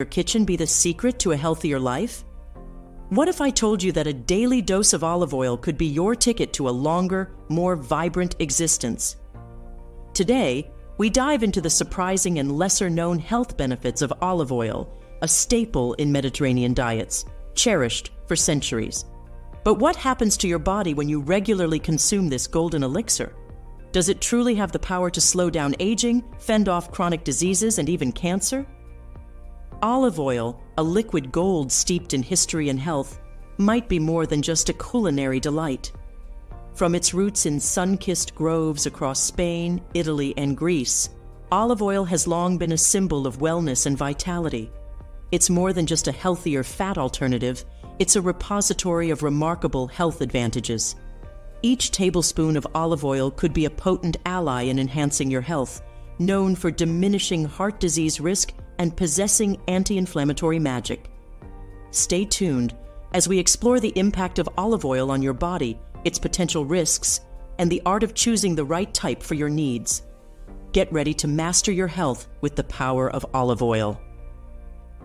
your kitchen be the secret to a healthier life? What if I told you that a daily dose of olive oil could be your ticket to a longer, more vibrant existence? Today, we dive into the surprising and lesser known health benefits of olive oil, a staple in Mediterranean diets, cherished for centuries. But what happens to your body when you regularly consume this golden elixir? Does it truly have the power to slow down aging, fend off chronic diseases, and even cancer? Olive oil, a liquid gold steeped in history and health, might be more than just a culinary delight. From its roots in sun kissed groves across Spain, Italy, and Greece, olive oil has long been a symbol of wellness and vitality. It's more than just a healthier fat alternative, it's a repository of remarkable health advantages. Each tablespoon of olive oil could be a potent ally in enhancing your health, known for diminishing heart disease risk and possessing anti inflammatory magic. Stay tuned as we explore the impact of olive oil on your body, its potential risks, and the art of choosing the right type for your needs. Get ready to master your health with the power of olive oil.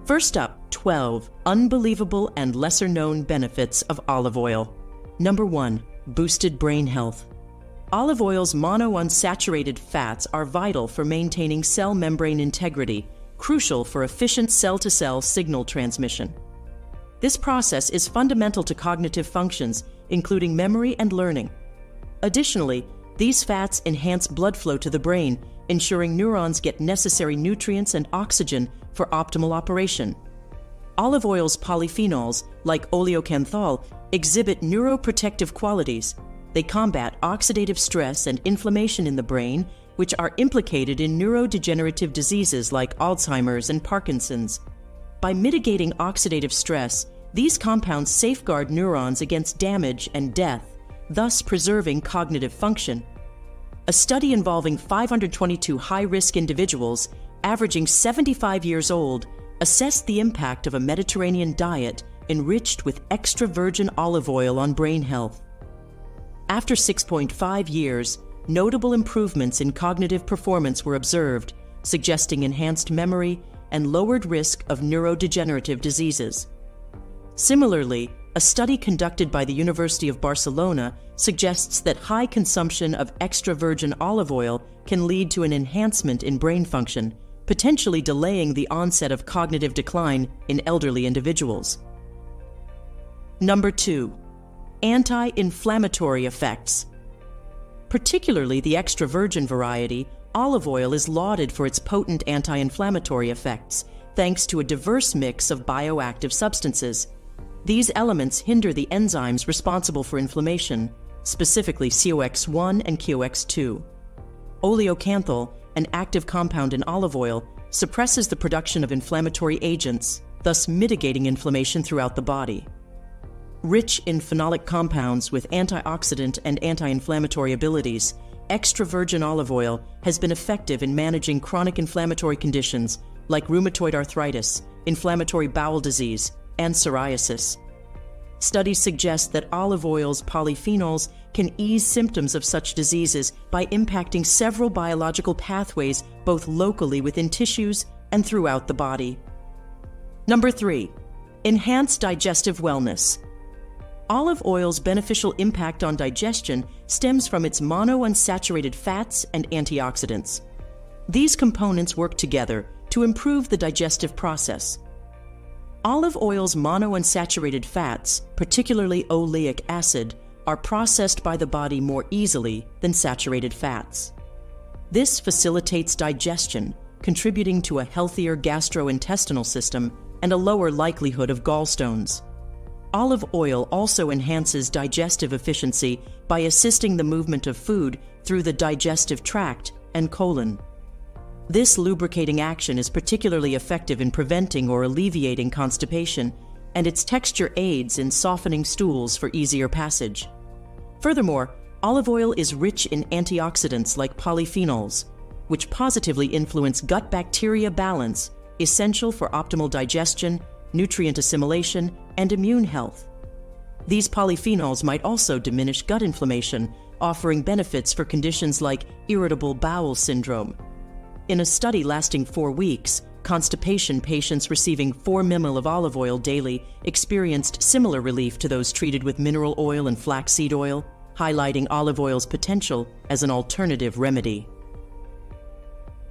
First up, 12 unbelievable and lesser known benefits of olive oil. Number 1. Boosted brain health. Olive oil's monounsaturated fats are vital for maintaining cell membrane integrity crucial for efficient cell-to-cell signal transmission. This process is fundamental to cognitive functions, including memory and learning. Additionally, these fats enhance blood flow to the brain, ensuring neurons get necessary nutrients and oxygen for optimal operation. Olive oil's polyphenols, like oleocanthal, exhibit neuroprotective qualities. They combat oxidative stress and inflammation in the brain which are implicated in neurodegenerative diseases like Alzheimer's and Parkinson's. By mitigating oxidative stress, these compounds safeguard neurons against damage and death, thus preserving cognitive function. A study involving 522 high risk individuals, averaging 75 years old, assessed the impact of a Mediterranean diet enriched with extra virgin olive oil on brain health. After 6.5 years, notable improvements in cognitive performance were observed, suggesting enhanced memory and lowered risk of neurodegenerative diseases. Similarly, a study conducted by the University of Barcelona suggests that high consumption of extra virgin olive oil can lead to an enhancement in brain function, potentially delaying the onset of cognitive decline in elderly individuals. Number 2. Anti inflammatory effects. Particularly the extra virgin variety, olive oil is lauded for its potent anti inflammatory effects, thanks to a diverse mix of bioactive substances. These elements hinder the enzymes responsible for inflammation, specifically COX1 and COX2. Oleocanthal, an active compound in olive oil, suppresses the production of inflammatory agents, thus mitigating inflammation throughout the body. Rich in phenolic compounds with antioxidant and anti inflammatory abilities, extra virgin olive oil has been effective in managing chronic inflammatory conditions like rheumatoid arthritis, inflammatory bowel disease, and psoriasis. Studies suggest that olive oil's polyphenols can ease symptoms of such diseases by impacting several biological pathways both locally within tissues and throughout the body. Number three, enhance digestive wellness. Olive oil's beneficial impact on digestion stems from its monounsaturated fats and antioxidants. These components work together to improve the digestive process. Olive oil's monounsaturated fats, particularly oleic acid, are processed by the body more easily than saturated fats. This facilitates digestion, contributing to a healthier gastrointestinal system and a lower likelihood of gallstones. Olive oil also enhances digestive efficiency by assisting the movement of food through the digestive tract and colon. This lubricating action is particularly effective in preventing or alleviating constipation, and its texture aids in softening stools for easier passage. Furthermore, olive oil is rich in antioxidants like polyphenols, which positively influence gut bacteria balance, essential for optimal digestion nutrient assimilation, and immune health. These polyphenols might also diminish gut inflammation, offering benefits for conditions like irritable bowel syndrome. In a study lasting four weeks, constipation patients receiving 4 mmol of olive oil daily experienced similar relief to those treated with mineral oil and flaxseed oil, highlighting olive oil's potential as an alternative remedy.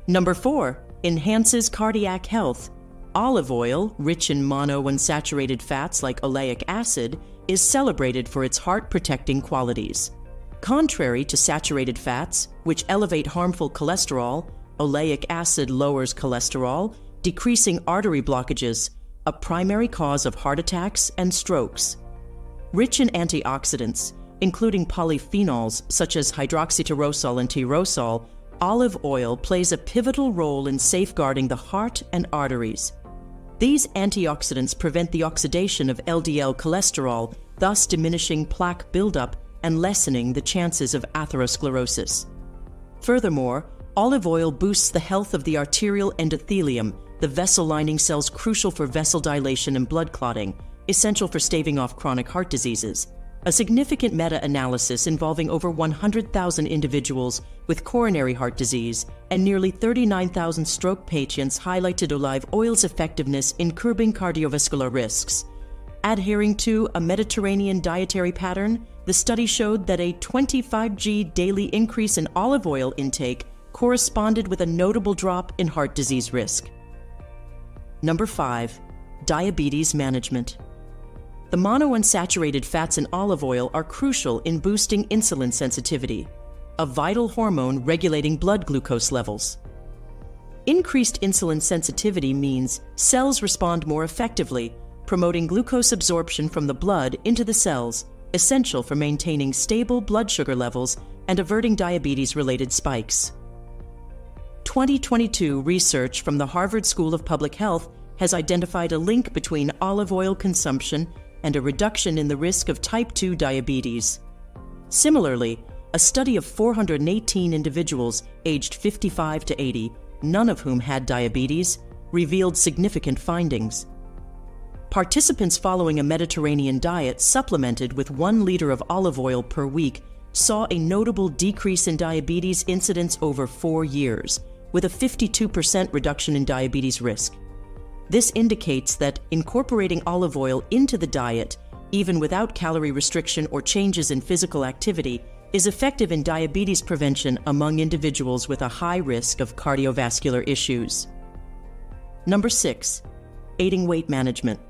Number 4. Enhances cardiac health. Olive oil, rich in monounsaturated fats like oleic acid, is celebrated for its heart protecting qualities. Contrary to saturated fats, which elevate harmful cholesterol, oleic acid lowers cholesterol, decreasing artery blockages, a primary cause of heart attacks and strokes. Rich in antioxidants, including polyphenols such as hydroxytyrosol and tyrosol, olive oil plays a pivotal role in safeguarding the heart and arteries. These antioxidants prevent the oxidation of LDL cholesterol, thus diminishing plaque buildup and lessening the chances of atherosclerosis. Furthermore, olive oil boosts the health of the arterial endothelium, the vessel lining cells crucial for vessel dilation and blood clotting, essential for staving off chronic heart diseases. A significant meta analysis involving over 100,000 individuals with coronary heart disease and nearly 39,000 stroke patients highlighted olive oil's effectiveness in curbing cardiovascular risks. Adhering to a Mediterranean dietary pattern, the study showed that a 25g daily increase in olive oil intake corresponded with a notable drop in heart disease risk. Number 5. Diabetes management. The monounsaturated fats in olive oil are crucial in boosting insulin sensitivity, a vital hormone regulating blood glucose levels. Increased insulin sensitivity means cells respond more effectively, promoting glucose absorption from the blood into the cells, essential for maintaining stable blood sugar levels and averting diabetes related spikes. 2022 research from the Harvard School of Public Health has identified a link between olive oil consumption and a reduction in the risk of type 2 diabetes. Similarly, a study of 418 individuals aged 55 to 80, none of whom had diabetes, revealed significant findings. Participants following a Mediterranean diet supplemented with one liter of olive oil per week saw a notable decrease in diabetes incidence over four years, with a 52% reduction in diabetes risk. This indicates that incorporating olive oil into the diet, even without calorie restriction or changes in physical activity, is effective in diabetes prevention among individuals with a high risk of cardiovascular issues. Number 6. Aiding weight management.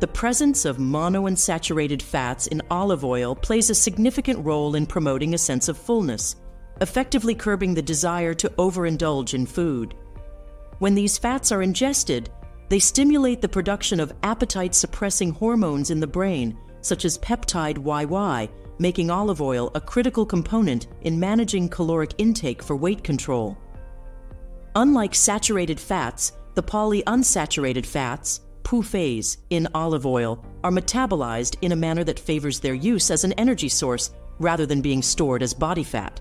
The presence of monounsaturated fats in olive oil plays a significant role in promoting a sense of fullness, effectively curbing the desire to overindulge in food. When these fats are ingested, they stimulate the production of appetite suppressing hormones in the brain, such as peptide YY, making olive oil a critical component in managing caloric intake for weight control. Unlike saturated fats, the polyunsaturated fats, PUFAs, in olive oil are metabolized in a manner that favors their use as an energy source rather than being stored as body fat.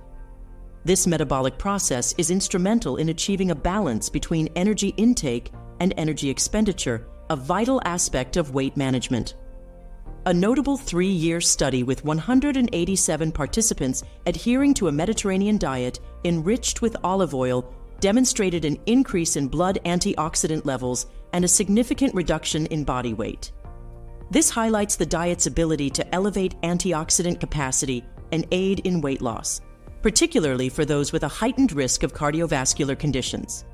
This metabolic process is instrumental in achieving a balance between energy intake and energy expenditure, a vital aspect of weight management. A notable three year study with 187 participants adhering to a Mediterranean diet enriched with olive oil demonstrated an increase in blood antioxidant levels and a significant reduction in body weight. This highlights the diet's ability to elevate antioxidant capacity and aid in weight loss, particularly for those with a heightened risk of cardiovascular conditions.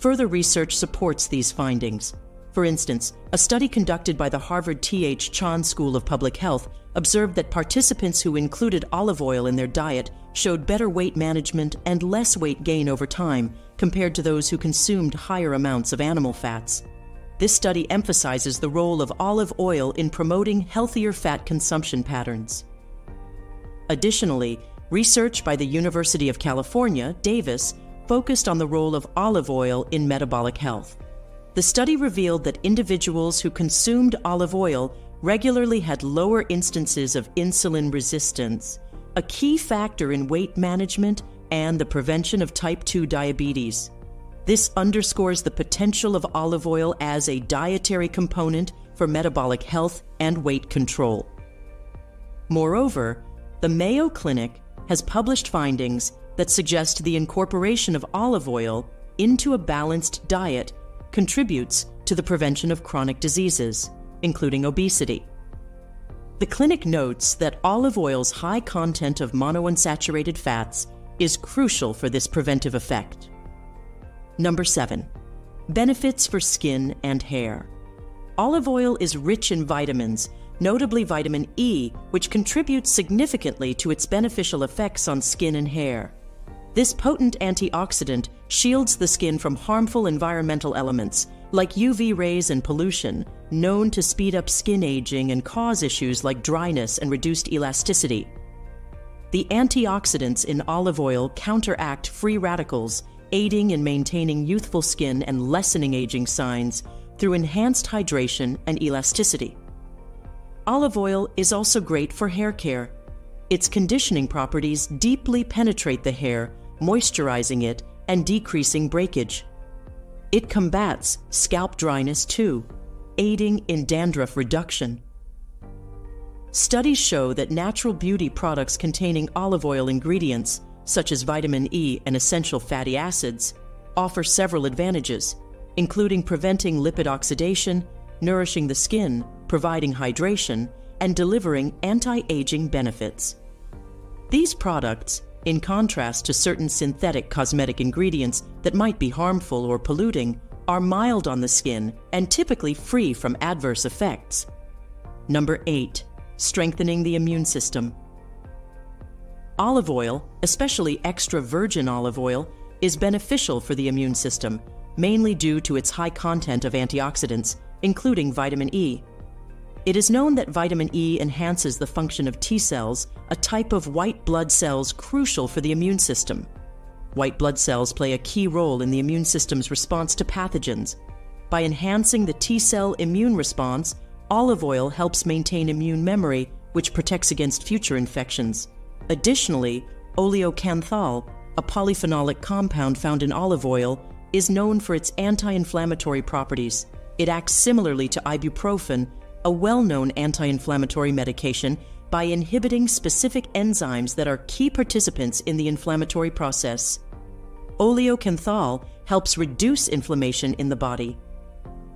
Further research supports these findings. For instance, a study conducted by the Harvard T.H. Chan School of Public Health observed that participants who included olive oil in their diet showed better weight management and less weight gain over time compared to those who consumed higher amounts of animal fats. This study emphasizes the role of olive oil in promoting healthier fat consumption patterns. Additionally, research by the University of California, Davis, focused on the role of olive oil in metabolic health. The study revealed that individuals who consumed olive oil regularly had lower instances of insulin resistance, a key factor in weight management and the prevention of type 2 diabetes. This underscores the potential of olive oil as a dietary component for metabolic health and weight control. Moreover, the Mayo Clinic has published findings that suggest the incorporation of olive oil into a balanced diet contributes to the prevention of chronic diseases, including obesity. The clinic notes that olive oil's high content of monounsaturated fats is crucial for this preventive effect. Number 7. Benefits for skin and hair. Olive oil is rich in vitamins, notably vitamin E, which contributes significantly to its beneficial effects on skin and hair. This potent antioxidant shields the skin from harmful environmental elements like UV rays and pollution, known to speed up skin aging and cause issues like dryness and reduced elasticity. The antioxidants in olive oil counteract free radicals, aiding in maintaining youthful skin and lessening aging signs through enhanced hydration and elasticity. Olive oil is also great for hair care. Its conditioning properties deeply penetrate the hair, moisturizing it and decreasing breakage. It combats scalp dryness too, aiding in dandruff reduction. Studies show that natural beauty products containing olive oil ingredients, such as vitamin E and essential fatty acids, offer several advantages, including preventing lipid oxidation, nourishing the skin, providing hydration, and delivering anti-aging benefits. These products, in contrast to certain synthetic cosmetic ingredients that might be harmful or polluting, are mild on the skin and typically free from adverse effects. Number 8. Strengthening the immune system. Olive oil, especially extra virgin olive oil, is beneficial for the immune system, mainly due to its high content of antioxidants, including vitamin E. It is known that vitamin E enhances the function of T cells, a type of white blood cells crucial for the immune system. White blood cells play a key role in the immune system's response to pathogens. By enhancing the T cell immune response, olive oil helps maintain immune memory, which protects against future infections. Additionally, oleocanthal, a polyphenolic compound found in olive oil, is known for its anti inflammatory properties. It acts similarly to ibuprofen, a well known anti inflammatory medication, by inhibiting specific enzymes that are key participants in the inflammatory process. Oleocanthal helps reduce inflammation in the body.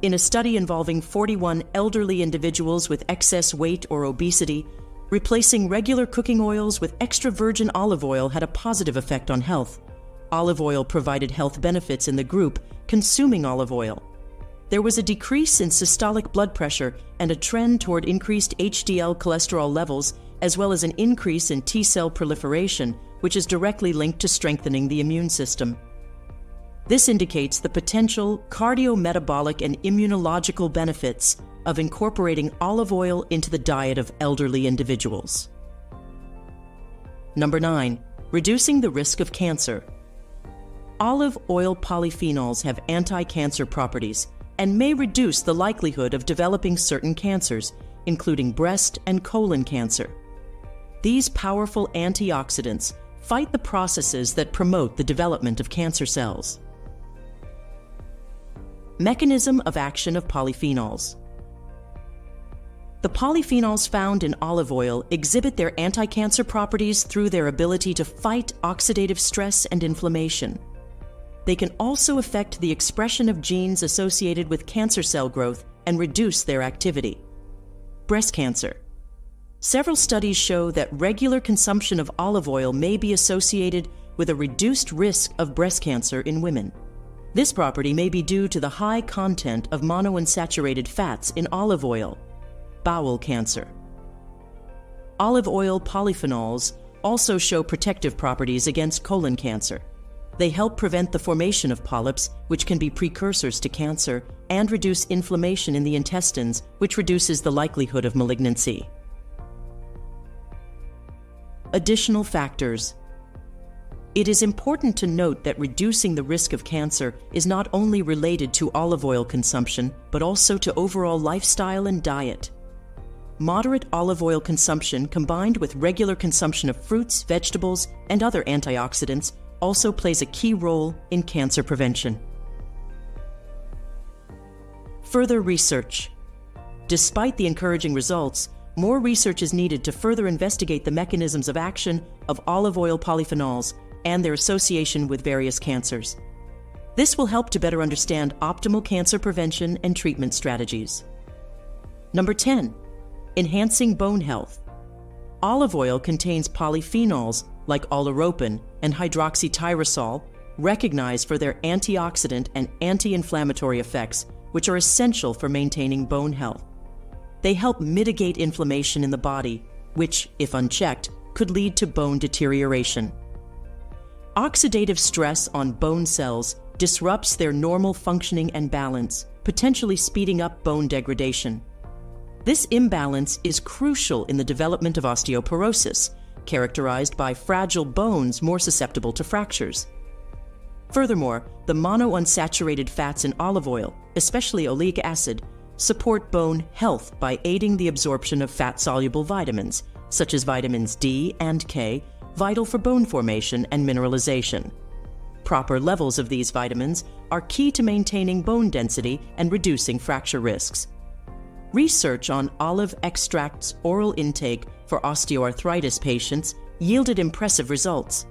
In a study involving 41 elderly individuals with excess weight or obesity, replacing regular cooking oils with extra virgin olive oil had a positive effect on health. Olive oil provided health benefits in the group consuming olive oil there was a decrease in systolic blood pressure and a trend toward increased HDL cholesterol levels, as well as an increase in T cell proliferation, which is directly linked to strengthening the immune system. This indicates the potential cardiometabolic and immunological benefits of incorporating olive oil into the diet of elderly individuals. Number 9. Reducing the risk of cancer. Olive oil polyphenols have anti cancer properties and may reduce the likelihood of developing certain cancers, including breast and colon cancer. These powerful antioxidants fight the processes that promote the development of cancer cells. Mechanism of action of polyphenols. The polyphenols found in olive oil exhibit their anti-cancer properties through their ability to fight oxidative stress and inflammation. They can also affect the expression of genes associated with cancer cell growth and reduce their activity. Breast cancer. Several studies show that regular consumption of olive oil may be associated with a reduced risk of breast cancer in women. This property may be due to the high content of monounsaturated fats in olive oil. Bowel cancer. Olive oil polyphenols also show protective properties against colon cancer. They help prevent the formation of polyps, which can be precursors to cancer, and reduce inflammation in the intestines, which reduces the likelihood of malignancy. Additional factors. It is important to note that reducing the risk of cancer is not only related to olive oil consumption, but also to overall lifestyle and diet. Moderate olive oil consumption combined with regular consumption of fruits, vegetables, and other antioxidants also plays a key role in cancer prevention. Further research. Despite the encouraging results, more research is needed to further investigate the mechanisms of action of olive oil polyphenols and their association with various cancers. This will help to better understand optimal cancer prevention and treatment strategies. Number 10, enhancing bone health. Olive oil contains polyphenols like oleuropein and hydroxytyrosol, recognized for their antioxidant and anti inflammatory effects, which are essential for maintaining bone health. They help mitigate inflammation in the body, which, if unchecked, could lead to bone deterioration. Oxidative stress on bone cells disrupts their normal functioning and balance, potentially speeding up bone degradation. This imbalance is crucial in the development of osteoporosis, characterized by fragile bones more susceptible to fractures. Furthermore, the monounsaturated fats in olive oil, especially oleic acid, support bone health by aiding the absorption of fat soluble vitamins, such as vitamins D and K, vital for bone formation and mineralization. Proper levels of these vitamins are key to maintaining bone density and reducing fracture risks. Research on olive extract's oral intake for osteoarthritis patients yielded impressive results.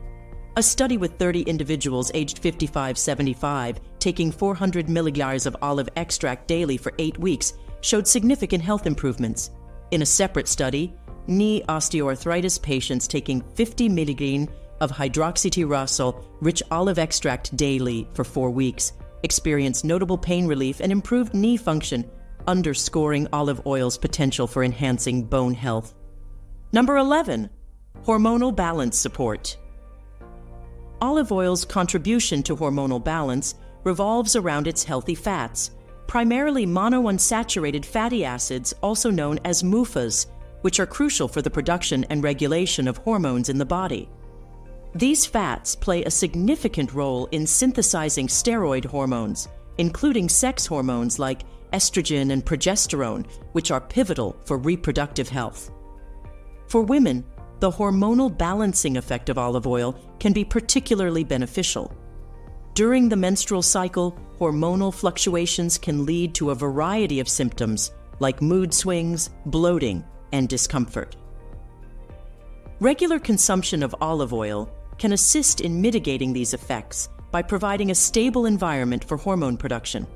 A study with 30 individuals aged 55 75 taking 400 milligrams of olive extract daily for eight weeks showed significant health improvements. In a separate study, knee osteoarthritis patients taking 50 milligrams of hydroxytyrosol rich olive extract daily for four weeks experienced notable pain relief and improved knee function, underscoring olive oil's potential for enhancing bone health. Number 11, hormonal balance support. Olive oil's contribution to hormonal balance revolves around its healthy fats, primarily monounsaturated fatty acids, also known as MUFAs, which are crucial for the production and regulation of hormones in the body. These fats play a significant role in synthesizing steroid hormones, including sex hormones like estrogen and progesterone, which are pivotal for reproductive health. For women, the hormonal balancing effect of olive oil can be particularly beneficial. During the menstrual cycle, hormonal fluctuations can lead to a variety of symptoms like mood swings, bloating, and discomfort. Regular consumption of olive oil can assist in mitigating these effects by providing a stable environment for hormone production.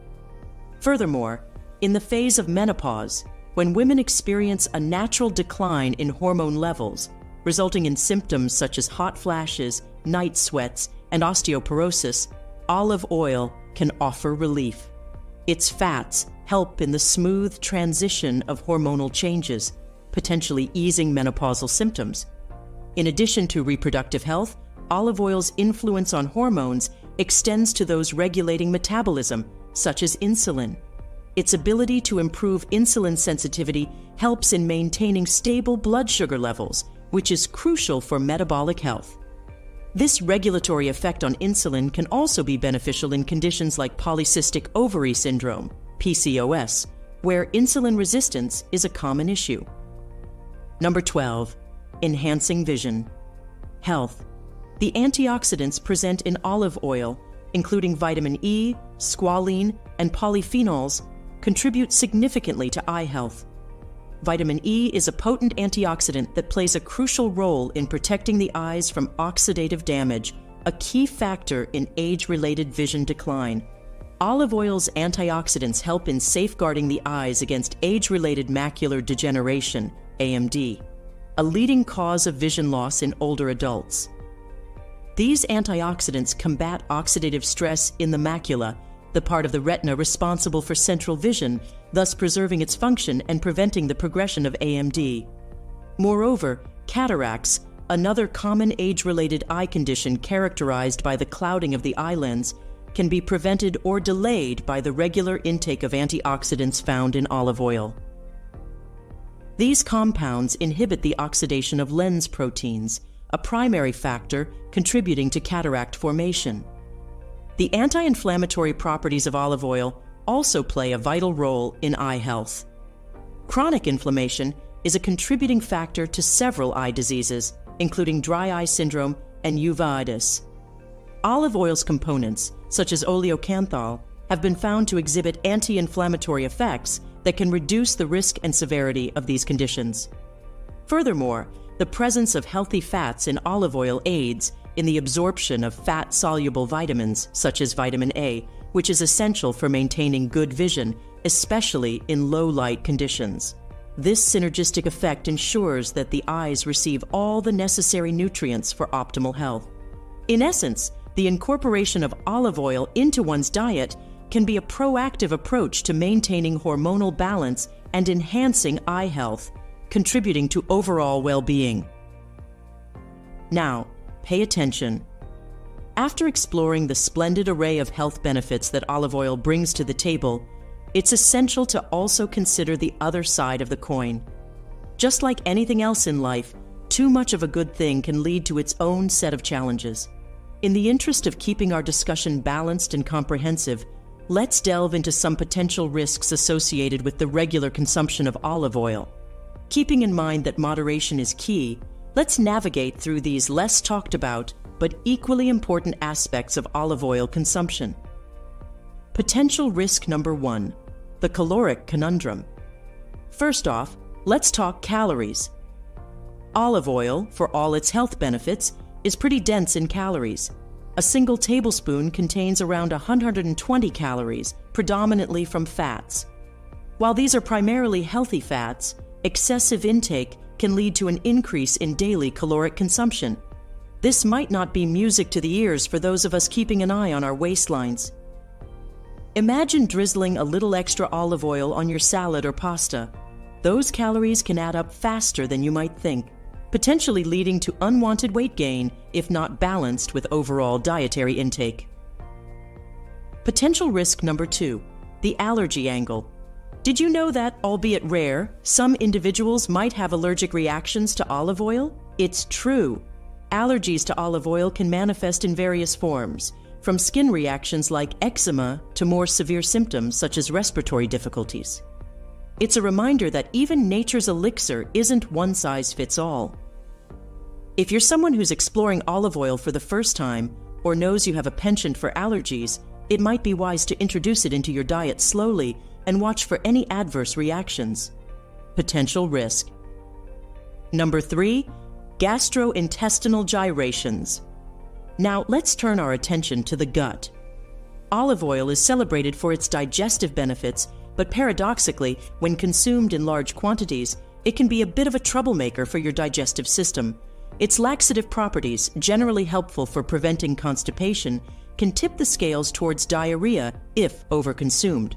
Furthermore, in the phase of menopause, when women experience a natural decline in hormone levels, resulting in symptoms such as hot flashes, night sweats, and osteoporosis, olive oil can offer relief. Its fats help in the smooth transition of hormonal changes, potentially easing menopausal symptoms. In addition to reproductive health, olive oil's influence on hormones extends to those regulating metabolism, such as insulin. Its ability to improve insulin sensitivity helps in maintaining stable blood sugar levels, which is crucial for metabolic health. This regulatory effect on insulin can also be beneficial in conditions like polycystic ovary syndrome, PCOS, where insulin resistance is a common issue. Number 12, enhancing vision. Health. The antioxidants present in olive oil, including vitamin E, squalene, and polyphenols, contribute significantly to eye health. Vitamin E is a potent antioxidant that plays a crucial role in protecting the eyes from oxidative damage, a key factor in age related vision decline. Olive oil's antioxidants help in safeguarding the eyes against age related macular degeneration AMD, a leading cause of vision loss in older adults. These antioxidants combat oxidative stress in the macula, the part of the retina responsible for central vision, thus preserving its function and preventing the progression of AMD. Moreover, cataracts, another common age related eye condition characterized by the clouding of the eye lens, can be prevented or delayed by the regular intake of antioxidants found in olive oil. These compounds inhibit the oxidation of lens proteins, a primary factor contributing to cataract formation. The anti inflammatory properties of olive oil also play a vital role in eye health. Chronic inflammation is a contributing factor to several eye diseases, including dry eye syndrome and uveitis. Olive oil's components, such as oleocanthal, have been found to exhibit anti inflammatory effects that can reduce the risk and severity of these conditions. Furthermore, the presence of healthy fats in olive oil aids in the absorption of fat soluble vitamins, such as vitamin A, which is essential for maintaining good vision, especially in low light conditions. This synergistic effect ensures that the eyes receive all the necessary nutrients for optimal health. In essence, the incorporation of olive oil into one's diet can be a proactive approach to maintaining hormonal balance and enhancing eye health, contributing to overall well being. Now, pay attention. After exploring the splendid array of health benefits that olive oil brings to the table, it's essential to also consider the other side of the coin. Just like anything else in life, too much of a good thing can lead to its own set of challenges. In the interest of keeping our discussion balanced and comprehensive, let's delve into some potential risks associated with the regular consumption of olive oil. Keeping in mind that moderation is key, let's navigate through these less talked about but equally important aspects of olive oil consumption. Potential risk number one the caloric conundrum. First off, let's talk calories. Olive oil, for all its health benefits, is pretty dense in calories. A single tablespoon contains around 120 calories, predominantly from fats. While these are primarily healthy fats, excessive intake can lead to an increase in daily caloric consumption. This might not be music to the ears for those of us keeping an eye on our waistlines. Imagine drizzling a little extra olive oil on your salad or pasta. Those calories can add up faster than you might think, potentially leading to unwanted weight gain if not balanced with overall dietary intake. Potential risk number two the allergy angle. Did you know that, albeit rare, some individuals might have allergic reactions to olive oil? It's true. Allergies to olive oil can manifest in various forms, from skin reactions like eczema to more severe symptoms such as respiratory difficulties. It's a reminder that even nature's elixir isn't one size fits all. If you're someone who's exploring olive oil for the first time or knows you have a penchant for allergies, it might be wise to introduce it into your diet slowly and watch for any adverse reactions. Potential risk. Number three, gastrointestinal gyrations. Now let's turn our attention to the gut. Olive oil is celebrated for its digestive benefits, but paradoxically, when consumed in large quantities, it can be a bit of a troublemaker for your digestive system. Its laxative properties, generally helpful for preventing constipation, can tip the scales towards diarrhea if overconsumed.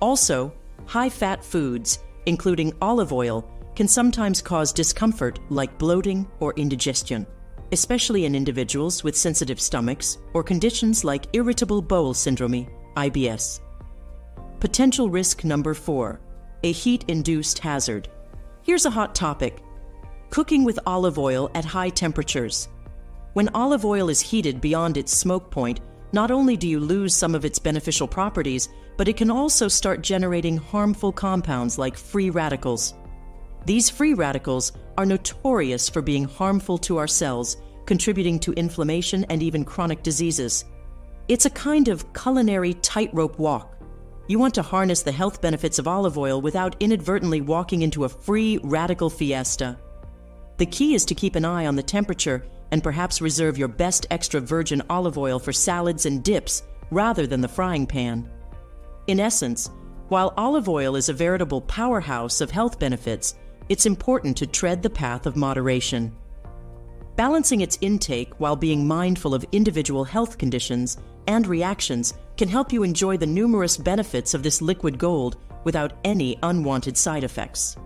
Also, high fat foods, including olive oil, can sometimes cause discomfort like bloating or indigestion especially in individuals with sensitive stomachs or conditions like irritable bowel syndrome, IBS. Potential risk number four a heat induced hazard. Here's a hot topic cooking with olive oil at high temperatures. When olive oil is heated beyond its smoke point, not only do you lose some of its beneficial properties, but it can also start generating harmful compounds like free radicals. These free radicals are notorious for being harmful to our cells, contributing to inflammation and even chronic diseases. It's a kind of culinary tightrope walk. You want to harness the health benefits of olive oil without inadvertently walking into a free radical fiesta. The key is to keep an eye on the temperature and perhaps reserve your best extra virgin olive oil for salads and dips rather than the frying pan. In essence, while olive oil is a veritable powerhouse of health benefits, it's important to tread the path of moderation. Balancing its intake while being mindful of individual health conditions and reactions can help you enjoy the numerous benefits of this liquid gold without any unwanted side effects.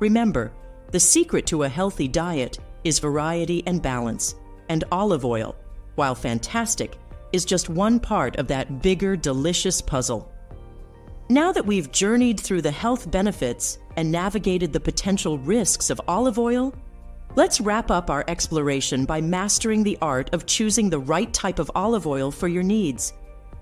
Remember, the secret to a healthy diet is variety and balance, and olive oil, while fantastic, is just one part of that bigger, delicious puzzle. Now that we've journeyed through the health benefits and navigated the potential risks of olive oil, let's wrap up our exploration by mastering the art of choosing the right type of olive oil for your needs.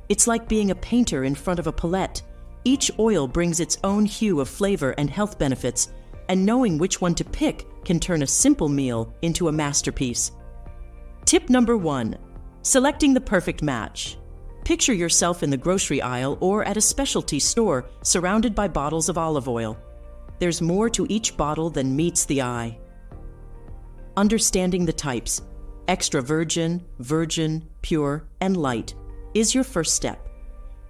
It's like being a painter in front of a palette. Each oil brings its own hue of flavor and health benefits, and knowing which one to pick can turn a simple meal into a masterpiece. Tip number one selecting the perfect match. Picture yourself in the grocery aisle or at a specialty store surrounded by bottles of olive oil. There's more to each bottle than meets the eye. Understanding the types. extra virgin, virgin, pure, and light, is your first step.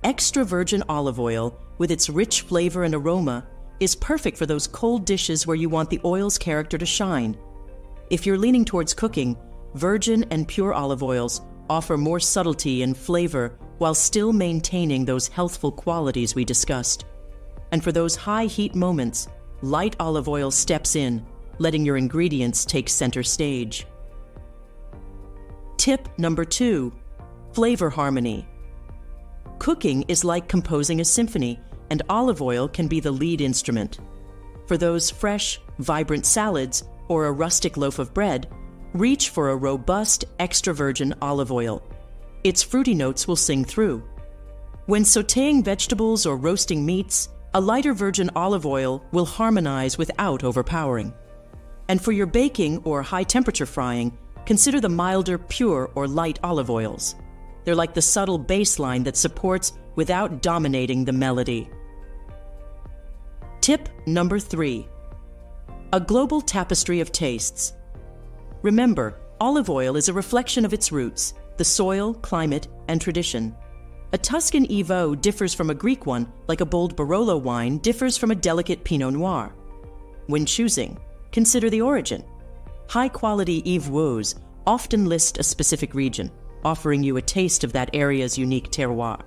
Extra virgin olive oil, with its rich flavor and aroma, is perfect for those cold dishes where you want the oil's character to shine. If you're leaning towards cooking, virgin and pure olive oils offer more subtlety and flavor while still maintaining those healthful qualities we discussed. And for those high heat moments, light olive oil steps in, letting your ingredients take center stage. Tip number two flavor harmony. Cooking is like composing a symphony, and olive oil can be the lead instrument. For those fresh, vibrant salads or a rustic loaf of bread, reach for a robust extra virgin olive oil. Its fruity notes will sing through. When sauteing vegetables or roasting meats, a lighter virgin olive oil will harmonize without overpowering. And for your baking or high temperature frying, consider the milder, pure, or light olive oils. They're like the subtle bassline that supports without dominating the melody. Tip number three a global tapestry of tastes. Remember, olive oil is a reflection of its roots, the soil, climate, and tradition. A Tuscan EVOO differs from a Greek one, like a bold Barolo wine differs from a delicate Pinot Noir. When choosing, consider the origin. High quality Woos often list a specific region, offering you a taste of that area's unique terroir.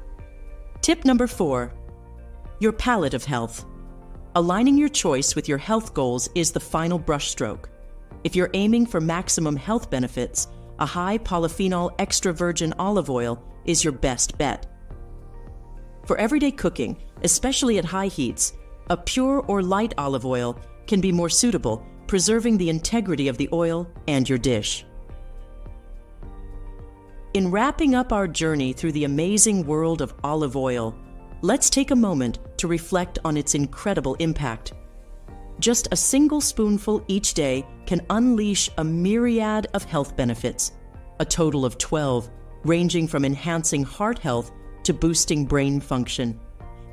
Tip number four your palette of health. Aligning your choice with your health goals is the final brushstroke. If you're aiming for maximum health benefits, a high polyphenol extra virgin olive oil is your best bet. For everyday cooking, especially at high heats, a pure or light olive oil can be more suitable, preserving the integrity of the oil and your dish. In wrapping up our journey through the amazing world of olive oil, let's take a moment to reflect on its incredible impact. Just a single spoonful each day can unleash a myriad of health benefits, a total of 12, ranging from enhancing heart health to boosting brain function.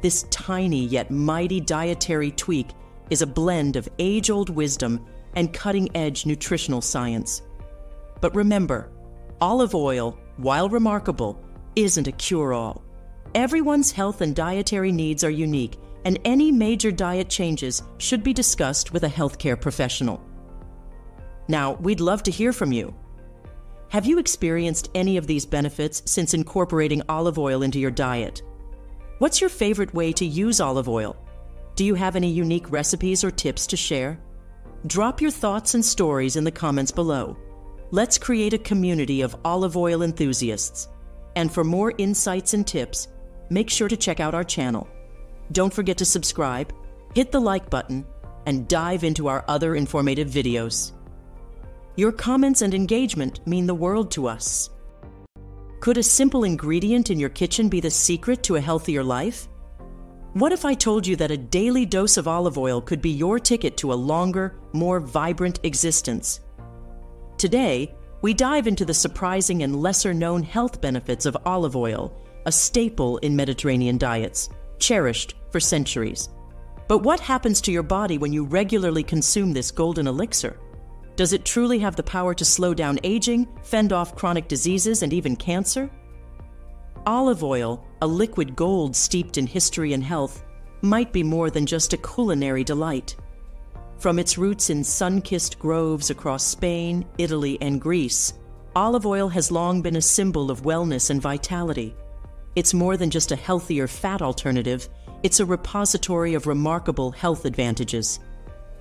This tiny yet mighty dietary tweak is a blend of age old wisdom and cutting edge nutritional science. But remember, olive oil, while remarkable, isn't a cure all. Everyone's health and dietary needs are unique, and any major diet changes should be discussed with a healthcare professional. Now, we'd love to hear from you. Have you experienced any of these benefits since incorporating olive oil into your diet? What's your favorite way to use olive oil? Do you have any unique recipes or tips to share? Drop your thoughts and stories in the comments below. Let's create a community of olive oil enthusiasts. And for more insights and tips, make sure to check out our channel. Don't forget to subscribe, hit the like button, and dive into our other informative videos. Your comments and engagement mean the world to us. Could a simple ingredient in your kitchen be the secret to a healthier life? What if I told you that a daily dose of olive oil could be your ticket to a longer, more vibrant existence? Today, we dive into the surprising and lesser known health benefits of olive oil, a staple in Mediterranean diets, cherished for centuries. But what happens to your body when you regularly consume this golden elixir? Does it truly have the power to slow down aging, fend off chronic diseases, and even cancer? Olive oil, a liquid gold steeped in history and health, might be more than just a culinary delight. From its roots in sun kissed groves across Spain, Italy, and Greece, olive oil has long been a symbol of wellness and vitality. It's more than just a healthier fat alternative, it's a repository of remarkable health advantages.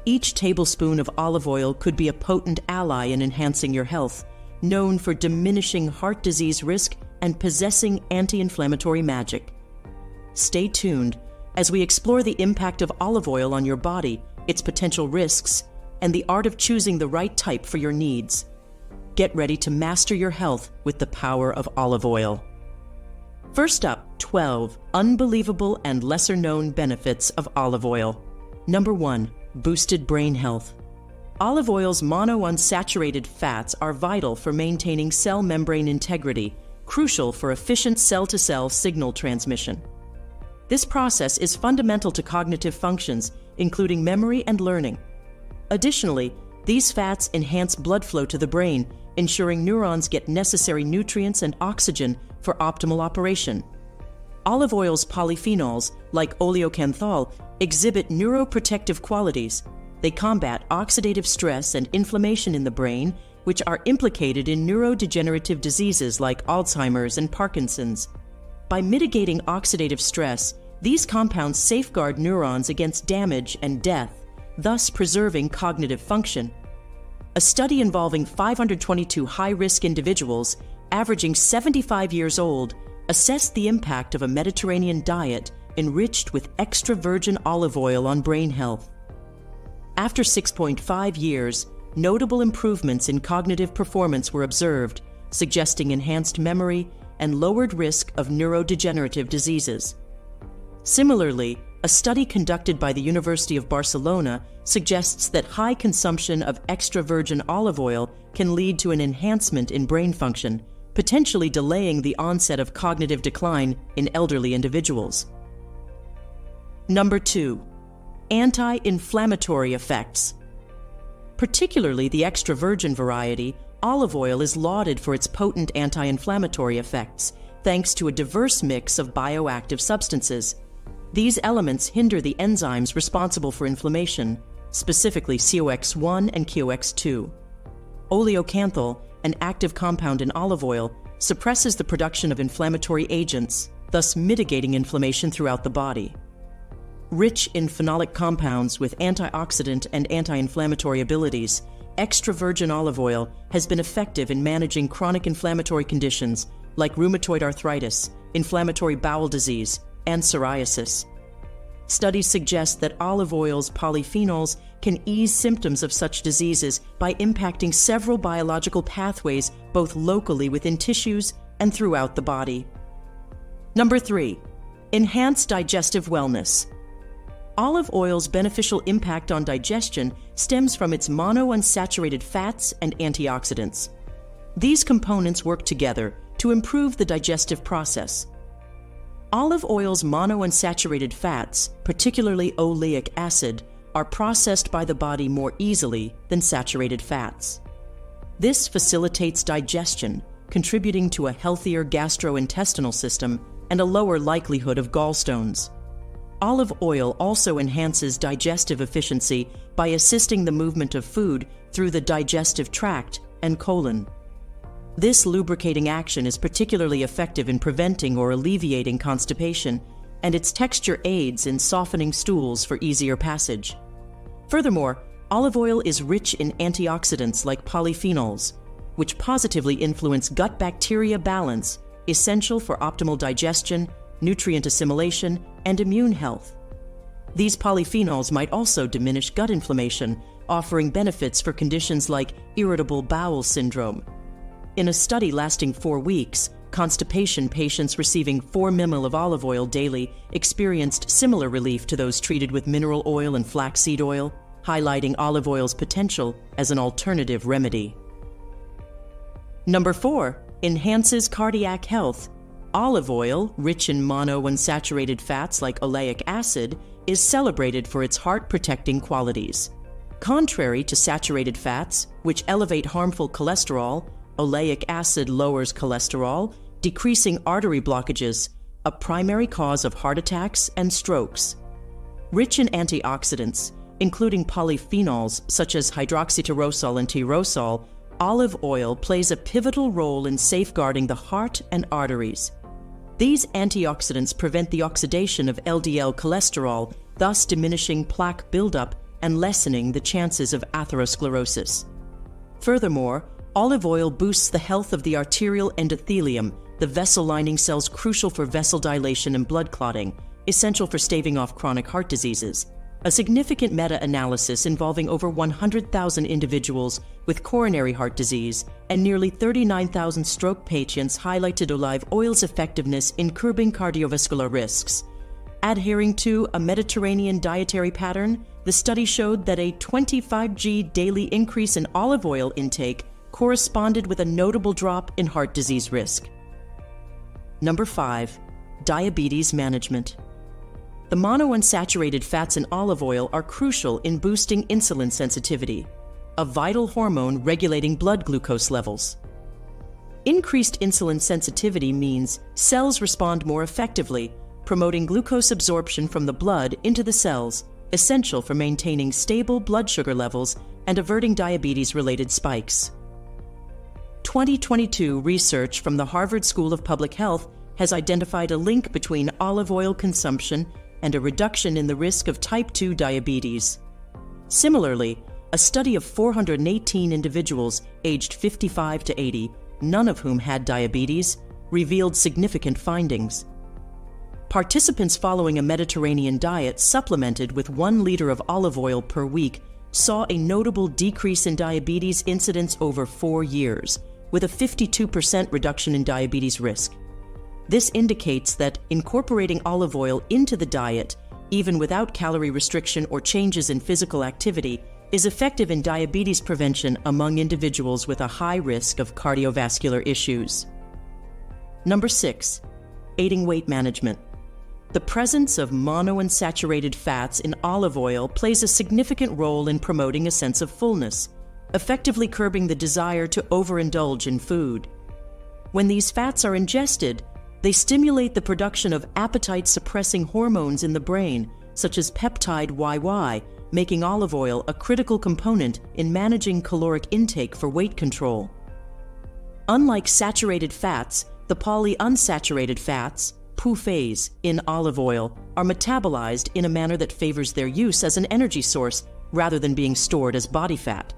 Each tablespoon of olive oil could be a potent ally in enhancing your health, known for diminishing heart disease risk and possessing anti inflammatory magic. Stay tuned as we explore the impact of olive oil on your body, its potential risks, and the art of choosing the right type for your needs. Get ready to master your health with the power of olive oil. First up, 12 unbelievable and lesser known benefits of olive oil. Number 1 boosted brain health. Olive oil's monounsaturated fats are vital for maintaining cell membrane integrity, crucial for efficient cell to cell signal transmission. This process is fundamental to cognitive functions, including memory and learning. Additionally, these fats enhance blood flow to the brain, ensuring neurons get necessary nutrients and oxygen for optimal operation. Olive oil's polyphenols, like oleocanthal, exhibit neuroprotective qualities. They combat oxidative stress and inflammation in the brain, which are implicated in neurodegenerative diseases like Alzheimer's and Parkinson's. By mitigating oxidative stress, these compounds safeguard neurons against damage and death, thus preserving cognitive function. A study involving 522 high risk individuals, averaging 75 years old, assessed the impact of a Mediterranean diet enriched with extra virgin olive oil on brain health. After 6.5 years, notable improvements in cognitive performance were observed, suggesting enhanced memory and lowered risk of neurodegenerative diseases. Similarly, a study conducted by the University of Barcelona suggests that high consumption of extra virgin olive oil can lead to an enhancement in brain function, potentially delaying the onset of cognitive decline in elderly individuals. Number two, anti inflammatory effects. Particularly the extra virgin variety, olive oil is lauded for its potent anti inflammatory effects, thanks to a diverse mix of bioactive substances. These elements hinder the enzymes responsible for inflammation, specifically COX1 and COX2. Oleocanthal, an active compound in olive oil, suppresses the production of inflammatory agents, thus mitigating inflammation throughout the body. Rich in phenolic compounds with antioxidant and anti inflammatory abilities, extra virgin olive oil has been effective in managing chronic inflammatory conditions like rheumatoid arthritis, inflammatory bowel disease, and psoriasis. Studies suggest that olive oil's polyphenols can ease symptoms of such diseases by impacting several biological pathways both locally within tissues and throughout the body. Number three, enhance digestive wellness. Olive oil's beneficial impact on digestion stems from its monounsaturated fats and antioxidants. These components work together to improve the digestive process. Olive oil's monounsaturated fats, particularly oleic acid, are processed by the body more easily than saturated fats. This facilitates digestion, contributing to a healthier gastrointestinal system and a lower likelihood of gallstones. Olive oil also enhances digestive efficiency by assisting the movement of food through the digestive tract and colon. This lubricating action is particularly effective in preventing or alleviating constipation, and its texture aids in softening stools for easier passage. Furthermore, olive oil is rich in antioxidants like polyphenols, which positively influence gut bacteria balance, essential for optimal digestion nutrient assimilation, and immune health. These polyphenols might also diminish gut inflammation, offering benefits for conditions like irritable bowel syndrome. In a study lasting four weeks, constipation patients receiving 4 ml of olive oil daily experienced similar relief to those treated with mineral oil and flaxseed oil, highlighting olive oil's potential as an alternative remedy. Number 4. Enhances cardiac health Olive oil, rich in monounsaturated fats like oleic acid, is celebrated for its heart protecting qualities. Contrary to saturated fats, which elevate harmful cholesterol, oleic acid lowers cholesterol, decreasing artery blockages, a primary cause of heart attacks and strokes. Rich in antioxidants, including polyphenols such as hydroxytyrosol and tyrosol, olive oil plays a pivotal role in safeguarding the heart and arteries. These antioxidants prevent the oxidation of LDL cholesterol, thus diminishing plaque buildup and lessening the chances of atherosclerosis. Furthermore, olive oil boosts the health of the arterial endothelium, the vessel lining cells crucial for vessel dilation and blood clotting, essential for staving off chronic heart diseases. A significant meta analysis involving over 100,000 individuals with coronary heart disease and nearly 39,000 stroke patients highlighted olive oil's effectiveness in curbing cardiovascular risks. Adhering to a Mediterranean dietary pattern, the study showed that a 25g daily increase in olive oil intake corresponded with a notable drop in heart disease risk. Number 5. Diabetes Management the monounsaturated fats in olive oil are crucial in boosting insulin sensitivity. a vital hormone regulating blood glucose levels. Increased insulin sensitivity means cells respond more effectively, promoting glucose absorption from the blood into the cells, essential for maintaining stable blood sugar levels and averting diabetes related spikes. 2022 research from the Harvard School of Public Health has identified a link between olive oil consumption and a reduction in the risk of type 2 diabetes. Similarly, a study of 418 individuals aged 55 to 80, none of whom had diabetes, revealed significant findings. Participants following a Mediterranean diet supplemented with one liter of olive oil per week saw a notable decrease in diabetes incidence over four years, with a 52% reduction in diabetes risk. This indicates that incorporating olive oil into the diet, even without calorie restriction or changes in physical activity, is effective in diabetes prevention among individuals with a high risk of cardiovascular issues. Number six, aiding weight management. The presence of monounsaturated fats in olive oil plays a significant role in promoting a sense of fullness, effectively curbing the desire to overindulge in food. When these fats are ingested, they stimulate the production of appetite suppressing hormones in the brain, such as peptide YY, making olive oil a critical component in managing caloric intake for weight control. Unlike saturated fats, the polyunsaturated fats, PUFAs, in olive oil are metabolized in a manner that favors their use as an energy source rather than being stored as body fat.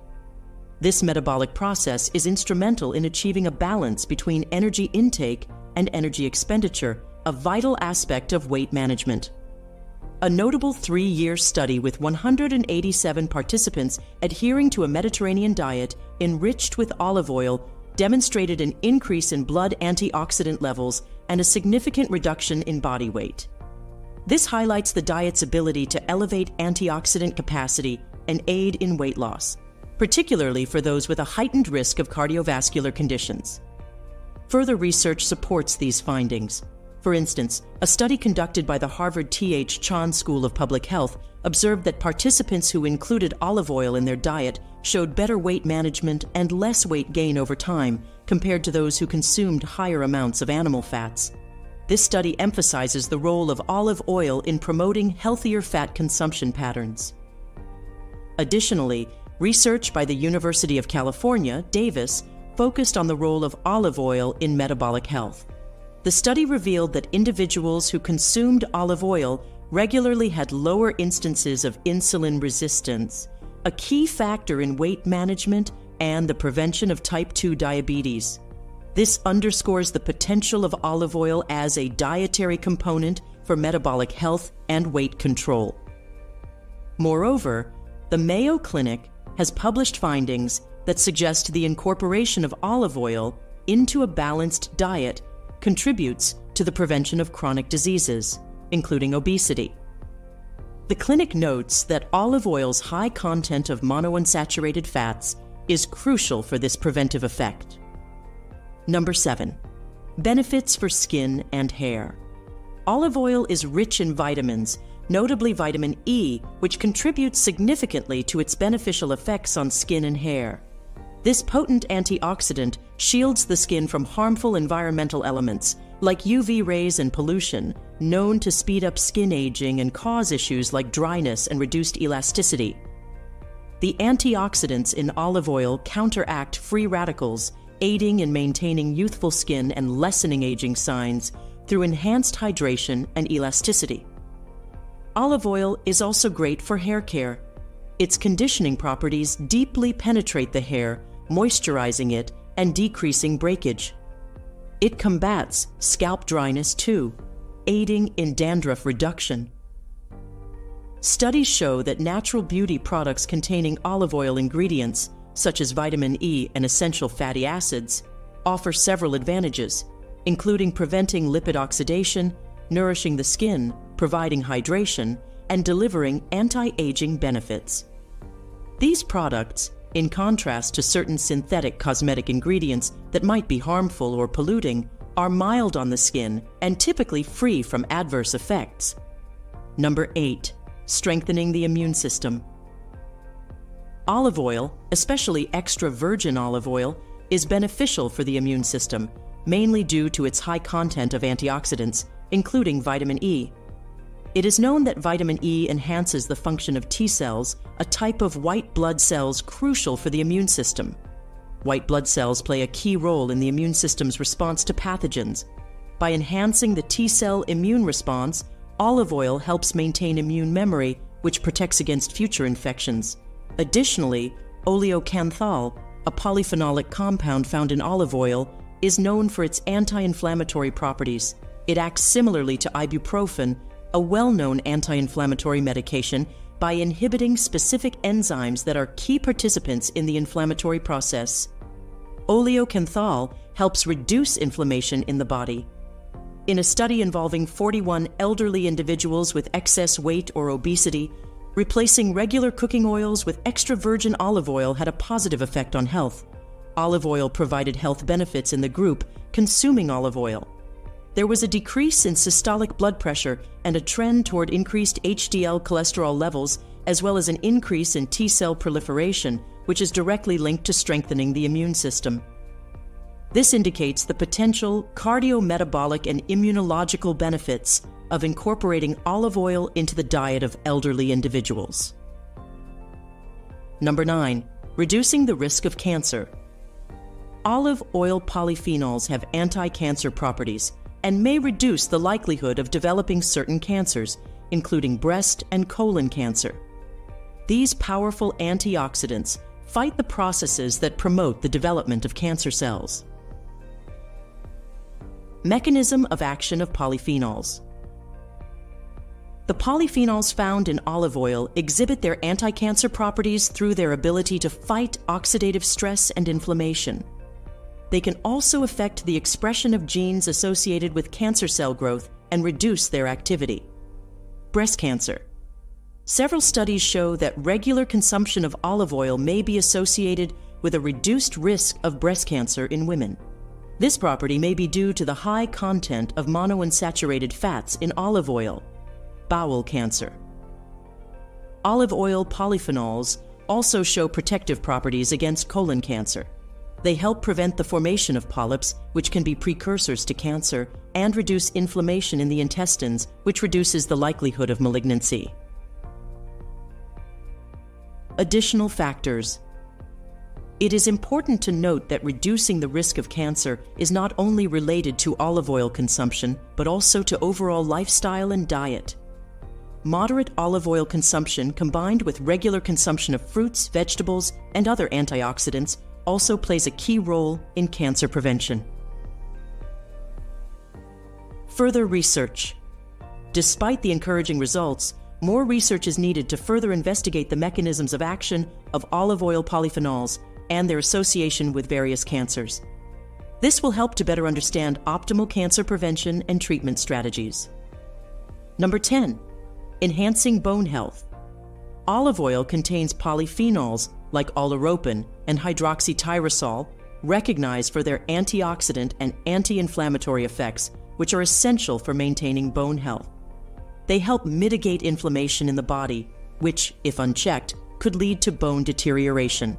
This metabolic process is instrumental in achieving a balance between energy intake and energy expenditure, a vital aspect of weight management. A notable three year study with 187 participants adhering to a Mediterranean diet enriched with olive oil demonstrated an increase in blood antioxidant levels and a significant reduction in body weight. This highlights the diet's ability to elevate antioxidant capacity and aid in weight loss, particularly for those with a heightened risk of cardiovascular conditions. Further research supports these findings. For instance, a study conducted by the Harvard T.H. Chan School of Public Health observed that participants who included olive oil in their diet showed better weight management and less weight gain over time compared to those who consumed higher amounts of animal fats. This study emphasizes the role of olive oil in promoting healthier fat consumption patterns. Additionally, research by the University of California, Davis, focused on the role of olive oil in metabolic health. The study revealed that individuals who consumed olive oil regularly had lower instances of insulin resistance, a key factor in weight management and the prevention of type 2 diabetes. This underscores the potential of olive oil as a dietary component for metabolic health and weight control. Moreover, the Mayo Clinic has published findings that suggest the incorporation of olive oil into a balanced diet contributes to the prevention of chronic diseases, including obesity. The clinic notes that olive oil's high content of monounsaturated fats is crucial for this preventive effect. Number 7. Benefits for skin and hair. Olive oil is rich in vitamins, notably vitamin E, which contributes significantly to its beneficial effects on skin and hair. This potent antioxidant shields the skin from harmful environmental elements like UV rays and pollution, known to speed up skin aging and cause issues like dryness and reduced elasticity. The antioxidants in olive oil counteract free radicals, aiding in maintaining youthful skin and lessening aging signs through enhanced hydration and elasticity. Olive oil is also great for hair care. Its conditioning properties deeply penetrate the hair moisturizing it, and decreasing breakage. It combats scalp dryness too, aiding in dandruff reduction. Studies show that natural beauty products containing olive oil ingredients, such as vitamin E and essential fatty acids, offer several advantages, including preventing lipid oxidation, nourishing the skin, providing hydration, and delivering anti aging benefits. These products in contrast to certain synthetic cosmetic ingredients that might be harmful or polluting, are mild on the skin and typically free from adverse effects. Number 8. Strengthening the immune system. Olive oil, especially extra virgin olive oil, is beneficial for the immune system, mainly due to its high content of antioxidants, including vitamin E. It is known that vitamin E enhances the function of T cells, a type of white blood cells crucial for the immune system. White blood cells play a key role in the immune system's response to pathogens. By enhancing the T cell immune response, olive oil helps maintain immune memory, which protects against future infections. Additionally, oleocanthal, a polyphenolic compound found in olive oil, is known for its anti inflammatory properties. It acts similarly to ibuprofen, a well known anti inflammatory medication, by inhibiting specific enzymes that are key participants in the inflammatory process. Oleocanthal helps reduce inflammation in the body. In a study involving 41 elderly individuals with excess weight or obesity, replacing regular cooking oils with extra virgin olive oil had a positive effect on health. Olive oil provided health benefits in the group consuming olive oil. There was a decrease in systolic blood pressure and a trend toward increased HDL cholesterol levels, as well as an increase in T cell proliferation, which is directly linked to strengthening the immune system. This indicates the potential cardiometabolic and immunological benefits of incorporating olive oil into the diet of elderly individuals. Number 9. Reducing the risk of cancer. Olive oil polyphenols have anti cancer properties and may reduce the likelihood of developing certain cancers, including breast and colon cancer. These powerful antioxidants fight the processes that promote the development of cancer cells. Mechanism of action of polyphenols. The polyphenols found in olive oil exhibit their anti-cancer properties through their ability to fight oxidative stress and inflammation. They can also affect the expression of genes associated with cancer cell growth and reduce their activity. Breast cancer. Several studies show that regular consumption of olive oil may be associated with a reduced risk of breast cancer in women. This property may be due to the high content of monounsaturated fats in olive oil. Bowel cancer. Olive oil polyphenols also show protective properties against colon cancer. They help prevent the formation of polyps, which can be precursors to cancer, and reduce inflammation in the intestines, which reduces the likelihood of malignancy. Additional factors it is important to note that reducing the risk of cancer is not only related to olive oil consumption, but also to overall lifestyle and diet. Moderate olive oil consumption combined with regular consumption of fruits, vegetables, and other antioxidants also plays a key role in cancer prevention. Further research. Despite the encouraging results, more research is needed to further investigate the mechanisms of action of olive oil polyphenols and their association with various cancers. This will help to better understand optimal cancer prevention and treatment strategies. Number 10. Enhancing bone health. Olive oil contains polyphenols like oleuropein and hydroxytyrosol, recognized for their antioxidant and anti inflammatory effects, which are essential for maintaining bone health. They help mitigate inflammation in the body, which, if unchecked, could lead to bone deterioration.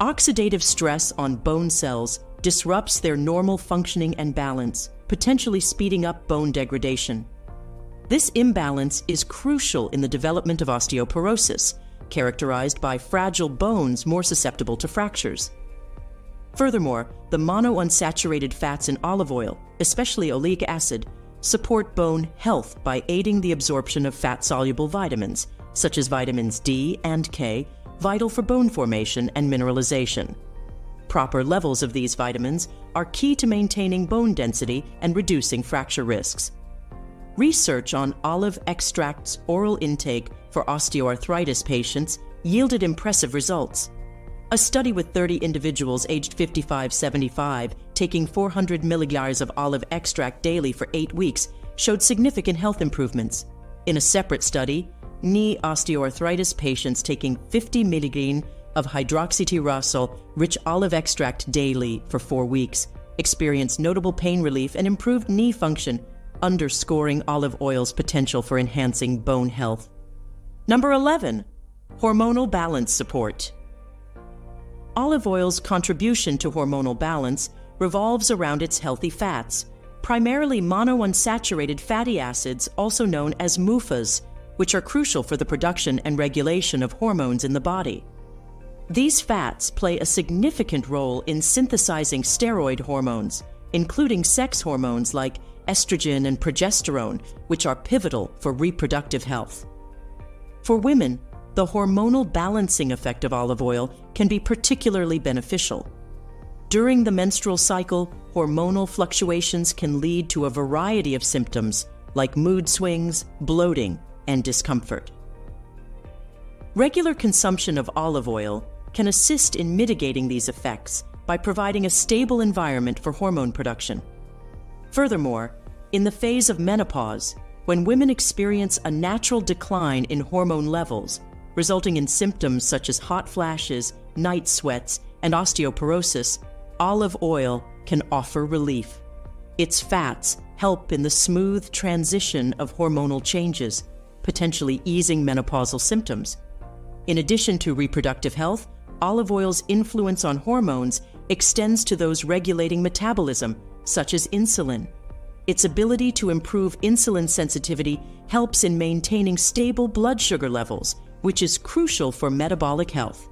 Oxidative stress on bone cells disrupts their normal functioning and balance, potentially speeding up bone degradation. This imbalance is crucial in the development of osteoporosis, characterized by fragile bones more susceptible to fractures. Furthermore, the monounsaturated fats in olive oil, especially oleic acid, support bone health by aiding the absorption of fat soluble vitamins, such as vitamins D and K, vital for bone formation and mineralization. Proper levels of these vitamins are key to maintaining bone density and reducing fracture risks. Research on olive extract's oral intake for osteoarthritis patients yielded impressive results. A study with 30 individuals aged 55 75 taking 400 milligrams of olive extract daily for eight weeks showed significant health improvements. In a separate study, knee osteoarthritis patients taking 50 milligrams of hydroxytyrosol rich olive extract daily for four weeks experienced notable pain relief and improved knee function, underscoring olive oil's potential for enhancing bone health. Number 11. Hormonal balance support. Olive oil's contribution to hormonal balance revolves around its healthy fats, primarily monounsaturated fatty acids, also known as MUFAs, which are crucial for the production and regulation of hormones in the body. These fats play a significant role in synthesizing steroid hormones, including sex hormones like estrogen and progesterone, which are pivotal for reproductive health. For women, the hormonal balancing effect of olive oil can be particularly beneficial. During the menstrual cycle, hormonal fluctuations can lead to a variety of symptoms like mood swings, bloating, and discomfort. Regular consumption of olive oil can assist in mitigating these effects by providing a stable environment for hormone production. Furthermore, in the phase of menopause, when women experience a natural decline in hormone levels, resulting in symptoms such as hot flashes, night sweats, and osteoporosis, olive oil can offer relief. Its fats help in the smooth transition of hormonal changes, potentially easing menopausal symptoms. In addition to reproductive health, olive oil's influence on hormones extends to those regulating metabolism, such as insulin. Its ability to improve insulin sensitivity helps in maintaining stable blood sugar levels, which is crucial for metabolic health.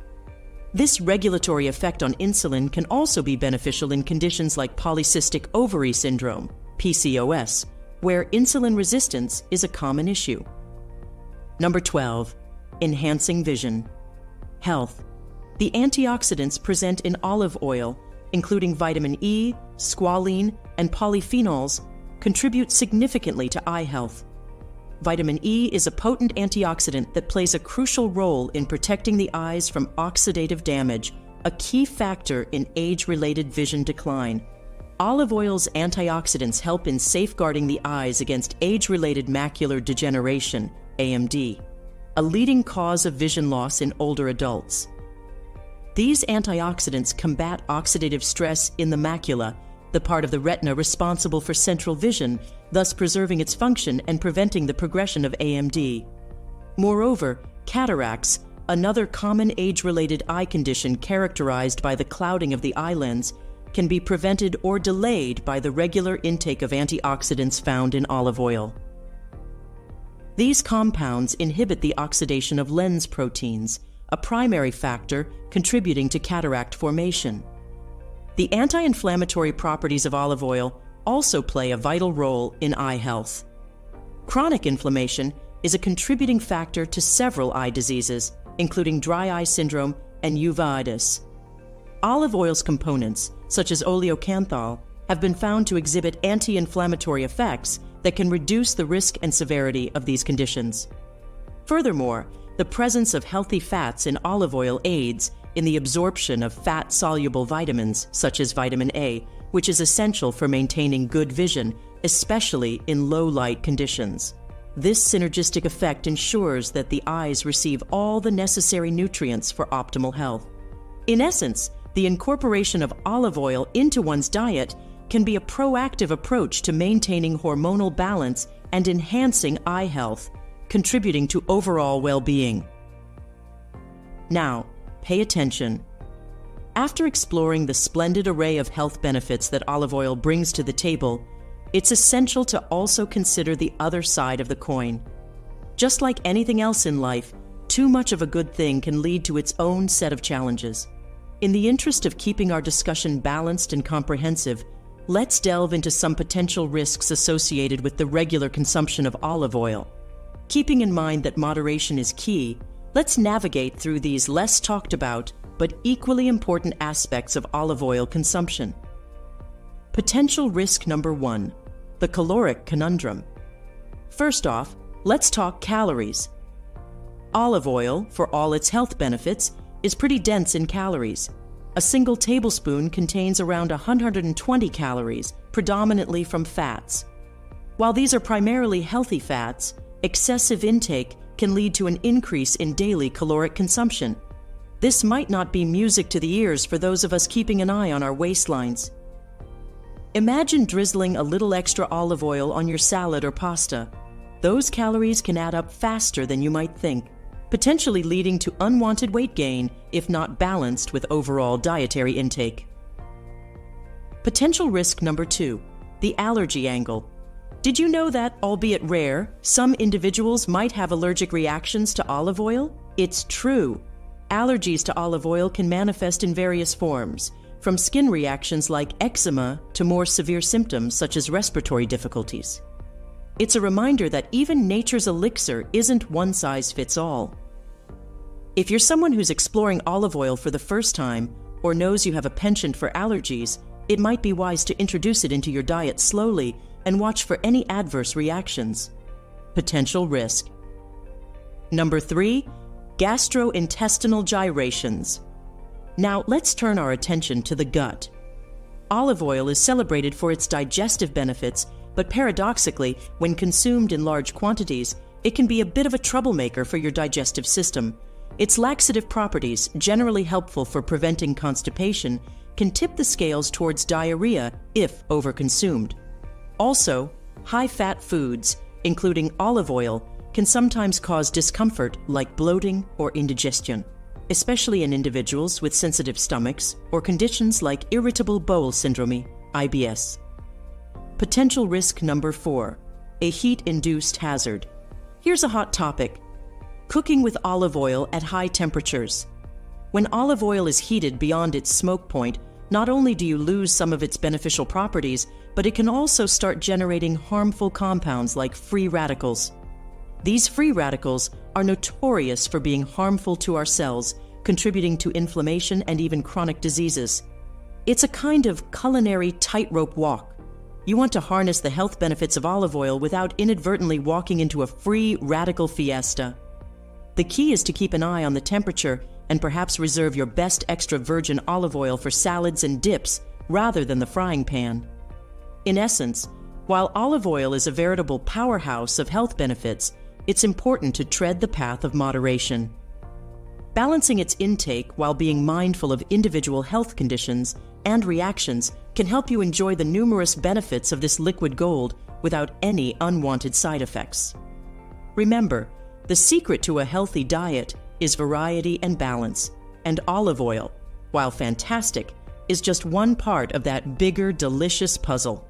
This regulatory effect on insulin can also be beneficial in conditions like polycystic ovary syndrome, PCOS, where insulin resistance is a common issue. Number 12. Enhancing vision. Health. The antioxidants present in olive oil, including vitamin E, squalene, and polyphenols, contribute significantly to eye health. Vitamin E is a potent antioxidant that plays a crucial role in protecting the eyes from oxidative damage, a key factor in age related vision decline. Olive oil's antioxidants help in safeguarding the eyes against age related macular degeneration, AMD, a leading cause of vision loss in older adults. These antioxidants combat oxidative stress in the macula, the part of the retina responsible for central vision, thus preserving its function and preventing the progression of AMD. Moreover, cataracts, another common age related eye condition characterized by the clouding of the eye lens, can be prevented or delayed by the regular intake of antioxidants found in olive oil. These compounds inhibit the oxidation of lens proteins, a primary factor contributing to cataract formation. The anti inflammatory properties of olive oil also play a vital role in eye health. Chronic inflammation is a contributing factor to several eye diseases, including dry eye syndrome and uveitis. Olive oil's components, such as oleocanthal, have been found to exhibit anti inflammatory effects that can reduce the risk and severity of these conditions. Furthermore, the presence of healthy fats in olive oil aids in the absorption of fat soluble vitamins, such as vitamin A, which is essential for maintaining good vision, especially in low light conditions. This synergistic effect ensures that the eyes receive all the necessary nutrients for optimal health. In essence, the incorporation of olive oil into one's diet can be a proactive approach to maintaining hormonal balance and enhancing eye health contributing to overall well being. Now, pay attention. After exploring the splendid array of health benefits that olive oil brings to the table, it's essential to also consider the other side of the coin. Just like anything else in life, too much of a good thing can lead to its own set of challenges. In the interest of keeping our discussion balanced and comprehensive, let's delve into some potential risks associated with the regular consumption of olive oil. Keeping in mind that moderation is key, let's navigate through these less talked about but equally important aspects of olive oil consumption. Potential risk number one the caloric conundrum. First off, let's talk calories. Olive oil, for all its health benefits, is pretty dense in calories. A single tablespoon contains around 120 calories, predominantly from fats. While these are primarily healthy fats, excessive intake can lead to an increase in daily caloric consumption. This might not be music to the ears for those of us keeping an eye on our waistlines. Imagine drizzling a little extra olive oil on your salad or pasta. Those calories can add up faster than you might think. potentially leading to unwanted weight gain if not balanced with overall dietary intake. Potential risk number two the allergy angle. Did you know that, albeit rare, some individuals might have allergic reactions to olive oil? It's true. Allergies to olive oil can manifest in various forms, from skin reactions like eczema to more severe symptoms such as respiratory difficulties. It's a reminder that even nature's elixir isn't one size fits all. If you're someone who's exploring olive oil for the first time or knows you have a penchant for allergies, it might be wise to introduce it into your diet slowly and watch for any adverse reactions. Potential risk. Number three, gastrointestinal gyrations. Now let's turn our attention to the gut. Olive oil is celebrated for its digestive benefits, but paradoxically, when consumed in large quantities, it can be a bit of a troublemaker for your digestive system. Its laxative properties, generally helpful for preventing constipation, can tip the scales towards diarrhea if overconsumed. Also, high fat foods, including olive oil, can sometimes cause discomfort like bloating or indigestion, especially in individuals with sensitive stomachs or conditions like irritable bowel syndrome, IBS. Potential risk number four a heat induced hazard. Here's a hot topic cooking with olive oil at high temperatures. When olive oil is heated beyond its smoke point, not only do you lose some of its beneficial properties, but it can also start generating harmful compounds like free radicals. These free radicals are notorious for being harmful to our cells, contributing to inflammation and even chronic diseases. It's a kind of culinary tightrope walk. You want to harness the health benefits of olive oil without inadvertently walking into a free radical fiesta. The key is to keep an eye on the temperature and perhaps reserve your best extra virgin olive oil for salads and dips rather than the frying pan. In essence, while olive oil is a veritable powerhouse of health benefits, it's important to tread the path of moderation. Balancing its intake while being mindful of individual health conditions and reactions can help you enjoy the numerous benefits of this liquid gold without any unwanted side effects. Remember, the secret to a healthy diet is variety and balance, and olive oil, while fantastic, is just one part of that bigger, delicious puzzle.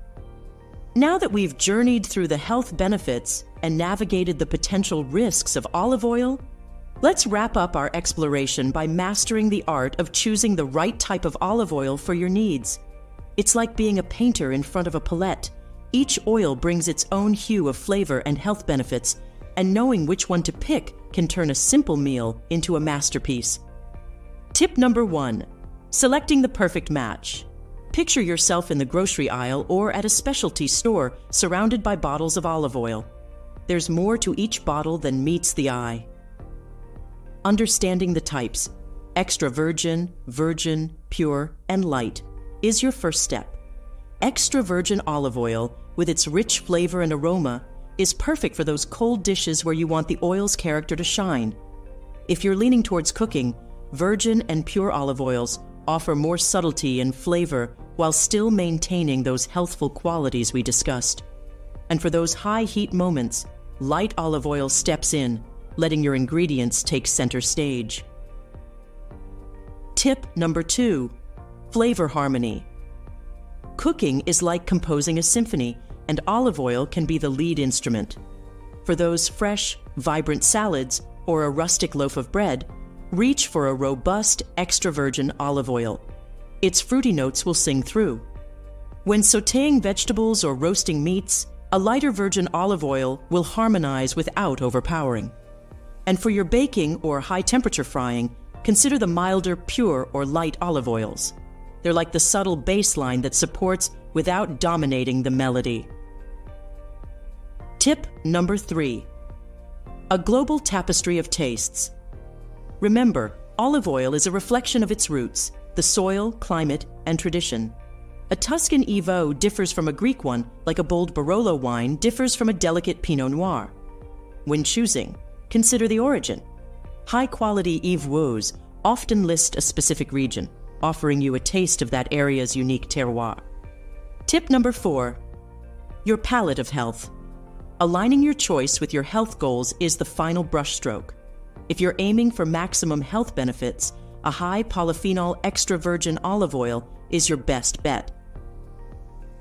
Now that we've journeyed through the health benefits and navigated the potential risks of olive oil, let's wrap up our exploration by mastering the art of choosing the right type of olive oil for your needs. It's like being a painter in front of a palette. Each oil brings its own hue of flavor and health benefits, and knowing which one to pick can turn a simple meal into a masterpiece. Tip number one selecting the perfect match. Picture yourself in the grocery aisle or at a specialty store surrounded by bottles of olive oil. There's more to each bottle than meets the eye. Understanding the types extra virgin, virgin, pure, and light is your first step. Extra virgin olive oil, with its rich flavor and aroma, is perfect for those cold dishes where you want the oil's character to shine. If you're leaning towards cooking, virgin and pure olive oils offer more subtlety and flavor while still maintaining those healthful qualities we discussed. And for those high heat moments, light olive oil steps in, letting your ingredients take center stage. Tip number two flavor harmony. Cooking is like composing a symphony and olive oil can be the lead instrument. For those fresh, vibrant salads or a rustic loaf of bread, reach for a robust extra virgin olive oil. Its fruity notes will sing through. When sauteing vegetables or roasting meats, a lighter virgin olive oil will harmonize without overpowering. And for your baking or high temperature frying, consider the milder, pure, or light olive oils. They're like the subtle bassline that supports without dominating the melody. Tip number three A global tapestry of tastes. Remember, olive oil is a reflection of its roots, the soil, climate, and tradition. A Tuscan EVOO differs from a Greek one, like a bold Barolo wine differs from a delicate Pinot Noir. When choosing, consider the origin. High quality EVOO's often list a specific region, offering you a taste of that area's unique terroir. Tip number four Your palate of health. Aligning your choice with your health goals is the final brushstroke. If you're aiming for maximum health benefits, a high polyphenol extra virgin olive oil is your best bet.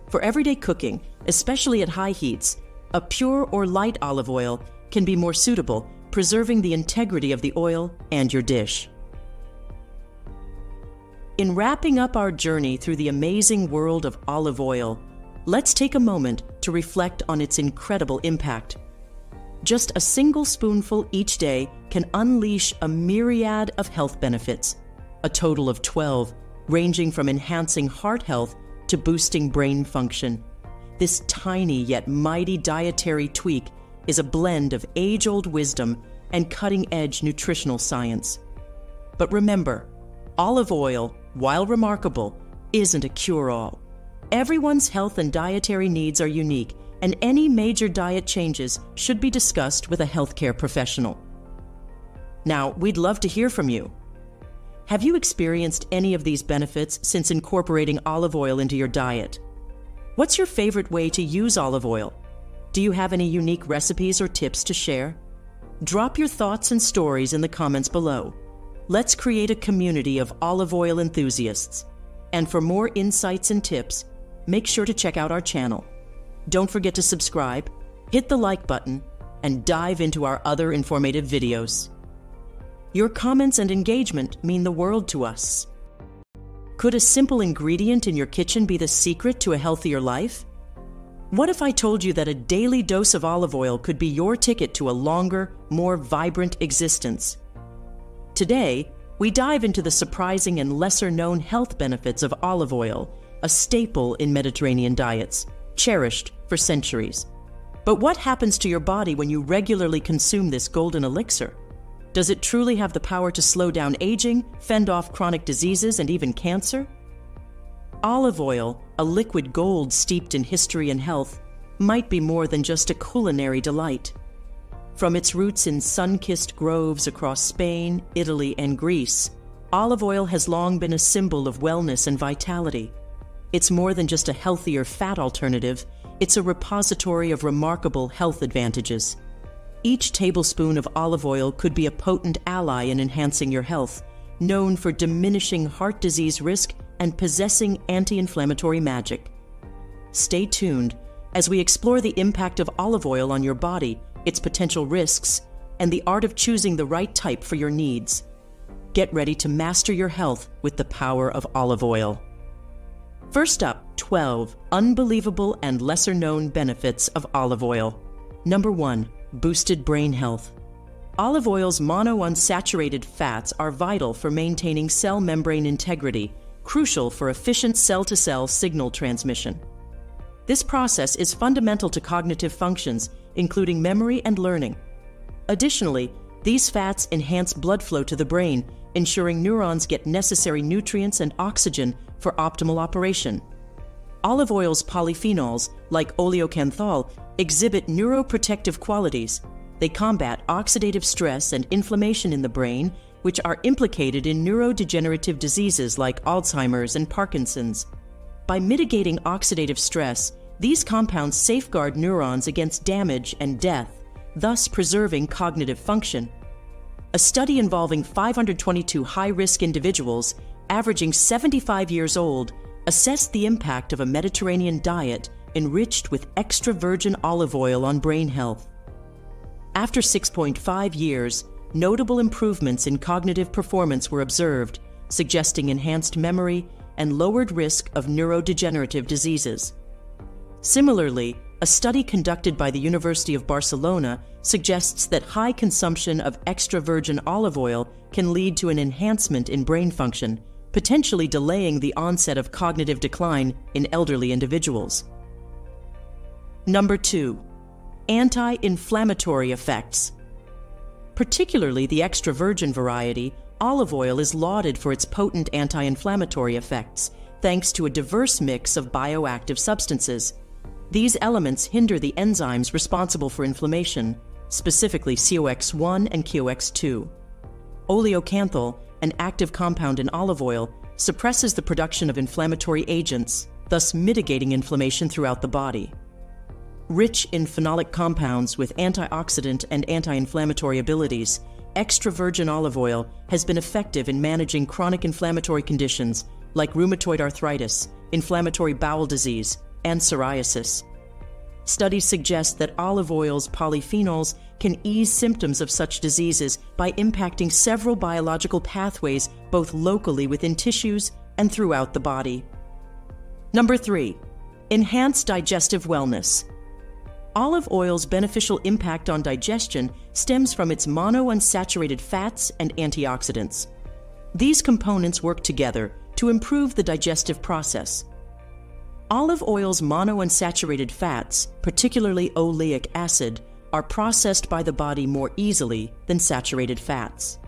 For everyday cooking, especially at high heats, a pure or light olive oil can be more suitable, preserving the integrity of the oil and your dish. In wrapping up our journey through the amazing world of olive oil, let's take a moment to reflect on its incredible impact. Just a single spoonful each day can unleash a myriad of health benefits, a total of 12, ranging from enhancing heart health to boosting brain function. This tiny yet mighty dietary tweak is a blend of age old wisdom and cutting edge nutritional science. But remember, olive oil, while remarkable, isn't a cure all. Everyone's health and dietary needs are unique, and any major diet changes should be discussed with a healthcare professional. Now, we'd love to hear from you. Have you experienced any of these benefits since incorporating olive oil into your diet? What's your favorite way to use olive oil? Do you have any unique recipes or tips to share? Drop your thoughts and stories in the comments below. Let's create a community of olive oil enthusiasts. And for more insights and tips, make sure to check out our channel. Don't forget to subscribe, hit the like button, and dive into our other informative videos. Your comments and engagement mean the world to us. Could a simple ingredient in your kitchen be the secret to a healthier life? What if I told you that a daily dose of olive oil could be your ticket to a longer, more vibrant existence? Today, we dive into the surprising and lesser known health benefits of olive oil, a staple in Mediterranean diets, cherished for centuries. But what happens to your body when you regularly consume this golden elixir? Does it truly have the power to slow down aging, fend off chronic diseases, and even cancer? Olive oil, a liquid gold steeped in history and health, might be more than just a culinary delight. From its roots in sun kissed groves across Spain, Italy, and Greece, olive oil has long been a symbol of wellness and vitality. It's more than just a healthier fat alternative, it's a repository of remarkable health advantages. Each tablespoon of olive oil could be a potent ally in enhancing your health, known for diminishing heart disease risk and possessing anti inflammatory magic. Stay tuned as we explore the impact of olive oil on your body, its potential risks, and the art of choosing the right type for your needs. Get ready to master your health with the power of olive oil. First up, 12 unbelievable and lesser known benefits of olive oil. Number 1 boosted brain health. Olive oil's monounsaturated fats are vital for maintaining cell membrane integrity, crucial for efficient cell to cell signal transmission. This process is fundamental to cognitive functions, including memory and learning. Additionally, these fats enhance blood flow to the brain, ensuring neurons get necessary nutrients and oxygen for optimal operation. Olive oil's polyphenols, like oleocanthal, exhibit neuroprotective qualities. They combat oxidative stress and inflammation in the brain, which are implicated in neurodegenerative diseases like Alzheimer's and Parkinson's. By mitigating oxidative stress, these compounds safeguard neurons against damage and death, thus preserving cognitive function. A study involving 522 high risk individuals, averaging 75 years old, assessed the impact of a Mediterranean diet enriched with extra virgin olive oil on brain health. After 6.5 years, notable improvements in cognitive performance were observed, suggesting enhanced memory and lowered risk of neurodegenerative diseases. Similarly, a study conducted by the University of Barcelona suggests that high consumption of extra virgin olive oil can lead to an enhancement in brain function potentially delaying the onset of cognitive decline in elderly individuals. Number two, anti inflammatory effects. Particularly the extra virgin variety, olive oil is lauded for its potent anti inflammatory effects, thanks to a diverse mix of bioactive substances. These elements hinder the enzymes responsible for inflammation, specifically COX1 and COX2. Oleocanthal an active compound in olive oil, suppresses the production of inflammatory agents, thus mitigating inflammation throughout the body. Rich in phenolic compounds with antioxidant and anti inflammatory abilities, extra virgin olive oil has been effective in managing chronic inflammatory conditions like rheumatoid arthritis, inflammatory bowel disease, and psoriasis. Studies suggest that olive oil's polyphenols can ease symptoms of such diseases by impacting several biological pathways both locally within tissues and throughout the body. Number three, enhance digestive wellness. Olive oil's beneficial impact on digestion stems from its monounsaturated fats and antioxidants. These components work together to improve the digestive process. Olive oil's monounsaturated fats, particularly oleic acid, are processed by the body more easily than saturated fats.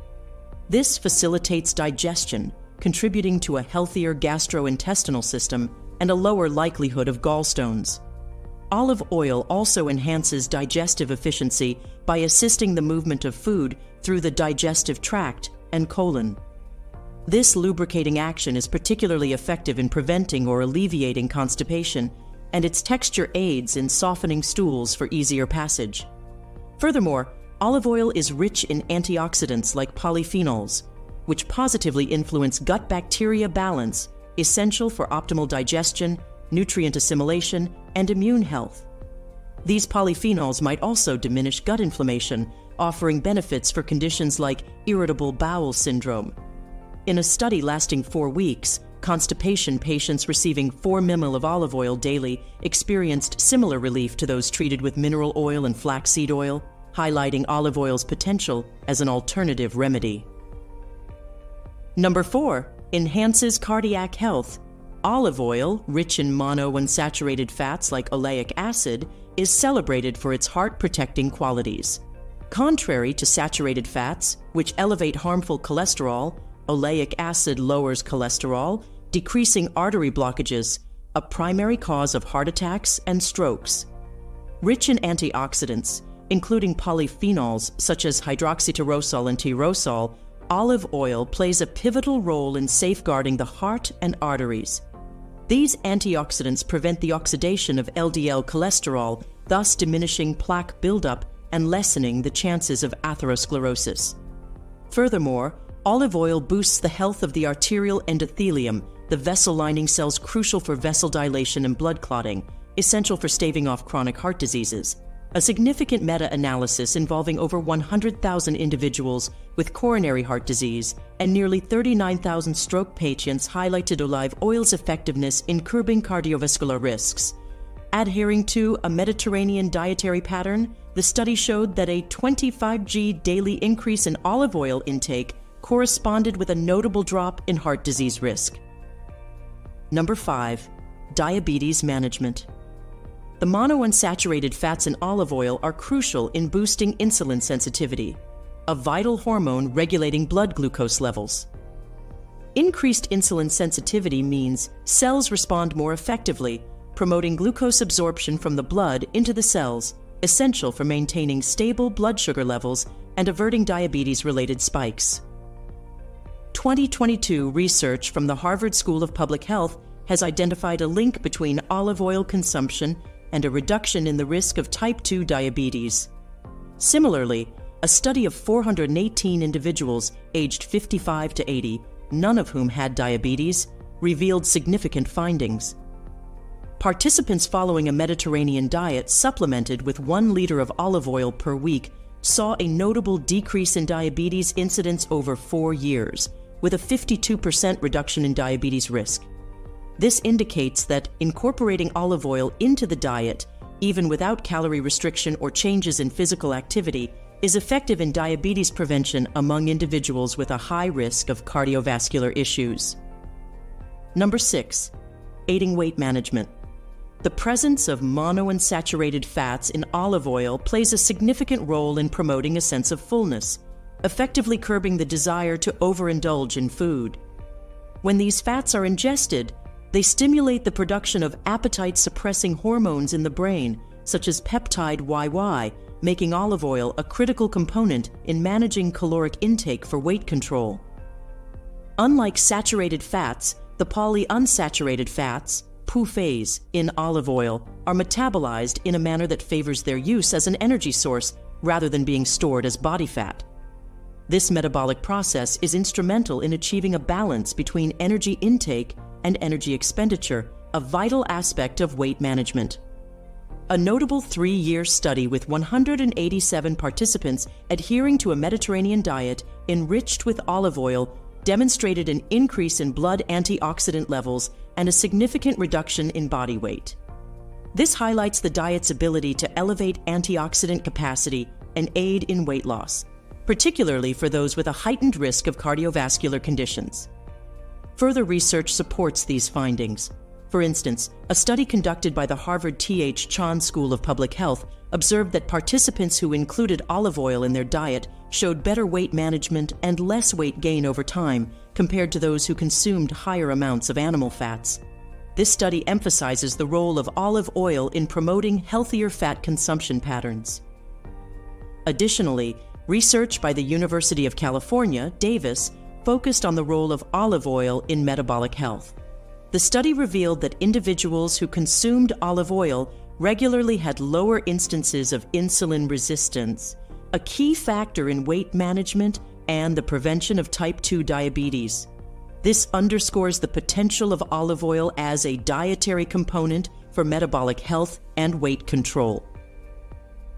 This facilitates digestion, contributing to a healthier gastrointestinal system and a lower likelihood of gallstones. Olive oil also enhances digestive efficiency by assisting the movement of food through the digestive tract and colon. This lubricating action is particularly effective in preventing or alleviating constipation, and its texture aids in softening stools for easier passage. Furthermore, olive oil is rich in antioxidants like polyphenols, which positively influence gut bacteria balance, essential for optimal digestion, nutrient assimilation, and immune health. These polyphenols might also diminish gut inflammation, offering benefits for conditions like irritable bowel syndrome. In a study lasting four weeks, constipation patients receiving 4 ml of olive oil daily experienced similar relief to those treated with mineral oil and flaxseed oil, highlighting olive oil's potential as an alternative remedy. Number 4. Enhances cardiac health Olive oil, rich in monounsaturated fats like oleic acid, is celebrated for its heart protecting qualities. Contrary to saturated fats, which elevate harmful cholesterol, oleic acid lowers cholesterol, decreasing artery blockages, a primary cause of heart attacks and strokes. Rich in antioxidants, including polyphenols such as hydroxytyrosol and tyrosol, olive oil plays a pivotal role in safeguarding the heart and arteries. These antioxidants prevent the oxidation of LDL cholesterol, thus diminishing plaque buildup and lessening the chances of atherosclerosis. Furthermore, olive oil boosts the health of the arterial endothelium, the vessel lining cells crucial for vessel dilation and blood clotting, essential for staving off chronic heart diseases. A significant meta analysis involving over 100,000 individuals with coronary heart disease and nearly 39,000 stroke patients highlighted olive oil's effectiveness in curbing cardiovascular risks. Adhering to a Mediterranean dietary pattern, the study showed that a 25g daily increase in olive oil intake corresponded with a notable drop in heart disease risk. Number 5. Diabetes management. The monounsaturated fats in olive oil are crucial in boosting insulin sensitivity, a vital hormone regulating blood glucose levels. Increased insulin sensitivity means cells respond more effectively, promoting glucose absorption from the blood into the cells, essential for maintaining stable blood sugar levels and averting diabetes related spikes. 2022 research from the Harvard School of Public Health has identified a link between olive oil consumption and a reduction in the risk of type 2 diabetes. Similarly, a study of 418 individuals aged 55 to 80, none of whom had diabetes, revealed significant findings. Participants following a Mediterranean diet supplemented with one liter of olive oil per week saw a notable decrease in diabetes incidence over four years, with a 52% reduction in diabetes risk. This indicates that incorporating olive oil into the diet, even without calorie restriction or changes in physical activity, is effective in diabetes prevention among individuals with a high risk of cardiovascular issues. Number 6. Aiding weight management. The presence of monounsaturated fats in olive oil plays a significant role in promoting a sense of fullness, effectively curbing the desire to overindulge in food. When these fats are ingested, they stimulate the production of appetite suppressing hormones in the brain, such as peptide YY, making olive oil a critical component in managing caloric intake for weight control. Unlike saturated fats, the polyunsaturated fats, PUFAs, in olive oil are metabolized in a manner that favors their use as an energy source rather than being stored as body fat. This metabolic process is instrumental in achieving a balance between energy intake and energy expenditure, a vital aspect of weight management. A notable three year study with 187 participants adhering to a Mediterranean diet enriched with olive oil demonstrated an increase in blood antioxidant levels and a significant reduction in body weight. This highlights the diet's ability to elevate antioxidant capacity and aid in weight loss, particularly for those with a heightened risk of cardiovascular conditions. Further research supports these findings. For instance, a study conducted by the Harvard T.H. Chan School of Public Health observed that participants who included olive oil in their diet showed better weight management and less weight gain over time compared to those who consumed higher amounts of animal fats. This study emphasizes the role of olive oil in promoting healthier fat consumption patterns. Additionally, research by the University of California, Davis, focused on the role of olive oil in metabolic health. The study revealed that individuals who consumed olive oil regularly had lower instances of insulin resistance, a key factor in weight management and the prevention of type 2 diabetes. This underscores the potential of olive oil as a dietary component for metabolic health and weight control.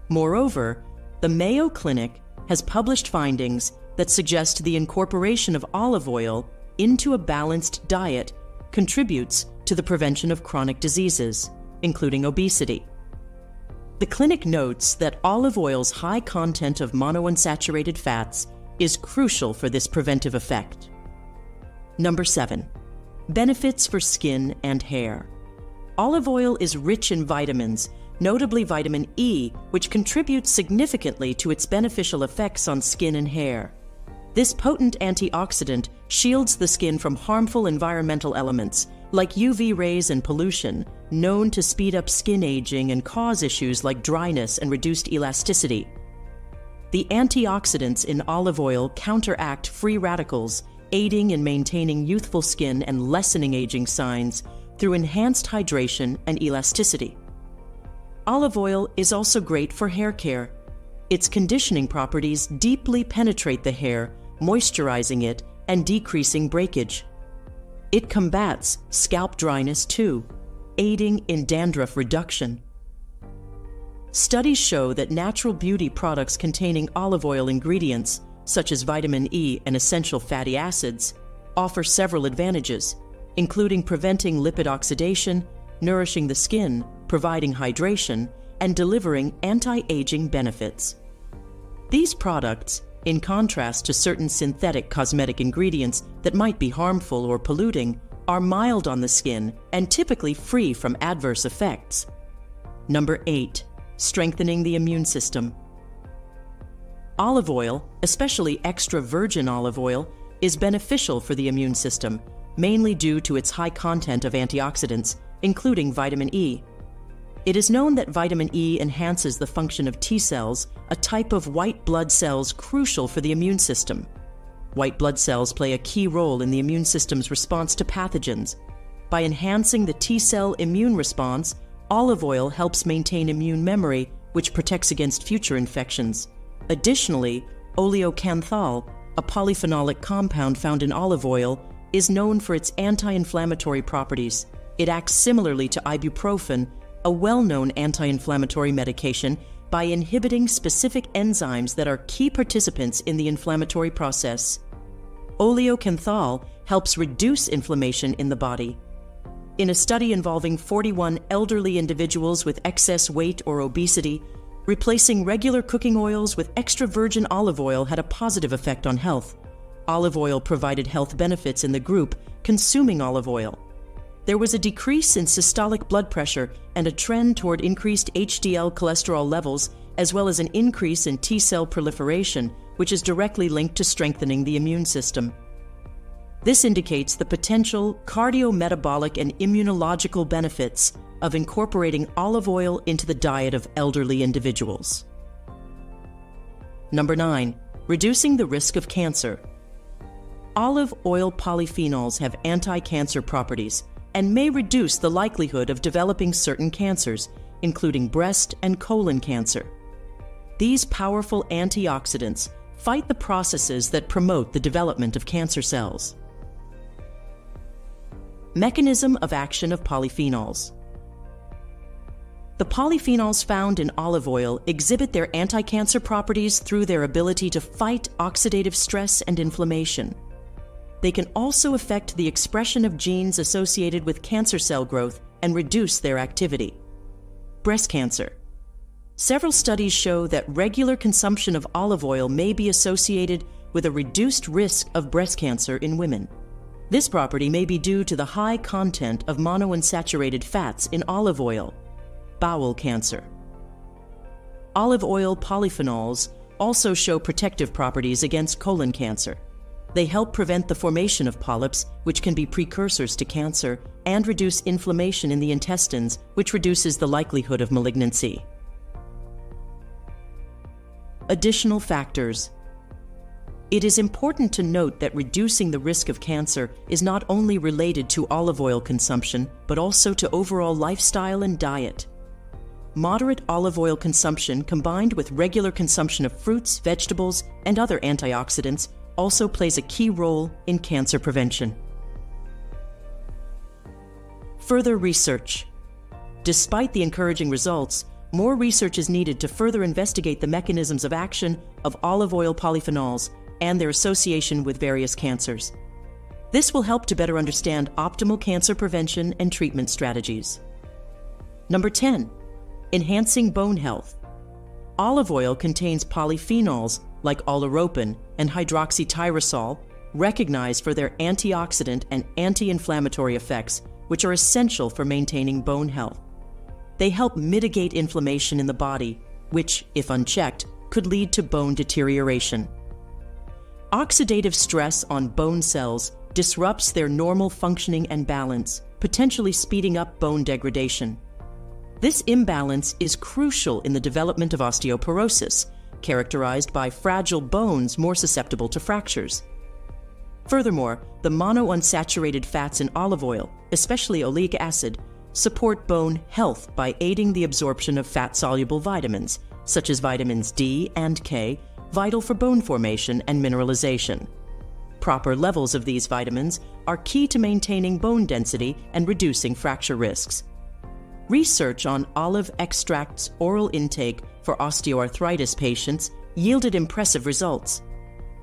Moreover, the Mayo Clinic has published findings that suggest the incorporation of olive oil into a balanced diet contributes to the prevention of chronic diseases, including obesity. The clinic notes that olive oil's high content of monounsaturated fats is crucial for this preventive effect. Number 7. Benefits for skin and hair. Olive oil is rich in vitamins, notably vitamin E, which contributes significantly to its beneficial effects on skin and hair. This potent antioxidant shields the skin from harmful environmental elements like UV rays and pollution, known to speed up skin aging and cause issues like dryness and reduced elasticity. The antioxidants in olive oil counteract free radicals, aiding in maintaining youthful skin and lessening aging signs through enhanced hydration and elasticity. Olive oil is also great for hair care. Its conditioning properties deeply penetrate the hair moisturizing it, and decreasing breakage. It combats scalp dryness too, aiding in dandruff reduction. Studies show that natural beauty products containing olive oil ingredients, such as vitamin E and essential fatty acids, offer several advantages, including preventing lipid oxidation, nourishing the skin, providing hydration, and delivering anti aging benefits. These products in contrast to certain synthetic cosmetic ingredients that might be harmful or polluting, are mild on the skin and typically free from adverse effects. Number 8. Strengthening the immune system. Olive oil, especially extra virgin olive oil, is beneficial for the immune system, mainly due to its high content of antioxidants, including vitamin E. It is known that vitamin E enhances the function of T cells, a type of white blood cells crucial for the immune system. White blood cells play a key role in the immune system's response to pathogens. By enhancing the T cell immune response, olive oil helps maintain immune memory, which protects against future infections. Additionally, oleocanthal, a polyphenolic compound found in olive oil, is known for its anti inflammatory properties. It acts similarly to ibuprofen a well known anti inflammatory medication by inhibiting specific enzymes that are key participants in the inflammatory process. Oleocanthal helps reduce inflammation in the body. In a study involving 41 elderly individuals with excess weight or obesity, replacing regular cooking oils with extra virgin olive oil had a positive effect on health. Olive oil provided health benefits in the group consuming olive oil there was a decrease in systolic blood pressure and a trend toward increased HDL cholesterol levels, as well as an increase in T cell proliferation, which is directly linked to strengthening the immune system. This indicates the potential cardiometabolic and immunological benefits of incorporating olive oil into the diet of elderly individuals. Number 9. Reducing the risk of cancer. Olive oil polyphenols have anti cancer properties and may reduce the likelihood of developing certain cancers, including breast and colon cancer. These powerful antioxidants fight the processes that promote the development of cancer cells. Mechanism of action of polyphenols. The polyphenols found in olive oil exhibit their anti-cancer properties through their ability to fight oxidative stress and inflammation. They can also affect the expression of genes associated with cancer cell growth and reduce their activity. Breast cancer. Several studies show that regular consumption of olive oil may be associated with a reduced risk of breast cancer in women. This property may be due to the high content of monounsaturated fats in olive oil, bowel cancer. Olive oil polyphenols also show protective properties against colon cancer. They help prevent the formation of polyps, which can be precursors to cancer, and reduce inflammation in the intestines, which reduces the likelihood of malignancy. Additional factors. It is important to note that reducing the risk of cancer is not only related to olive oil consumption, but also to overall lifestyle and diet. Moderate olive oil consumption combined with regular consumption of fruits, vegetables, and other antioxidants also plays a key role in cancer prevention. Further research. Despite the encouraging results, more research is needed to further investigate the mechanisms of action of olive oil polyphenols and their association with various cancers. This will help to better understand optimal cancer prevention and treatment strategies. Number 10 enhancing bone health. Olive oil contains polyphenols like oleuropein and hydroxytyrosol, recognized for their antioxidant and anti-inflammatory effects, which are essential for maintaining bone health. They help mitigate inflammation in the body, which, if unchecked, could lead to bone deterioration. Oxidative stress on bone cells disrupts their normal functioning and balance, potentially speeding up bone degradation. This imbalance is crucial in the development of osteoporosis, characterized by fragile bones more susceptible to fractures. Furthermore, the monounsaturated fats in olive oil, especially oleic acid, support bone health by aiding the absorption of fat-soluble vitamins, such as vitamins D and K, vital for bone formation and mineralization. Proper levels of these vitamins are key to maintaining bone density and reducing fracture risks. Research on olive extract's oral intake for osteoarthritis patients yielded impressive results.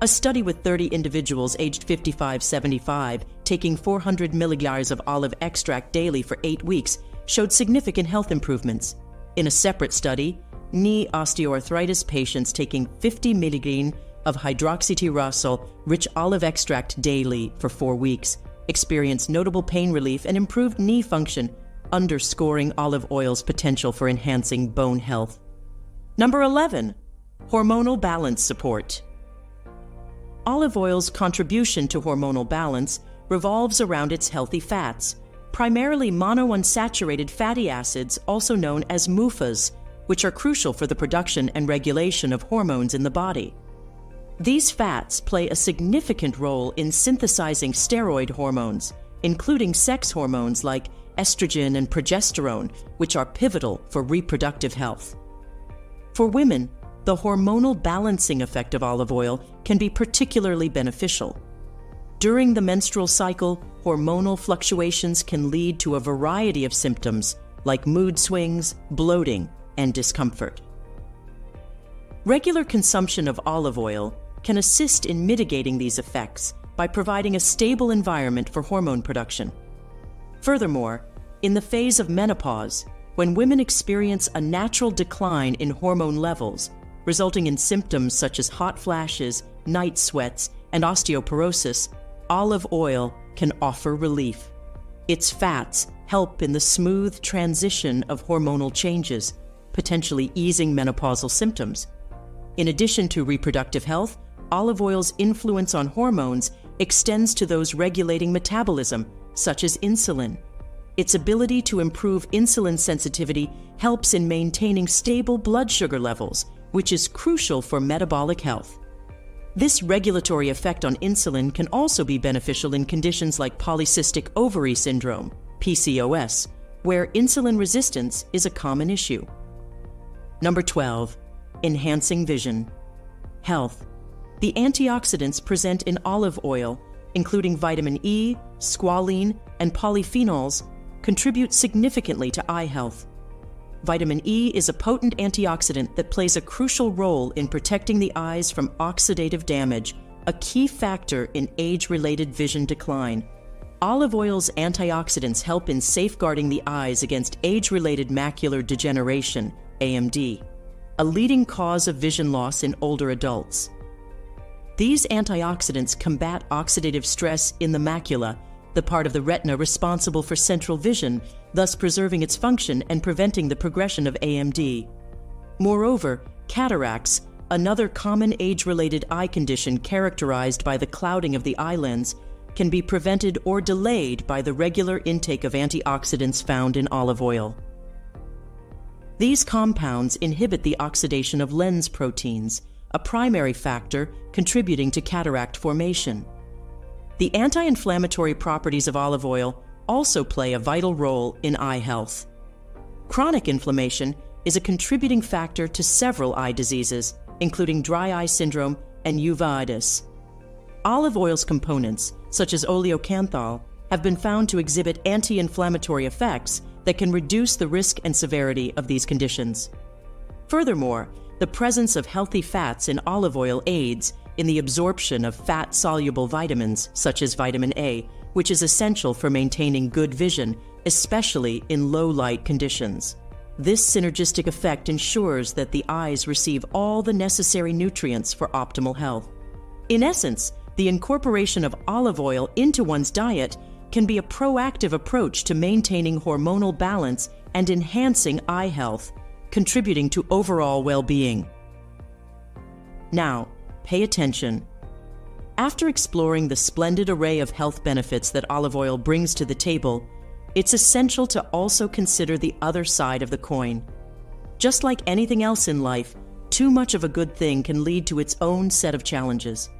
A study with 30 individuals aged 55 75 taking 400 milligrams of olive extract daily for eight weeks showed significant health improvements. In a separate study, knee osteoarthritis patients taking 50 milligrams of hydroxytyrosol rich olive extract daily for four weeks experienced notable pain relief and improved knee function underscoring olive oil's potential for enhancing bone health. Number 11, hormonal balance support. Olive oil's contribution to hormonal balance revolves around its healthy fats, primarily monounsaturated fatty acids, also known as MUFAs, which are crucial for the production and regulation of hormones in the body. These fats play a significant role in synthesizing steroid hormones, including sex hormones like estrogen and progesterone, which are pivotal for reproductive health. For women, the hormonal balancing effect of olive oil can be particularly beneficial. During the menstrual cycle, hormonal fluctuations can lead to a variety of symptoms like mood swings, bloating, and discomfort. Regular consumption of olive oil can assist in mitigating these effects by providing a stable environment for hormone production. Furthermore, in the phase of menopause, when women experience a natural decline in hormone levels, resulting in symptoms such as hot flashes, night sweats, and osteoporosis, olive oil can offer relief. Its fats help in the smooth transition of hormonal changes, potentially easing menopausal symptoms. In addition to reproductive health, olive oil's influence on hormones extends to those regulating metabolism, such as insulin. Its ability to improve insulin sensitivity helps in maintaining stable blood sugar levels, which is crucial for metabolic health. This regulatory effect on insulin can also be beneficial in conditions like polycystic ovary syndrome, PCOS, where insulin resistance is a common issue. Number 12, enhancing vision. Health. The antioxidants present in olive oil, including vitamin E, squalene, and polyphenols, contribute significantly to eye health. Vitamin E is a potent antioxidant that plays a crucial role in protecting the eyes from oxidative damage, a key factor in age related vision decline. Olive oil's antioxidants help in safeguarding the eyes against age related macular degeneration, AMD, a leading cause of vision loss in older adults. These antioxidants combat oxidative stress in the macula, the part of the retina responsible for central vision, thus preserving its function and preventing the progression of AMD. Moreover, cataracts, another common age related eye condition characterized by the clouding of the eye lens, can be prevented or delayed by the regular intake of antioxidants found in olive oil. These compounds inhibit the oxidation of lens proteins, a primary factor contributing to cataract formation. The anti inflammatory properties of olive oil also play a vital role in eye health. Chronic inflammation is a contributing factor to several eye diseases, including dry eye syndrome and uveitis. Olive oil's components, such as oleocanthal, have been found to exhibit anti inflammatory effects that can reduce the risk and severity of these conditions. Furthermore, the presence of healthy fats in olive oil aids in the absorption of fat soluble vitamins, such as vitamin A, which is essential for maintaining good vision, especially in low light conditions. This synergistic effect ensures that the eyes receive all the necessary nutrients for optimal health. In essence, the incorporation of olive oil into one's diet can be a proactive approach to maintaining hormonal balance and enhancing eye health, contributing to overall well being. Now, pay attention. After exploring the splendid array of health benefits that olive oil brings to the table, it's essential to also consider the other side of the coin. Just like anything else in life, too much of a good thing can lead to its own set of challenges.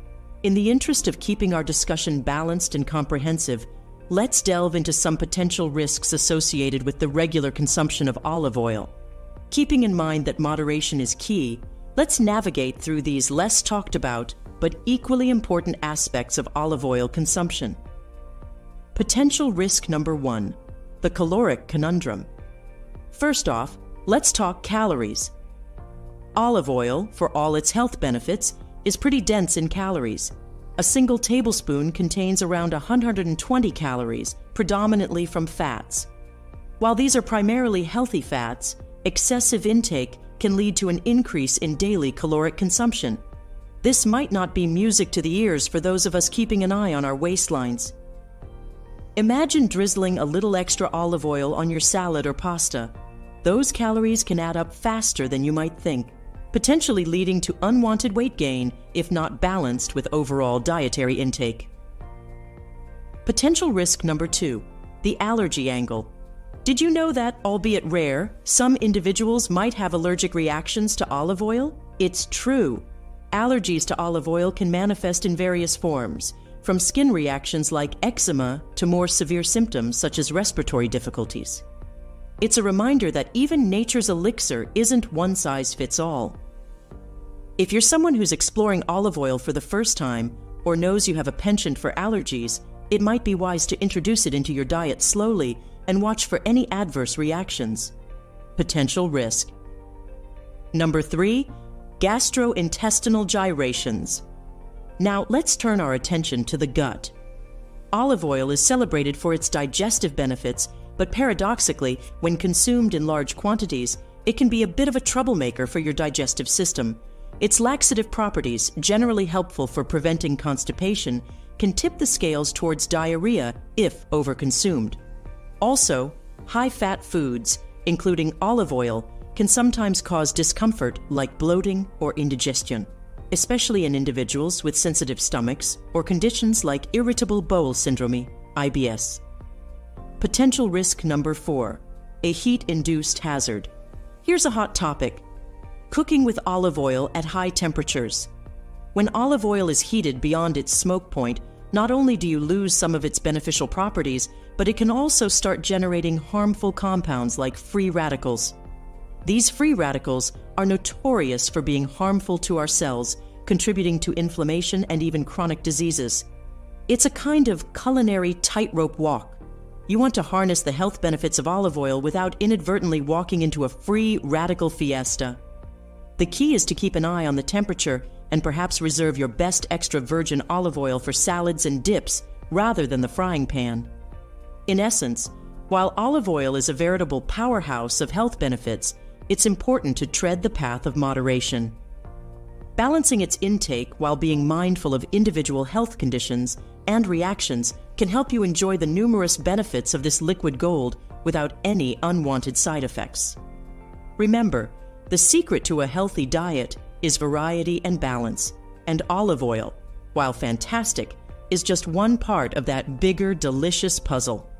In the interest of keeping our discussion balanced and comprehensive, let's delve into some potential risks associated with the regular consumption of olive oil. Keeping in mind that moderation is key, let's navigate through these less talked about but equally important aspects of olive oil consumption. Potential risk number one the caloric conundrum. First off, let's talk calories. Olive oil, for all its health benefits, is pretty dense in calories. A single tablespoon contains around 120 calories, predominantly from fats. While these are primarily healthy fats, excessive intake can lead to an increase in daily caloric consumption. This might not be music to the ears for those of us keeping an eye on our waistlines. Imagine drizzling a little extra olive oil on your salad or pasta. Those calories can add up faster than you might think potentially leading to unwanted weight gain if not balanced with overall dietary intake. Potential risk number two the allergy angle. Did you know that, albeit rare, some individuals might have allergic reactions to olive oil? It's true. Allergies to olive oil can manifest in various forms, from skin reactions like eczema to more severe symptoms such as respiratory difficulties. It's a reminder that even nature's elixir isn't one size fits all. If you're someone who's exploring olive oil for the first time or knows you have a penchant for allergies, it might be wise to introduce it into your diet slowly and watch for any adverse reactions. Potential risk. Number three, gastrointestinal gyrations. Now let's turn our attention to the gut. Olive oil is celebrated for its digestive benefits but paradoxically, when consumed in large quantities, it can be a bit of a troublemaker for your digestive system. Its laxative properties, generally helpful for preventing constipation, can tip the scales towards diarrhea if overconsumed. Also, high fat foods, including olive oil, can sometimes cause discomfort like bloating or indigestion, especially in individuals with sensitive stomachs or conditions like irritable bowel syndrome, IBS. Potential risk number four a heat induced hazard. Here's a hot topic cooking with olive oil at high temperatures. When olive oil is heated beyond its smoke point, not only do you lose some of its beneficial properties, but it can also start generating harmful compounds like free radicals. These free radicals are notorious for being harmful to our cells, contributing to inflammation and even chronic diseases. It's a kind of culinary tightrope walk. You want to harness the health benefits of olive oil without inadvertently walking into a free radical fiesta. The key is to keep an eye on the temperature and perhaps reserve your best extra virgin olive oil for salads and dips rather than the frying pan. In essence, while olive oil is a veritable powerhouse of health benefits, it's important to tread the path of moderation. Balancing its intake while being mindful of individual health conditions and reactions can help you enjoy the numerous benefits of this liquid gold without any unwanted side effects. Remember, the secret to a healthy diet is variety and balance, and olive oil, while fantastic, is just one part of that bigger, delicious puzzle.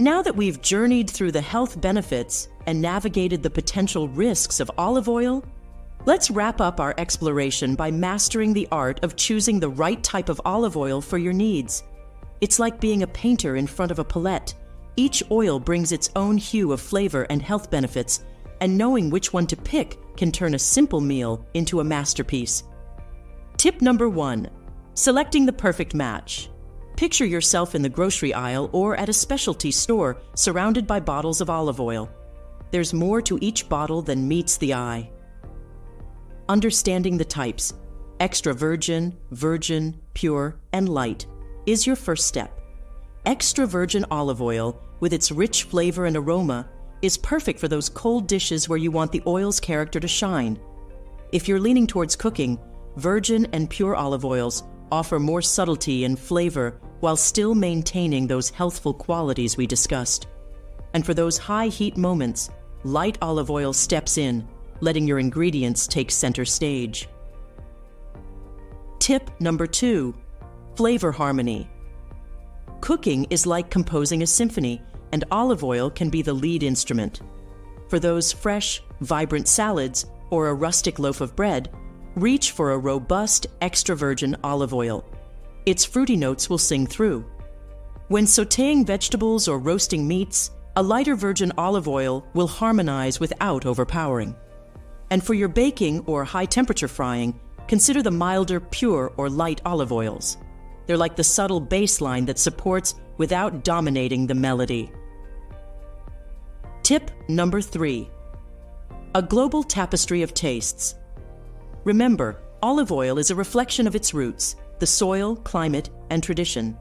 Now that we've journeyed through the health benefits and navigated the potential risks of olive oil, let's wrap up our exploration by mastering the art of choosing the right type of olive oil for your needs. It's like being a painter in front of a palette. Each oil brings its own hue of flavor and health benefits, and knowing which one to pick can turn a simple meal into a masterpiece. Tip number one selecting the perfect match. Picture yourself in the grocery aisle or at a specialty store surrounded by bottles of olive oil. There's more to each bottle than meets the eye. Understanding the types extra virgin, virgin, pure, and light is your first step. Extra virgin olive oil, with its rich flavor and aroma, is perfect for those cold dishes where you want the oil's character to shine. If you're leaning towards cooking, virgin and pure olive oils offer more subtlety and flavor while still maintaining those healthful qualities we discussed. And for those high heat moments, light olive oil steps in, letting your ingredients take center stage. Tip number two flavor harmony. Cooking is like composing a symphony, and olive oil can be the lead instrument. For those fresh, vibrant salads or a rustic loaf of bread, reach for a robust extra virgin olive oil its fruity notes will sing through. When sauteing vegetables or roasting meats, a lighter virgin olive oil will harmonize without overpowering. And for your baking or high temperature frying, consider the milder, pure, or light olive oils. They're like the subtle bassline that supports without dominating the melody. Tip number three a global tapestry of tastes. Remember, olive oil is a reflection of its roots the soil, climate, and tradition.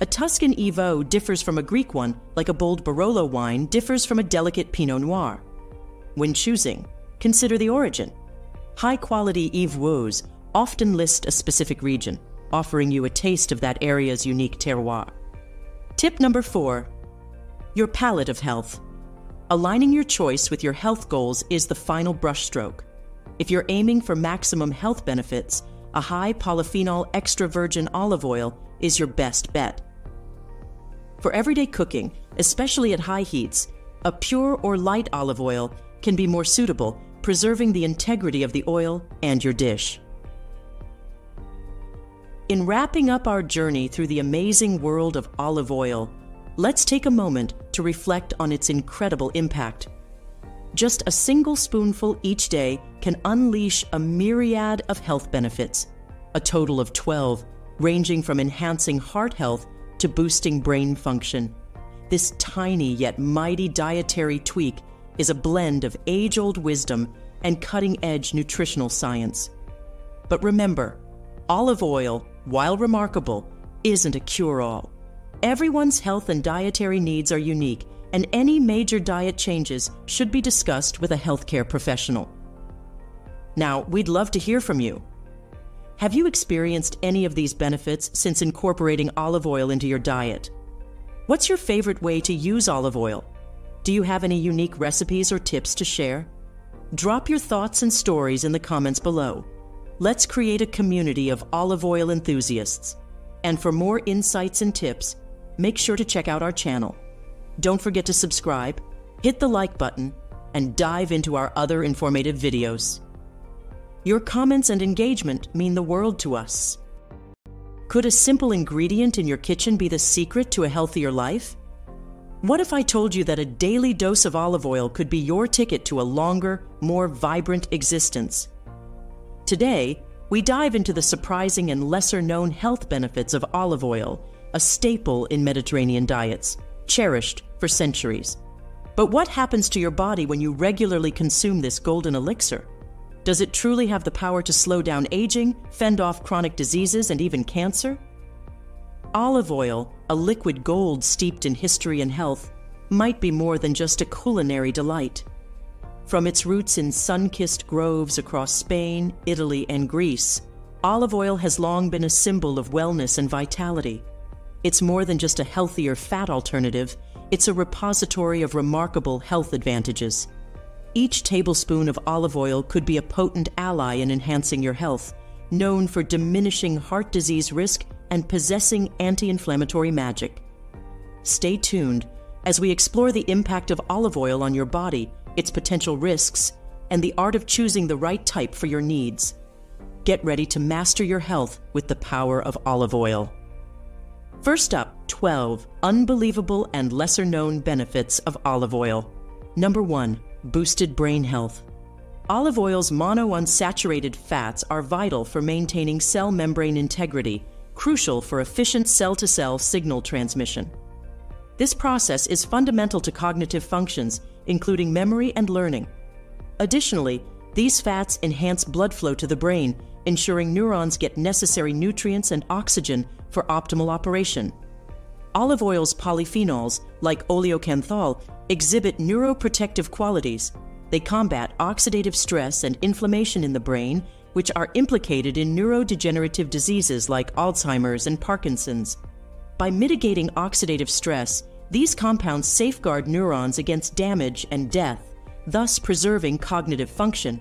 A Tuscan EVOO differs from a Greek one, like a bold Barolo wine differs from a delicate Pinot Noir. When choosing, consider the origin. High quality EVOOs often list a specific region, offering you a taste of that area's unique terroir. Tip number four your palette of health. Aligning your choice with your health goals is the final brushstroke. If you're aiming for maximum health benefits, a high polyphenol extra virgin olive oil is your best bet. For everyday cooking, especially at high heats, a pure or light olive oil can be more suitable, preserving the integrity of the oil and your dish. In wrapping up our journey through the amazing world of olive oil, let's take a moment to reflect on its incredible impact. Just a single spoonful each day can unleash a myriad of health benefits, a total of 12, ranging from enhancing heart health to boosting brain function. This tiny yet mighty dietary tweak is a blend of age old wisdom and cutting edge nutritional science. But remember, olive oil, while remarkable, isn't a cure all. Everyone's health and dietary needs are unique, and any major diet changes should be discussed with a healthcare professional. Now, we'd love to hear from you. Have you experienced any of these benefits since incorporating olive oil into your diet? What's your favorite way to use olive oil? Do you have any unique recipes or tips to share? Drop your thoughts and stories in the comments below. Let's create a community of olive oil enthusiasts. And for more insights and tips, make sure to check out our channel. Don't forget to subscribe, hit the like button, and dive into our other informative videos. Your comments and engagement mean the world to us. Could a simple ingredient in your kitchen be the secret to a healthier life? What if I told you that a daily dose of olive oil could be your ticket to a longer, more vibrant existence? Today, we dive into the surprising and lesser known health benefits of olive oil, a staple in Mediterranean diets, cherished for centuries. But what happens to your body when you regularly consume this golden elixir? Does it truly have the power to slow down aging, fend off chronic diseases, and even cancer? Olive oil, a liquid gold steeped in history and health, might be more than just a culinary delight. From its roots in sun kissed groves across Spain, Italy, and Greece, olive oil has long been a symbol of wellness and vitality. It's more than just a healthier fat alternative, it's a repository of remarkable health advantages. Each tablespoon of olive oil could be a potent ally in enhancing your health, known for diminishing heart disease risk and possessing anti inflammatory magic. Stay tuned as we explore the impact of olive oil on your body, its potential risks, and the art of choosing the right type for your needs. Get ready to master your health with the power of olive oil. First up, 12 unbelievable and lesser known benefits of olive oil. Number 1. Boosted brain health. Olive oil's monounsaturated fats are vital for maintaining cell membrane integrity, crucial for efficient cell to cell signal transmission. This process is fundamental to cognitive functions, including memory and learning. Additionally, these fats enhance blood flow to the brain, ensuring neurons get necessary nutrients and oxygen for optimal operation. Olive oil's polyphenols, like oleocanthal, exhibit neuroprotective qualities. They combat oxidative stress and inflammation in the brain, which are implicated in neurodegenerative diseases like Alzheimer's and Parkinson's. By mitigating oxidative stress, these compounds safeguard neurons against damage and death, thus preserving cognitive function.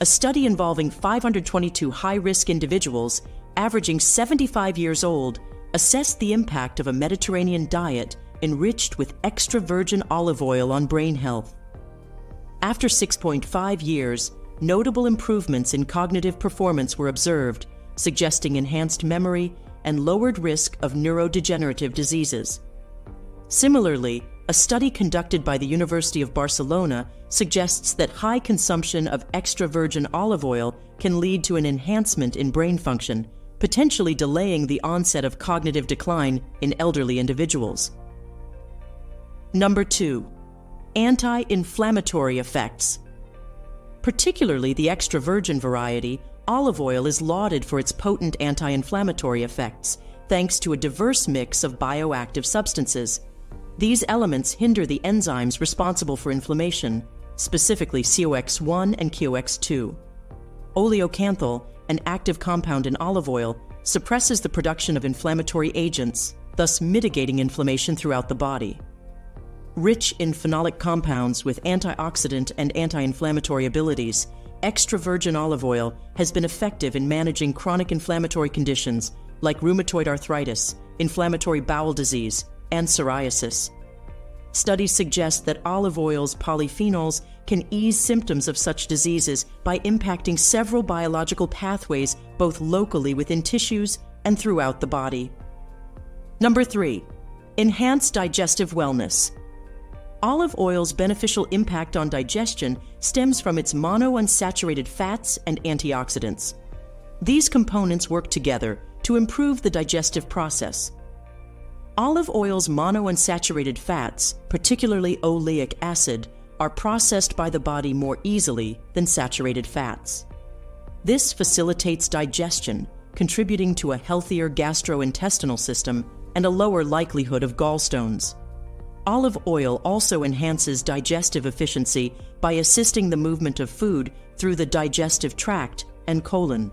A study involving 522 high risk individuals, averaging 75 years old, assessed the impact of a Mediterranean diet enriched with extra virgin olive oil on brain health. After 6.5 years, notable improvements in cognitive performance were observed, suggesting enhanced memory and lowered risk of neurodegenerative diseases. Similarly, a study conducted by the University of Barcelona suggests that high consumption of extra virgin olive oil can lead to an enhancement in brain function, potentially delaying the onset of cognitive decline in elderly individuals. Number 2. Anti inflammatory effects. Particularly the extra virgin variety olive oil is lauded for its potent anti inflammatory effects, thanks to a diverse mix of bioactive substances. These elements hinder the enzymes responsible for inflammation, specifically COX1 and COX2. Oleocanthal, an active compound in olive oil, suppresses the production of inflammatory agents, thus mitigating inflammation throughout the body. Rich in phenolic compounds with antioxidant and anti inflammatory abilities, extra virgin olive oil has been effective in managing chronic inflammatory conditions like rheumatoid arthritis, inflammatory bowel disease, and psoriasis. Studies suggest that olive oil's polyphenols can ease symptoms of such diseases by impacting several biological pathways both locally within tissues and throughout the body. Number three, enhance digestive wellness. Olive oil's beneficial impact on digestion stems from its monounsaturated fats and antioxidants. These components work together to improve the digestive process. Olive oil's monounsaturated fats, particularly oleic acid, are processed by the body more easily than saturated fats. This facilitates digestion, contributing to a healthier gastrointestinal system and a lower likelihood of gallstones. Olive oil also enhances digestive efficiency by assisting the movement of food through the digestive tract and colon.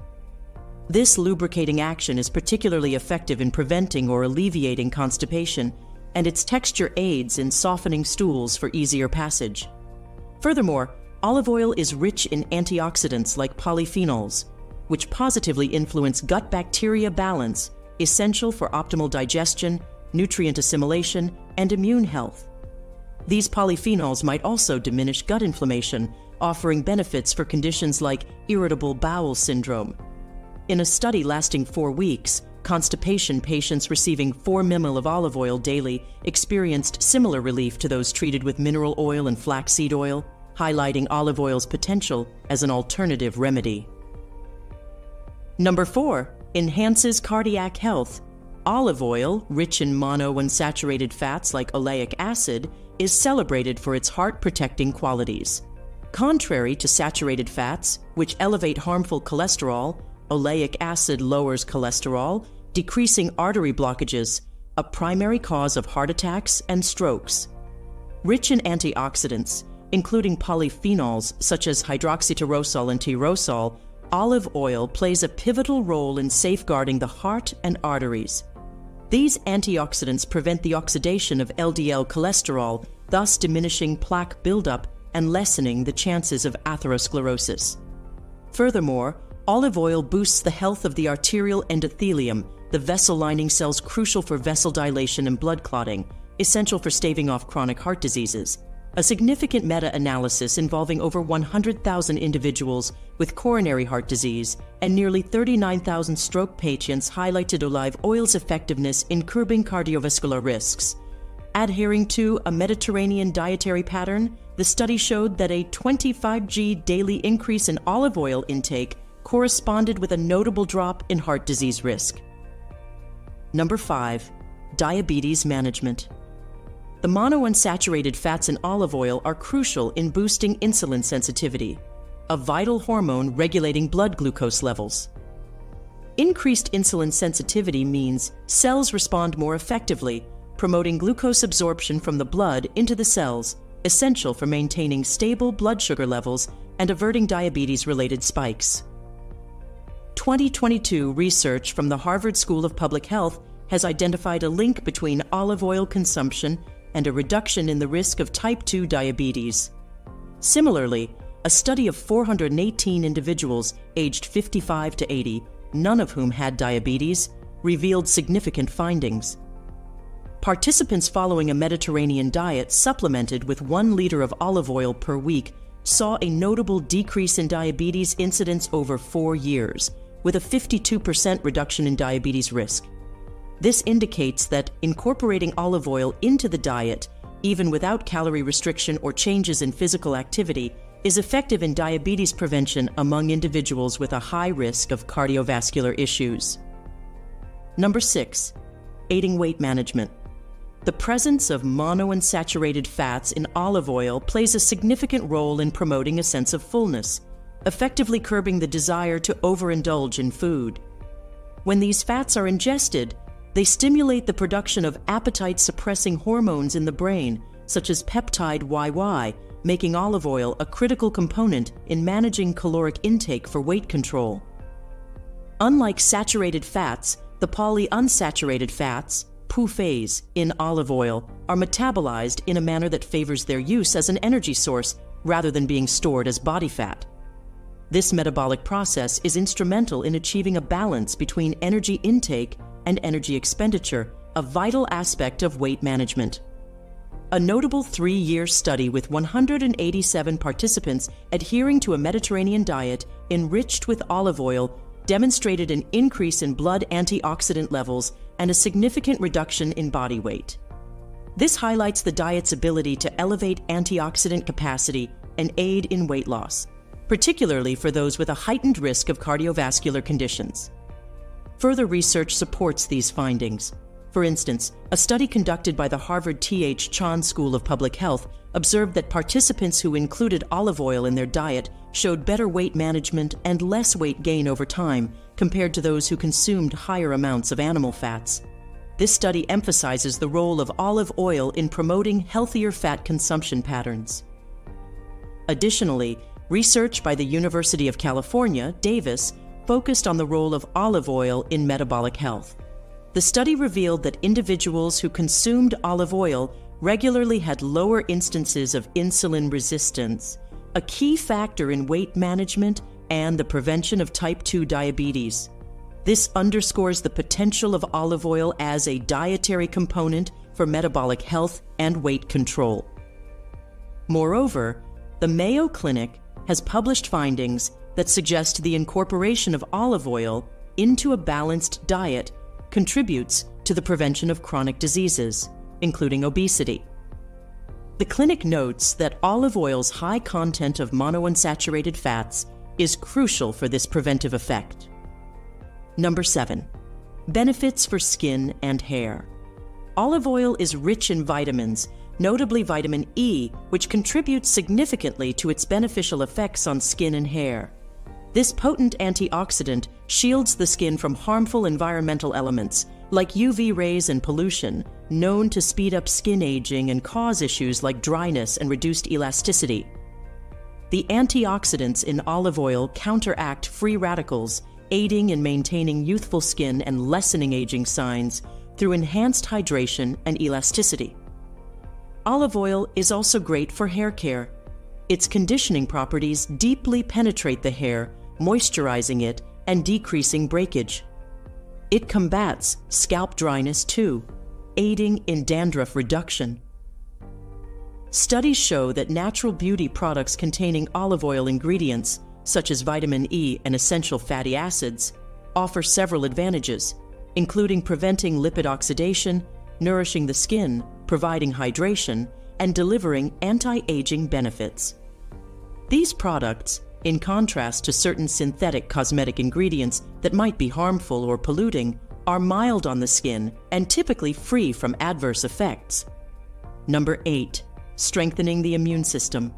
This lubricating action is particularly effective in preventing or alleviating constipation, and its texture aids in softening stools for easier passage. Furthermore, olive oil is rich in antioxidants like polyphenols, which positively influence gut bacteria balance, essential for optimal digestion nutrient assimilation, and immune health. These polyphenols might also diminish gut inflammation, offering benefits for conditions like irritable bowel syndrome. In a study lasting four weeks, constipation patients receiving 4 ml of olive oil daily experienced similar relief to those treated with mineral oil and flaxseed oil, highlighting olive oil's potential as an alternative remedy. Number 4. Enhances cardiac health. Olive oil, rich in monounsaturated fats like oleic acid, is celebrated for its heart protecting qualities. Contrary to saturated fats, which elevate harmful cholesterol, oleic acid lowers cholesterol, decreasing artery blockages, a primary cause of heart attacks and strokes. Rich in antioxidants, including polyphenols such as hydroxytyrosol and tyrosol, olive oil plays a pivotal role in safeguarding the heart and arteries. These antioxidants prevent the oxidation of LDL cholesterol, thus diminishing plaque buildup and lessening the chances of atherosclerosis. Furthermore, olive oil boosts the health of the arterial endothelium, the vessel lining cells crucial for vessel dilation and blood clotting, essential for staving off chronic heart diseases. A significant meta analysis involving over 100,000 individuals with coronary heart disease and nearly 39,000 stroke patients highlighted olive oil's effectiveness in curbing cardiovascular risks. Adhering to a Mediterranean dietary pattern, the study showed that a 25g daily increase in olive oil intake corresponded with a notable drop in heart disease risk. Number 5. Diabetes management. The monounsaturated fats in olive oil are crucial in boosting insulin sensitivity, a vital hormone regulating blood glucose levels. Increased insulin sensitivity means cells respond more effectively, promoting glucose absorption from the blood into the cells, essential for maintaining stable blood sugar levels and averting diabetes related spikes. 2022 research from the Harvard School of Public Health has identified a link between olive oil consumption and a reduction in the risk of type 2 diabetes. Similarly, a study of 418 individuals aged 55 to 80, none of whom had diabetes, revealed significant findings. Participants following a Mediterranean diet supplemented with one liter of olive oil per week saw a notable decrease in diabetes incidence over four years, with a 52% reduction in diabetes risk. This indicates that incorporating olive oil into the diet, even without calorie restriction or changes in physical activity, is effective in diabetes prevention among individuals with a high risk of cardiovascular issues. Number 6. Aiding weight management. The presence of monounsaturated fats in olive oil plays a significant role in promoting a sense of fullness, effectively curbing the desire to overindulge in food. When these fats are ingested, they stimulate the production of appetite suppressing hormones in the brain, such as peptide YY, making olive oil a critical component in managing caloric intake for weight control. Unlike saturated fats, the polyunsaturated fats, PUFAs, in olive oil are metabolized in a manner that favors their use as an energy source rather than being stored as body fat. This metabolic process is instrumental in achieving a balance between energy intake and energy expenditure, a vital aspect of weight management. A notable three year study with 187 participants adhering to a Mediterranean diet enriched with olive oil demonstrated an increase in blood antioxidant levels and a significant reduction in body weight. This highlights the diet's ability to elevate antioxidant capacity and aid in weight loss, particularly for those with a heightened risk of cardiovascular conditions. Further research supports these findings. For instance, a study conducted by the Harvard T.H. Chan School of Public Health observed that participants who included olive oil in their diet showed better weight management and less weight gain over time compared to those who consumed higher amounts of animal fats. This study emphasizes the role of olive oil in promoting healthier fat consumption patterns. Additionally, research by the University of California, Davis, focused on the role of olive oil in metabolic health. The study revealed that individuals who consumed olive oil regularly had lower instances of insulin resistance, a key factor in weight management and the prevention of type 2 diabetes. This underscores the potential of olive oil as a dietary component for metabolic health and weight control. Moreover, the Mayo Clinic has published findings that suggest the incorporation of olive oil into a balanced diet contributes to the prevention of chronic diseases, including obesity. The clinic notes that olive oil's high content of monounsaturated fats is crucial for this preventive effect. Number 7. Benefits for skin and hair. Olive oil is rich in vitamins, notably vitamin E, which contributes significantly to its beneficial effects on skin and hair. This potent antioxidant shields the skin from harmful environmental elements like UV rays and pollution, known to speed up skin aging and cause issues like dryness and reduced elasticity. The antioxidants in olive oil counteract free radicals, aiding in maintaining youthful skin and lessening aging signs through enhanced hydration and elasticity. Olive oil is also great for hair care. Its conditioning properties deeply penetrate the hair, moisturizing it and decreasing breakage. It combats scalp dryness too, aiding in dandruff reduction. Studies show that natural beauty products containing olive oil ingredients, such as vitamin E and essential fatty acids, offer several advantages, including preventing lipid oxidation, nourishing the skin, providing hydration, and delivering anti-aging benefits. These products, in contrast to certain synthetic cosmetic ingredients that might be harmful or polluting, are mild on the skin and typically free from adverse effects. Number 8. Strengthening the immune system.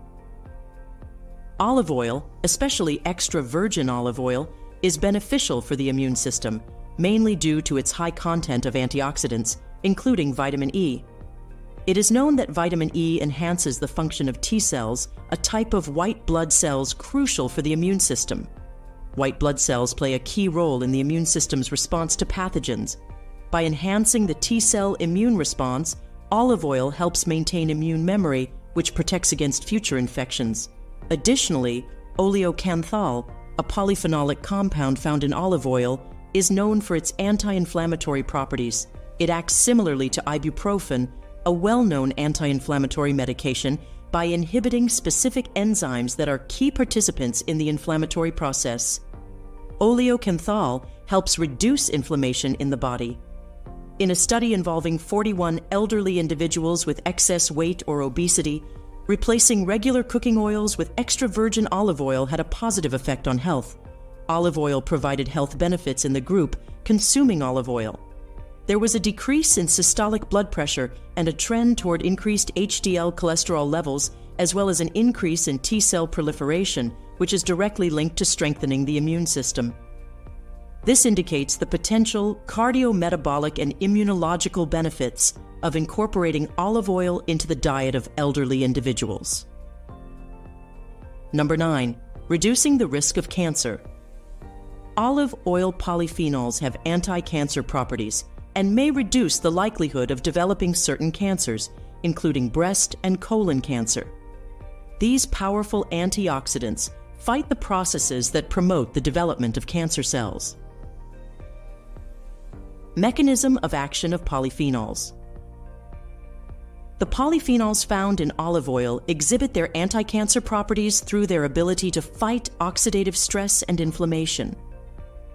Olive oil, especially extra virgin olive oil, is beneficial for the immune system, mainly due to its high content of antioxidants, including vitamin E. It is known that vitamin E enhances the function of T cells, a type of white blood cells crucial for the immune system. White blood cells play a key role in the immune system's response to pathogens. By enhancing the T cell immune response, olive oil helps maintain immune memory, which protects against future infections. Additionally, oleocanthal, a polyphenolic compound found in olive oil, is known for its anti inflammatory properties. It acts similarly to ibuprofen a well-known anti-inflammatory medication by inhibiting specific enzymes that are key participants in the inflammatory process. Oleocanthal helps reduce inflammation in the body. In a study involving 41 elderly individuals with excess weight or obesity, replacing regular cooking oils with extra virgin olive oil had a positive effect on health. Olive oil provided health benefits in the group consuming olive oil there was a decrease in systolic blood pressure and a trend toward increased HDL cholesterol levels, as well as an increase in T cell proliferation, which is directly linked to strengthening the immune system. This indicates the potential cardiometabolic and immunological benefits of incorporating olive oil into the diet of elderly individuals. Number 9. Reducing the risk of cancer. Olive oil polyphenols have anti cancer properties and may reduce the likelihood of developing certain cancers, including breast and colon cancer. These powerful antioxidants fight the processes that promote the development of cancer cells. Mechanism of action of polyphenols. The polyphenols found in olive oil exhibit their anti-cancer properties through their ability to fight oxidative stress and inflammation.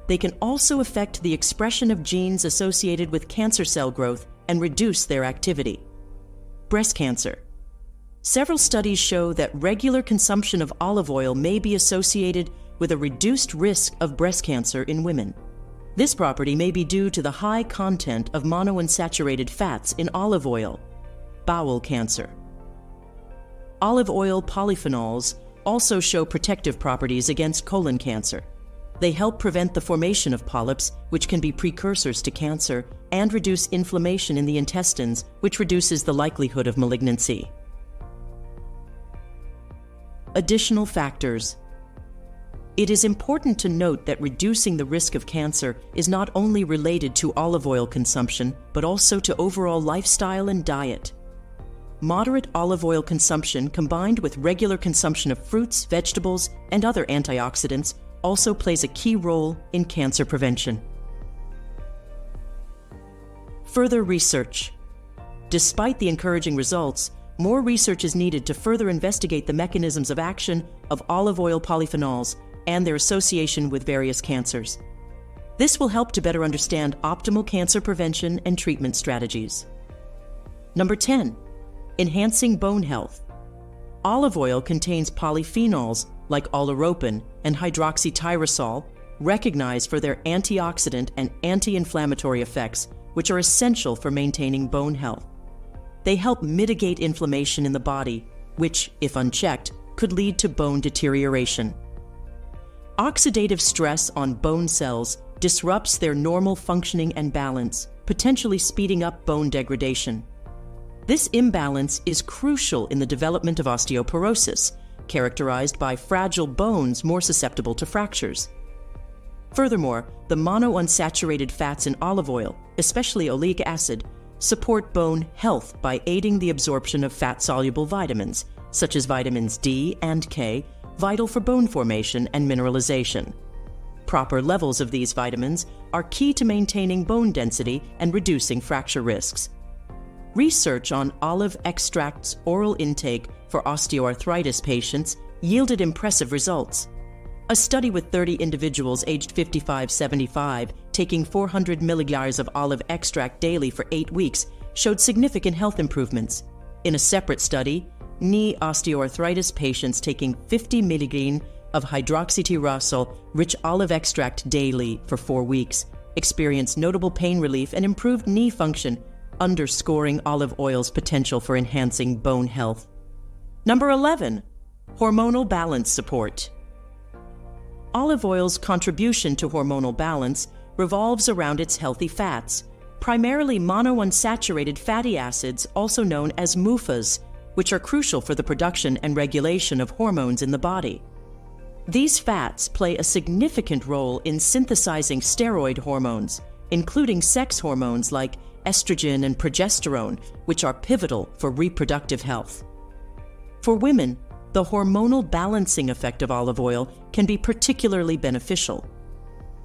They can also affect the expression of genes associated with cancer cell growth and reduce their activity. Breast cancer. Several studies show that regular consumption of olive oil may be associated with a reduced risk of breast cancer in women. This property may be due to the high content of monounsaturated fats in olive oil. Bowel cancer. Olive oil polyphenols also show protective properties against colon cancer. They help prevent the formation of polyps, which can be precursors to cancer, and reduce inflammation in the intestines, which reduces the likelihood of malignancy. Additional factors. It is important to note that reducing the risk of cancer is not only related to olive oil consumption, but also to overall lifestyle and diet. Moderate olive oil consumption combined with regular consumption of fruits, vegetables, and other antioxidants also plays a key role in cancer prevention. Further research. Despite the encouraging results, more research is needed to further investigate the mechanisms of action of olive oil polyphenols and their association with various cancers. This will help to better understand optimal cancer prevention and treatment strategies. Number 10. Enhancing bone health. Olive oil contains polyphenols like oleuropein and hydroxytyrosol, recognized for their antioxidant and anti inflammatory effects, which are essential for maintaining bone health. They help mitigate inflammation in the body, which, if unchecked, could lead to bone deterioration. Oxidative stress on bone cells disrupts their normal functioning and balance, potentially speeding up bone degradation. This imbalance is crucial in the development of osteoporosis, characterized by fragile bones more susceptible to fractures. Furthermore, the monounsaturated fats in olive oil, especially oleic acid, support bone health by aiding the absorption of fat soluble vitamins, such as vitamins D and K, vital for bone formation and mineralization. Proper levels of these vitamins are key to maintaining bone density and reducing fracture risks. Research on olive extract's oral intake for osteoarthritis patients yielded impressive results. A study with 30 individuals aged 55 75 taking 400 milligrams of olive extract daily for eight weeks showed significant health improvements. In a separate study, knee osteoarthritis patients taking 50 milligrams of hydroxytyrosol rich olive extract daily for four weeks experienced notable pain relief and improved knee function, underscoring olive oil's potential for enhancing bone health. Number 11. Hormonal balance support. Olive oil's contribution to hormonal balance revolves around its healthy fats, primarily monounsaturated fatty acids, also known as MUFAs, which are crucial for the production and regulation of hormones in the body. These fats play a significant role in synthesizing steroid hormones, including sex hormones like estrogen and progesterone, which are pivotal for reproductive health. For women, the hormonal balancing effect of olive oil can be particularly beneficial.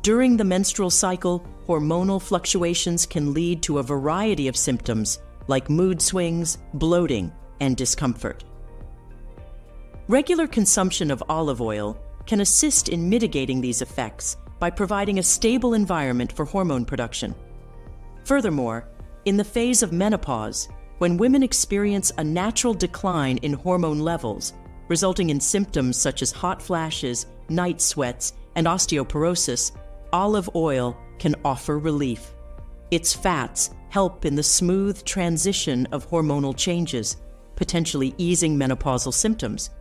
During the menstrual cycle, hormonal fluctuations can lead to a variety of symptoms like mood swings, bloating, and discomfort. Regular consumption of olive oil can assist in mitigating these effects by providing a stable environment for hormone production. Furthermore, in the phase of menopause, when women experience a natural decline in hormone levels, resulting in symptoms such as hot flashes, night sweats, and osteoporosis, olive oil can offer relief. Its fats help in the smooth transition of hormonal changes, potentially easing menopausal symptoms.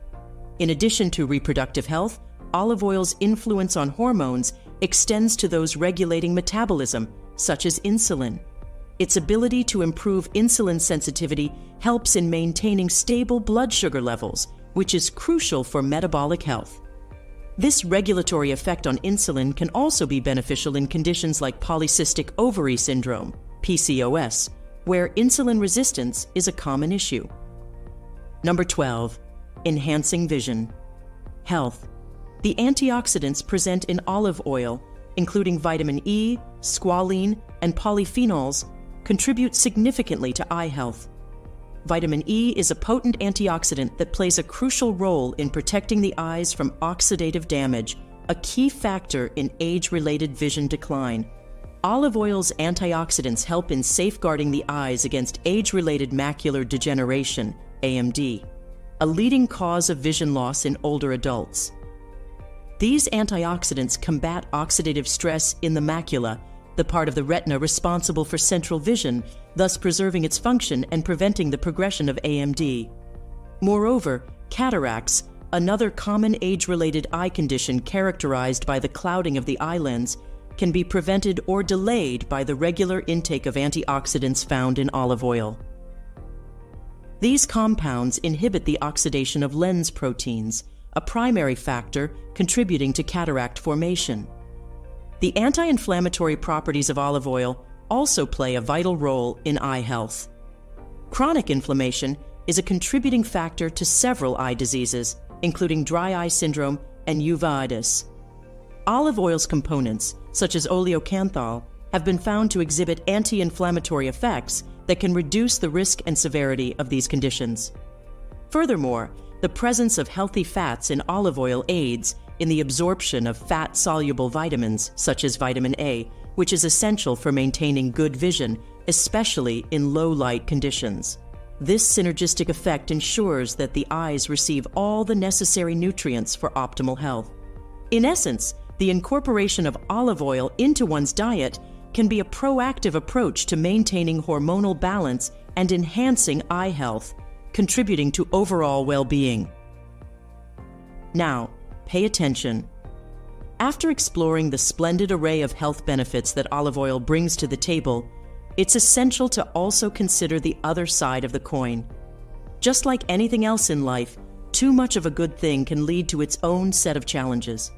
In addition to reproductive health, olive oil's influence on hormones extends to those regulating metabolism, such as insulin. Its ability to improve insulin sensitivity helps in maintaining stable blood sugar levels, which is crucial for metabolic health. This regulatory effect on insulin can also be beneficial in conditions like polycystic ovary syndrome, PCOS, where insulin resistance is a common issue. Number 12. Enhancing vision. Health. The antioxidants present in olive oil, including vitamin E, squalene, and polyphenols, contribute significantly to eye health. Vitamin E is a potent antioxidant that plays a crucial role in protecting the eyes from oxidative damage, a key factor in age related vision decline. Olive oil's antioxidants help in safeguarding the eyes against age related macular degeneration, AMD, a leading cause of vision loss in older adults. These antioxidants combat oxidative stress in the macula, the part of the retina responsible for central vision, thus preserving its function and preventing the progression of AMD. Moreover, cataracts, another common age related eye condition characterized by the clouding of the eye lens, can be prevented or delayed by the regular intake of antioxidants found in olive oil. These compounds inhibit the oxidation of lens proteins, a primary factor contributing to cataract formation. The anti inflammatory properties of olive oil also play a vital role in eye health. Chronic inflammation is a contributing factor to several eye diseases, including dry eye syndrome and uveitis. Olive oil's components, such as oleocanthal, have been found to exhibit anti inflammatory effects that can reduce the risk and severity of these conditions. Furthermore, the presence of healthy fats in olive oil aids in the absorption of fat soluble vitamins, such as vitamin A, which is essential for maintaining good vision, especially in low light conditions. This synergistic effect ensures that the eyes receive all the necessary nutrients for optimal health. In essence, the incorporation of olive oil into one's diet can be a proactive approach to maintaining hormonal balance and enhancing eye health, contributing to overall well being. Now, pay attention. After exploring the splendid array of health benefits that olive oil brings to the table, it's essential to also consider the other side of the coin. Just like anything else in life, too much of a good thing can lead to its own set of challenges.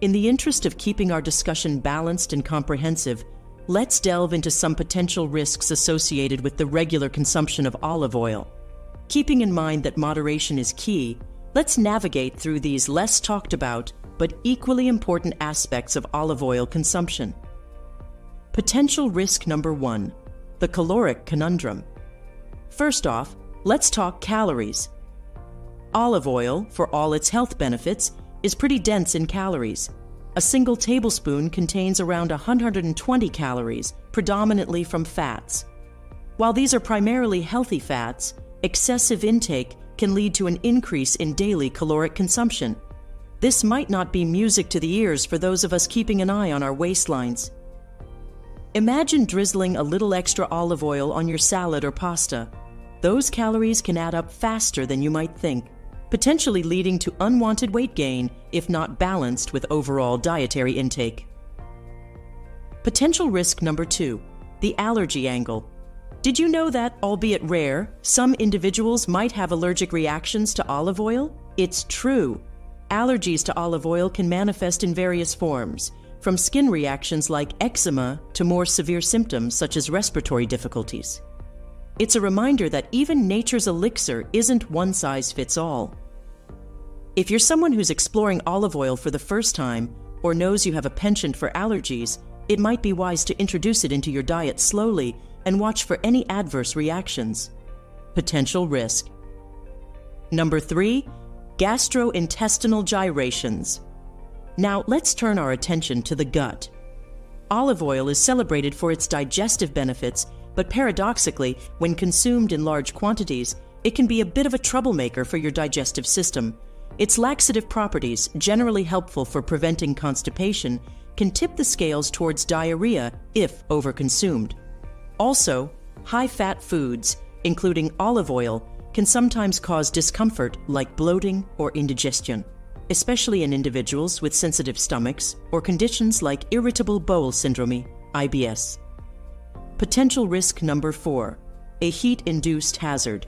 In the interest of keeping our discussion balanced and comprehensive, let's delve into some potential risks associated with the regular consumption of olive oil. Keeping in mind that moderation is key, let's navigate through these less talked about but equally important aspects of olive oil consumption. Potential risk number one the caloric conundrum. First off, let's talk calories. Olive oil, for all its health benefits, is pretty dense in calories. A single tablespoon contains around 120 calories, predominantly from fats. While these are primarily healthy fats, excessive intake can lead to an increase in daily caloric consumption, this might not be music to the ears for those of us keeping an eye on our waistlines. Imagine drizzling a little extra olive oil on your salad or pasta. Those calories can add up faster than you might think, potentially leading to unwanted weight gain if not balanced with overall dietary intake. Potential risk number two the allergy angle. Did you know that, albeit rare, some individuals might have allergic reactions to olive oil? It's true. Allergies to olive oil can manifest in various forms, from skin reactions like eczema to more severe symptoms such as respiratory difficulties. It's a reminder that even nature's elixir isn't one size fits all. If you're someone who's exploring olive oil for the first time or knows you have a penchant for allergies, it might be wise to introduce it into your diet slowly and watch for any adverse reactions. Potential risk. Number three, gastrointestinal gyrations. Now, let's turn our attention to the gut. Olive oil is celebrated for its digestive benefits, but paradoxically, when consumed in large quantities, it can be a bit of a troublemaker for your digestive system. Its laxative properties, generally helpful for preventing constipation, can tip the scales towards diarrhea if overconsumed. Also, high fat foods, including olive oil, can sometimes cause discomfort like bloating or indigestion, especially in individuals with sensitive stomachs or conditions like irritable bowel syndrome, IBS. Potential risk number four a heat induced hazard.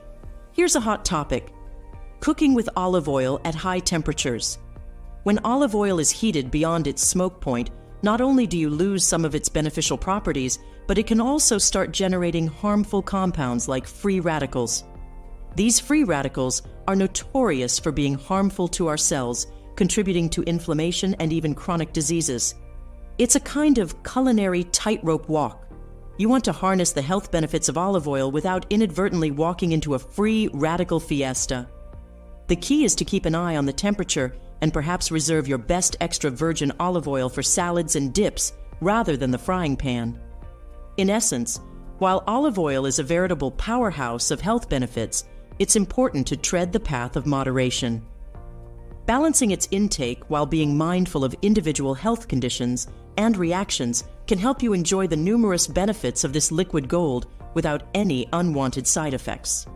Here's a hot topic cooking with olive oil at high temperatures. When olive oil is heated beyond its smoke point, not only do you lose some of its beneficial properties, but it can also start generating harmful compounds like free radicals. These free radicals are notorious for being harmful to our cells, contributing to inflammation and even chronic diseases. It's a kind of culinary tightrope walk. You want to harness the health benefits of olive oil without inadvertently walking into a free radical fiesta. The key is to keep an eye on the temperature and perhaps reserve your best extra virgin olive oil for salads and dips rather than the frying pan. In essence, while olive oil is a veritable powerhouse of health benefits, it's important to tread the path of moderation. Balancing its intake while being mindful of individual health conditions and reactions can help you enjoy the numerous benefits of this liquid gold without any unwanted side effects.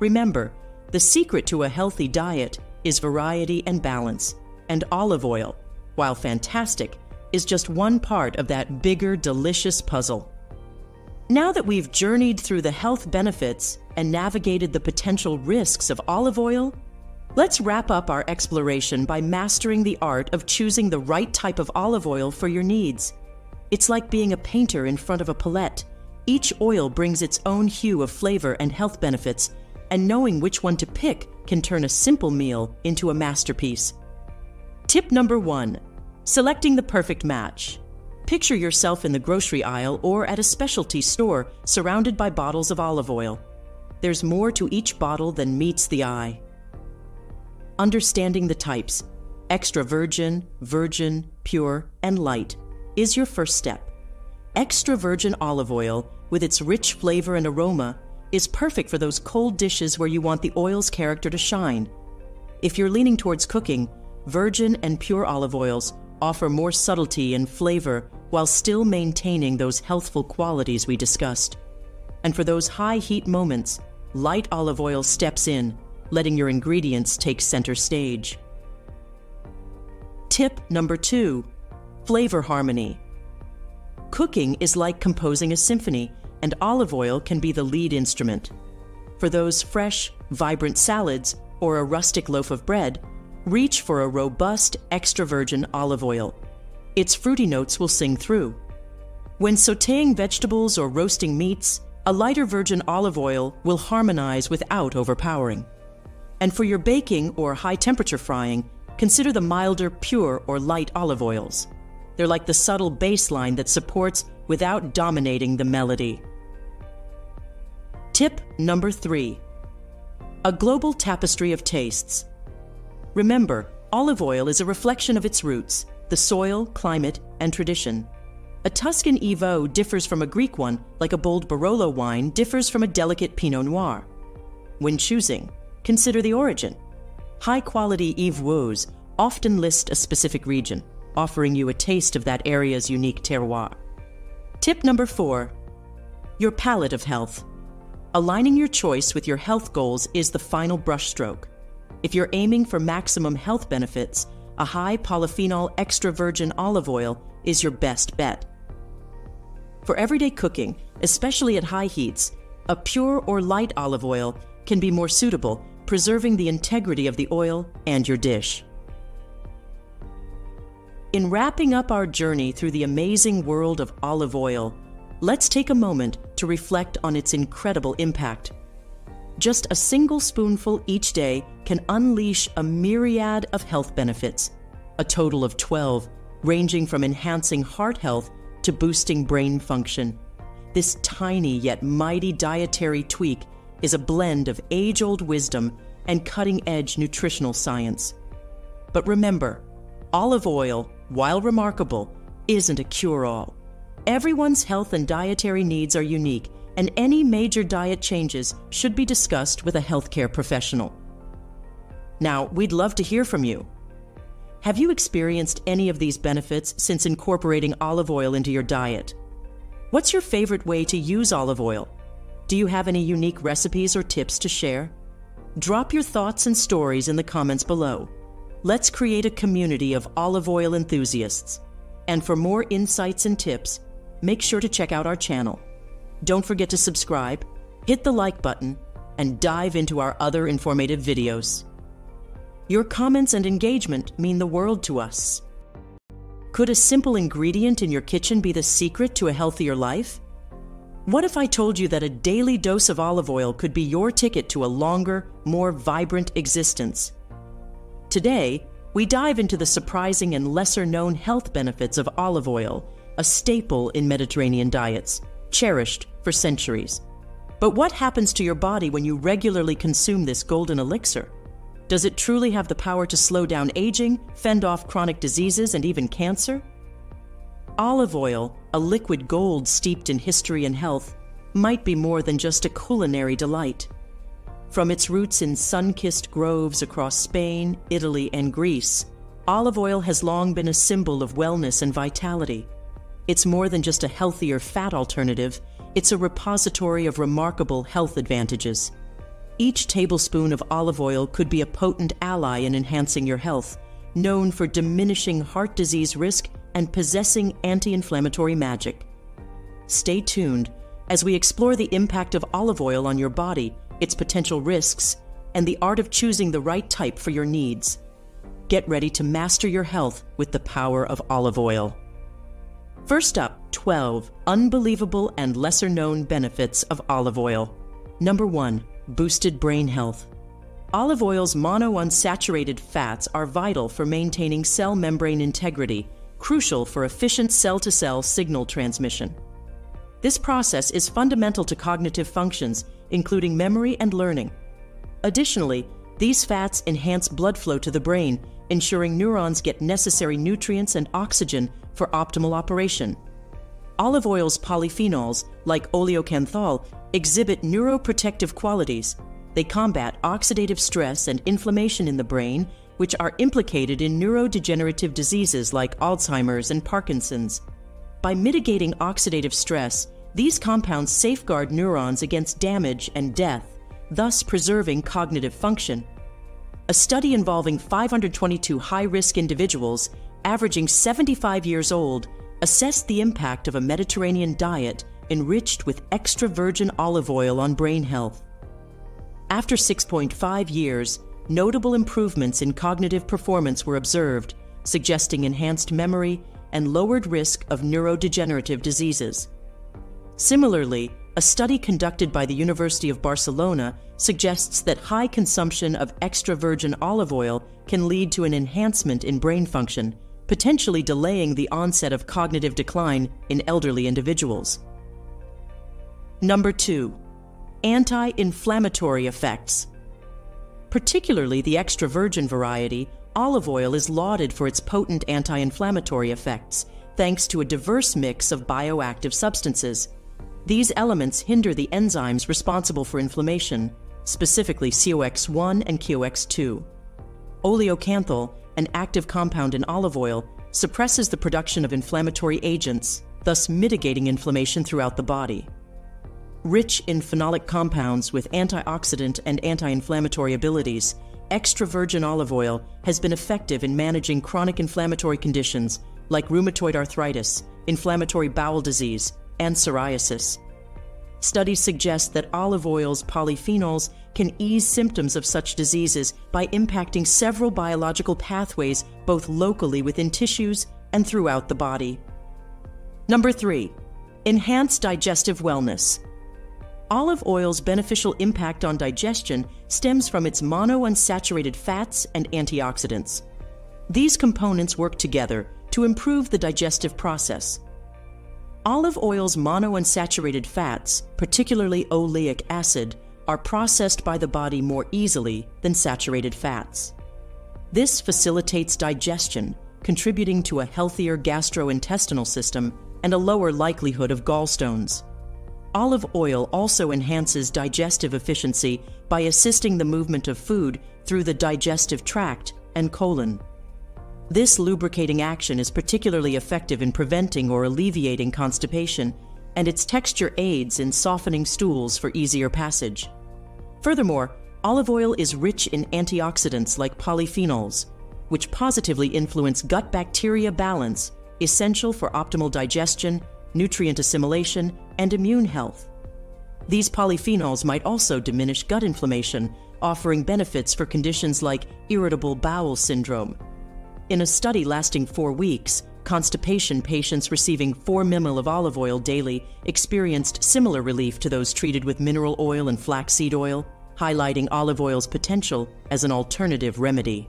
Remember, the secret to a healthy diet is variety and balance, and olive oil, while fantastic, is just one part of that bigger, delicious puzzle. Now that we've journeyed through the health benefits and navigated the potential risks of olive oil, let's wrap up our exploration by mastering the art of choosing the right type of olive oil for your needs. It's like being a painter in front of a palette. Each oil brings its own hue of flavor and health benefits, and knowing which one to pick can turn a simple meal into a masterpiece. Tip number one selecting the perfect match. Picture yourself in the grocery aisle or at a specialty store surrounded by bottles of olive oil. There's more to each bottle than meets the eye. Understanding the types extra virgin, virgin, pure, and light is your first step. Extra virgin olive oil, with its rich flavor and aroma, is perfect for those cold dishes where you want the oil's character to shine. If you're leaning towards cooking, virgin and pure olive oils offer more subtlety and flavor while still maintaining those healthful qualities we discussed. And for those high heat moments, light olive oil steps in, letting your ingredients take center stage. Tip number two flavor harmony. Cooking is like composing a symphony, and olive oil can be the lead instrument. For those fresh, vibrant salads or a rustic loaf of bread, reach for a robust extra virgin olive oil. Its fruity notes will sing through. When sauteing vegetables or roasting meats, a lighter virgin olive oil will harmonize without overpowering. And for your baking or high temperature frying, consider the milder, pure, or light olive oils. They're like the subtle bassline that supports without dominating the melody. Tip number three a global tapestry of tastes. Remember, olive oil is a reflection of its roots, the soil, climate, and tradition. A Tuscan EVOO differs from a Greek one, like a bold Barolo wine differs from a delicate Pinot Noir. When choosing, consider the origin. High quality EVOO's often list a specific region, offering you a taste of that area's unique terroir. Tip number four your palette of health. Aligning your choice with your health goals is the final brushstroke. If you're aiming for maximum health benefits, a high polyphenol extra virgin olive oil is your best bet. For everyday cooking, especially at high heats, a pure or light olive oil can be more suitable, preserving the integrity of the oil and your dish. In wrapping up our journey through the amazing world of olive oil, let's take a moment to reflect on its incredible impact. Just a single spoonful each day can unleash a myriad of health benefits, a total of 12, ranging from enhancing heart health to boosting brain function. This tiny yet mighty dietary tweak is a blend of age old wisdom and cutting edge nutritional science. But remember, olive oil, while remarkable, isn't a cure all. Everyone's health and dietary needs are unique, and any major diet changes should be discussed with a healthcare professional. Now, we'd love to hear from you. Have you experienced any of these benefits since incorporating olive oil into your diet? What's your favorite way to use olive oil? Do you have any unique recipes or tips to share? Drop your thoughts and stories in the comments below. Let's create a community of olive oil enthusiasts. And for more insights and tips, make sure to check out our channel. Don't forget to subscribe, hit the like button, and dive into our other informative videos. Your comments and engagement mean the world to us. Could a simple ingredient in your kitchen be the secret to a healthier life? What if I told you that a daily dose of olive oil could be your ticket to a longer, more vibrant existence? Today, we dive into the surprising and lesser known health benefits of olive oil, a staple in Mediterranean diets, cherished for centuries. But what happens to your body when you regularly consume this golden elixir? Does it truly have the power to slow down aging, fend off chronic diseases, and even cancer? Olive oil, a liquid gold steeped in history and health, might be more than just a culinary delight. From its roots in sun kissed groves across Spain, Italy, and Greece, olive oil has long been a symbol of wellness and vitality. It's more than just a healthier fat alternative, it's a repository of remarkable health advantages. Each tablespoon of olive oil could be a potent ally in enhancing your health, known for diminishing heart disease risk and possessing anti inflammatory magic. Stay tuned as we explore the impact of olive oil on your body, its potential risks, and the art of choosing the right type for your needs. Get ready to master your health with the power of olive oil. First up, 12 unbelievable and lesser known benefits of olive oil. Number 1. Boosted brain health. Olive oil's monounsaturated fats are vital for maintaining cell membrane integrity, crucial for efficient cell to cell signal transmission. This process is fundamental to cognitive functions, including memory and learning. Additionally, these fats enhance blood flow to the brain, ensuring neurons get necessary nutrients and oxygen for optimal operation. Olive oil's polyphenols, like oleocanthal, exhibit neuroprotective qualities. They combat oxidative stress and inflammation in the brain which are implicated in neurodegenerative diseases like Alzheimer's and Parkinson's. By mitigating oxidative stress, these compounds safeguard neurons against damage and death, thus preserving cognitive function. A study involving 522 high risk individuals, averaging 75 years old, assessed the impact of a Mediterranean diet enriched with extra virgin olive oil on brain health. After 6.5 years, notable improvements in cognitive performance were observed, suggesting enhanced memory and lowered risk of neurodegenerative diseases. Similarly, a study conducted by the University of Barcelona suggests that high consumption of extra virgin olive oil can lead to an enhancement in brain function, potentially delaying the onset of cognitive decline in elderly individuals. Number two, anti inflammatory effects. Particularly the extra virgin variety, olive oil is lauded for its potent anti inflammatory effects, thanks to a diverse mix of bioactive substances. These elements hinder the enzymes responsible for inflammation, specifically COX1 and COX2. Oleocanthal, an active compound in olive oil, suppresses the production of inflammatory agents, thus mitigating inflammation throughout the body. Rich in phenolic compounds with antioxidant and anti inflammatory abilities, extra virgin olive oil has been effective in managing chronic inflammatory conditions like rheumatoid arthritis, inflammatory bowel disease, and psoriasis. Studies suggest that olive oil's polyphenols can ease symptoms of such diseases by impacting several biological pathways both locally within tissues and throughout the body. Number three, enhance digestive wellness. Olive oil's beneficial impact on digestion stems from its monounsaturated fats and antioxidants. These components work together to improve the digestive process. Olive oil's monounsaturated fats, particularly oleic acid, are processed by the body more easily than saturated fats. This facilitates digestion, contributing to a healthier gastrointestinal system and a lower likelihood of gallstones. Olive oil also enhances digestive efficiency by assisting the movement of food through the digestive tract and colon. This lubricating action is particularly effective in preventing or alleviating constipation, and its texture aids in softening stools for easier passage. Furthermore, olive oil is rich in antioxidants like polyphenols, which positively influence gut bacteria balance, essential for optimal digestion nutrient assimilation, and immune health. These polyphenols might also diminish gut inflammation, offering benefits for conditions like irritable bowel syndrome. In a study lasting four weeks, constipation patients receiving 4 ml of olive oil daily experienced similar relief to those treated with mineral oil and flaxseed oil, highlighting olive oil's potential as an alternative remedy.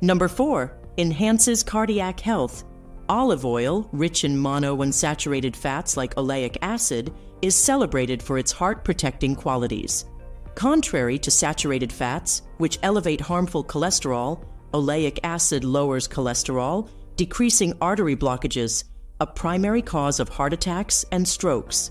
Number 4. Enhances cardiac health Olive oil, rich in monounsaturated fats like oleic acid, is celebrated for its heart protecting qualities. Contrary to saturated fats, which elevate harmful cholesterol, oleic acid lowers cholesterol, decreasing artery blockages, a primary cause of heart attacks and strokes.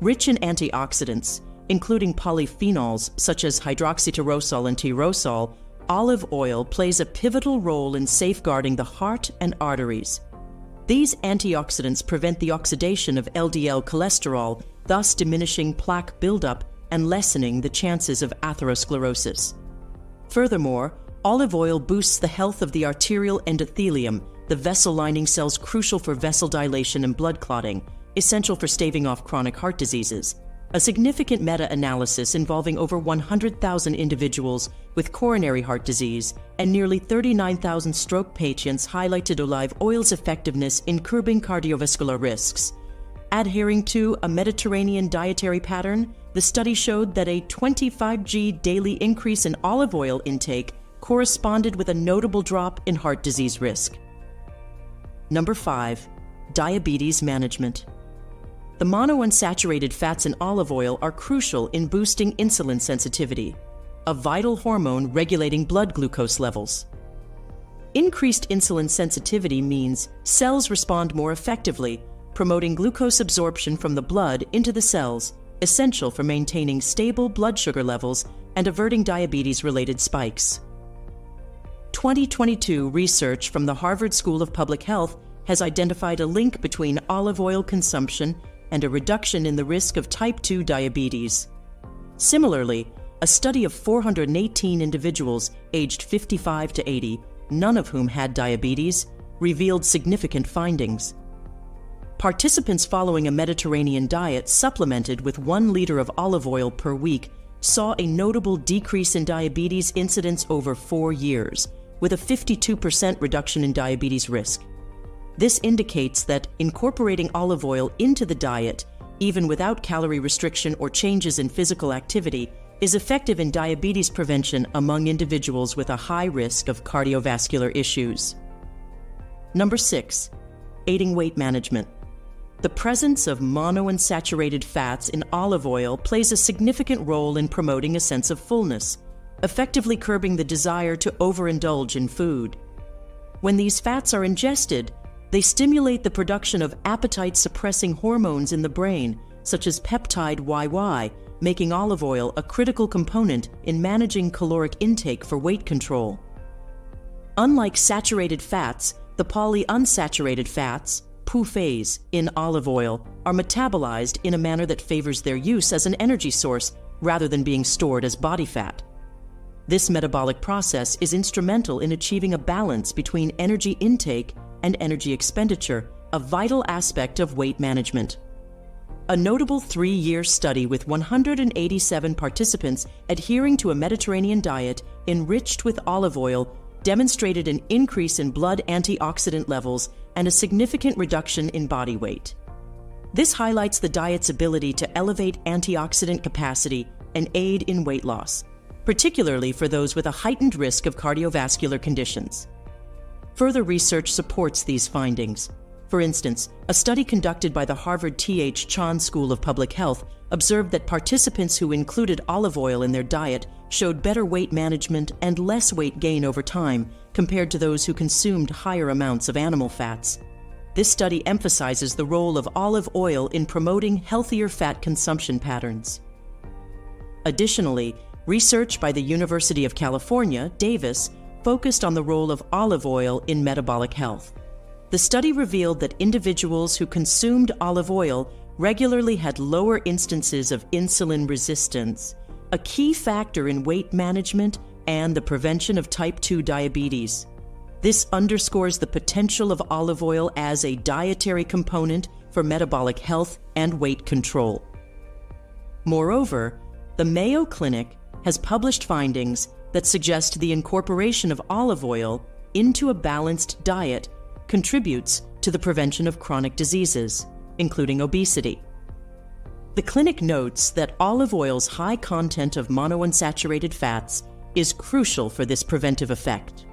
Rich in antioxidants, including polyphenols such as hydroxytyrosol and tyrosol, olive oil plays a pivotal role in safeguarding the heart and arteries. These antioxidants prevent the oxidation of LDL cholesterol, thus diminishing plaque buildup and lessening the chances of atherosclerosis. Furthermore, olive oil boosts the health of the arterial endothelium, the vessel lining cells crucial for vessel dilation and blood clotting, essential for staving off chronic heart diseases. A significant meta analysis involving over 100,000 individuals with coronary heart disease and nearly 39,000 stroke patients highlighted olive oil's effectiveness in curbing cardiovascular risks. Adhering to a Mediterranean dietary pattern, the study showed that a 25g daily increase in olive oil intake corresponded with a notable drop in heart disease risk. Number 5. Diabetes Management the monounsaturated fats in olive oil are crucial in boosting insulin sensitivity, a vital hormone regulating blood glucose levels. Increased insulin sensitivity means cells respond more effectively, promoting glucose absorption from the blood into the cells, essential for maintaining stable blood sugar levels and averting diabetes related spikes. 2022 research from the Harvard School of Public Health has identified a link between olive oil consumption and a reduction in the risk of type 2 diabetes. Similarly, a study of 418 individuals aged 55 to 80, none of whom had diabetes, revealed significant findings. Participants following a Mediterranean diet supplemented with one liter of olive oil per week saw a notable decrease in diabetes incidence over four years, with a 52% reduction in diabetes risk. This indicates that incorporating olive oil into the diet, even without calorie restriction or changes in physical activity, is effective in diabetes prevention among individuals with a high risk of cardiovascular issues. Number six, aiding weight management. The presence of monounsaturated fats in olive oil plays a significant role in promoting a sense of fullness, effectively curbing the desire to overindulge in food. When these fats are ingested, they stimulate the production of appetite suppressing hormones in the brain, such as peptide YY, making olive oil a critical component in managing caloric intake for weight control. Unlike saturated fats, the polyunsaturated fats, PUFAs, in olive oil are metabolized in a manner that favors their use as an energy source rather than being stored as body fat. This metabolic process is instrumental in achieving a balance between energy intake and energy expenditure, a vital aspect of weight management. A notable three year study with 187 participants adhering to a Mediterranean diet enriched with olive oil demonstrated an increase in blood antioxidant levels and a significant reduction in body weight. This highlights the diet's ability to elevate antioxidant capacity and aid in weight loss, particularly for those with a heightened risk of cardiovascular conditions. Further research supports these findings. For instance, a study conducted by the Harvard T.H. Chan School of Public Health observed that participants who included olive oil in their diet showed better weight management and less weight gain over time compared to those who consumed higher amounts of animal fats. This study emphasizes the role of olive oil in promoting healthier fat consumption patterns. Additionally, research by the University of California, Davis, focused on the role of olive oil in metabolic health. The study revealed that individuals who consumed olive oil regularly had lower instances of insulin resistance, a key factor in weight management and the prevention of type 2 diabetes. This underscores the potential of olive oil as a dietary component for metabolic health and weight control. Moreover, the Mayo Clinic has published findings that suggest the incorporation of olive oil into a balanced diet contributes to the prevention of chronic diseases, including obesity. The clinic notes that olive oil's high content of monounsaturated fats is crucial for this preventive effect.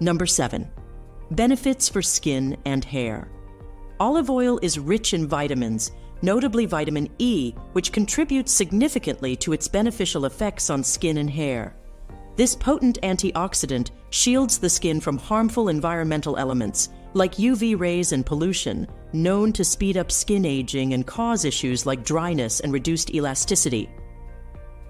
Number 7. Benefits for skin and hair. Olive oil is rich in vitamins, notably vitamin E, which contributes significantly to its beneficial effects on skin and hair. This potent antioxidant shields the skin from harmful environmental elements like UV rays and pollution, known to speed up skin aging and cause issues like dryness and reduced elasticity.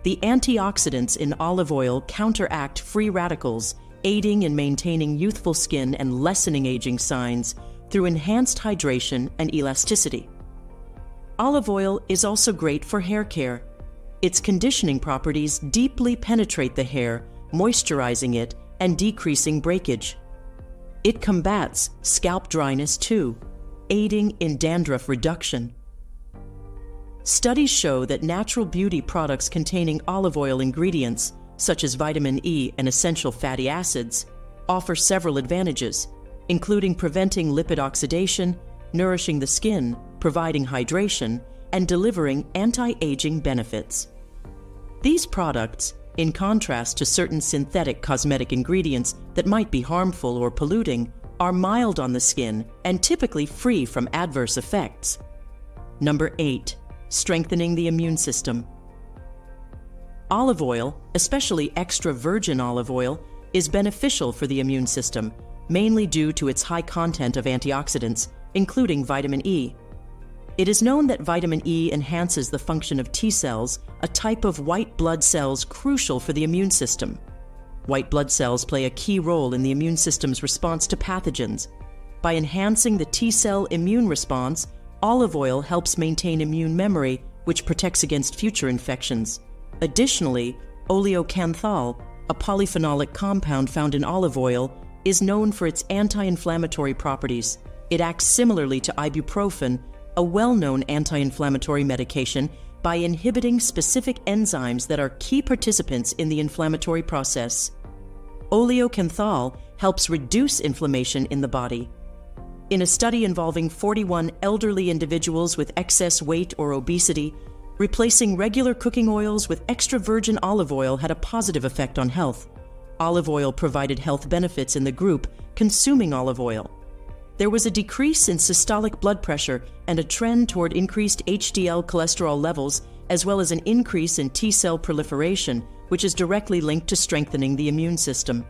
The antioxidants in olive oil counteract free radicals, aiding in maintaining youthful skin and lessening aging signs through enhanced hydration and elasticity. Olive oil is also great for hair care. Its conditioning properties deeply penetrate the hair moisturizing it, and decreasing breakage. It combats scalp dryness too, aiding in dandruff reduction. Studies show that natural beauty products containing olive oil ingredients, such as vitamin E and essential fatty acids, offer several advantages, including preventing lipid oxidation, nourishing the skin, providing hydration, and delivering anti aging benefits. These products in contrast to certain synthetic cosmetic ingredients that might be harmful or polluting, are mild on the skin and typically free from adverse effects. Number 8. Strengthening the immune system. Olive oil, especially extra virgin olive oil, is beneficial for the immune system, mainly due to its high content of antioxidants, including vitamin E. It is known that vitamin E enhances the function of T cells, a type of white blood cells crucial for the immune system. White blood cells play a key role in the immune system's response to pathogens. By enhancing the T cell immune response, olive oil helps maintain immune memory, which protects against future infections. Additionally, oleocanthal, a polyphenolic compound found in olive oil, is known for its anti inflammatory properties. It acts similarly to ibuprofen, a well known anti inflammatory medication, by inhibiting specific enzymes that are key participants in the inflammatory process. Oleocanthal helps reduce inflammation in the body. In a study involving 41 elderly individuals with excess weight or obesity, replacing regular cooking oils with extra virgin olive oil had a positive effect on health. Olive oil provided health benefits in the group consuming olive oil. There was a decrease in systolic blood pressure and a trend toward increased HDL cholesterol levels, as well as an increase in T cell proliferation, which is directly linked to strengthening the immune system.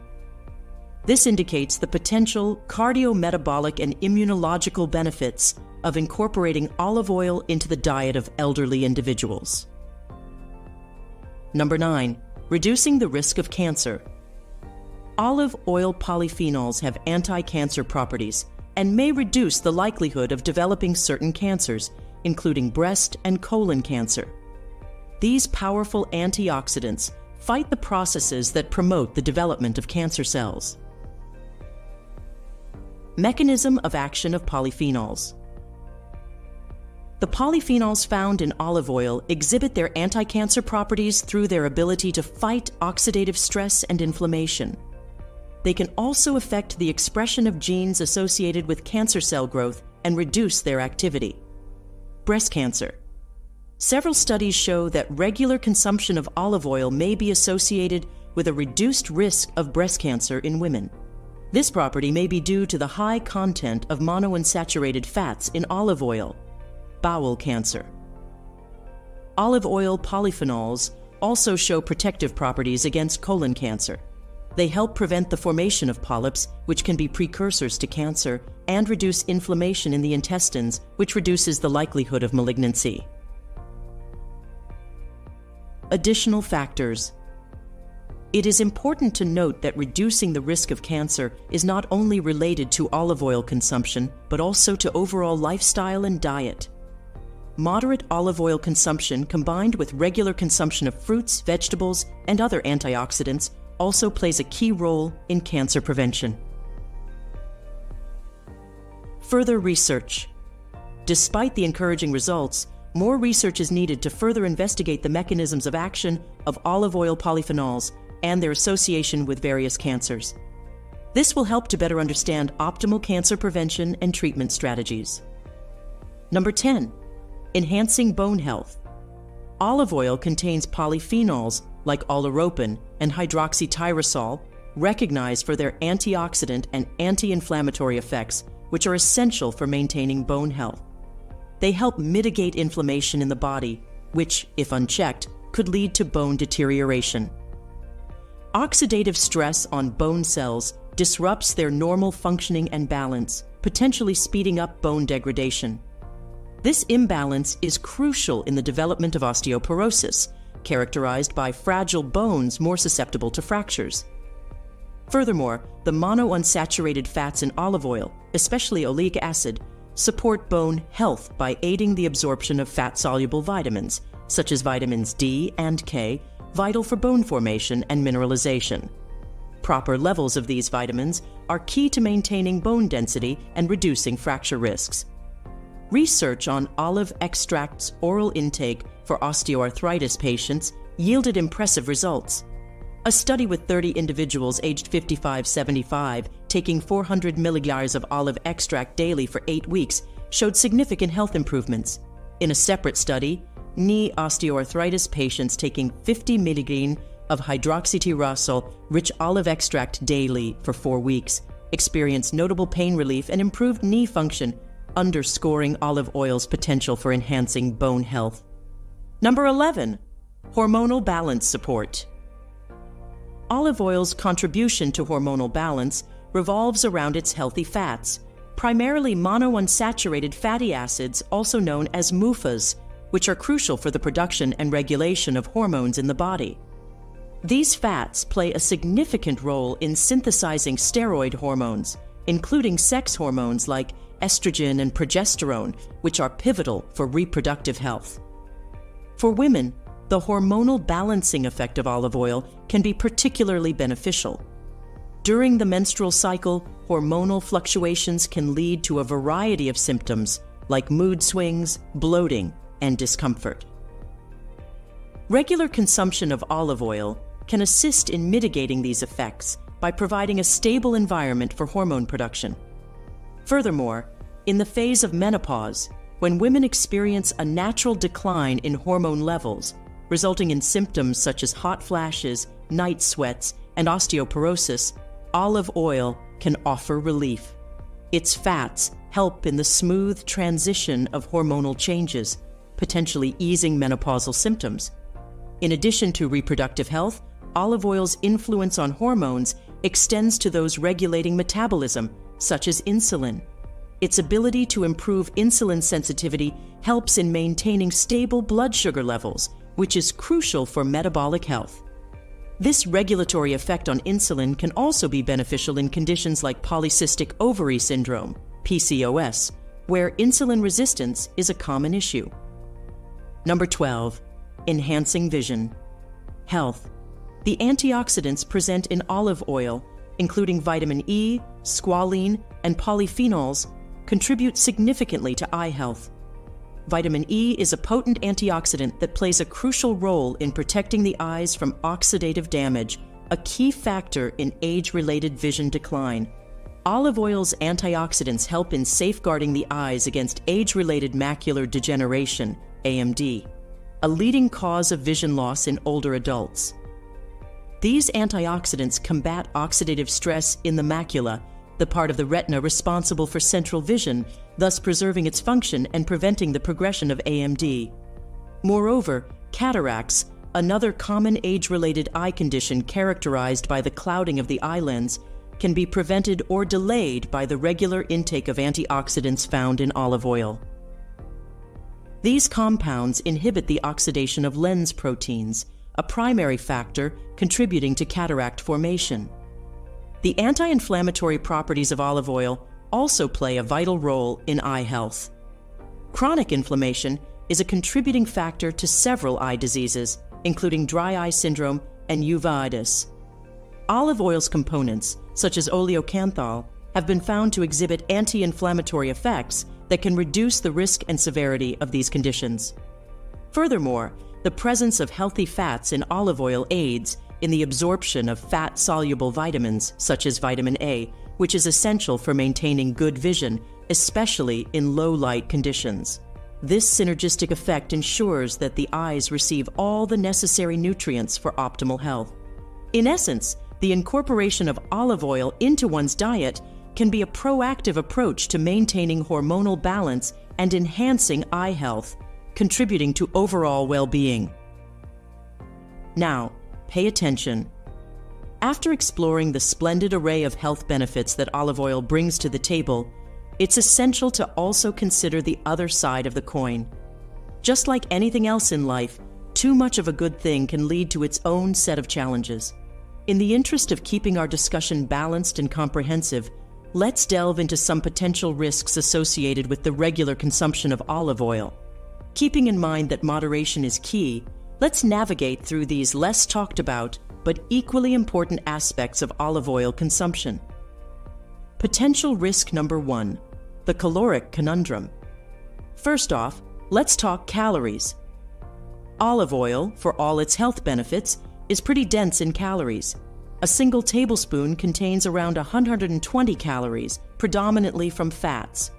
This indicates the potential cardiometabolic and immunological benefits of incorporating olive oil into the diet of elderly individuals. Number 9. Reducing the risk of cancer. Olive oil polyphenols have anti cancer properties and may reduce the likelihood of developing certain cancers, including breast and colon cancer. These powerful antioxidants fight the processes that promote the development of cancer cells. Mechanism of action of polyphenols. The polyphenols found in olive oil exhibit their anti-cancer properties through their ability to fight oxidative stress and inflammation. They can also affect the expression of genes associated with cancer cell growth and reduce their activity. Breast cancer. Several studies show that regular consumption of olive oil may be associated with a reduced risk of breast cancer in women. This property may be due to the high content of monounsaturated fats in olive oil. Bowel cancer. Olive oil polyphenols also show protective properties against colon cancer. They help prevent the formation of polyps, which can be precursors to cancer, and reduce inflammation in the intestines, which reduces the likelihood of malignancy. Additional factors. It is important to note that reducing the risk of cancer is not only related to olive oil consumption, but also to overall lifestyle and diet. Moderate olive oil consumption combined with regular consumption of fruits, vegetables, and other antioxidants also plays a key role in cancer prevention. Further research. Despite the encouraging results, more research is needed to further investigate the mechanisms of action of olive oil polyphenols and their association with various cancers. This will help to better understand optimal cancer prevention and treatment strategies. Number 10. Enhancing bone health. Olive oil contains polyphenols like oleuropein and hydroxytyrosol, recognized for their antioxidant and anti inflammatory effects, which are essential for maintaining bone health. They help mitigate inflammation in the body, which, if unchecked, could lead to bone deterioration. Oxidative stress on bone cells disrupts their normal functioning and balance, potentially speeding up bone degradation. This imbalance is crucial in the development of osteoporosis, characterized by fragile bones more susceptible to fractures. Furthermore, the monounsaturated fats in olive oil, especially oleic acid, support bone health by aiding the absorption of fat soluble vitamins, such as vitamins D and K, vital for bone formation and mineralization. Proper levels of these vitamins are key to maintaining bone density and reducing fracture risks. Research on olive extract's oral intake for osteoarthritis patients yielded impressive results. A study with 30 individuals aged 55 75 taking 400 milligrams of olive extract daily for eight weeks showed significant health improvements. In a separate study, knee osteoarthritis patients taking 50 milligrams of hydroxytyrosol rich olive extract daily for four weeks experienced notable pain relief and improved knee function, underscoring olive oil's potential for enhancing bone health. Number 11. Hormonal balance support. Olive oil's contribution to hormonal balance revolves around its healthy fats, primarily monounsaturated fatty acids, also known as MUFAs, which are crucial for the production and regulation of hormones in the body. These fats play a significant role in synthesizing steroid hormones, including sex hormones like estrogen and progesterone, which are pivotal for reproductive health. For women, the hormonal balancing effect of olive oil can be particularly beneficial. During the menstrual cycle, hormonal fluctuations can lead to a variety of symptoms like mood swings, bloating, and discomfort. Regular consumption of olive oil can assist in mitigating these effects by providing a stable environment for hormone production. Furthermore, in the phase of menopause, when women experience a natural decline in hormone levels, resulting in symptoms such as hot flashes, night sweats, and osteoporosis, olive oil can offer relief. Its fats help in the smooth transition of hormonal changes, potentially easing menopausal symptoms. In addition to reproductive health, olive oil's influence on hormones extends to those regulating metabolism, such as insulin. Its ability to improve insulin sensitivity helps in maintaining stable blood sugar levels, which is crucial for metabolic health. This regulatory effect on insulin can also be beneficial in conditions like polycystic ovary syndrome, PCOS, where insulin resistance is a common issue. Number 12. Enhancing vision. Health. The antioxidants present in olive oil, including vitamin E, squalene, and polyphenols, contribute significantly to eye health. Vitamin E is a potent antioxidant that plays a crucial role in protecting the eyes from oxidative damage, a key factor in age related vision decline. Olive oil's antioxidants help in safeguarding the eyes against age related macular degeneration, AMD, a leading cause of vision loss in older adults. These antioxidants combat oxidative stress in the macula the part of the retina responsible for central vision, thus preserving its function and preventing the progression of AMD. Moreover, cataracts, another common age related eye condition characterized by the clouding of the eye lens, can be prevented or delayed by the regular intake of antioxidants found in olive oil. These compounds inhibit the oxidation of lens proteins, a primary factor contributing to cataract formation. The anti inflammatory properties of olive oil also play a vital role in eye health. Chronic inflammation is a contributing factor to several eye diseases, including dry eye syndrome and uveitis. Olive oil's components, such as oleocanthal, have been found to exhibit anti inflammatory effects that can reduce the risk and severity of these conditions. Furthermore, the presence of healthy fats in olive oil aids in the absorption of fat soluble vitamins, such as vitamin A, which is essential for maintaining good vision, especially in low light conditions. This synergistic effect ensures that the eyes receive all the necessary nutrients for optimal health. In essence, the incorporation of olive oil into one's diet can be a proactive approach to maintaining hormonal balance and enhancing eye health, contributing to overall well being. Now, pay attention. After exploring the splendid array of health benefits that olive oil brings to the table, it's essential to also consider the other side of the coin. Just like anything else in life, too much of a good thing can lead to its own set of challenges. In the interest of keeping our discussion balanced and comprehensive, let's delve into some potential risks associated with the regular consumption of olive oil. Keeping in mind that moderation is key, Let's navigate through these less talked about but equally important aspects of olive oil consumption. Potential risk number one the caloric conundrum. First off, let's talk calories. Olive oil, for all its health benefits, is pretty dense in calories. A single tablespoon contains around 120 calories, predominantly from fats.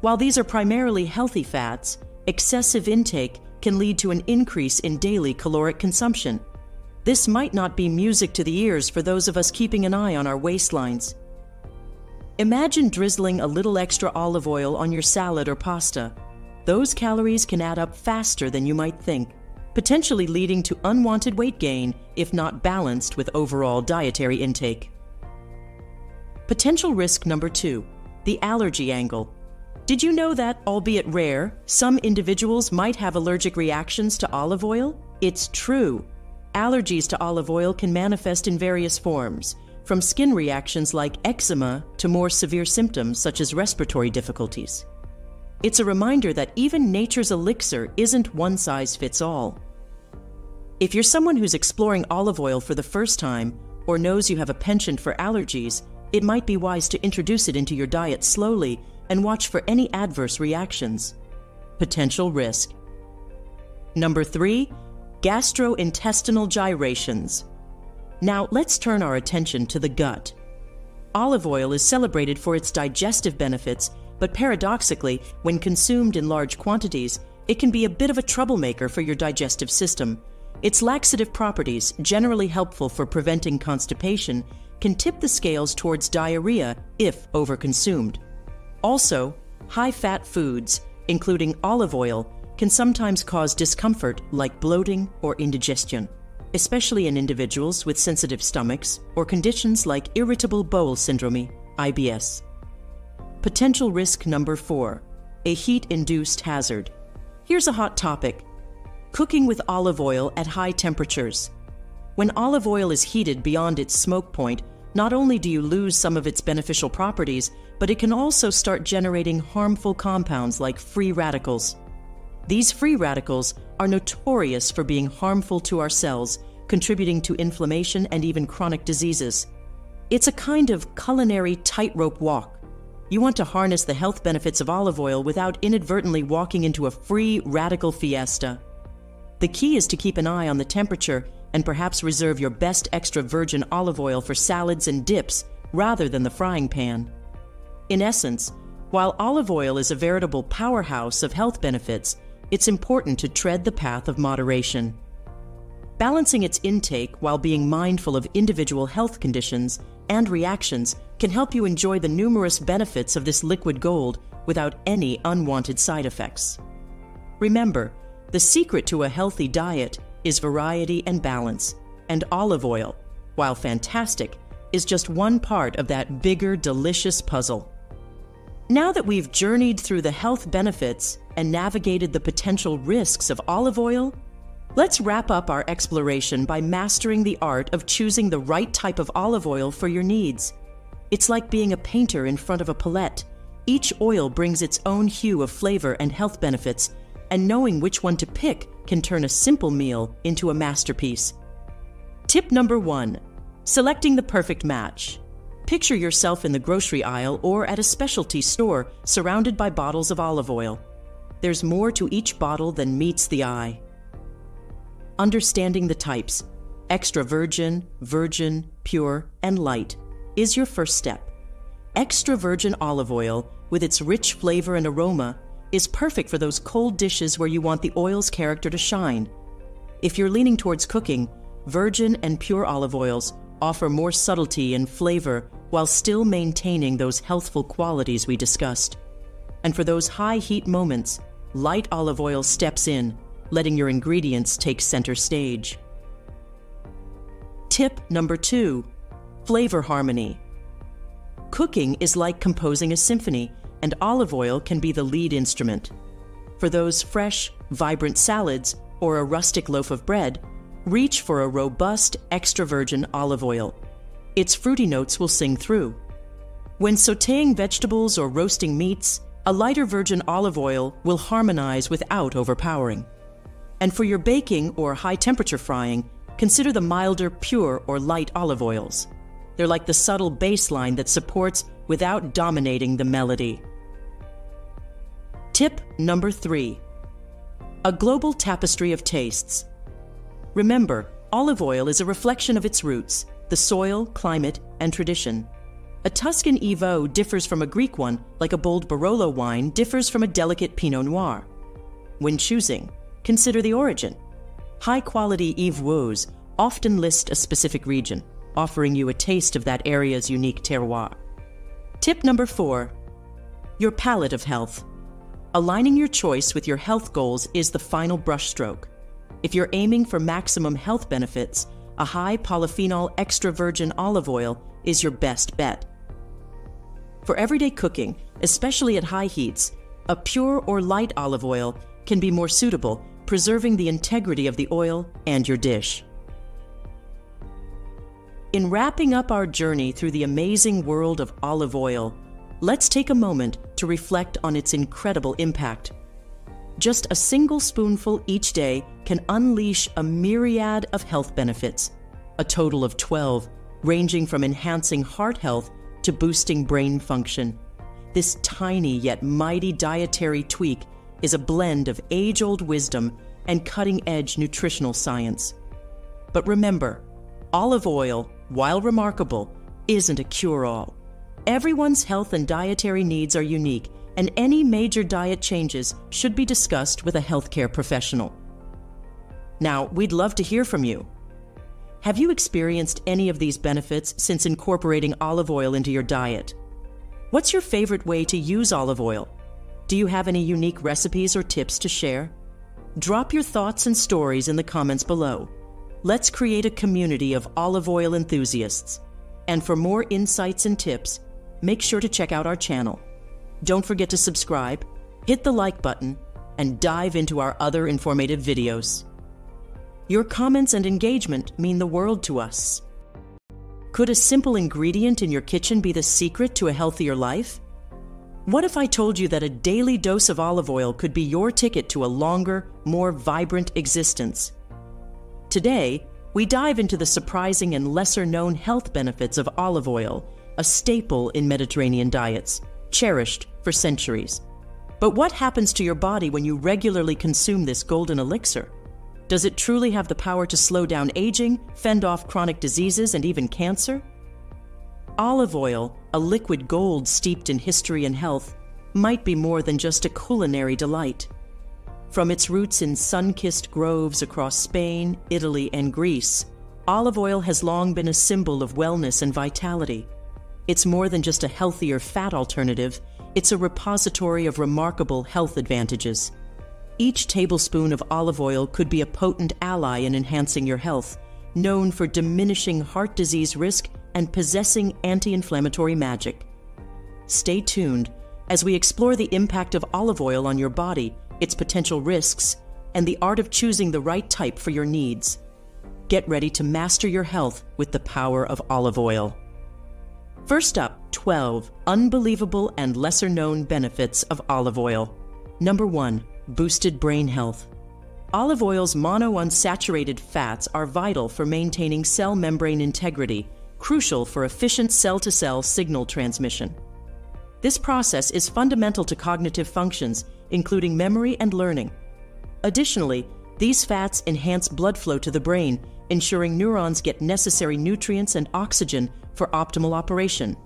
While these are primarily healthy fats, excessive intake can lead to an increase in daily caloric consumption. This might not be music to the ears for those of us keeping an eye on our waistlines. Imagine drizzling a little extra olive oil on your salad or pasta. Those calories can add up faster than you might think, potentially leading to unwanted weight gain if not balanced with overall dietary intake. Potential risk number two the allergy angle. Did you know that, albeit rare, some individuals might have allergic reactions to olive oil? It's true. allergies to olive oil can manifest in various forms, from skin reactions like eczema to more severe symptoms such as respiratory difficulties. It's a reminder that even nature's elixir isn't one size fits all. If you're someone who's exploring olive oil for the first time or knows you have a penchant for allergies, it might be wise to introduce it into your diet slowly and watch for any adverse reactions. Potential risk. Number three, gastrointestinal gyrations. Now let's turn our attention to the gut. Olive oil is celebrated for its digestive benefits, but paradoxically, when consumed in large quantities, it can be a bit of a troublemaker for your digestive system. Its laxative properties, generally helpful for preventing constipation, can tip the scales towards diarrhea if overconsumed. Also, high fat foods, including olive oil, can sometimes cause discomfort like bloating or indigestion, especially in individuals with sensitive stomachs or conditions like irritable bowel syndrome, IBS. Potential risk number four a heat induced hazard. Here's a hot topic cooking with olive oil at high temperatures. When olive oil is heated beyond its smoke point, not only do you lose some of its beneficial properties, but it can also start generating harmful compounds like free radicals. These free radicals are notorious for being harmful to our cells, contributing to inflammation and even chronic diseases. It's a kind of culinary tightrope walk. You want to harness the health benefits of olive oil without inadvertently walking into a free radical fiesta. The key is to keep an eye on the temperature and perhaps reserve your best extra virgin olive oil for salads and dips rather than the frying pan. In essence, while olive oil is a veritable powerhouse of health benefits, it's important to tread the path of moderation. Balancing its intake while being mindful of individual health conditions and reactions can help you enjoy the numerous benefits of this liquid gold without any unwanted side effects. Remember, the secret to a healthy diet is variety and balance, and olive oil, while fantastic, is just one part of that bigger, delicious puzzle. Now that we've journeyed through the health benefits and navigated the potential risks of olive oil, let's wrap up our exploration by mastering the art of choosing the right type of olive oil for your needs. It's like being a painter in front of a palette. Each oil brings its own hue of flavor and health benefits, and knowing which one to pick can turn a simple meal into a masterpiece. Tip number one selecting the perfect match. Picture yourself in the grocery aisle or at a specialty store surrounded by bottles of olive oil. There's more to each bottle than meets the eye. Understanding the types extra virgin, virgin, pure, and light is your first step. Extra virgin olive oil, with its rich flavor and aroma, is perfect for those cold dishes where you want the oil's character to shine. If you're leaning towards cooking, virgin and pure olive oils offer more subtlety and flavor while still maintaining those healthful qualities we discussed. And for those high heat moments, light olive oil steps in, letting your ingredients take center stage. Tip number two flavor harmony. Cooking is like composing a symphony, and olive oil can be the lead instrument. For those fresh, vibrant salads or a rustic loaf of bread, reach for a robust extra virgin olive oil its fruity notes will sing through. When sauteing vegetables or roasting meats, a lighter virgin olive oil will harmonize without overpowering. And for your baking or high temperature frying, consider the milder, pure, or light olive oils. They're like the subtle bassline that supports without dominating the melody. Tip number three a global tapestry of tastes. Remember, olive oil is a reflection of its roots the soil, climate, and tradition. A Tuscan EVOO differs from a Greek one, like a bold Barolo wine differs from a delicate Pinot Noir. When choosing, consider the origin. High quality EVOOs often list a specific region, offering you a taste of that area's unique terroir. Tip number four your palette of health. Aligning your choice with your health goals is the final brushstroke. If you're aiming for maximum health benefits, a high polyphenol extra virgin olive oil is your best bet. For everyday cooking, especially at high heats, a pure or light olive oil can be more suitable, preserving the integrity of the oil and your dish. In wrapping up our journey through the amazing world of olive oil, let's take a moment to reflect on its incredible impact. Just a single spoonful each day can unleash a myriad of health benefits, a total of 12, ranging from enhancing heart health to boosting brain function. This tiny yet mighty dietary tweak is a blend of age old wisdom and cutting edge nutritional science. But remember, olive oil, while remarkable, isn't a cure all. Everyone's health and dietary needs are unique, and any major diet changes should be discussed with a healthcare professional. Now, we'd love to hear from you. Have you experienced any of these benefits since incorporating olive oil into your diet? What's your favorite way to use olive oil? Do you have any unique recipes or tips to share? Drop your thoughts and stories in the comments below. Let's create a community of olive oil enthusiasts. And for more insights and tips, make sure to check out our channel. Don't forget to subscribe, hit the like button, and dive into our other informative videos. Your comments and engagement mean the world to us. Could a simple ingredient in your kitchen be the secret to a healthier life? What if I told you that a daily dose of olive oil could be your ticket to a longer, more vibrant existence? Today, we dive into the surprising and lesser known health benefits of olive oil, a staple in Mediterranean diets, cherished for centuries. But what happens to your body when you regularly consume this golden elixir? Does it truly have the power to slow down aging, fend off chronic diseases, and even cancer? Olive oil, a liquid gold steeped in history and health, might be more than just a culinary delight. From its roots in sun kissed groves across Spain, Italy, and Greece, olive oil has long been a symbol of wellness and vitality. It's more than just a healthier fat alternative, it's a repository of remarkable health advantages. Each tablespoon of olive oil could be a potent ally in enhancing your health, known for diminishing heart disease risk and possessing anti inflammatory magic. Stay tuned as we explore the impact of olive oil on your body, its potential risks, and the art of choosing the right type for your needs. Get ready to master your health with the power of olive oil. First up, 12 unbelievable and lesser known benefits of olive oil. Number 1 boosted brain health. Olive oil's monounsaturated fats are vital for maintaining cell membrane integrity, crucial for efficient cell to cell signal transmission. This process is fundamental to cognitive functions, including memory and learning. Additionally, these fats enhance blood flow to the brain, ensuring neurons get necessary nutrients and oxygen for optimal operation.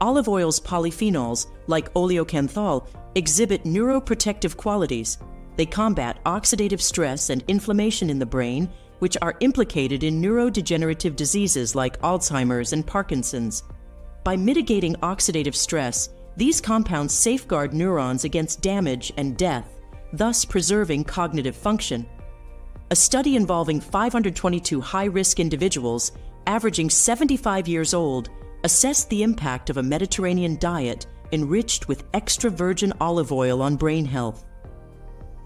Olive oil's polyphenols, like oleocanthal, exhibit neuroprotective qualities. They combat oxidative stress and inflammation in the brain, which are implicated in neurodegenerative diseases like Alzheimer's and Parkinson's. By mitigating oxidative stress, these compounds safeguard neurons against damage and death, thus preserving cognitive function. A study involving 522 high risk individuals, averaging 75 years old, assessed the impact of a Mediterranean diet enriched with extra virgin olive oil on brain health.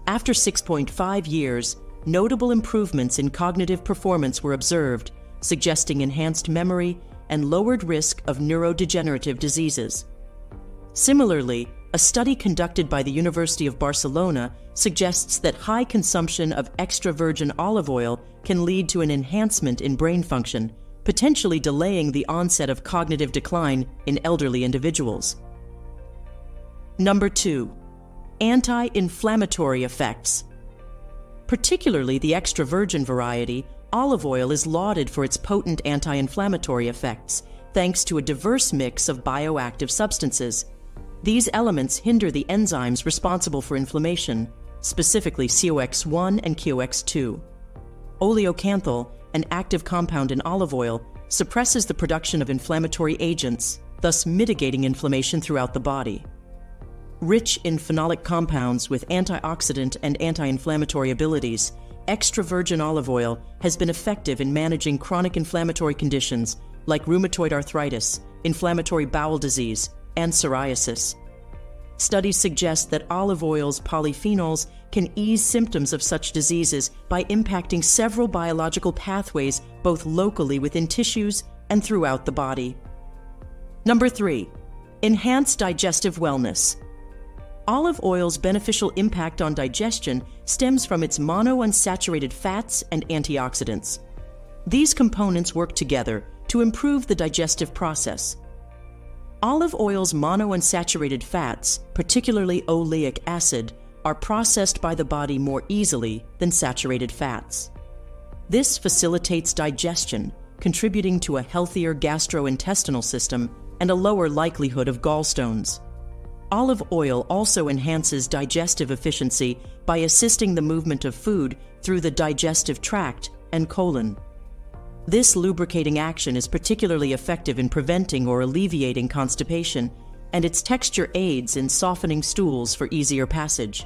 After 6.5 years, notable improvements in cognitive performance were observed, suggesting enhanced memory and lowered risk of neurodegenerative diseases. Similarly, a study conducted by the University of Barcelona suggests that high consumption of extra virgin olive oil can lead to an enhancement in brain function potentially delaying the onset of cognitive decline in elderly individuals. Number two, anti inflammatory effects. Particularly the extra virgin variety, olive oil is lauded for its potent anti inflammatory effects, thanks to a diverse mix of bioactive substances. These elements hinder the enzymes responsible for inflammation, specifically COX1 and COX2. Oleocanthal an active compound in olive oil, suppresses the production of inflammatory agents, thus mitigating inflammation throughout the body. Rich in phenolic compounds with antioxidant and anti inflammatory abilities, extra virgin olive oil has been effective in managing chronic inflammatory conditions like rheumatoid arthritis, inflammatory bowel disease, and psoriasis. Studies suggest that olive oil's polyphenols can ease symptoms of such diseases by impacting several biological pathways both locally within tissues and throughout the body. Number three, enhance digestive wellness. Olive oil's beneficial impact on digestion stems from its monounsaturated fats and antioxidants. These components work together to improve the digestive process. Olive oil's monounsaturated fats, particularly oleic acid, are processed by the body more easily than saturated fats. This facilitates digestion, contributing to a healthier gastrointestinal system and a lower likelihood of gallstones. Olive oil also enhances digestive efficiency by assisting the movement of food through the digestive tract and colon. This lubricating action is particularly effective in preventing or alleviating constipation, and its texture aids in softening stools for easier passage.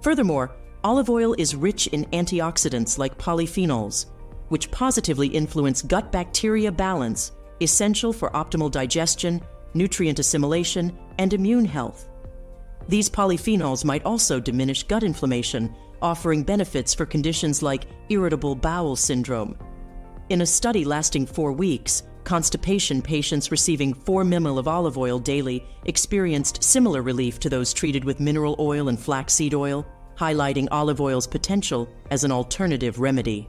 Furthermore, olive oil is rich in antioxidants like polyphenols, which positively influence gut bacteria balance essential for optimal digestion, nutrient assimilation, and immune health. These polyphenols might also diminish gut inflammation, offering benefits for conditions like irritable bowel syndrome. In a study lasting four weeks, constipation patients receiving 4 ml of olive oil daily experienced similar relief to those treated with mineral oil and flaxseed oil, highlighting olive oil's potential as an alternative remedy.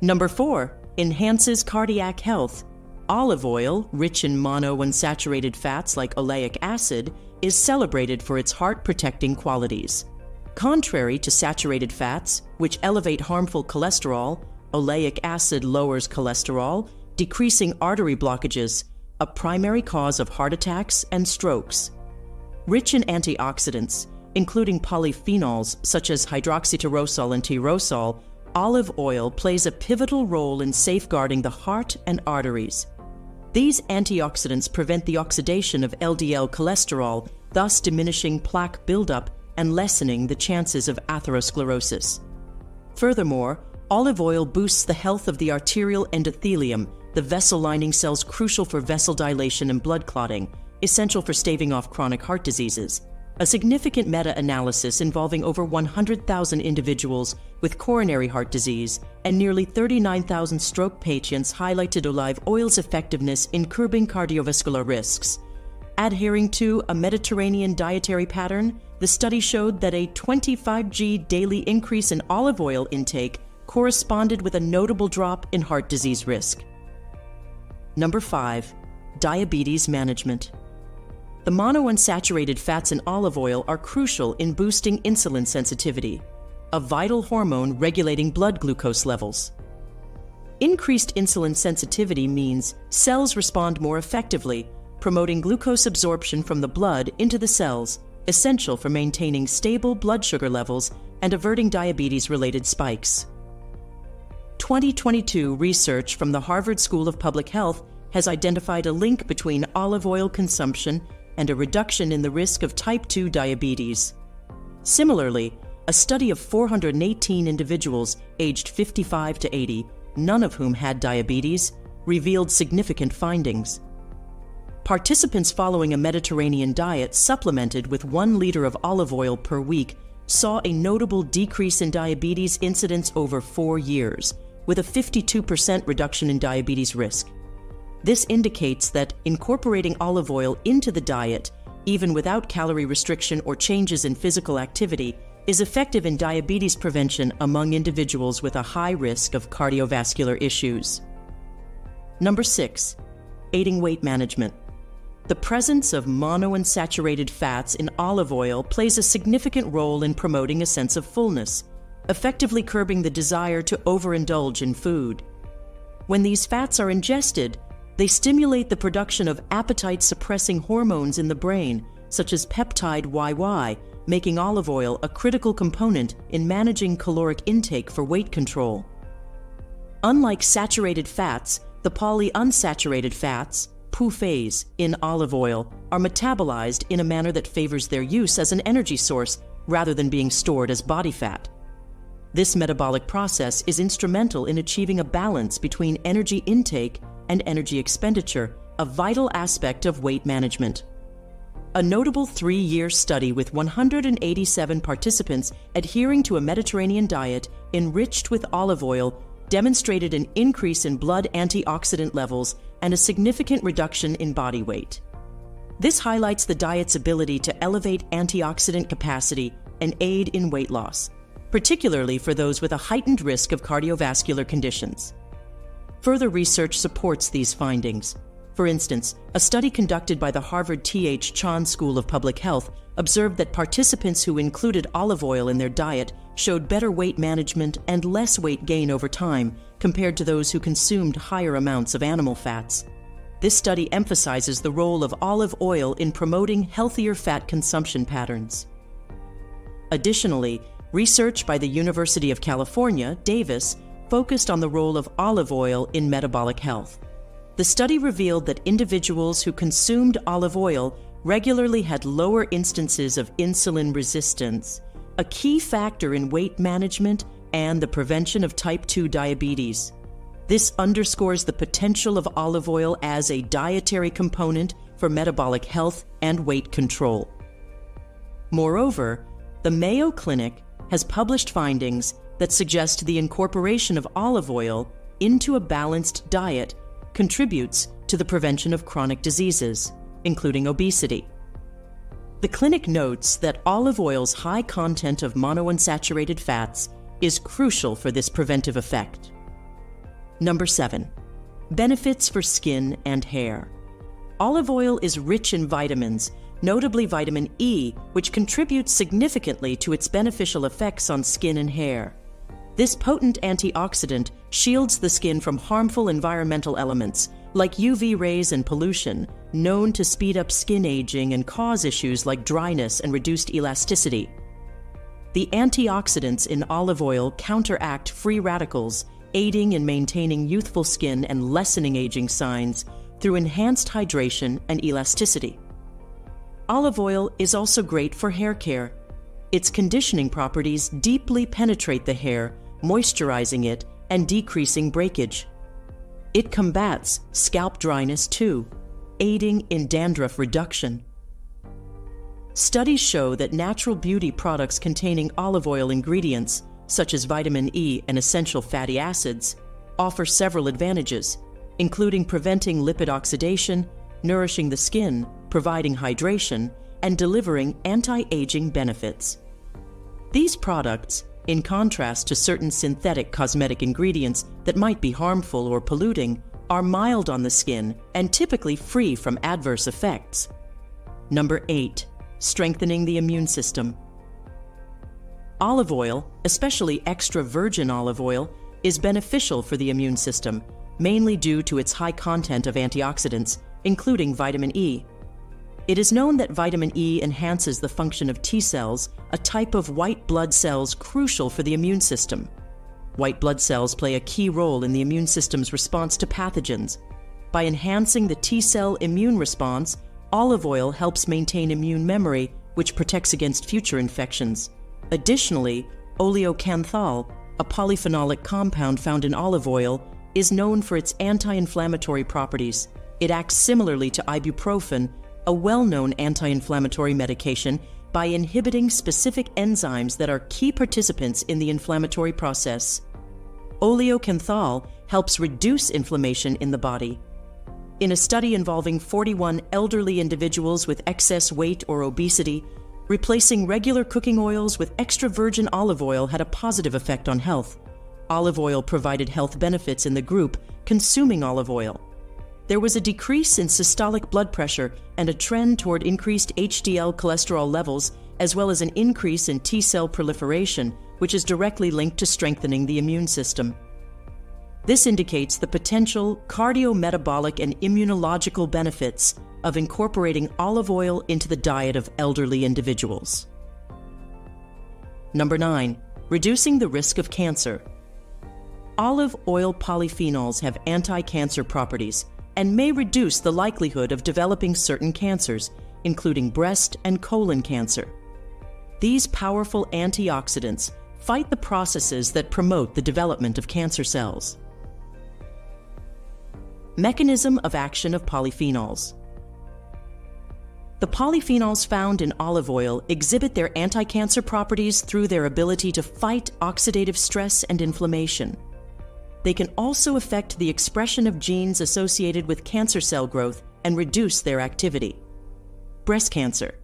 Number 4 enhances cardiac health. Olive oil, rich in monounsaturated fats like oleic acid, is celebrated for its heart protecting qualities. Contrary to saturated fats, which elevate harmful cholesterol, oleic acid lowers cholesterol, decreasing artery blockages, a primary cause of heart attacks and strokes. Rich in antioxidants, including polyphenols such as hydroxytyrosol and tyrosol, olive oil plays a pivotal role in safeguarding the heart and arteries. These antioxidants prevent the oxidation of LDL cholesterol, thus diminishing plaque buildup and lessening the chances of atherosclerosis. Furthermore, olive oil boosts the health of the arterial endothelium, the vessel lining cells crucial for vessel dilation and blood clotting, essential for staving off chronic heart diseases. A significant meta analysis involving over 100,000 individuals with coronary heart disease and nearly 39,000 stroke patients highlighted olive oil's effectiveness in curbing cardiovascular risks. Adhering to a Mediterranean dietary pattern, the study showed that a 25g daily increase in olive oil intake corresponded with a notable drop in heart disease risk. Number 5. Diabetes Management the monounsaturated fats in olive oil are crucial in boosting insulin sensitivity, a vital hormone regulating blood glucose levels. Increased insulin sensitivity means cells respond more effectively, promoting glucose absorption from the blood into the cells, essential for maintaining stable blood sugar levels and averting diabetes related spikes. 2022 research from the Harvard School of Public Health has identified a link between olive oil consumption and a reduction in the risk of type 2 diabetes. Similarly, a study of 418 individuals aged 55 to 80, none of whom had diabetes, revealed significant findings. Participants following a Mediterranean diet supplemented with one liter of olive oil per week saw a notable decrease in diabetes incidence over four years, with a 52% reduction in diabetes risk. This indicates that incorporating olive oil into the diet, even without calorie restriction or changes in physical activity, is effective in diabetes prevention among individuals with a high risk of cardiovascular issues. Number 6. Aiding weight management. The presence of monounsaturated fats in olive oil plays a significant role in promoting a sense of fullness, effectively curbing the desire to overindulge in food. When these fats are ingested, they stimulate the production of appetite suppressing hormones in the brain, such as peptide YY, making olive oil a critical component in managing caloric intake for weight control. Unlike saturated fats, the polyunsaturated fats, PUFAs, in olive oil are metabolized in a manner that favors their use as an energy source rather than being stored as body fat. This metabolic process is instrumental in achieving a balance between energy intake and energy expenditure, a vital aspect of weight management. A notable three year study with 187 participants adhering to a Mediterranean diet enriched with olive oil demonstrated an increase in blood antioxidant levels and a significant reduction in body weight. This highlights the diet's ability to elevate antioxidant capacity and aid in weight loss, particularly for those with a heightened risk of cardiovascular conditions. Further research supports these findings. For instance, a study conducted by the Harvard T.H. Chan School of Public Health observed that participants who included olive oil in their diet showed better weight management and less weight gain over time compared to those who consumed higher amounts of animal fats. This study emphasizes the role of olive oil in promoting healthier fat consumption patterns. Additionally, research by the University of California, Davis, focused on the role of olive oil in metabolic health. The study revealed that individuals who consumed olive oil regularly had lower instances of insulin resistance, a key factor in weight management and the prevention of type 2 diabetes. This underscores the potential of olive oil as a dietary component for metabolic health and weight control. Moreover, the Mayo Clinic has published findings that suggest the incorporation of olive oil into a balanced diet contributes to the prevention of chronic diseases, including obesity. The clinic notes that olive oil's high content of monounsaturated fats is crucial for this preventive effect. Number 7. Benefits for skin and hair. Olive oil is rich in vitamins, notably vitamin E, which contributes significantly to its beneficial effects on skin and hair. This potent antioxidant shields the skin from harmful environmental elements like UV rays and pollution, known to speed up skin aging and cause issues like dryness and reduced elasticity. The antioxidants in olive oil counteract free radicals, aiding in maintaining youthful skin and lessening aging signs through enhanced hydration and elasticity. Olive oil is also great for hair care. Its conditioning properties deeply penetrate the hair moisturizing it, and decreasing breakage. It combats scalp dryness too, aiding in dandruff reduction. Studies show that natural beauty products containing olive oil ingredients, such as vitamin E and essential fatty acids, offer several advantages, including preventing lipid oxidation, nourishing the skin, providing hydration, and delivering anti-aging benefits. These products in contrast to certain synthetic cosmetic ingredients that might be harmful or polluting, are mild on the skin and typically free from adverse effects. Number 8. Strengthening the immune system. Olive oil, especially extra virgin olive oil, is beneficial for the immune system, mainly due to its high content of antioxidants, including vitamin E. It is known that vitamin E enhances the function of T cells, a type of white blood cells crucial for the immune system. White blood cells play a key role in the immune system's response to pathogens. By enhancing the T cell immune response, olive oil helps maintain immune memory, which protects against future infections. Additionally, oleocanthal, a polyphenolic compound found in olive oil, is known for its anti inflammatory properties. It acts similarly to ibuprofen a well-known anti-inflammatory medication by inhibiting specific enzymes that are key participants in the inflammatory process. Oleocanthal helps reduce inflammation in the body. In a study involving 41 elderly individuals with excess weight or obesity, replacing regular cooking oils with extra virgin olive oil had a positive effect on health. Olive oil provided health benefits in the group consuming olive oil there was a decrease in systolic blood pressure and a trend toward increased HDL cholesterol levels, as well as an increase in T cell proliferation, which is directly linked to strengthening the immune system. This indicates the potential cardiometabolic and immunological benefits of incorporating olive oil into the diet of elderly individuals. Number 9. Reducing the risk of cancer. Olive oil polyphenols have anti cancer properties and may reduce the likelihood of developing certain cancers, including breast and colon cancer. These powerful antioxidants fight the processes that promote the development of cancer cells. Mechanism of action of polyphenols. The polyphenols found in olive oil exhibit their anti-cancer properties through their ability to fight oxidative stress and inflammation. They can also affect the expression of genes associated with cancer cell growth and reduce their activity. Breast cancer.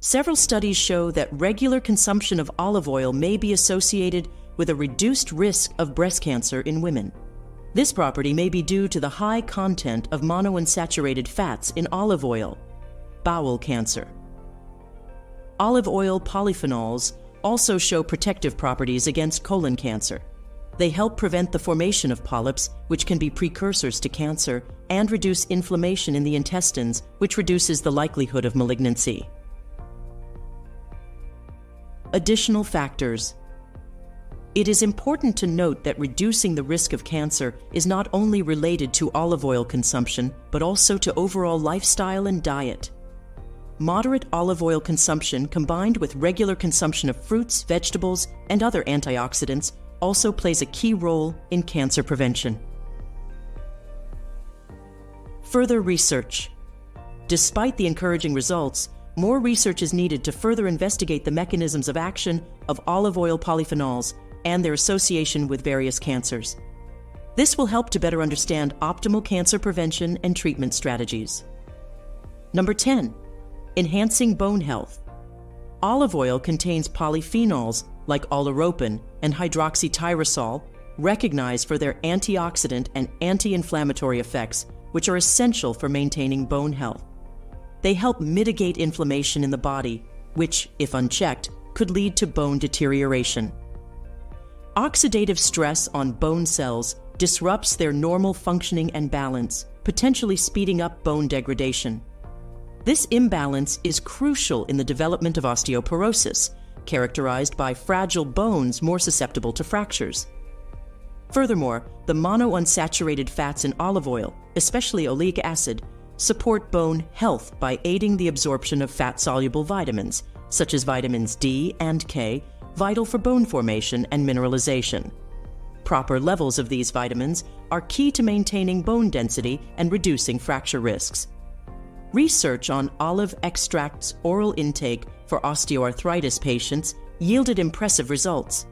Several studies show that regular consumption of olive oil may be associated with a reduced risk of breast cancer in women. This property may be due to the high content of monounsaturated fats in olive oil. Bowel cancer. Olive oil polyphenols also show protective properties against colon cancer. They help prevent the formation of polyps, which can be precursors to cancer, and reduce inflammation in the intestines, which reduces the likelihood of malignancy. Additional factors. It is important to note that reducing the risk of cancer is not only related to olive oil consumption, but also to overall lifestyle and diet. Moderate olive oil consumption combined with regular consumption of fruits, vegetables, and other antioxidants also plays a key role in cancer prevention. Further research. Despite the encouraging results, more research is needed to further investigate the mechanisms of action of olive oil polyphenols and their association with various cancers. This will help to better understand optimal cancer prevention and treatment strategies. Number 10. Enhancing bone health. Olive oil contains polyphenols like oleuropein and hydroxytyrosol, recognized for their antioxidant and anti inflammatory effects, which are essential for maintaining bone health. They help mitigate inflammation in the body, which, if unchecked, could lead to bone deterioration. Oxidative stress on bone cells disrupts their normal functioning and balance, potentially speeding up bone degradation. This imbalance is crucial in the development of osteoporosis, characterized by fragile bones more susceptible to fractures. Furthermore, the monounsaturated fats in olive oil, especially oleic acid, support bone health by aiding the absorption of fat soluble vitamins, such as vitamins D and K, vital for bone formation and mineralization. Proper levels of these vitamins are key to maintaining bone density and reducing fracture risks. Research on olive extract's oral intake for osteoarthritis patients yielded impressive results.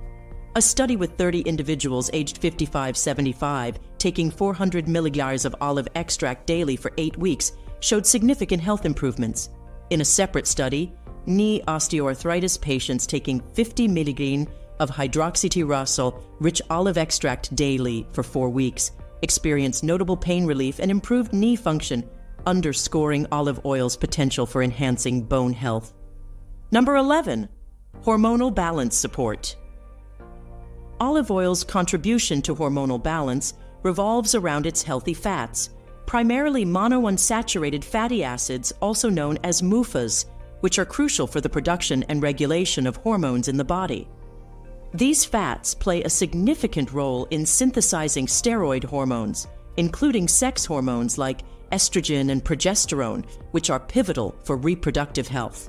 A study with 30 individuals aged 55 75 taking 400 milligrams of olive extract daily for eight weeks showed significant health improvements. In a separate study, knee osteoarthritis patients taking 50 milligrams of hydroxytyrosol rich olive extract daily for four weeks experienced notable pain relief and improved knee function, underscoring olive oil's potential for enhancing bone health. Number 11. Hormonal balance support. Olive oil's contribution to hormonal balance revolves around its healthy fats, primarily monounsaturated fatty acids, also known as MUFAs, which are crucial for the production and regulation of hormones in the body. These fats play a significant role in synthesizing steroid hormones, including sex hormones like estrogen and progesterone, which are pivotal for reproductive health.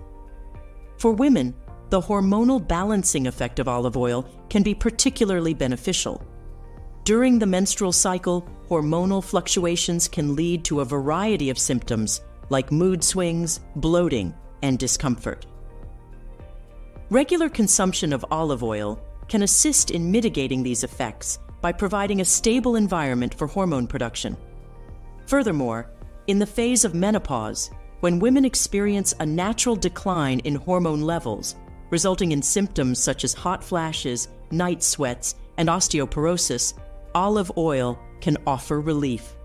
For women, the hormonal balancing effect of olive oil can be particularly beneficial. During the menstrual cycle, hormonal fluctuations can lead to a variety of symptoms like mood swings, bloating, and discomfort. Regular consumption of olive oil can assist in mitigating these effects by providing a stable environment for hormone production. Furthermore, in the phase of menopause, when women experience a natural decline in hormone levels, resulting in symptoms such as hot flashes, night sweats, and osteoporosis, olive oil can offer relief.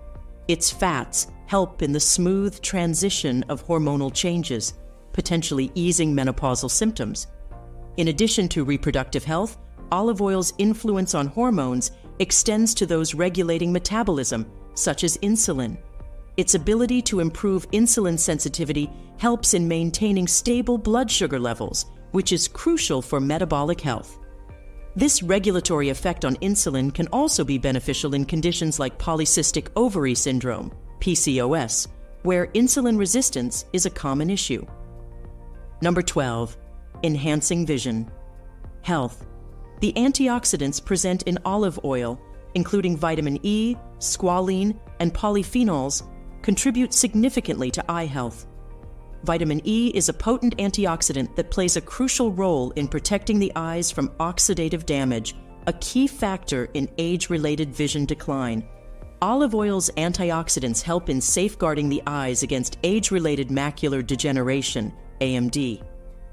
Its fats help in the smooth transition of hormonal changes, potentially easing menopausal symptoms. In addition to reproductive health, olive oil's influence on hormones extends to those regulating metabolism, such as insulin. Its ability to improve insulin sensitivity helps in maintaining stable blood sugar levels, which is crucial for metabolic health. This regulatory effect on insulin can also be beneficial in conditions like polycystic ovary syndrome, PCOS, where insulin resistance is a common issue. Number 12. Enhancing vision. Health. The antioxidants present in olive oil, including vitamin E, squalene, and polyphenols, contribute significantly to eye health. Vitamin E is a potent antioxidant that plays a crucial role in protecting the eyes from oxidative damage, a key factor in age related vision decline. Olive oil's antioxidants help in safeguarding the eyes against age related macular degeneration, AMD,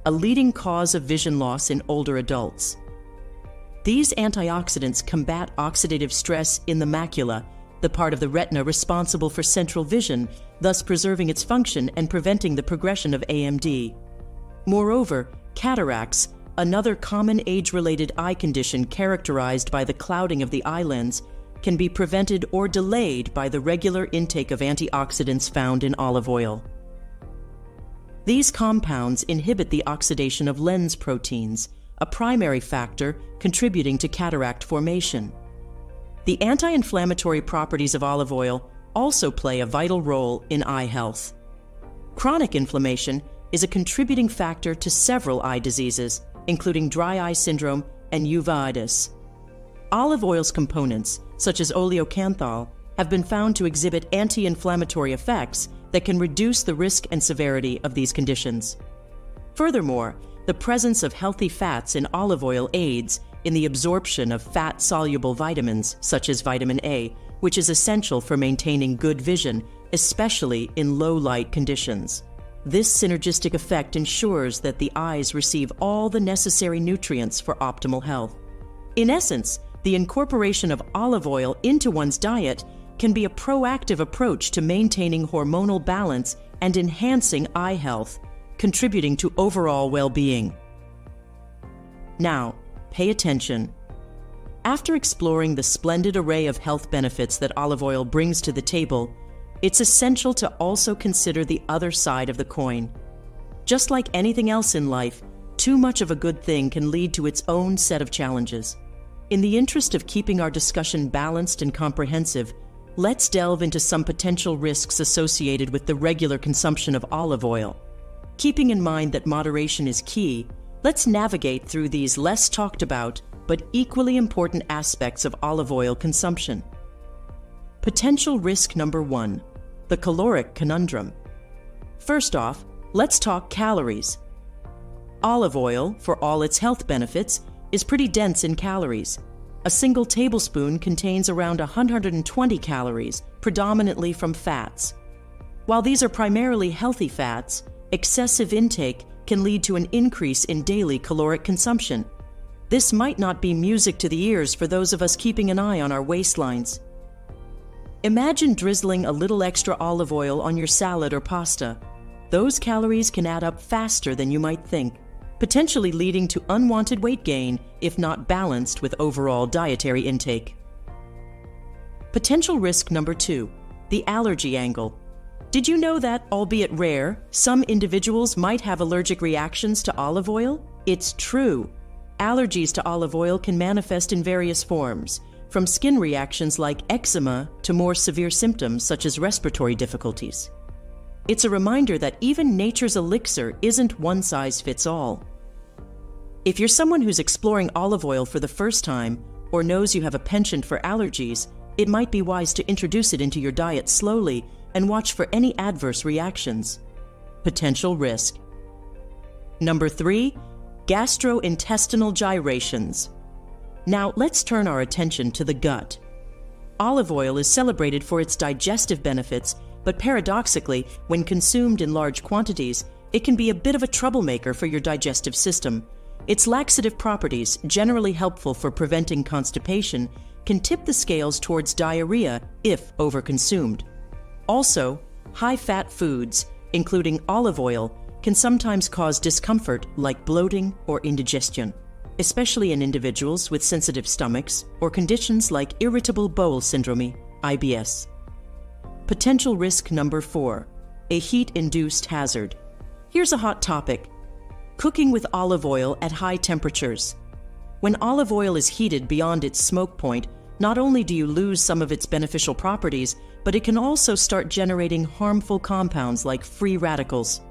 a leading cause of vision loss in older adults. These antioxidants combat oxidative stress in the macula, the part of the retina responsible for central vision, thus preserving its function and preventing the progression of AMD. Moreover, cataracts, another common age related eye condition characterized by the clouding of the eye lens, can be prevented or delayed by the regular intake of antioxidants found in olive oil. These compounds inhibit the oxidation of lens proteins, a primary factor contributing to cataract formation. The anti inflammatory properties of olive oil also play a vital role in eye health. Chronic inflammation is a contributing factor to several eye diseases, including dry eye syndrome and uveitis. Olive oil's components, such as oleocanthal, have been found to exhibit anti inflammatory effects that can reduce the risk and severity of these conditions. Furthermore, the presence of healthy fats in olive oil aids in the absorption of fat soluble vitamins, such as vitamin A, which is essential for maintaining good vision, especially in low light conditions. This synergistic effect ensures that the eyes receive all the necessary nutrients for optimal health. In essence, the incorporation of olive oil into one's diet can be a proactive approach to maintaining hormonal balance and enhancing eye health, contributing to overall well being. Now, pay attention. After exploring the splendid array of health benefits that olive oil brings to the table, it's essential to also consider the other side of the coin. Just like anything else in life, too much of a good thing can lead to its own set of challenges. In the interest of keeping our discussion balanced and comprehensive, let's delve into some potential risks associated with the regular consumption of olive oil. Keeping in mind that moderation is key, let's navigate through these less talked about but equally important aspects of olive oil consumption. Potential risk number one the caloric conundrum. First off, let's talk calories. Olive oil, for all its health benefits, is pretty dense in calories. A single tablespoon contains around 120 calories, predominantly from fats. While these are primarily healthy fats, excessive intake can lead to an increase in daily caloric consumption. This might not be music to the ears for those of us keeping an eye on our waistlines. Imagine drizzling a little extra olive oil on your salad or pasta. Those calories can add up faster than you might think, potentially leading to unwanted weight gain if not balanced with overall dietary intake. Potential risk number two the allergy angle. Did you know that, albeit rare, some individuals might have allergic reactions to olive oil? It's true. Allergies to olive oil can manifest in various forms, from skin reactions like eczema to more severe symptoms such as respiratory difficulties. It's a reminder that even nature's elixir isn't one size fits all. If you're someone who's exploring olive oil for the first time or knows you have a penchant for allergies, it might be wise to introduce it into your diet slowly and watch for any adverse reactions. Potential risk. Number three, gastrointestinal gyrations. Now let's turn our attention to the gut. Olive oil is celebrated for its digestive benefits, but paradoxically, when consumed in large quantities, it can be a bit of a troublemaker for your digestive system. Its laxative properties, generally helpful for preventing constipation, can tip the scales towards diarrhea if overconsumed. Also, high fat foods, including olive oil, can sometimes cause discomfort like bloating or indigestion especially in individuals with sensitive stomachs or conditions like irritable bowel syndrome, IBS. Potential risk number four a heat induced hazard. Here's a hot topic cooking with olive oil at high temperatures. When olive oil is heated beyond its smoke point, not only do you lose some of its beneficial properties, but it can also start generating harmful compounds like free radicals.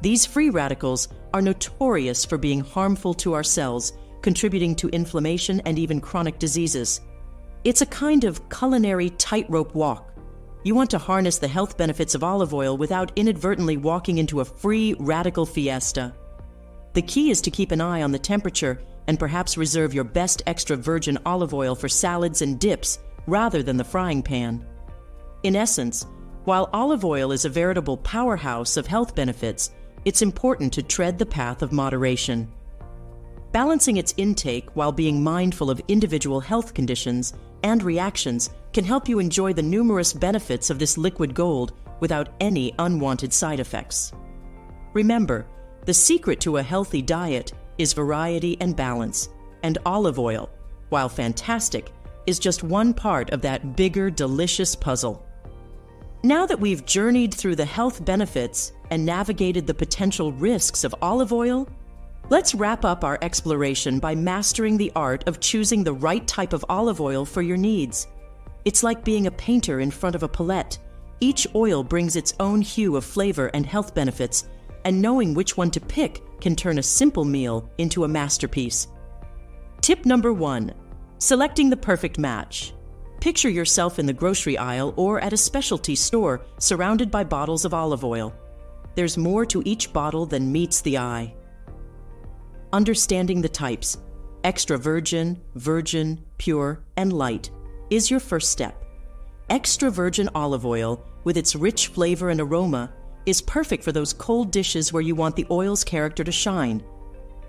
These free radicals are notorious for being harmful to our cells, contributing to inflammation and even chronic diseases. It's a kind of culinary tightrope walk. You want to harness the health benefits of olive oil without inadvertently walking into a free radical fiesta. The key is to keep an eye on the temperature and perhaps reserve your best extra virgin olive oil for salads and dips rather than the frying pan. In essence, while olive oil is a veritable powerhouse of health benefits, it's important to tread the path of moderation. Balancing its intake while being mindful of individual health conditions and reactions can help you enjoy the numerous benefits of this liquid gold without any unwanted side effects. Remember, the secret to a healthy diet is variety and balance, and olive oil, while fantastic, is just one part of that bigger, delicious puzzle. Now that we've journeyed through the health benefits and navigated the potential risks of olive oil, let's wrap up our exploration by mastering the art of choosing the right type of olive oil for your needs. It's like being a painter in front of a palette. Each oil brings its own hue of flavor and health benefits, and knowing which one to pick can turn a simple meal into a masterpiece. Tip number one selecting the perfect match. Picture yourself in the grocery aisle or at a specialty store surrounded by bottles of olive oil. There's more to each bottle than meets the eye. Understanding the types extra virgin, virgin, pure, and light is your first step. Extra virgin olive oil, with its rich flavor and aroma, is perfect for those cold dishes where you want the oil's character to shine.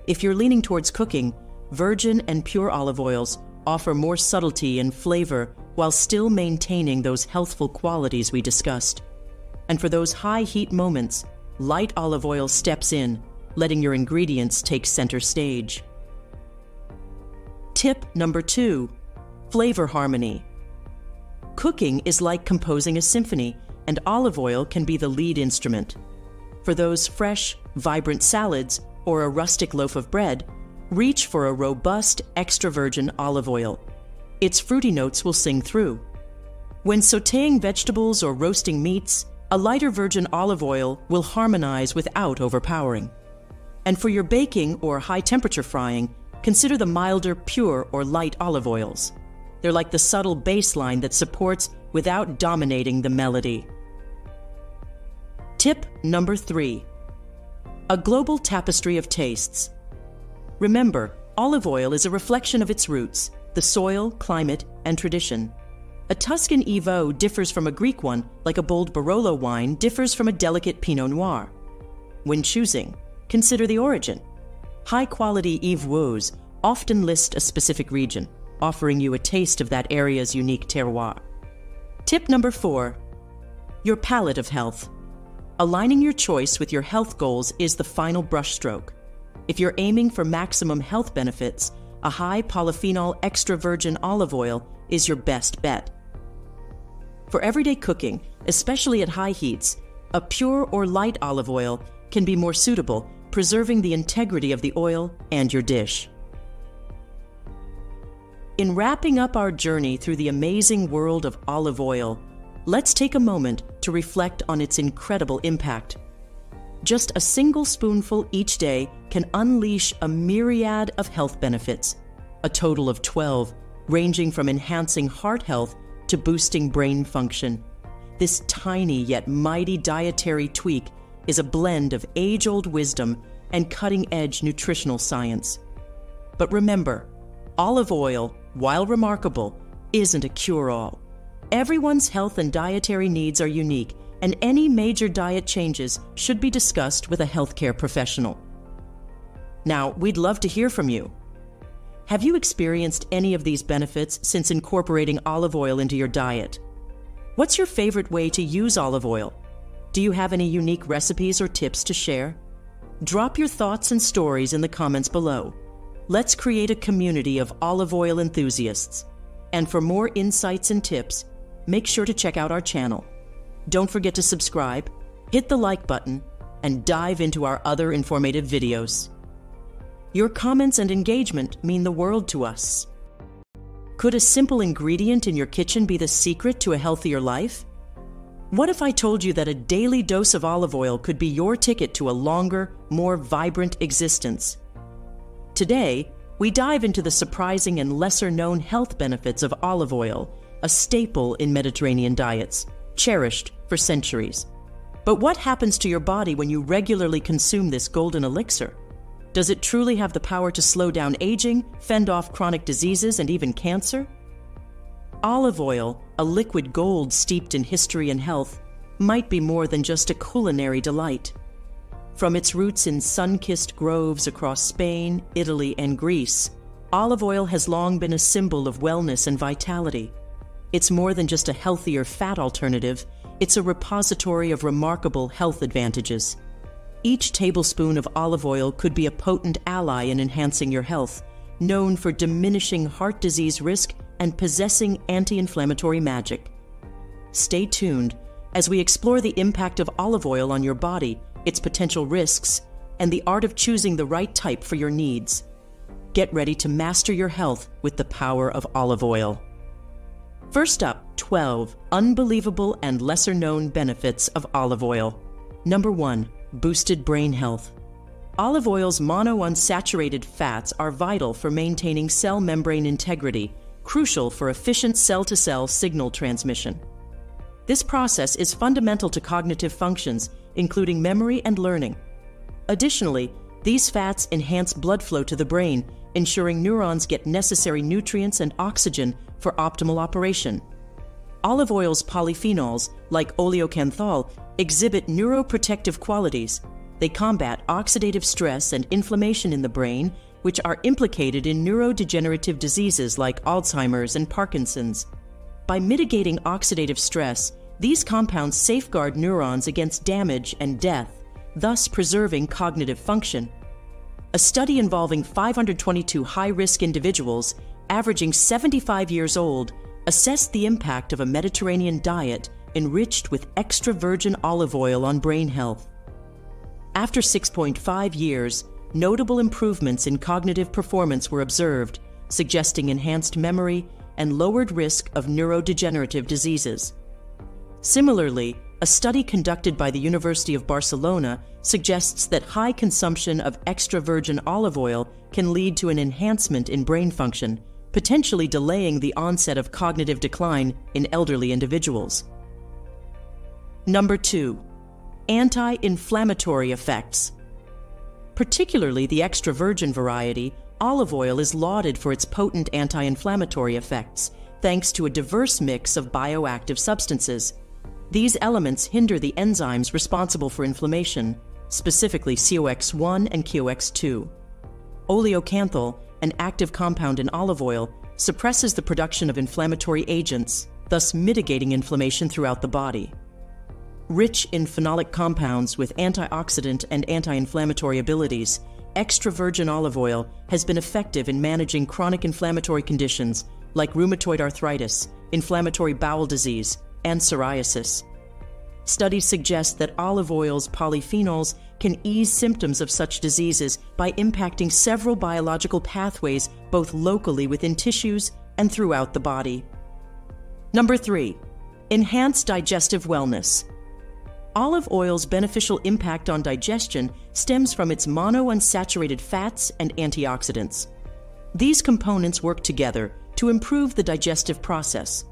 If you're leaning towards cooking, virgin and pure olive oils offer more subtlety and flavor while still maintaining those healthful qualities we discussed. And for those high heat moments, light olive oil steps in, letting your ingredients take center stage. Tip number two flavor harmony. Cooking is like composing a symphony, and olive oil can be the lead instrument. For those fresh, vibrant salads or a rustic loaf of bread, reach for a robust extra virgin olive oil its fruity notes will sing through. When sauteing vegetables or roasting meats, a lighter virgin olive oil will harmonize without overpowering. And for your baking or high temperature frying, consider the milder, pure, or light olive oils. They're like the subtle bassline that supports without dominating the melody. Tip number three a global tapestry of tastes. Remember, olive oil is a reflection of its roots the soil, climate, and tradition. A Tuscan EVOO differs from a Greek one, like a bold Barolo wine differs from a delicate Pinot Noir. When choosing, consider the origin. High quality EVOO's often list a specific region, offering you a taste of that area's unique terroir. Tip number four your palette of health. Aligning your choice with your health goals is the final brushstroke. If you're aiming for maximum health benefits, a high polyphenol extra virgin olive oil is your best bet. For everyday cooking, especially at high heats, a pure or light olive oil can be more suitable, preserving the integrity of the oil and your dish. In wrapping up our journey through the amazing world of olive oil, let's take a moment to reflect on its incredible impact. Just a single spoonful each day can unleash a myriad of health benefits, a total of 12, ranging from enhancing heart health to boosting brain function. This tiny yet mighty dietary tweak is a blend of age old wisdom and cutting edge nutritional science. But remember, olive oil, while remarkable, isn't a cure all. Everyone's health and dietary needs are unique, and any major diet changes should be discussed with a healthcare professional. Now, we'd love to hear from you. Have you experienced any of these benefits since incorporating olive oil into your diet? What's your favorite way to use olive oil? Do you have any unique recipes or tips to share? Drop your thoughts and stories in the comments below. Let's create a community of olive oil enthusiasts. And for more insights and tips, make sure to check out our channel. Don't forget to subscribe, hit the like button, and dive into our other informative videos. Your comments and engagement mean the world to us. Could a simple ingredient in your kitchen be the secret to a healthier life? What if I told you that a daily dose of olive oil could be your ticket to a longer, more vibrant existence? Today, we dive into the surprising and lesser known health benefits of olive oil, a staple in Mediterranean diets cherished for centuries. But what happens to your body when you regularly consume this golden elixir? Does it truly have the power to slow down aging, fend off chronic diseases, and even cancer? Olive oil, a liquid gold steeped in history and health, might be more than just a culinary delight. From its roots in sun kissed groves across Spain, Italy, and Greece, olive oil has long been a symbol of wellness and vitality. It's more than just a healthier fat alternative, it's a repository of remarkable health advantages. Each tablespoon of olive oil could be a potent ally in enhancing your health, known for diminishing heart disease risk and possessing anti inflammatory magic. Stay tuned as we explore the impact of olive oil on your body, its potential risks, and the art of choosing the right type for your needs. Get ready to master your health with the power of olive oil. First up, 12 unbelievable and lesser known benefits of olive oil. Number 1 Boosted brain health. Olive oil's monounsaturated fats are vital for maintaining cell membrane integrity, crucial for efficient cell to cell signal transmission. This process is fundamental to cognitive functions, including memory and learning. Additionally, these fats enhance blood flow to the brain, ensuring neurons get necessary nutrients and oxygen for optimal operation. Olive oil's polyphenols, like oleocanthal, exhibit neuroprotective qualities. They combat oxidative stress and inflammation in the brain, which are implicated in neurodegenerative diseases like Alzheimer's and Parkinson's. By mitigating oxidative stress, these compounds safeguard neurons against damage and death, thus preserving cognitive function. A study involving 522 high risk individuals, averaging 75 years old, assessed the impact of a Mediterranean diet enriched with extra virgin olive oil on brain health. After 6.5 years, notable improvements in cognitive performance were observed, suggesting enhanced memory and lowered risk of neurodegenerative diseases. Similarly, a study conducted by the University of Barcelona suggests that high consumption of extra virgin olive oil can lead to an enhancement in brain function, potentially delaying the onset of cognitive decline in elderly individuals. Number 2. Anti inflammatory effects. Particularly the extra virgin variety, olive oil is lauded for its potent anti inflammatory effects, thanks to a diverse mix of bioactive substances. These elements hinder the enzymes responsible for inflammation, specifically COX1 and COX2. Oleocanthal, an active compound in olive oil, suppresses the production of inflammatory agents, thus mitigating inflammation throughout the body. Rich in phenolic compounds with antioxidant and anti inflammatory abilities, extra virgin olive oil has been effective in managing chronic inflammatory conditions like rheumatoid arthritis, inflammatory bowel disease, and psoriasis. Studies suggest that olive oil's polyphenols can ease symptoms of such diseases by impacting several biological pathways both locally within tissues and throughout the body. Number three, enhance digestive wellness. Olive oil's beneficial impact on digestion stems from its monounsaturated fats and antioxidants. These components work together to improve the digestive process.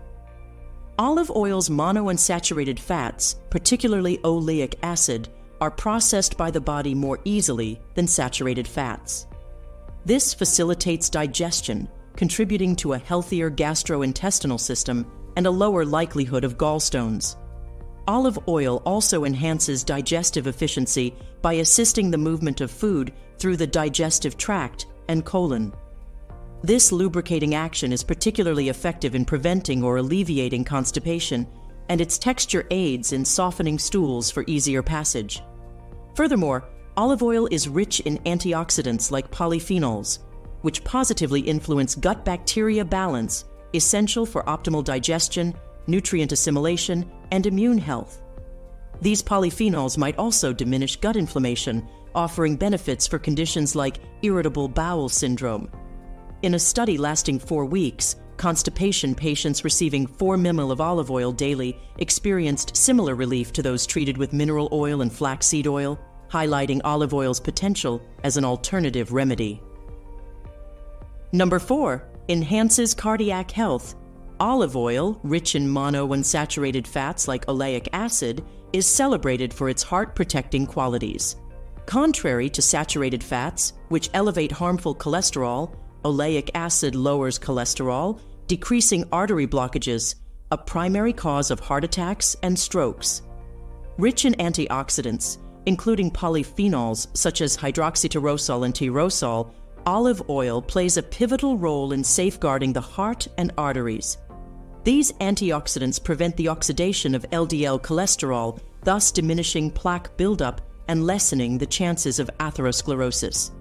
Olive oil's monounsaturated fats, particularly oleic acid, are processed by the body more easily than saturated fats. This facilitates digestion, contributing to a healthier gastrointestinal system and a lower likelihood of gallstones. Olive oil also enhances digestive efficiency by assisting the movement of food through the digestive tract and colon. This lubricating action is particularly effective in preventing or alleviating constipation, and its texture aids in softening stools for easier passage. Furthermore, olive oil is rich in antioxidants like polyphenols, which positively influence gut bacteria balance, essential for optimal digestion nutrient assimilation, and immune health. These polyphenols might also diminish gut inflammation, offering benefits for conditions like irritable bowel syndrome. In a study lasting four weeks, constipation patients receiving 4 ml of olive oil daily experienced similar relief to those treated with mineral oil and flaxseed oil, highlighting olive oil's potential as an alternative remedy. Number 4. Enhances cardiac health Olive oil, rich in monounsaturated fats like oleic acid, is celebrated for its heart protecting qualities. Contrary to saturated fats, which elevate harmful cholesterol, oleic acid lowers cholesterol, decreasing artery blockages, a primary cause of heart attacks and strokes. Rich in antioxidants, including polyphenols such as hydroxytyrosol and tyrosol, olive oil plays a pivotal role in safeguarding the heart and arteries. These antioxidants prevent the oxidation of LDL cholesterol, thus diminishing plaque buildup and lessening the chances of atherosclerosis.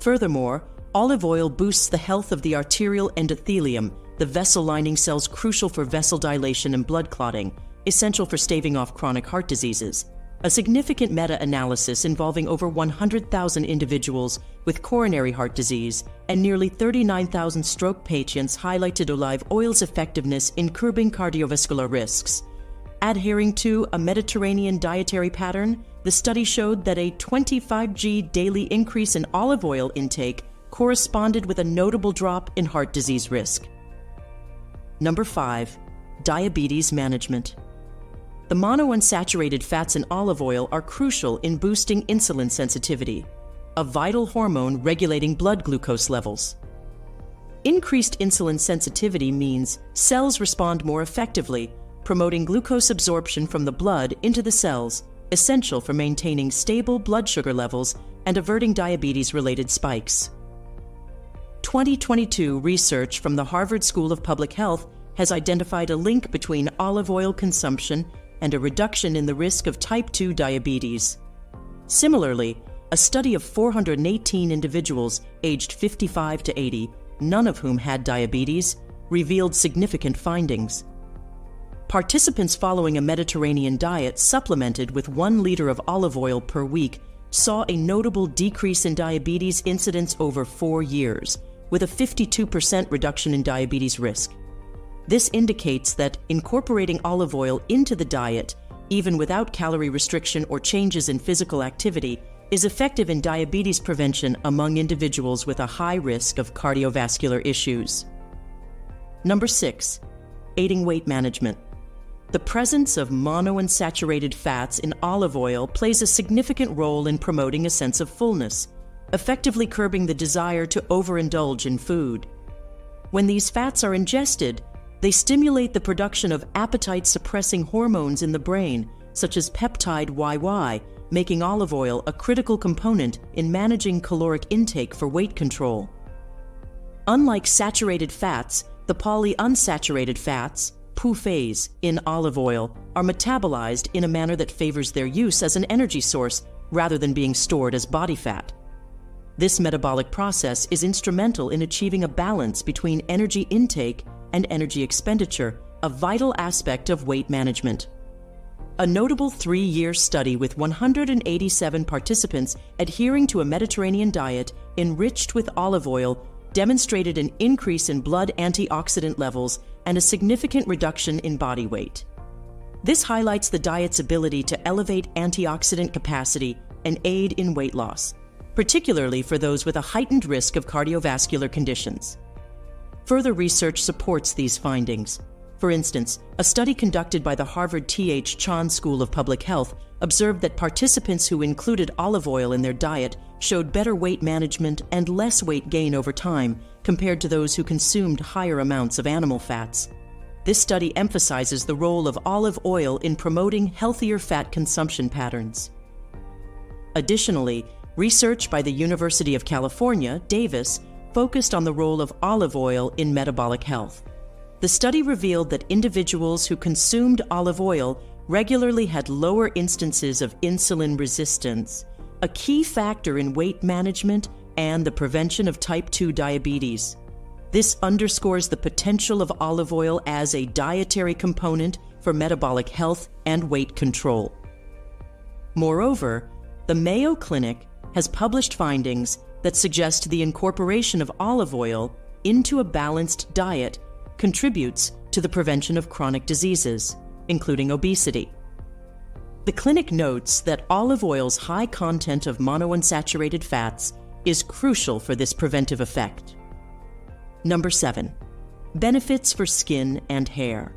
Furthermore, olive oil boosts the health of the arterial endothelium, the vessel lining cells crucial for vessel dilation and blood clotting, essential for staving off chronic heart diseases. A significant meta analysis involving over 100,000 individuals with coronary heart disease and nearly 39,000 stroke patients highlighted olive oil's effectiveness in curbing cardiovascular risks. Adhering to a Mediterranean dietary pattern, the study showed that a 25g daily increase in olive oil intake corresponded with a notable drop in heart disease risk. Number 5. Diabetes Management the monounsaturated fats in olive oil are crucial in boosting insulin sensitivity, a vital hormone regulating blood glucose levels. Increased insulin sensitivity means cells respond more effectively, promoting glucose absorption from the blood into the cells, essential for maintaining stable blood sugar levels and averting diabetes related spikes. 2022 research from the Harvard School of Public Health has identified a link between olive oil consumption and a reduction in the risk of type 2 diabetes. Similarly, a study of 418 individuals aged 55 to 80, none of whom had diabetes, revealed significant findings. Participants following a Mediterranean diet supplemented with one liter of olive oil per week saw a notable decrease in diabetes incidence over four years, with a 52% reduction in diabetes risk. This indicates that incorporating olive oil into the diet, even without calorie restriction or changes in physical activity, is effective in diabetes prevention among individuals with a high risk of cardiovascular issues. Number 6. Aiding weight management. The presence of monounsaturated fats in olive oil plays a significant role in promoting a sense of fullness, effectively curbing the desire to overindulge in food. When these fats are ingested, they stimulate the production of appetite suppressing hormones in the brain, such as peptide YY, making olive oil a critical component in managing caloric intake for weight control. Unlike saturated fats, the polyunsaturated fats, PUFAs, in olive oil are metabolized in a manner that favors their use as an energy source rather than being stored as body fat. This metabolic process is instrumental in achieving a balance between energy intake and energy expenditure, a vital aspect of weight management. A notable three year study with 187 participants adhering to a Mediterranean diet enriched with olive oil demonstrated an increase in blood antioxidant levels and a significant reduction in body weight. This highlights the diet's ability to elevate antioxidant capacity and aid in weight loss, particularly for those with a heightened risk of cardiovascular conditions. Further research supports these findings. For instance, a study conducted by the Harvard T.H. Chan School of Public Health observed that participants who included olive oil in their diet showed better weight management and less weight gain over time compared to those who consumed higher amounts of animal fats. This study emphasizes the role of olive oil in promoting healthier fat consumption patterns. Additionally, research by the University of California, Davis, focused on the role of olive oil in metabolic health. The study revealed that individuals who consumed olive oil regularly had lower instances of insulin resistance, a key factor in weight management and the prevention of type 2 diabetes. This underscores the potential of olive oil as a dietary component for metabolic health and weight control. Moreover, the Mayo Clinic has published findings that suggest the incorporation of olive oil into a balanced diet contributes to the prevention of chronic diseases, including obesity. The clinic notes that olive oil's high content of monounsaturated fats is crucial for this preventive effect. Number 7. Benefits for skin and hair.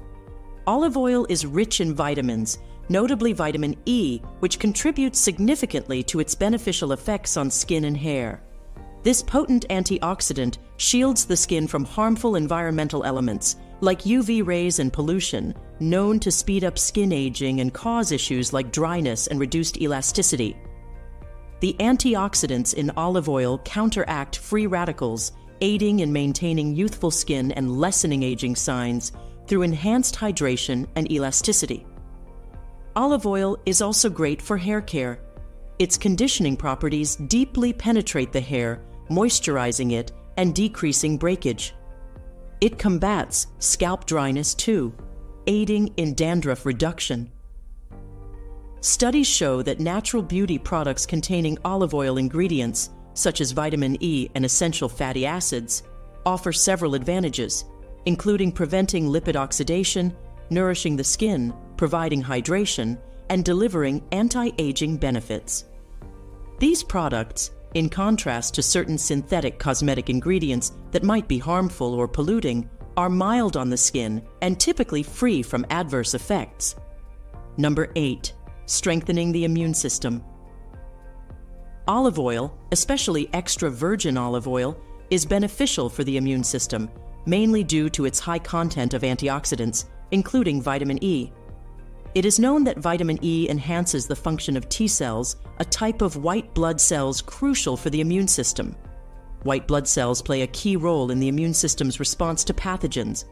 Olive oil is rich in vitamins, notably vitamin E, which contributes significantly to its beneficial effects on skin and hair. This potent antioxidant shields the skin from harmful environmental elements like UV rays and pollution, known to speed up skin aging and cause issues like dryness and reduced elasticity. The antioxidants in olive oil counteract free radicals, aiding in maintaining youthful skin and lessening aging signs through enhanced hydration and elasticity. Olive oil is also great for hair care. Its conditioning properties deeply penetrate the hair, moisturizing it and decreasing breakage. It combats scalp dryness too, aiding in dandruff reduction. Studies show that natural beauty products containing olive oil ingredients, such as vitamin E and essential fatty acids, offer several advantages, including preventing lipid oxidation, nourishing the skin, providing hydration, and delivering anti-aging benefits. These products, in contrast to certain synthetic cosmetic ingredients that might be harmful or polluting, are mild on the skin and typically free from adverse effects. Number 8. Strengthening the immune system. Olive oil, especially extra virgin olive oil, is beneficial for the immune system, mainly due to its high content of antioxidants, including vitamin E, it is known that vitamin E enhances the function of T cells, a type of white blood cells crucial for the immune system. White blood cells play a key role in the immune system's response to pathogens.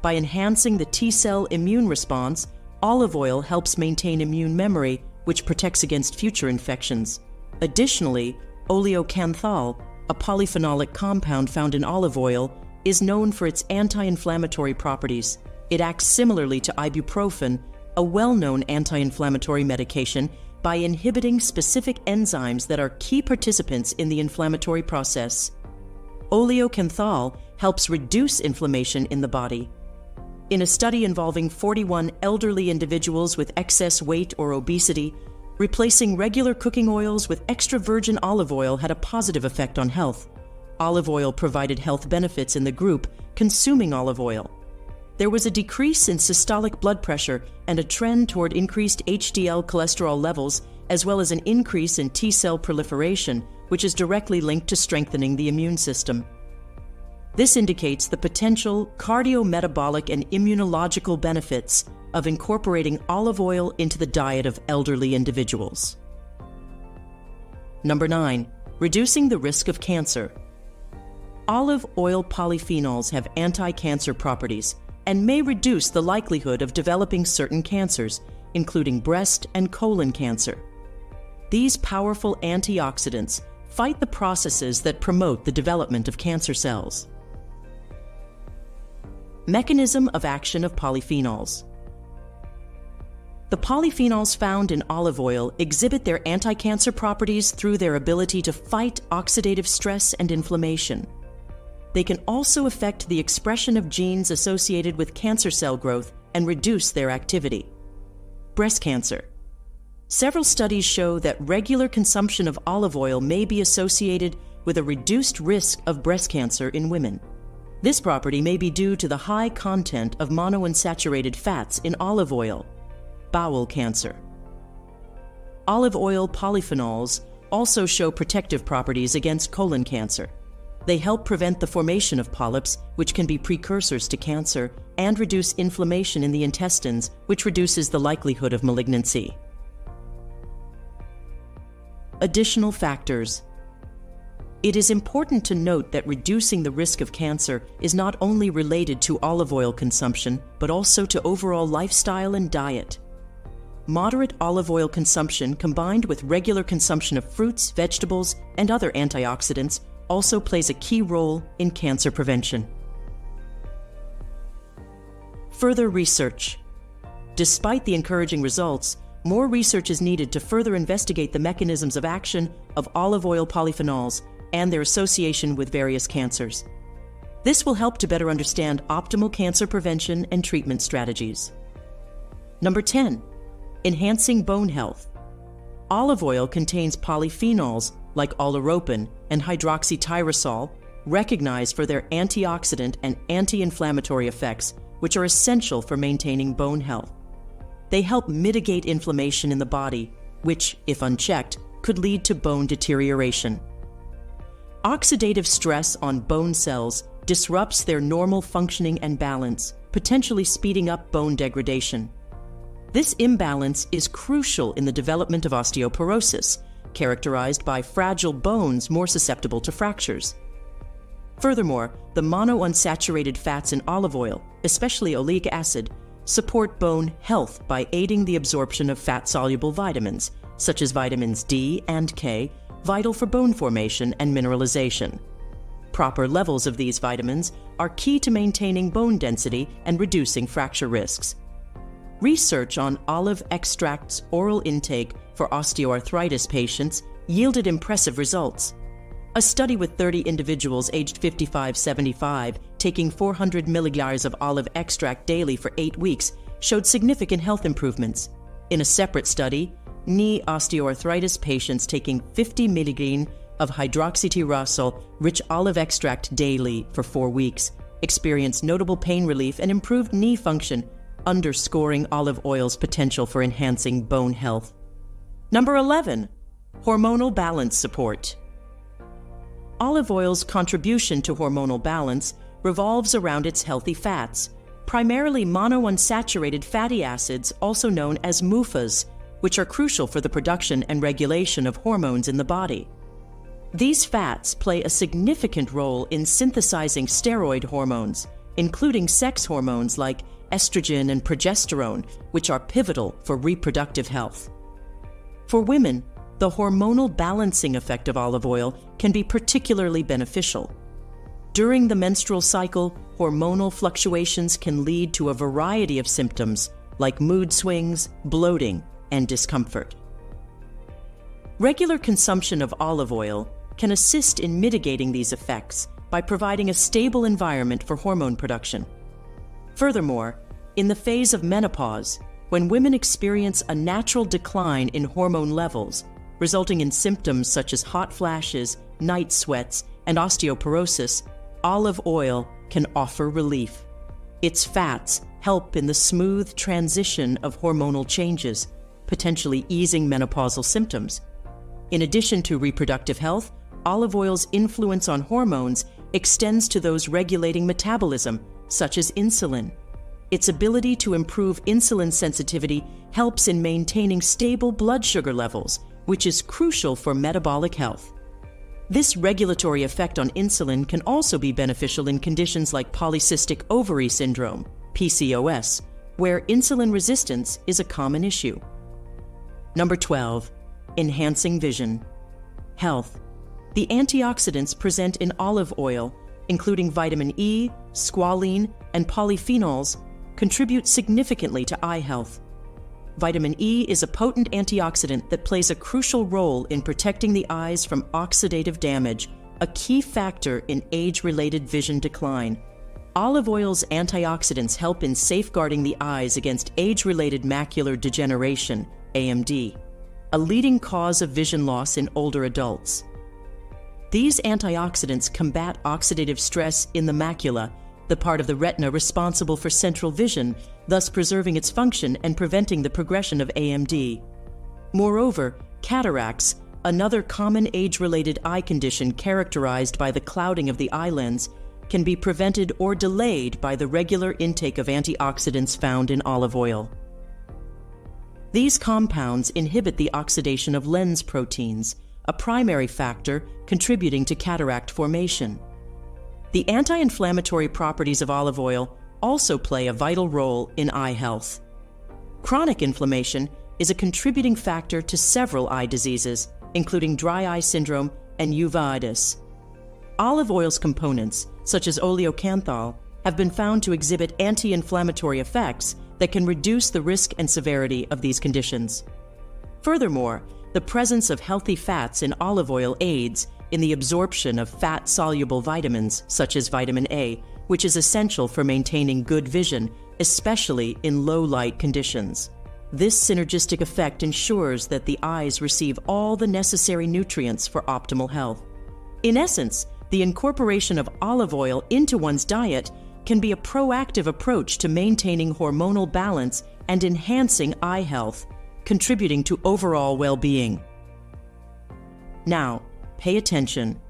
By enhancing the T cell immune response, olive oil helps maintain immune memory, which protects against future infections. Additionally, oleocanthal, a polyphenolic compound found in olive oil, is known for its anti inflammatory properties. It acts similarly to ibuprofen a well-known anti-inflammatory medication by inhibiting specific enzymes that are key participants in the inflammatory process. Oleocanthal helps reduce inflammation in the body. In a study involving 41 elderly individuals with excess weight or obesity, replacing regular cooking oils with extra virgin olive oil had a positive effect on health. Olive oil provided health benefits in the group consuming olive oil there was a decrease in systolic blood pressure and a trend toward increased HDL cholesterol levels, as well as an increase in T cell proliferation, which is directly linked to strengthening the immune system. This indicates the potential cardiometabolic and immunological benefits of incorporating olive oil into the diet of elderly individuals. Number 9. Reducing the risk of cancer. Olive oil polyphenols have anti cancer properties and may reduce the likelihood of developing certain cancers, including breast and colon cancer. These powerful antioxidants fight the processes that promote the development of cancer cells. Mechanism of action of polyphenols. The polyphenols found in olive oil exhibit their anti-cancer properties through their ability to fight oxidative stress and inflammation. They can also affect the expression of genes associated with cancer cell growth and reduce their activity. Breast cancer. Several studies show that regular consumption of olive oil may be associated with a reduced risk of breast cancer in women. This property may be due to the high content of monounsaturated fats in olive oil. Bowel cancer. Olive oil polyphenols also show protective properties against colon cancer. They help prevent the formation of polyps, which can be precursors to cancer, and reduce inflammation in the intestines, which reduces the likelihood of malignancy. Additional factors. It is important to note that reducing the risk of cancer is not only related to olive oil consumption, but also to overall lifestyle and diet. Moderate olive oil consumption combined with regular consumption of fruits, vegetables, and other antioxidants also plays a key role in cancer prevention. Further research. Despite the encouraging results, more research is needed to further investigate the mechanisms of action of olive oil polyphenols and their association with various cancers. This will help to better understand optimal cancer prevention and treatment strategies. Number 10. Enhancing bone health. Olive oil contains polyphenols like oleuropein and hydroxytyrosol, recognized for their antioxidant and anti inflammatory effects, which are essential for maintaining bone health. they help mitigate inflammation in the body, which, if unchecked, could lead to bone deterioration. Oxidative stress on bone cells disrupts their normal functioning and balance, potentially speeding up bone degradation. This imbalance is crucial in the development of osteoporosis, characterized by fragile bones more susceptible to fractures. Furthermore, the monounsaturated fats in olive oil, especially oleic acid, support bone health by aiding the absorption of fat soluble vitamins, such as vitamins D and K, vital for bone formation and mineralization. Proper levels of these vitamins are key to maintaining bone density and reducing fracture risks. Research on olive extract's oral intake for osteoarthritis patients yielded impressive results. A study with 30 individuals aged 55 75 taking 400 milligrams of olive extract daily for eight weeks showed significant health improvements. In a separate study, knee osteoarthritis patients taking 50 milligrams of hydroxytyrosol rich olive extract daily for four weeks experienced notable pain relief and improved knee function, underscoring olive oil's potential for enhancing bone health. Number 11. Hormonal balance support. Olive oil's contribution to hormonal balance revolves around its healthy fats, primarily monounsaturated fatty acids, also known as MUFAs, which are crucial for the production and regulation of hormones in the body. These fats play a significant role in synthesizing steroid hormones, including sex hormones like estrogen and progesterone, which are pivotal for reproductive health. For women, the hormonal balancing effect of olive oil can be particularly beneficial. During the menstrual cycle, hormonal fluctuations can lead to a variety of symptoms like mood swings, bloating, and discomfort. Regular consumption of olive oil can assist in mitigating these effects by providing a stable environment for hormone production. Furthermore, in the phase of menopause, when women experience a natural decline in hormone levels, resulting in symptoms such as hot flashes, night sweats, and osteoporosis, olive oil can offer relief. Its fats help in the smooth transition of hormonal changes, potentially easing menopausal symptoms. In addition to reproductive health, olive oil's influence on hormones extends to those regulating metabolism, such as insulin. Its ability to improve insulin sensitivity helps in maintaining stable blood sugar levels, which is crucial for metabolic health. This regulatory effect on insulin can also be beneficial in conditions like polycystic ovary syndrome, PCOS, where insulin resistance is a common issue. Number 12. Enhancing vision. Health. The antioxidants present in olive oil, including vitamin E, squalene, and polyphenols, contribute significantly to eye health. Vitamin E is a potent antioxidant that plays a crucial role in protecting the eyes from oxidative damage, a key factor in age related vision decline. Olive oil's antioxidants help in safeguarding the eyes against age related macular degeneration, AMD, a leading cause of vision loss in older adults. These antioxidants combat oxidative stress in the macula the part of the retina responsible for central vision, thus preserving its function and preventing the progression of AMD. Moreover, cataracts, another common age related eye condition characterized by the clouding of the eye lens, can be prevented or delayed by the regular intake of antioxidants found in olive oil. These compounds inhibit the oxidation of lens proteins, a primary factor contributing to cataract formation. The anti inflammatory properties of olive oil also play a vital role in eye health. Chronic inflammation is a contributing factor to several eye diseases, including dry eye syndrome and uveitis. Olive oil's components, such as oleocanthal, have been found to exhibit anti inflammatory effects that can reduce the risk and severity of these conditions. Furthermore, the presence of healthy fats in olive oil aids in the absorption of fat soluble vitamins, such as vitamin A, which is essential for maintaining good vision, especially in low light conditions. This synergistic effect ensures that the eyes receive all the necessary nutrients for optimal health. In essence, the incorporation of olive oil into one's diet can be a proactive approach to maintaining hormonal balance and enhancing eye health, contributing to overall well being. Now, pay attention.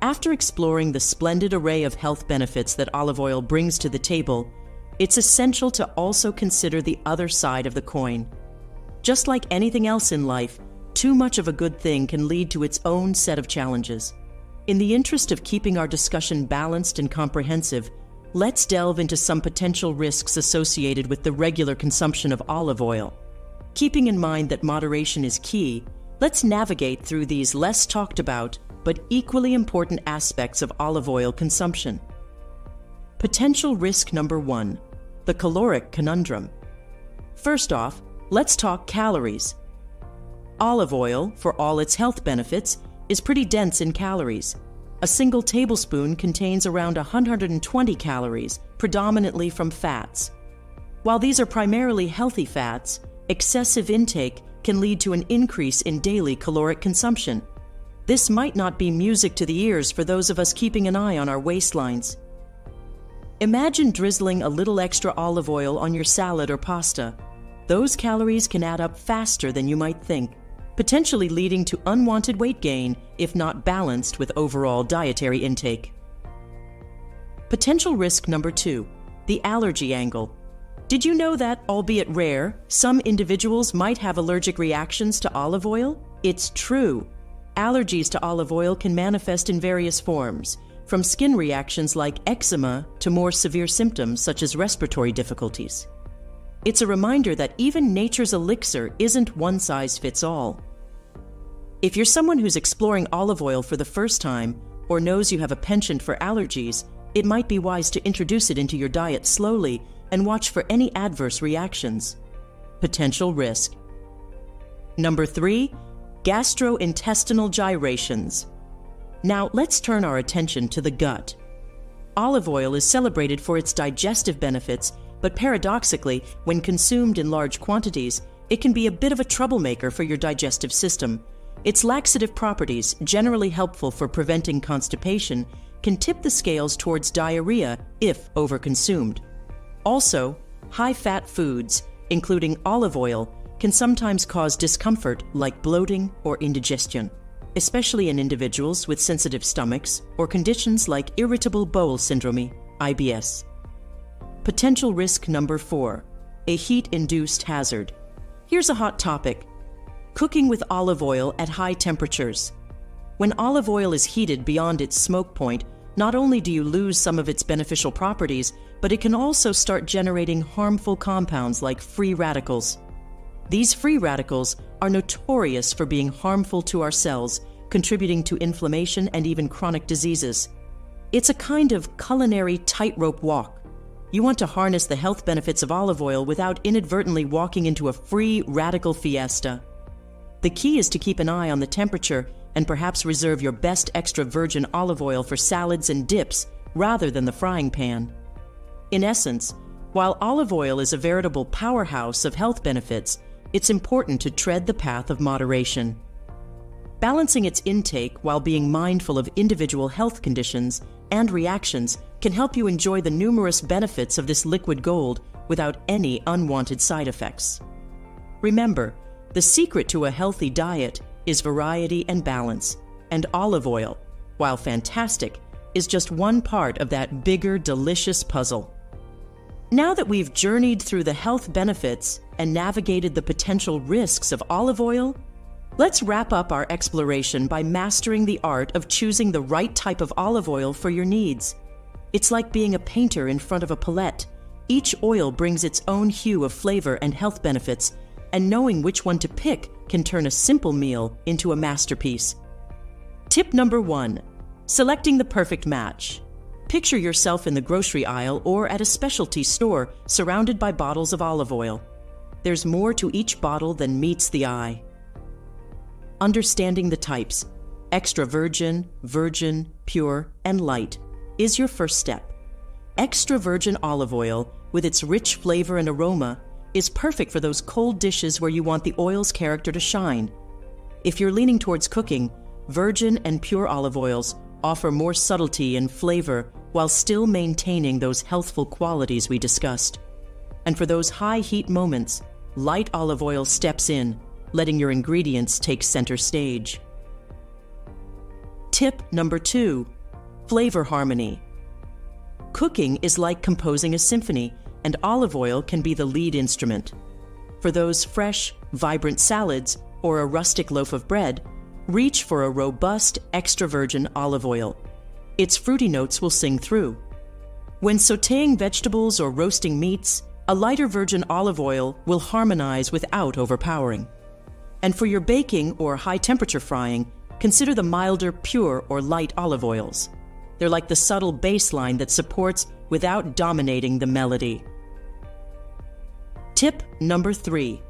After exploring the splendid array of health benefits that olive oil brings to the table, it's essential to also consider the other side of the coin. Just like anything else in life, too much of a good thing can lead to its own set of challenges. In the interest of keeping our discussion balanced and comprehensive, let's delve into some potential risks associated with the regular consumption of olive oil. Keeping in mind that moderation is key, let's navigate through these less talked about but equally important aspects of olive oil consumption. Potential risk number one the caloric conundrum. First off, let's talk calories. Olive oil, for all its health benefits, is pretty dense in calories. A single tablespoon contains around 120 calories, predominantly from fats. While these are primarily healthy fats, excessive intake can lead to an increase in daily caloric consumption, this might not be music to the ears for those of us keeping an eye on our waistlines. Imagine drizzling a little extra olive oil on your salad or pasta. Those calories can add up faster than you might think, potentially leading to unwanted weight gain if not balanced with overall dietary intake. Potential risk number two the allergy angle. Did you know that, albeit rare, some individuals might have allergic reactions to olive oil? It's true. Allergies to olive oil can manifest in various forms, from skin reactions like eczema to more severe symptoms such as respiratory difficulties. It's a reminder that even nature's elixir isn't one size fits all. If you're someone who's exploring olive oil for the first time or knows you have a penchant for allergies, it might be wise to introduce it into your diet slowly and watch for any adverse reactions. Potential risk. Number three, gastrointestinal gyrations. Now let's turn our attention to the gut. Olive oil is celebrated for its digestive benefits, but paradoxically, when consumed in large quantities, it can be a bit of a troublemaker for your digestive system. Its laxative properties, generally helpful for preventing constipation, can tip the scales towards diarrhea if overconsumed. Also, high fat foods, including olive oil, can sometimes cause discomfort like bloating or indigestion, especially in individuals with sensitive stomachs or conditions like irritable bowel syndrome, IBS. Potential risk number four a heat induced hazard. Here's a hot topic cooking with olive oil at high temperatures. When olive oil is heated beyond its smoke point, not only do you lose some of its beneficial properties, but it can also start generating harmful compounds like free radicals. These free radicals are notorious for being harmful to our cells, contributing to inflammation and even chronic diseases. It's a kind of culinary tightrope walk. You want to harness the health benefits of olive oil without inadvertently walking into a free radical fiesta. The key is to keep an eye on the temperature and perhaps reserve your best extra virgin olive oil for salads and dips rather than the frying pan. In essence, while olive oil is a veritable powerhouse of health benefits, it's important to tread the path of moderation. Balancing its intake while being mindful of individual health conditions and reactions can help you enjoy the numerous benefits of this liquid gold without any unwanted side effects. Remember, the secret to a healthy diet is variety and balance, and olive oil, while fantastic, is just one part of that bigger, delicious puzzle. Now that we've journeyed through the health benefits and navigated the potential risks of olive oil, let's wrap up our exploration by mastering the art of choosing the right type of olive oil for your needs. It's like being a painter in front of a palette. Each oil brings its own hue of flavor and health benefits, and knowing which one to pick can turn a simple meal into a masterpiece. Tip number one selecting the perfect match. Picture yourself in the grocery aisle or at a specialty store surrounded by bottles of olive oil. There's more to each bottle than meets the eye. Understanding the types extra virgin, virgin, pure, and light is your first step. Extra virgin olive oil, with its rich flavor and aroma, is perfect for those cold dishes where you want the oil's character to shine. If you're leaning towards cooking, virgin and pure olive oils offer more subtlety and flavor while still maintaining those healthful qualities we discussed. And for those high heat moments, light olive oil steps in, letting your ingredients take center stage. Tip number two flavor harmony. Cooking is like composing a symphony, and olive oil can be the lead instrument. For those fresh, vibrant salads or a rustic loaf of bread, reach for a robust extra virgin olive oil. Its fruity notes will sing through. When sauteing vegetables or roasting meats, a lighter virgin olive oil will harmonize without overpowering. And for your baking or high temperature frying, consider the milder, pure, or light olive oils. They're like the subtle bassline that supports without dominating the melody. Tip number three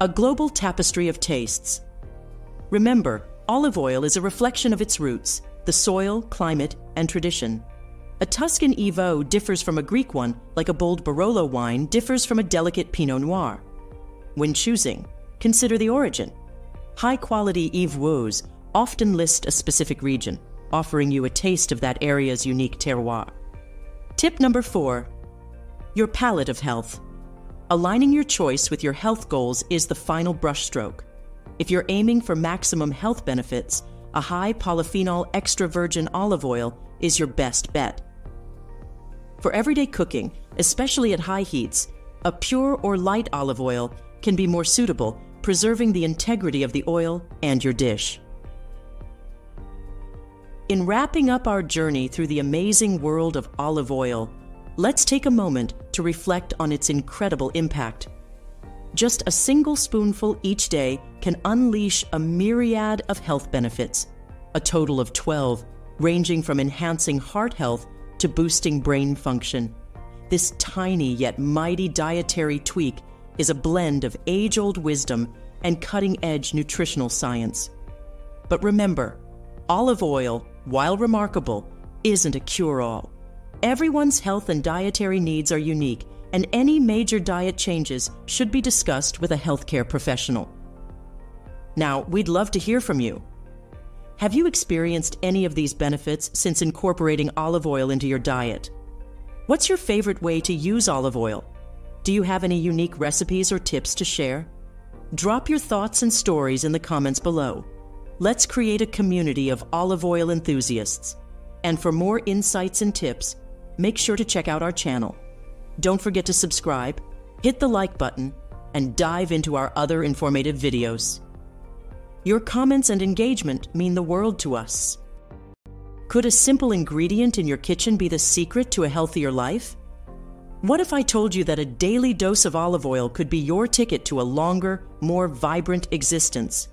a global tapestry of tastes. Remember, olive oil is a reflection of its roots, the soil, climate, and tradition. A Tuscan EVOO differs from a Greek one, like a bold Barolo wine differs from a delicate Pinot Noir. When choosing, consider the origin. High quality EVOOs often list a specific region, offering you a taste of that area's unique terroir. Tip number four your palette of health. Aligning your choice with your health goals is the final brushstroke. If you're aiming for maximum health benefits, a high polyphenol extra virgin olive oil is your best bet. For everyday cooking, especially at high heats, a pure or light olive oil can be more suitable, preserving the integrity of the oil and your dish. In wrapping up our journey through the amazing world of olive oil, let's take a moment to reflect on its incredible impact. Just a single spoonful each day can unleash a myriad of health benefits, a total of 12, ranging from enhancing heart health to boosting brain function. This tiny yet mighty dietary tweak is a blend of age old wisdom and cutting edge nutritional science. But remember, olive oil, while remarkable, isn't a cure all. Everyone's health and dietary needs are unique, and any major diet changes should be discussed with a healthcare professional. Now, we'd love to hear from you. Have you experienced any of these benefits since incorporating olive oil into your diet? What's your favorite way to use olive oil? Do you have any unique recipes or tips to share? Drop your thoughts and stories in the comments below. Let's create a community of olive oil enthusiasts. And for more insights and tips, make sure to check out our channel. Don't forget to subscribe, hit the like button, and dive into our other informative videos. Your comments and engagement mean the world to us. Could a simple ingredient in your kitchen be the secret to a healthier life? What if I told you that a daily dose of olive oil could be your ticket to a longer, more vibrant existence?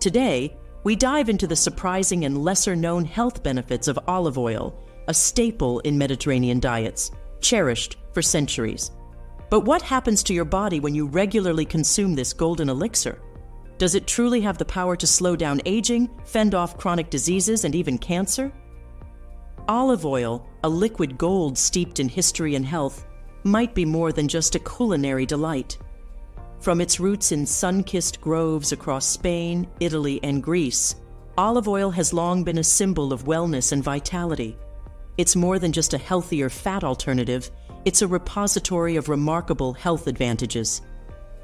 Today, we dive into the surprising and lesser known health benefits of olive oil, a staple in Mediterranean diets, cherished for centuries. But what happens to your body when you regularly consume this golden elixir? Does it truly have the power to slow down aging, fend off chronic diseases, and even cancer? Olive oil, a liquid gold steeped in history and health, might be more than just a culinary delight. From its roots in sun kissed groves across Spain, Italy, and Greece, olive oil has long been a symbol of wellness and vitality. It's more than just a healthier fat alternative, it's a repository of remarkable health advantages.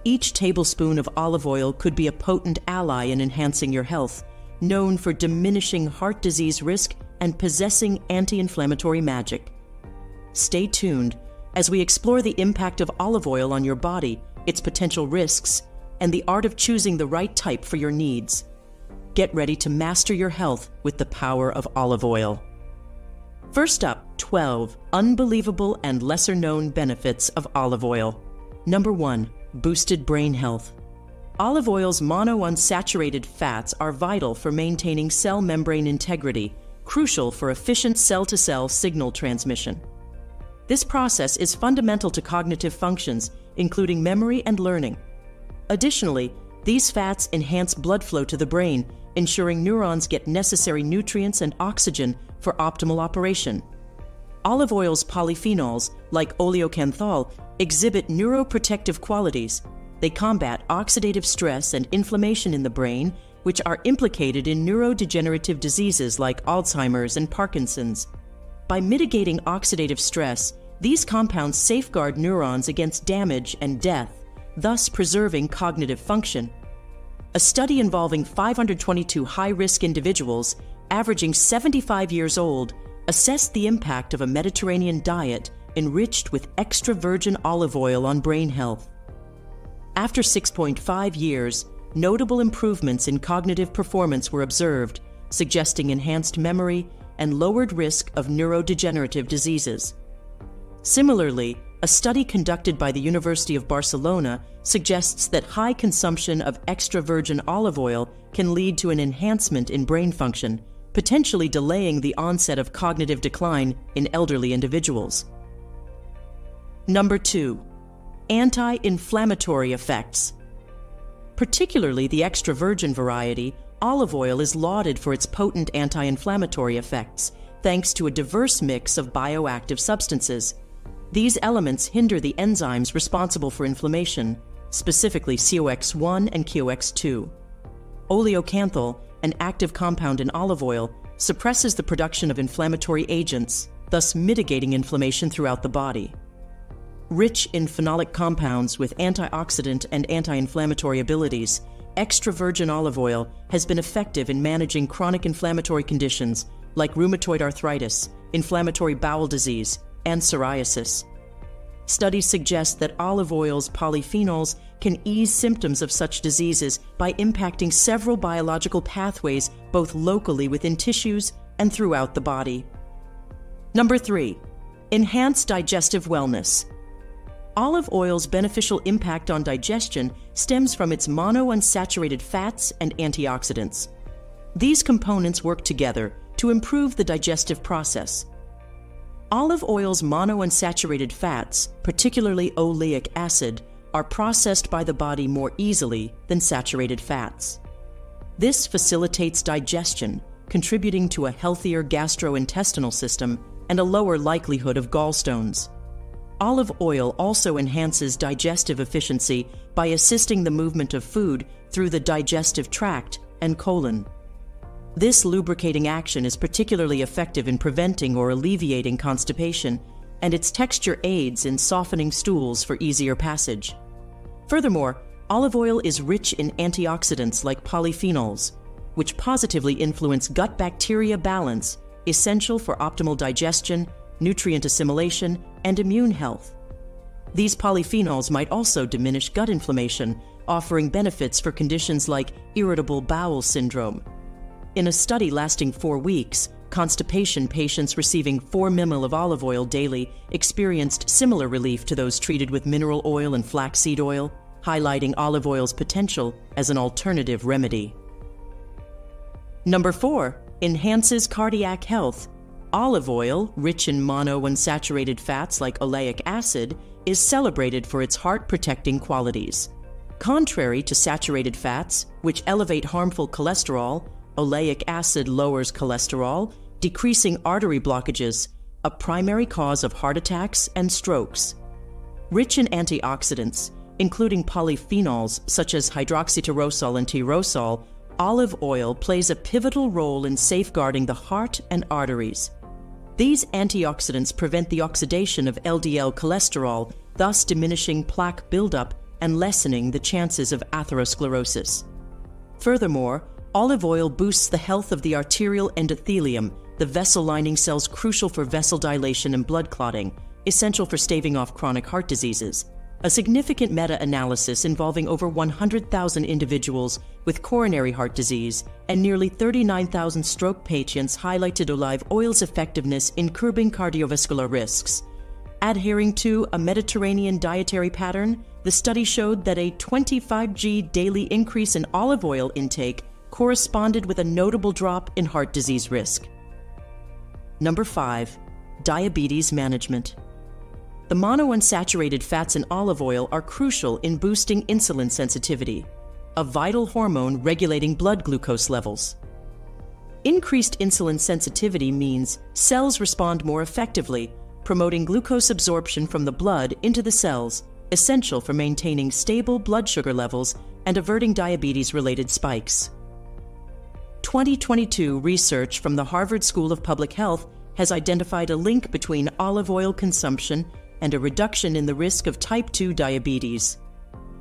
Each tablespoon of olive oil could be a potent ally in enhancing your health, known for diminishing heart disease risk and possessing anti inflammatory magic. Stay tuned as we explore the impact of olive oil on your body, its potential risks, and the art of choosing the right type for your needs. Get ready to master your health with the power of olive oil. First up, 12 unbelievable and lesser known benefits of olive oil. Number 1 boosted brain health. Olive oil's monounsaturated fats are vital for maintaining cell membrane integrity, crucial for efficient cell to cell signal transmission. This process is fundamental to cognitive functions, including memory and learning. Additionally, these fats enhance blood flow to the brain, ensuring neurons get necessary nutrients and oxygen for optimal operation. Olive oil's polyphenols, like oleocanthal, exhibit neuroprotective qualities. They combat oxidative stress and inflammation in the brain, which are implicated in neurodegenerative diseases like Alzheimer's and Parkinson's. By mitigating oxidative stress, These compounds safeguard neurons against damage and death, thus preserving cognitive function. A study involving 522 high risk individuals, averaging 75 years old, assessed the impact of a Mediterranean diet enriched with extra virgin olive oil on brain health. After 6.5 years, notable improvements in cognitive performance were observed, suggesting enhanced memory and lowered risk of neurodegenerative diseases. Similarly, a study conducted by the University of Barcelona suggests that high consumption of extra virgin olive oil can lead to an enhancement in brain function, potentially delaying the onset of cognitive decline in elderly individuals. Number two, anti inflammatory effects. Particularly the extra virgin variety, olive oil is lauded for its potent anti inflammatory effects, thanks to a diverse mix of bioactive substances. These elements hinder the enzymes responsible for inflammation, specifically COX1 and COX2. Oleocanthal, an active compound in olive oil, suppresses the production of inflammatory agents, thus mitigating inflammation throughout the body. Rich in phenolic compounds with antioxidant and anti inflammatory abilities, extra virgin olive oil has been effective in managing chronic inflammatory conditions like rheumatoid arthritis, inflammatory bowel disease, and psoriasis. Studies suggest that olive oil's polyphenols can ease symptoms of such diseases by impacting several biological pathways both locally within tissues and throughout the body. Number three, enhance digestive wellness. Olive oil's beneficial impact on digestion stems from its monounsaturated fats and antioxidants. These components work together to improve the digestive process. Olive oil's monounsaturated fats, particularly oleic acid, are processed by the body more easily than saturated fats. This facilitates digestion, contributing to a healthier gastrointestinal system and a lower likelihood of gallstones. Olive oil also enhances digestive efficiency by assisting the movement of food through the digestive tract and colon. This lubricating action is particularly effective in preventing or alleviating constipation, and its texture aids in softening stools for easier passage. Furthermore, olive oil is rich in antioxidants like polyphenols, which positively influence gut bacteria balance, essential for optimal digestion nutrient assimilation, and immune health. These polyphenols might also diminish gut inflammation, offering benefits for conditions like irritable bowel syndrome. In a study lasting four weeks, constipation patients receiving 4 ml of olive oil daily experienced similar relief to those treated with mineral oil and flaxseed oil, highlighting olive oil's potential as an alternative remedy. Number 4. Enhances cardiac health Olive oil, rich in monounsaturated fats like oleic acid, is celebrated for its heart protecting qualities. Contrary to saturated fats, which elevate harmful cholesterol, oleic acid lowers cholesterol, decreasing artery blockages, a primary cause of heart attacks and strokes. Rich in antioxidants, including polyphenols such as hydroxytyrosol and tyrosol, olive oil plays a pivotal role in safeguarding the heart and arteries. These antioxidants prevent the oxidation of LDL cholesterol, thus diminishing plaque buildup and lessening the chances of atherosclerosis. Furthermore, olive oil boosts the health of the arterial endothelium, the vessel lining cells crucial for vessel dilation and blood clotting, essential for staving off chronic heart diseases. A significant meta analysis involving over 100,000 individuals with coronary heart disease and nearly 39,000 stroke patients highlighted olive oil's effectiveness in curbing cardiovascular risks. Adhering to a Mediterranean dietary pattern, the study showed that a 25g daily increase in olive oil intake corresponded with a notable drop in heart disease risk. Number 5. Diabetes Management the monounsaturated fats in olive oil are crucial in boosting insulin sensitivity, a vital hormone regulating blood glucose levels. Increased insulin sensitivity means cells respond more effectively, promoting glucose absorption from the blood into the cells, essential for maintaining stable blood sugar levels and averting diabetes related spikes. 2022 research from the Harvard School of Public Health has identified a link between olive oil consumption and a reduction in the risk of type 2 diabetes.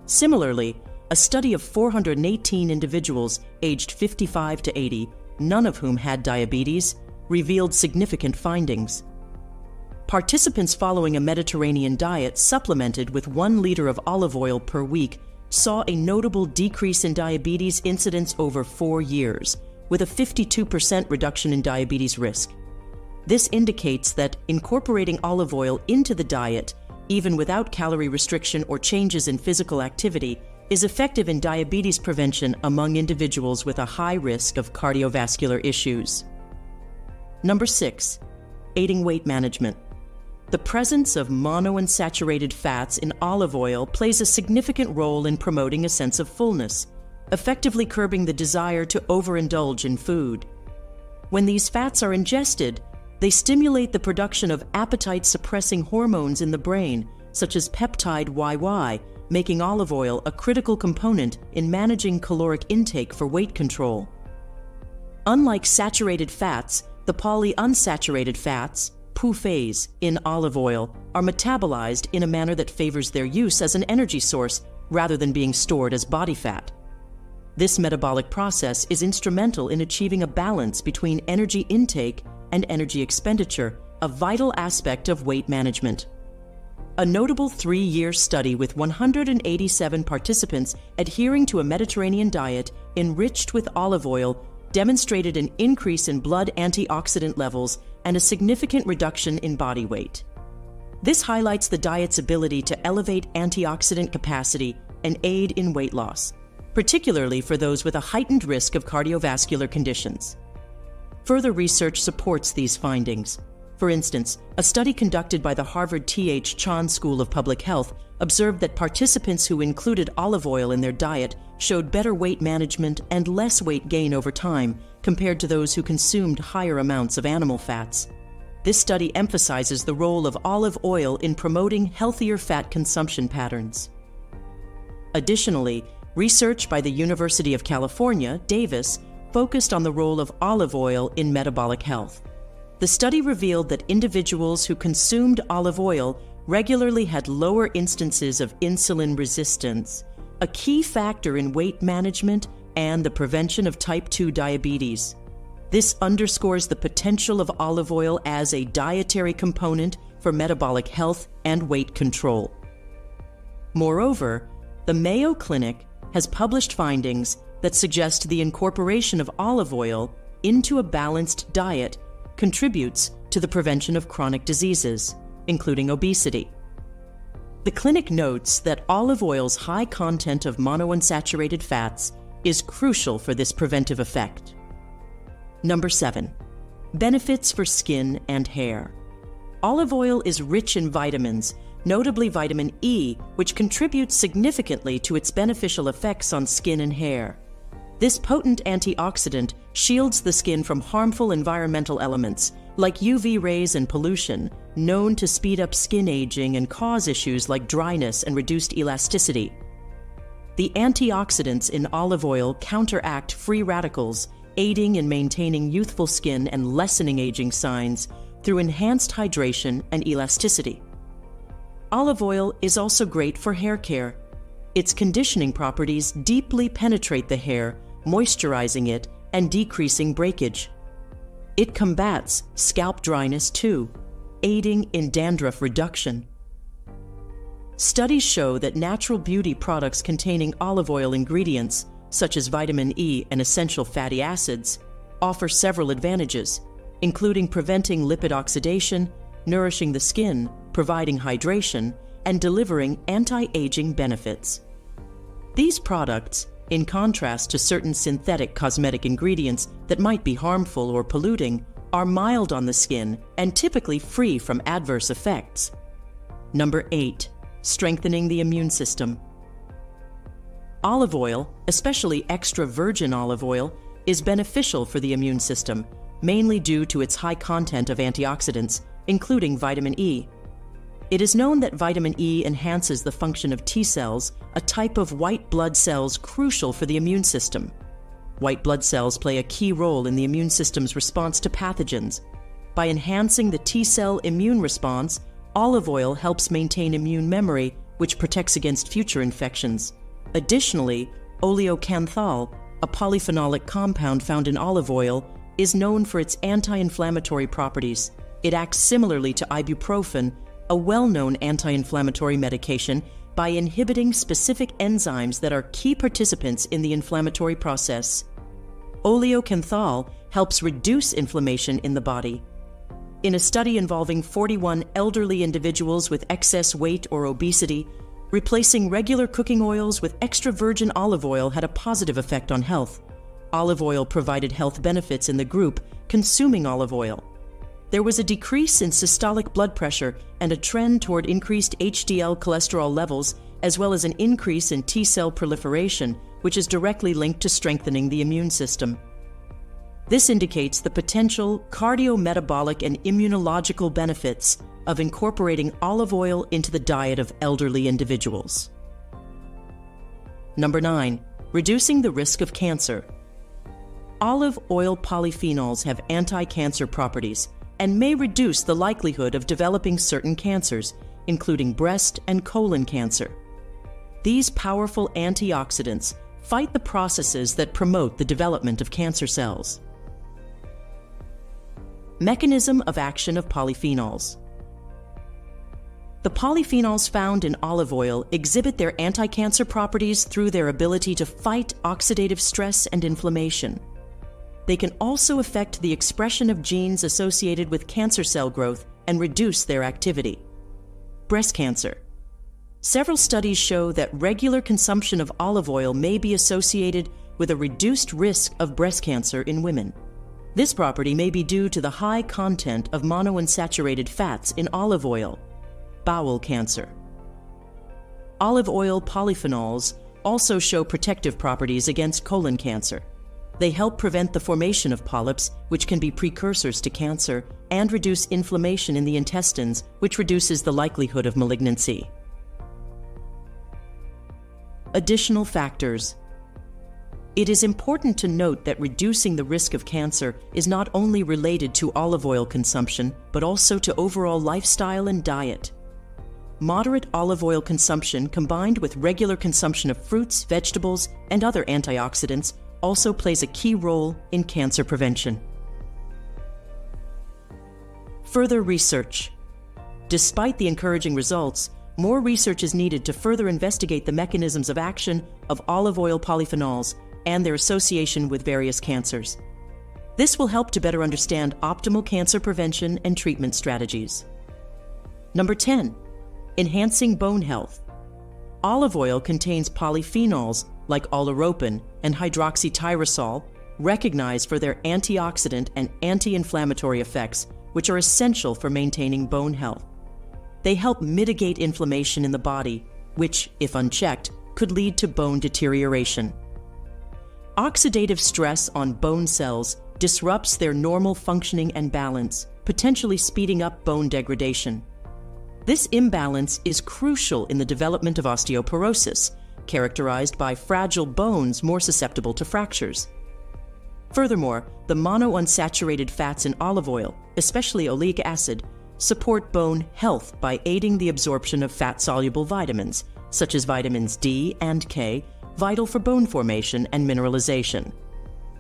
Similarly, a study of 418 individuals aged 55 to 80, none of whom had diabetes, revealed significant findings. Participants following a Mediterranean diet supplemented with one liter of olive oil per week saw a notable decrease in diabetes incidence over four years, with a 52% reduction in diabetes risk. This indicates that incorporating olive oil into the diet, even without calorie restriction or changes in physical activity, is effective in diabetes prevention among individuals with a high risk of cardiovascular issues. Number six, aiding weight management. The presence of monounsaturated fats in olive oil plays a significant role in promoting a sense of fullness, effectively curbing the desire to overindulge in food. When these fats are ingested, they stimulate the production of appetite suppressing hormones in the brain, such as peptide YY, making olive oil a critical component in managing caloric intake for weight control. Unlike saturated fats, the polyunsaturated fats, PUFAs, in olive oil are metabolized in a manner that favors their use as an energy source rather than being stored as body fat. This metabolic process is instrumental in achieving a balance between energy intake and energy expenditure, a vital aspect of weight management. A notable three year study with 187 participants adhering to a Mediterranean diet enriched with olive oil demonstrated an increase in blood antioxidant levels and a significant reduction in body weight. This highlights the diet's ability to elevate antioxidant capacity and aid in weight loss, particularly for those with a heightened risk of cardiovascular conditions. Further research supports these findings. For instance, a study conducted by the Harvard T.H. Chan School of Public Health observed that participants who included olive oil in their diet showed better weight management and less weight gain over time compared to those who consumed higher amounts of animal fats. This study emphasizes the role of olive oil in promoting healthier fat consumption patterns. Additionally, research by the University of California, Davis, focused on the role of olive oil in metabolic health. The study revealed that individuals who consumed olive oil regularly had lower instances of insulin resistance, a key factor in weight management and the prevention of type 2 diabetes. This underscores the potential of olive oil as a dietary component for metabolic health and weight control. Moreover, the Mayo Clinic has published findings that suggest the incorporation of olive oil into a balanced diet contributes to the prevention of chronic diseases, including obesity. The clinic notes that olive oil's high content of monounsaturated fats is crucial for this preventive effect. Number 7. Benefits for skin and hair. Olive oil is rich in vitamins, notably vitamin E, which contributes significantly to its beneficial effects on skin and hair. This potent antioxidant shields the skin from harmful environmental elements like UV rays and pollution, known to speed up skin aging and cause issues like dryness and reduced elasticity. The antioxidants in olive oil counteract free radicals, aiding in maintaining youthful skin and lessening aging signs through enhanced hydration and elasticity. Olive oil is also great for hair care. Its conditioning properties deeply penetrate the hair moisturizing it, and decreasing breakage. It combats scalp dryness too, aiding in dandruff reduction. Studies show that natural beauty products containing olive oil ingredients, such as vitamin E and essential fatty acids, offer several advantages, including preventing lipid oxidation, nourishing the skin, providing hydration, and delivering anti aging benefits. These products in contrast to certain synthetic cosmetic ingredients that might be harmful or polluting, are mild on the skin and typically free from adverse effects. Number 8. Strengthening the immune system. Olive oil, especially extra virgin olive oil, is beneficial for the immune system, mainly due to its high content of antioxidants, including vitamin E. It is known that vitamin E enhances the function of T cells, a type of white blood cells crucial for the immune system. White blood cells play a key role in the immune system's response to pathogens. By enhancing the T cell immune response, olive oil helps maintain immune memory, which protects against future infections. Additionally, oleocanthal, a polyphenolic compound found in olive oil, is known for its anti inflammatory properties. It acts similarly to ibuprofen, a well known anti inflammatory medication, by inhibiting specific enzymes that are key participants in the inflammatory process. Oleocanthal helps reduce inflammation in the body. In a study involving 41 elderly individuals with excess weight or obesity, replacing regular cooking oils with extra virgin olive oil had a positive effect on health. Olive oil provided health benefits in the group consuming olive oil. There was a decrease in systolic blood pressure and a trend toward increased HDL cholesterol levels, as well as an increase in T cell proliferation, which is directly linked to strengthening the immune system. This indicates the potential cardiometabolic and immunological benefits of incorporating olive oil into the diet of elderly individuals. Number 9. Reducing the risk of cancer. Olive oil polyphenols have anti cancer properties and may reduce the likelihood of developing certain cancers, including breast and colon cancer. These powerful antioxidants fight the processes that promote the development of cancer cells. Mechanism of action of polyphenols. The polyphenols found in olive oil exhibit their anti-cancer properties through their ability to fight oxidative stress and inflammation. They can also affect the expression of genes associated with cancer cell growth and reduce their activity. Breast cancer. Several studies show that regular consumption of olive oil may be associated with a reduced risk of breast cancer in women. This property may be due to the high content of monounsaturated fats in olive oil. Bowel cancer. Olive oil polyphenols also show protective properties against colon cancer. They help prevent the formation of polyps, which can be precursors to cancer, and reduce inflammation in the intestines, which reduces the likelihood of malignancy. Additional factors. It is important to note that reducing the risk of cancer is not only related to olive oil consumption, but also to overall lifestyle and diet. Moderate olive oil consumption combined with regular consumption of fruits, vegetables, and other antioxidants also plays a key role in cancer prevention. Further research. Despite the encouraging results, more research is needed to further investigate the mechanisms of action of olive oil polyphenols and their association with various cancers. This will help to better understand optimal cancer prevention and treatment strategies. Number 10. Enhancing bone health. Olive oil contains polyphenols like oleuropein and hydroxytyrosol, recognized for their antioxidant and anti inflammatory effects, which are essential for maintaining bone health. They help mitigate inflammation in the body, which, if unchecked, could lead to bone deterioration. Oxidative stress on bone cells disrupts their normal functioning and balance, potentially speeding up bone degradation. This imbalance is crucial in the development of osteoporosis, characterized by fragile bones more susceptible to fractures. Furthermore, the monounsaturated fats in olive oil, especially oleic acid, support bone health by aiding the absorption of fat soluble vitamins, such as vitamins D and K, vital for bone formation and mineralization.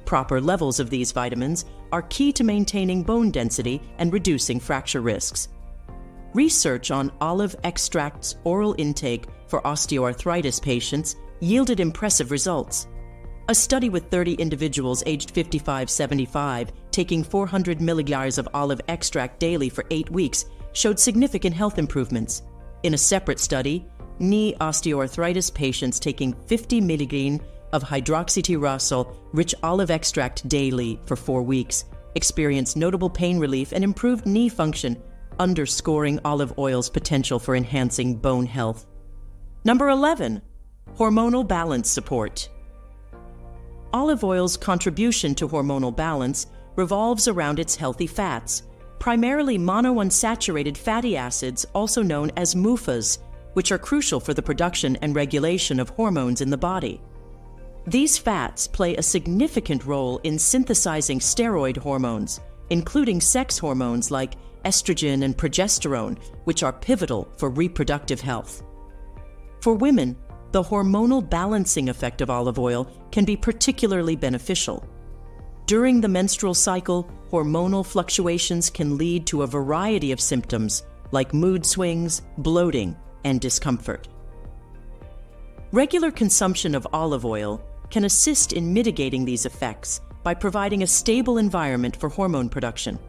Proper levels of these vitamins are key to maintaining bone density and reducing fracture risks. Research on olive extract's oral intake for osteoarthritis patients yielded impressive results. A study with 30 individuals aged 55 75 taking 400 milligrams of olive extract daily for eight weeks showed significant health improvements. In a separate study, knee osteoarthritis patients taking 50 milligrams of hydroxytyrosol rich olive extract daily for four weeks experienced notable pain relief and improved knee function, underscoring olive oil's potential for enhancing bone health. Number 11. Hormonal balance support. Olive oil's contribution to hormonal balance revolves around its healthy fats, primarily monounsaturated fatty acids, also known as MUFAs, which are crucial for the production and regulation of hormones in the body. These fats play a significant role in synthesizing steroid hormones, including sex hormones like estrogen and progesterone, which are pivotal for reproductive health. For women, the hormonal balancing effect of olive oil can be particularly beneficial. During the menstrual cycle, hormonal fluctuations can lead to a variety of symptoms like mood swings, bloating, and discomfort. Regular consumption of olive oil can assist in mitigating these effects by providing a stable environment for hormone production.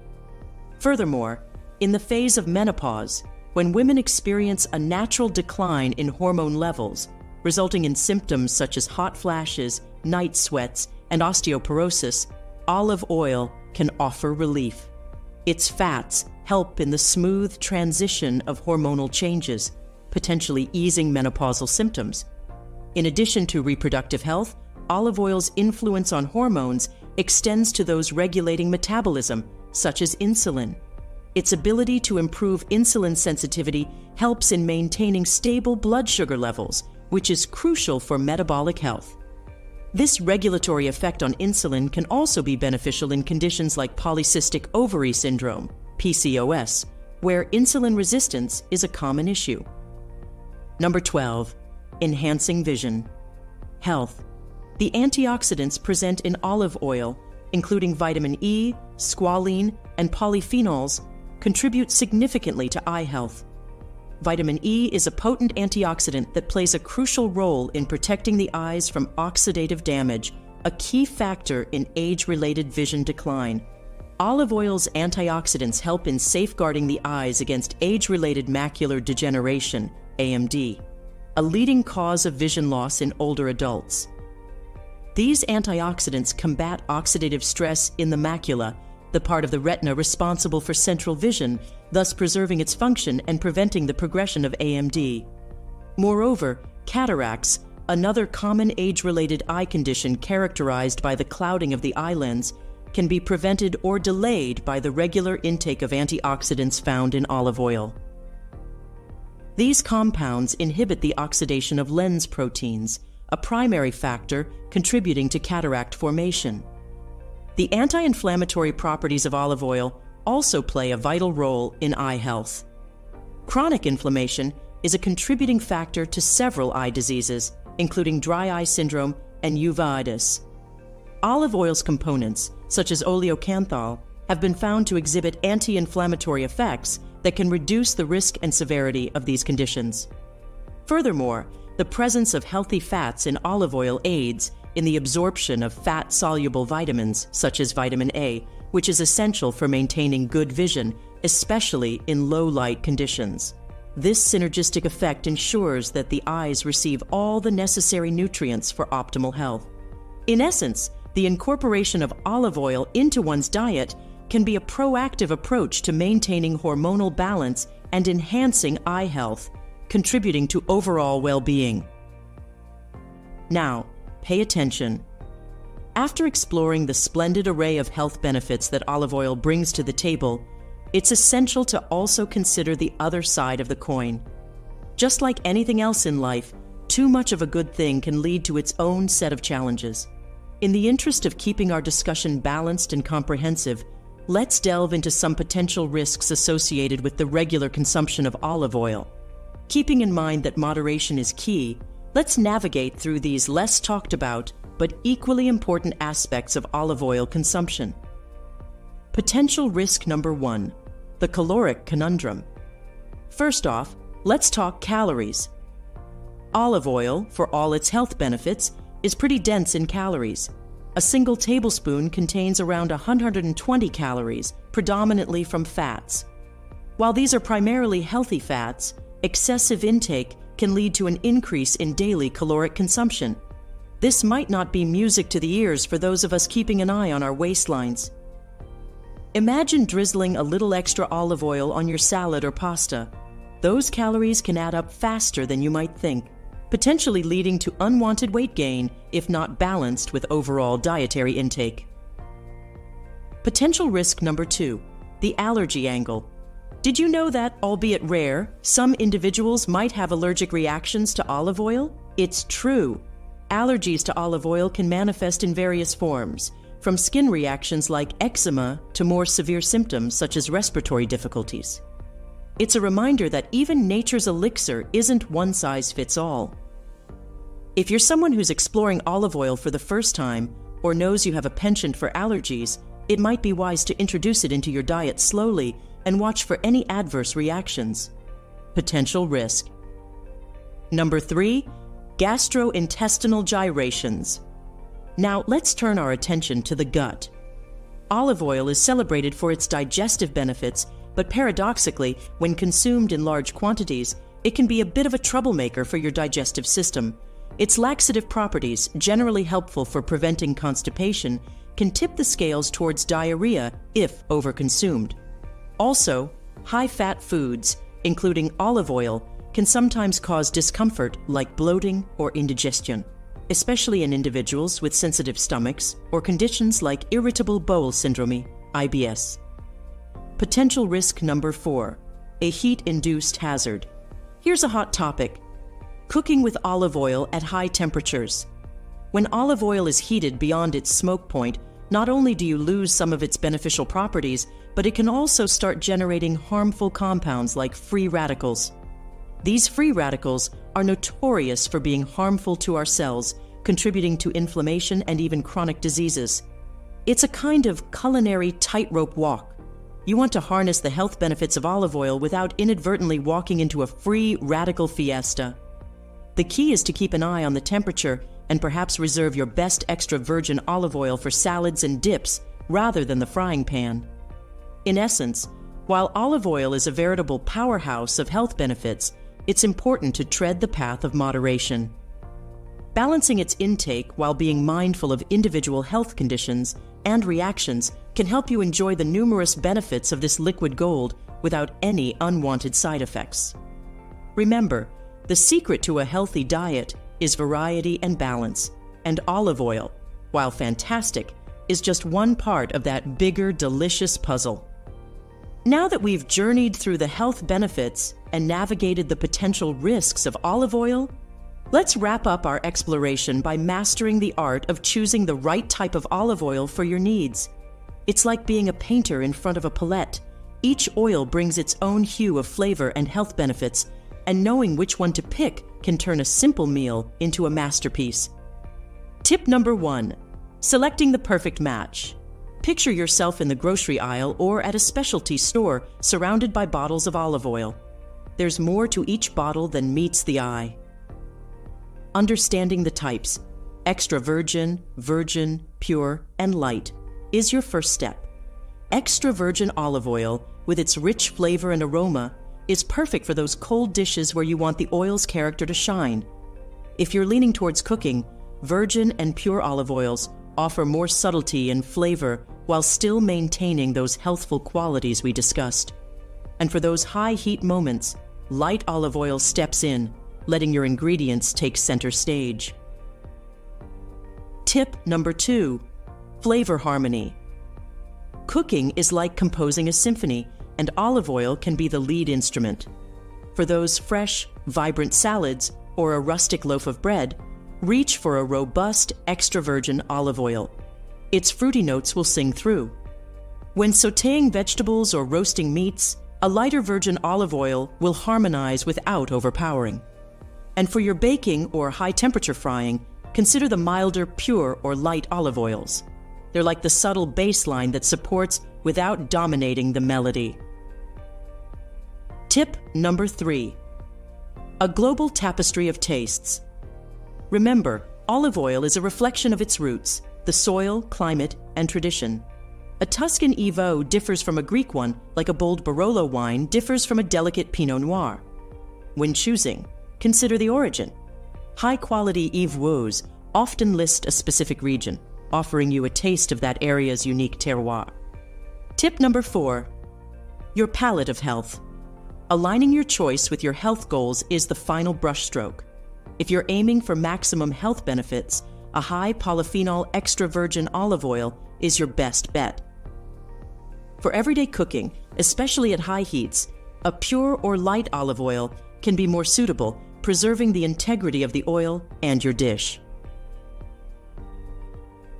Furthermore, in the phase of menopause, when women experience a natural decline in hormone levels, resulting in symptoms such as hot flashes, night sweats, and osteoporosis, olive oil can offer relief. Its fats help in the smooth transition of hormonal changes, potentially easing menopausal symptoms. In addition to reproductive health, olive oil's influence on hormones extends to those regulating metabolism, such as insulin. Its ability to improve insulin sensitivity helps in maintaining stable blood sugar levels, which is crucial for metabolic health. This regulatory effect on insulin can also be beneficial in conditions like polycystic ovary syndrome, PCOS, where insulin resistance is a common issue. Number 12. Enhancing vision. Health. The antioxidants present in olive oil, including vitamin E, squalene, and polyphenols, contribute significantly to eye health. Vitamin E is a potent antioxidant that plays a crucial role in protecting the eyes from oxidative damage, a key factor in age related vision decline. Olive oil's antioxidants help in safeguarding the eyes against age related macular degeneration, AMD, a leading cause of vision loss in older adults. These antioxidants combat oxidative stress in the macula the part of the retina responsible for central vision, thus preserving its function and preventing the progression of AMD. Moreover, cataracts, another common age related eye condition characterized by the clouding of the eye lens, can be prevented or delayed by the regular intake of antioxidants found in olive oil. These compounds inhibit the oxidation of lens proteins, a primary factor contributing to cataract formation. The anti inflammatory properties of olive oil also play a vital role in eye health. Chronic inflammation is a contributing factor to several eye diseases, including dry eye syndrome and uveitis. Olive oil's components, such as oleocanthal, have been found to exhibit anti inflammatory effects that can reduce the risk and severity of these conditions. Furthermore, the presence of healthy fats in olive oil aids in the absorption of fat soluble vitamins, such as vitamin A, which is essential for maintaining good vision, especially in low light conditions. This synergistic effect ensures that the eyes receive all the necessary nutrients for optimal health. In essence, the incorporation of olive oil into one's diet can be a proactive approach to maintaining hormonal balance and enhancing eye health, contributing to overall well being. Now, pay attention. After exploring the splendid array of health benefits that olive oil brings to the table, it's essential to also consider the other side of the coin. Just like anything else in life, too much of a good thing can lead to its own set of challenges. In the interest of keeping our discussion balanced and comprehensive, let's delve into some potential risks associated with the regular consumption of olive oil. Keeping in mind that moderation is key, Let's navigate through these less talked about but equally important aspects of olive oil consumption. Potential risk number one the caloric conundrum. First off, let's talk calories. Olive oil, for all its health benefits, is pretty dense in calories. A single tablespoon contains around 120 calories, predominantly from fats. While these are primarily healthy fats, excessive intake can lead to an increase in daily caloric consumption. This might not be music to the ears for those of us keeping an eye on our waistlines. Imagine drizzling a little extra olive oil on your salad or pasta. Those calories can add up faster than you might think, potentially leading to unwanted weight gain if not balanced with overall dietary intake. Potential risk number two the allergy angle. Did you know that, albeit rare, some individuals might have allergic reactions to olive oil? It's true. Allergies to olive oil can manifest in various forms, from skin reactions like eczema to more severe symptoms such as respiratory difficulties. It's a reminder that even nature's elixir isn't one size fits all. If you're someone who's exploring olive oil for the first time or knows you have a penchant for allergies, it might be wise to introduce it into your diet slowly and watch for any adverse reactions. Potential risk. Number three, gastrointestinal gyrations. Now let's turn our attention to the gut. Olive oil is celebrated for its digestive benefits, but paradoxically, when consumed in large quantities, it can be a bit of a troublemaker for your digestive system. Its laxative properties, generally helpful for preventing constipation, can tip the scales towards diarrhea if overconsumed. Also, high fat foods, including olive oil, can sometimes cause discomfort like bloating or indigestion, especially in individuals with sensitive stomachs or conditions like irritable bowel syndrome, IBS. Potential risk number four a heat induced hazard. Here's a hot topic cooking with olive oil at high temperatures. When olive oil is heated beyond its smoke point, not only do you lose some of its beneficial properties, but it can also start generating harmful compounds like free radicals. These free radicals are notorious for being harmful to our cells, contributing to inflammation and even chronic diseases. It's a kind of culinary tightrope walk. You want to harness the health benefits of olive oil without inadvertently walking into a free radical fiesta. The key is to keep an eye on the temperature and perhaps reserve your best extra virgin olive oil for salads and dips rather than the frying pan. In essence, while olive oil is a veritable powerhouse of health benefits, it's important to tread the path of moderation. Balancing its intake while being mindful of individual health conditions and reactions can help you enjoy the numerous benefits of this liquid gold without any unwanted side effects. Remember, the secret to a healthy diet is variety and balance, and olive oil, while fantastic, is just one part of that bigger, delicious puzzle. Now that we've journeyed through the health benefits and navigated the potential risks of olive oil, let's wrap up our exploration by mastering the art of choosing the right type of olive oil for your needs. It's like being a painter in front of a palette. Each oil brings its own hue of flavor and health benefits, and knowing which one to pick can turn a simple meal into a masterpiece. Tip number one selecting the perfect match. Picture yourself in the grocery aisle or at a specialty store surrounded by bottles of olive oil. There's more to each bottle than meets the eye. Understanding the types extra virgin, virgin, pure, and light is your first step. Extra virgin olive oil, with its rich flavor and aroma, is perfect for those cold dishes where you want the oil's character to shine. If you're leaning towards cooking, virgin and pure olive oils offer more subtlety and flavor while still maintaining those healthful qualities we discussed. And for those high heat moments, light olive oil steps in, letting your ingredients take center stage. Tip number two flavor harmony. Cooking is like composing a symphony, and olive oil can be the lead instrument. For those fresh, vibrant salads or a rustic loaf of bread, reach for a robust extra virgin olive oil its fruity notes will sing through. When sauteing vegetables or roasting meats, a lighter virgin olive oil will harmonize without overpowering. And for your baking or high temperature frying, consider the milder, pure, or light olive oils. They're like the subtle bassline that supports without dominating the melody. Tip number three a global tapestry of tastes. Remember, olive oil is a reflection of its roots the soil, climate, and tradition. A Tuscan EVOO differs from a Greek one, like a bold Barolo wine differs from a delicate Pinot Noir. When choosing, consider the origin. High quality EVOOs often list a specific region, offering you a taste of that area's unique terroir. Tip number four your palette of health. Aligning your choice with your health goals is the final brushstroke. If you're aiming for maximum health benefits, a high polyphenol extra virgin olive oil is your best bet. For everyday cooking, especially at high heats, a pure or light olive oil can be more suitable, preserving the integrity of the oil and your dish.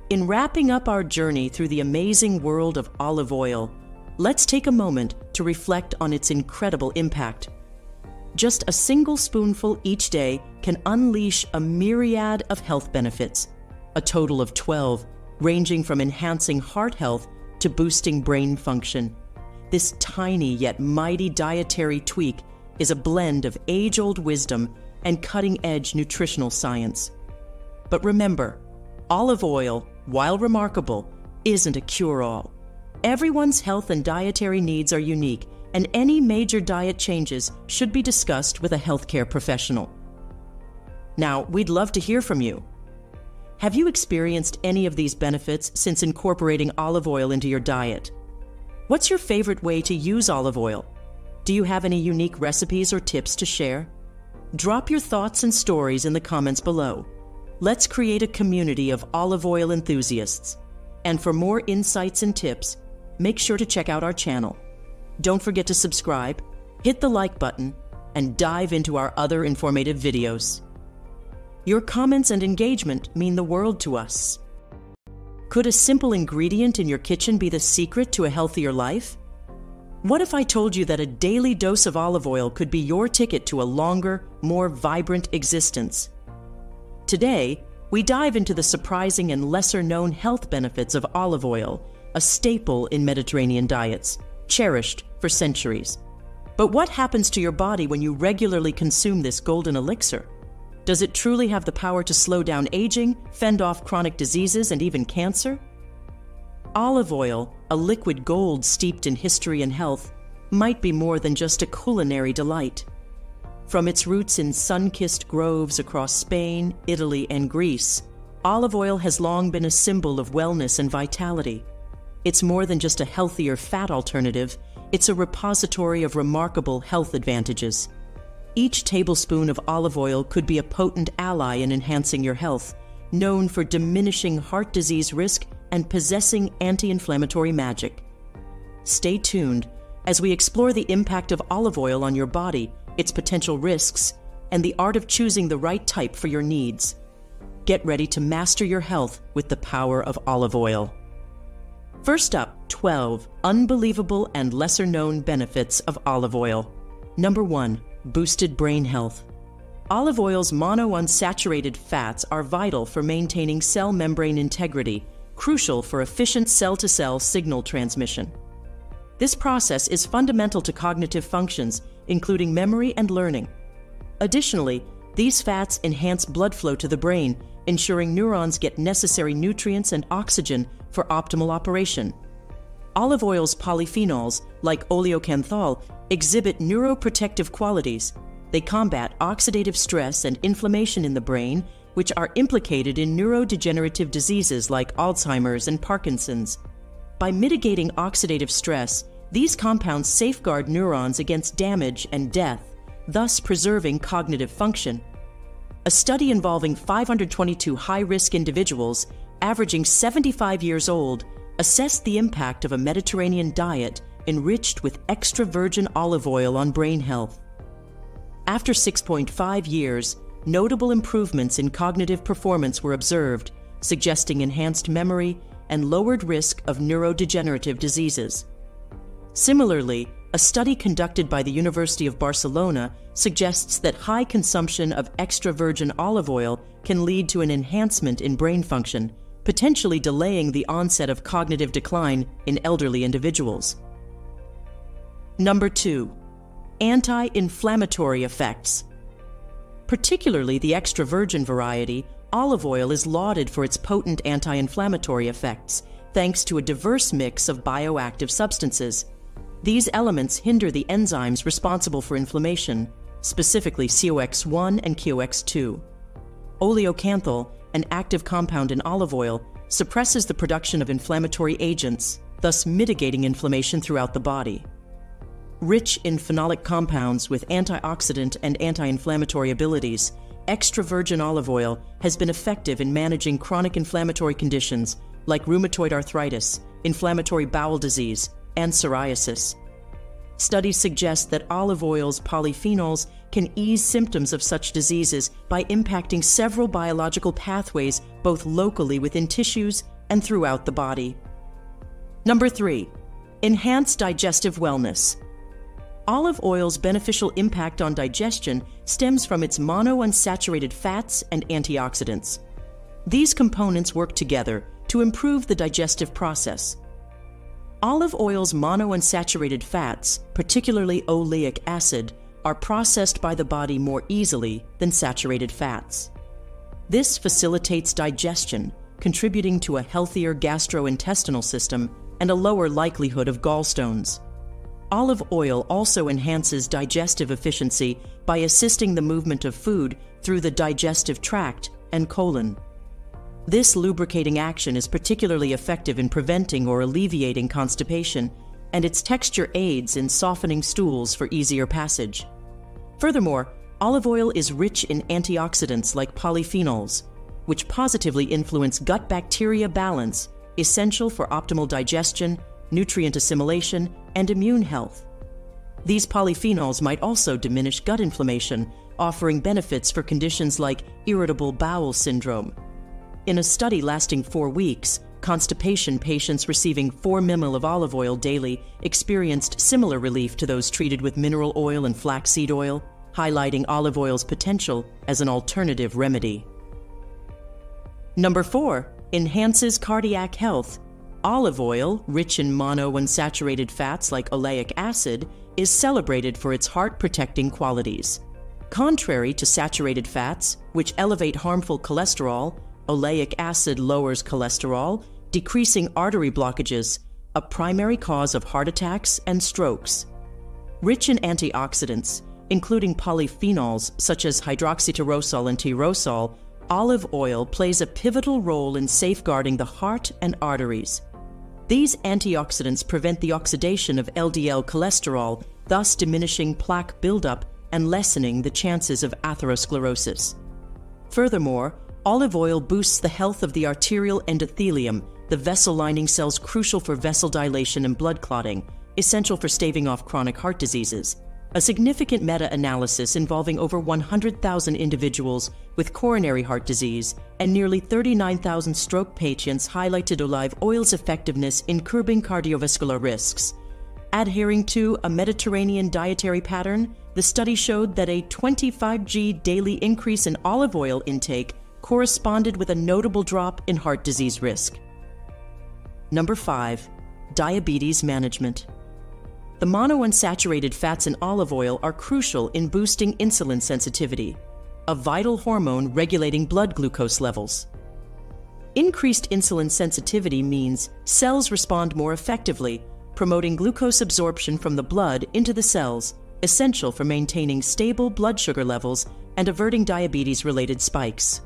In wrapping up our journey through the amazing world of olive oil, let's take a moment to reflect on its incredible impact. Just a single spoonful each day can unleash a myriad of health benefits, a total of 12, ranging from enhancing heart health to boosting brain function. This tiny yet mighty dietary tweak is a blend of age old wisdom and cutting edge nutritional science. But remember, olive oil, while remarkable, isn't a cure all. Everyone's health and dietary needs are unique, and any major diet changes should be discussed with a healthcare professional. Now, we'd love to hear from you. Have you experienced any of these benefits since incorporating olive oil into your diet? What's your favorite way to use olive oil? Do you have any unique recipes or tips to share? Drop your thoughts and stories in the comments below. Let's create a community of olive oil enthusiasts. And for more insights and tips, make sure to check out our channel. Don't forget to subscribe, hit the like button, and dive into our other informative videos. Your comments and engagement mean the world to us. Could a simple ingredient in your kitchen be the secret to a healthier life? What if I told you that a daily dose of olive oil could be your ticket to a longer, more vibrant existence? Today, we dive into the surprising and lesser known health benefits of olive oil, a staple in Mediterranean diets, cherished for centuries. But what happens to your body when you regularly consume this golden elixir? Does it truly have the power to slow down aging, fend off chronic diseases, and even cancer? Olive oil, a liquid gold steeped in history and health, might be more than just a culinary delight. From its roots in sun kissed groves across Spain, Italy, and Greece, olive oil has long been a symbol of wellness and vitality. It's more than just a healthier fat alternative, it's a repository of remarkable health advantages. Each tablespoon of olive oil could be a potent ally in enhancing your health, known for diminishing heart disease risk and possessing anti inflammatory magic. Stay tuned as we explore the impact of olive oil on your body its potential risks, and the art of choosing the right type for your needs. Get ready to master your health with the power of olive oil. First up, 12 unbelievable and lesser known benefits of olive oil. Number 1. Boosted brain health. Olive oil's monounsaturated fats are vital for maintaining cell membrane integrity, crucial for efficient cell to cell signal transmission. This process is fundamental to cognitive functions including memory and learning. Additionally, these fats enhance blood flow to the brain, ensuring neurons get necessary nutrients and oxygen for optimal operation. Olive oil's polyphenols, like oleocanthal, exhibit neuroprotective qualities. They combat oxidative stress and inflammation in the brain, which are implicated in neurodegenerative diseases like Alzheimer's and Parkinson's. By mitigating oxidative stress, these compounds safeguard neurons against damage and death, thus preserving cognitive function. A study involving 522 high risk individuals, averaging 75 years old, assessed the impact of a Mediterranean diet enriched with extra virgin olive oil on brain health. After 6.5 years, notable improvements in cognitive performance were observed, suggesting enhanced memory and lowered risk of neurodegenerative diseases. Similarly, a study conducted by the University of Barcelona suggests that high consumption of extra virgin olive oil can lead to an enhancement in brain function, potentially delaying the onset of cognitive decline in elderly individuals. Number 2. Anti inflammatory effects. Particularly the extra virgin variety, olive oil is lauded for its potent anti inflammatory effects, thanks to a diverse mix of bioactive substances these elements hinder the enzymes responsible for inflammation, specifically COX1 and COX2. Oleocanthal, an active compound in olive oil, suppresses the production of inflammatory agents, thus mitigating inflammation throughout the body. Rich in phenolic compounds with antioxidant and anti inflammatory abilities, extra virgin olive oil has been effective in managing chronic inflammatory conditions like rheumatoid arthritis, inflammatory bowel disease, and psoriasis. Studies suggest that olive oil's polyphenols can ease symptoms of such diseases by impacting several biological pathways both locally within tissues and throughout the body. Number three, enhance digestive wellness. Olive oil's beneficial impact on digestion stems from its monounsaturated fats and antioxidants. These components work together to improve the digestive process. Olive oil's monounsaturated fats, particularly oleic acid, are processed by the body more easily than saturated fats. This facilitates digestion, contributing to a healthier gastrointestinal system and a lower likelihood of gallstones. Olive oil also enhances digestive efficiency by assisting the movement of food through the digestive tract and colon. This lubricating action is particularly effective in preventing or alleviating constipation, and its texture aids in softening stools for easier passage. Furthermore, olive oil is rich in antioxidants like polyphenols, which positively influence gut bacteria balance essential for optimal digestion, nutrient assimilation, and immune health. These polyphenols might also diminish gut inflammation, offering benefits for conditions like irritable bowel syndrome. In a study lasting four weeks, constipation patients receiving 4 ml of olive oil daily experienced similar relief to those treated with mineral oil and flaxseed oil, highlighting olive oil's potential as an alternative remedy. Number 4 enhances cardiac health. Olive oil, rich in monounsaturated fats like oleic acid, is celebrated for its heart protecting qualities. Contrary to saturated fats, which elevate harmful cholesterol, oleic acid lowers cholesterol, decreasing artery blockages, a primary cause of heart attacks and strokes. Rich in antioxidants, including polyphenols such as hydroxytyrosol and tyrosol, olive oil plays a pivotal role in safeguarding the heart and arteries. These antioxidants prevent the oxidation of LDL cholesterol, thus diminishing plaque buildup and lessening the chances of atherosclerosis. Furthermore, olive oil boosts the health of the arterial endothelium, the vessel lining cells crucial for vessel dilation and blood clotting, essential for staving off chronic heart diseases. A significant meta analysis involving over 100,000 individuals with coronary heart disease and nearly 39,000 stroke patients highlighted olive oil's effectiveness in curbing cardiovascular risks. Adhering to a Mediterranean dietary pattern, the study showed that a 25g daily increase in olive oil intake corresponded with a notable drop in heart disease risk. Number 5. Diabetes Management the monounsaturated fats in olive oil are crucial in boosting insulin sensitivity, a vital hormone regulating blood glucose levels. Increased insulin sensitivity means cells respond more effectively, promoting glucose absorption from the blood into the cells, essential for maintaining stable blood sugar levels and averting diabetes related spikes.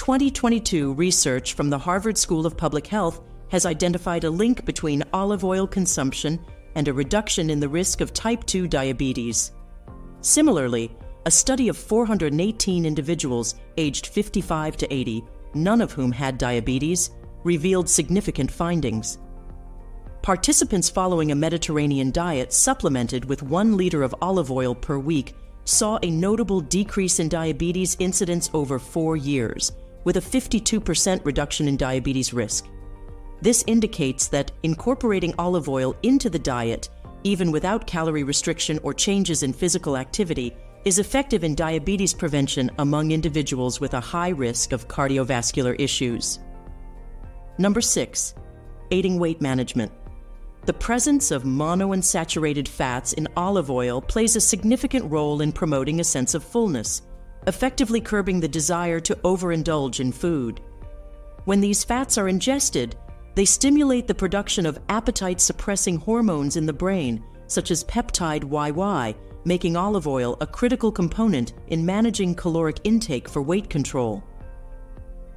2022 research from the Harvard School of Public Health has identified a link between olive oil consumption and a reduction in the risk of type 2 diabetes. Similarly, a study of 418 individuals aged 55 to 80, none of whom had diabetes, revealed significant findings. Participants following a Mediterranean diet supplemented with one liter of olive oil per week saw a notable decrease in diabetes incidence over four years, with a 52% reduction in diabetes risk. This indicates that incorporating olive oil into the diet, even without calorie restriction or changes in physical activity, is effective in diabetes prevention among individuals with a high risk of cardiovascular issues. Number 6. Aiding weight management. The presence of monounsaturated fats in olive oil plays a significant role in promoting a sense of fullness, effectively curbing the desire to overindulge in food. When these fats are ingested, they stimulate the production of appetite suppressing hormones in the brain, such as peptide YY, making olive oil a critical component in managing caloric intake for weight control.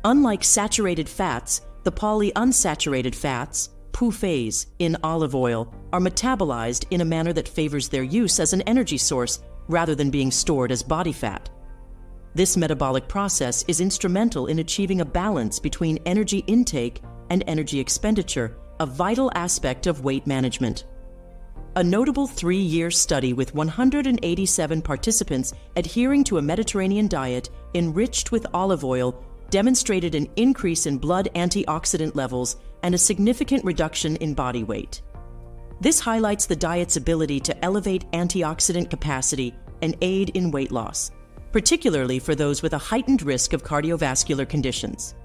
Unlike saturated fats, the polyunsaturated fats, PUFAs, in olive oil are metabolized in a manner that favors their use as an energy source rather than being stored as body fat. This metabolic process is instrumental in achieving a balance between energy intake and energy expenditure, a vital aspect of weight management. A notable three year study with 187 participants adhering to a Mediterranean diet enriched with olive oil demonstrated an increase in blood antioxidant levels and a significant reduction in body weight. This highlights the diet's ability to elevate antioxidant capacity and aid in weight loss, particularly for those with a heightened risk of cardiovascular conditions.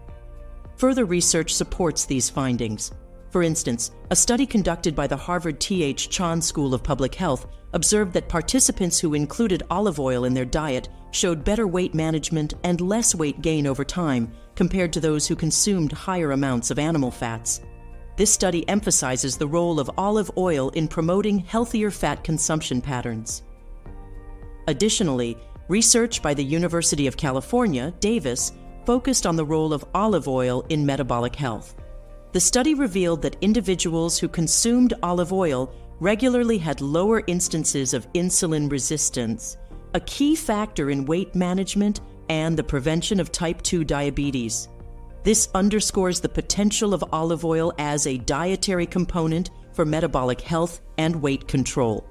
Further research supports these findings. For instance, a study conducted by the Harvard T.H. Chan School of Public Health observed that participants who included olive oil in their diet showed better weight management and less weight gain over time compared to those who consumed higher amounts of animal fats. This study emphasizes the role of olive oil in promoting healthier fat consumption patterns. Additionally, research by the University of California, Davis, focused on the role of olive oil in metabolic health. The study revealed that individuals who consumed olive oil regularly had lower instances of insulin resistance, a key factor in weight management and the prevention of type 2 diabetes. This underscores the potential of olive oil as a dietary component for metabolic health and weight control.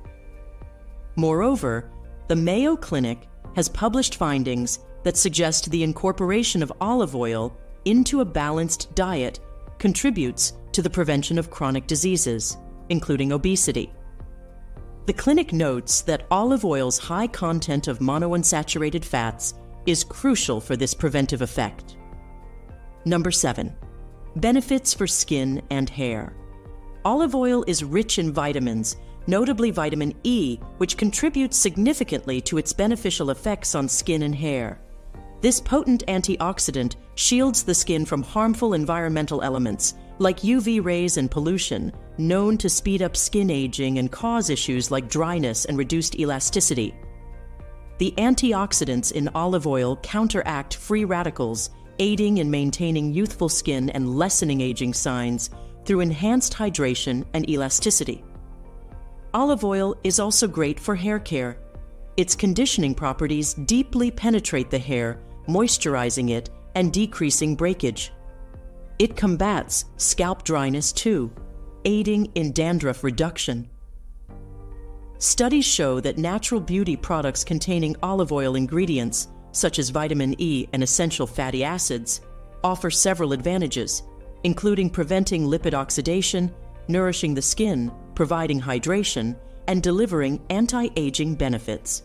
Moreover, the Mayo Clinic has published findings that suggest the incorporation of olive oil into a balanced diet contributes to the prevention of chronic diseases, including obesity. The clinic notes that olive oil's high content of monounsaturated fats is crucial for this preventive effect. Number 7. Benefits for skin and hair. Olive oil is rich in vitamins, notably vitamin E, which contributes significantly to its beneficial effects on skin and hair. This potent antioxidant shields the skin from harmful environmental elements like UV rays and pollution, known to speed up skin aging and cause issues like dryness and reduced elasticity. The antioxidants in olive oil counteract free radicals, aiding in maintaining youthful skin and lessening aging signs through enhanced hydration and elasticity. Olive oil is also great for hair care. Its conditioning properties deeply penetrate the hair moisturizing it, and decreasing breakage. It combats scalp dryness too, aiding in dandruff reduction. Studies show that natural beauty products containing olive oil ingredients, such as vitamin E and essential fatty acids, offer several advantages, including preventing lipid oxidation, nourishing the skin, providing hydration, and delivering anti aging benefits.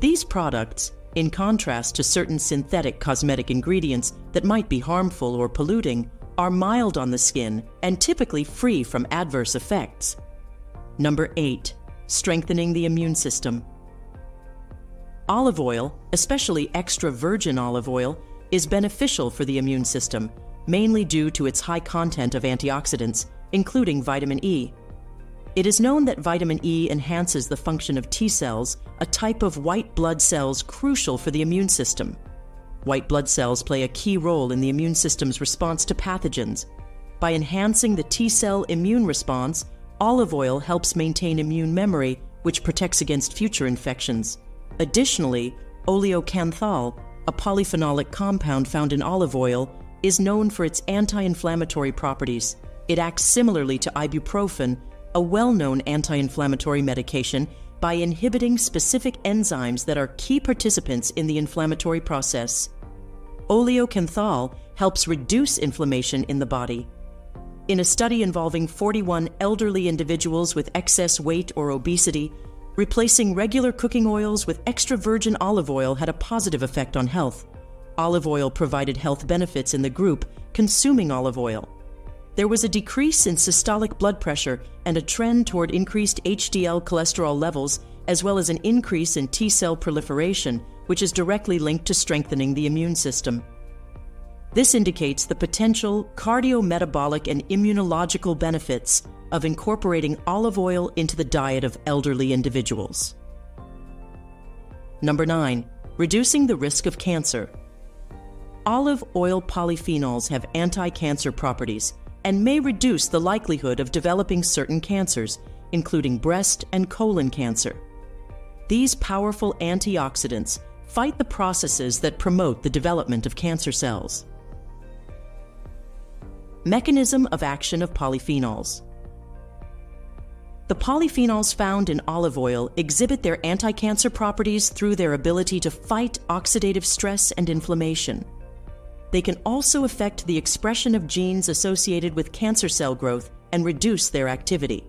These products in contrast to certain synthetic cosmetic ingredients that might be harmful or polluting, are mild on the skin and typically free from adverse effects. Number 8. Strengthening the immune system. Olive oil, especially extra virgin olive oil, is beneficial for the immune system, mainly due to its high content of antioxidants, including vitamin E. It is known that vitamin E enhances the function of T cells, a type of white blood cells crucial for the immune system. White blood cells play a key role in the immune system's response to pathogens. By enhancing the T cell immune response, olive oil helps maintain immune memory, which protects against future infections. Additionally, oleocanthal, a polyphenolic compound found in olive oil, is known for its anti inflammatory properties. It acts similarly to ibuprofen a well known anti inflammatory medication by inhibiting specific enzymes that are key participants in the inflammatory process. Oleocanthal helps reduce inflammation in the body. In a study involving 41 elderly individuals with excess weight or obesity, replacing regular cooking oils with extra virgin olive oil had a positive effect on health. Olive oil provided health benefits in the group consuming olive oil there was a decrease in systolic blood pressure and a trend toward increased HDL cholesterol levels, as well as an increase in T cell proliferation, which is directly linked to strengthening the immune system. This indicates the potential cardiometabolic and immunological benefits of incorporating olive oil into the diet of elderly individuals. Number 9. Reducing the risk of cancer. Olive oil polyphenols have anti cancer properties and may reduce the likelihood of developing certain cancers, including breast and colon cancer. These powerful antioxidants fight the processes that promote the development of cancer cells. Mechanism of action of polyphenols. The polyphenols found in olive oil exhibit their anti-cancer properties through their ability to fight oxidative stress and inflammation. They can also affect the expression of genes associated with cancer cell growth and reduce their activity.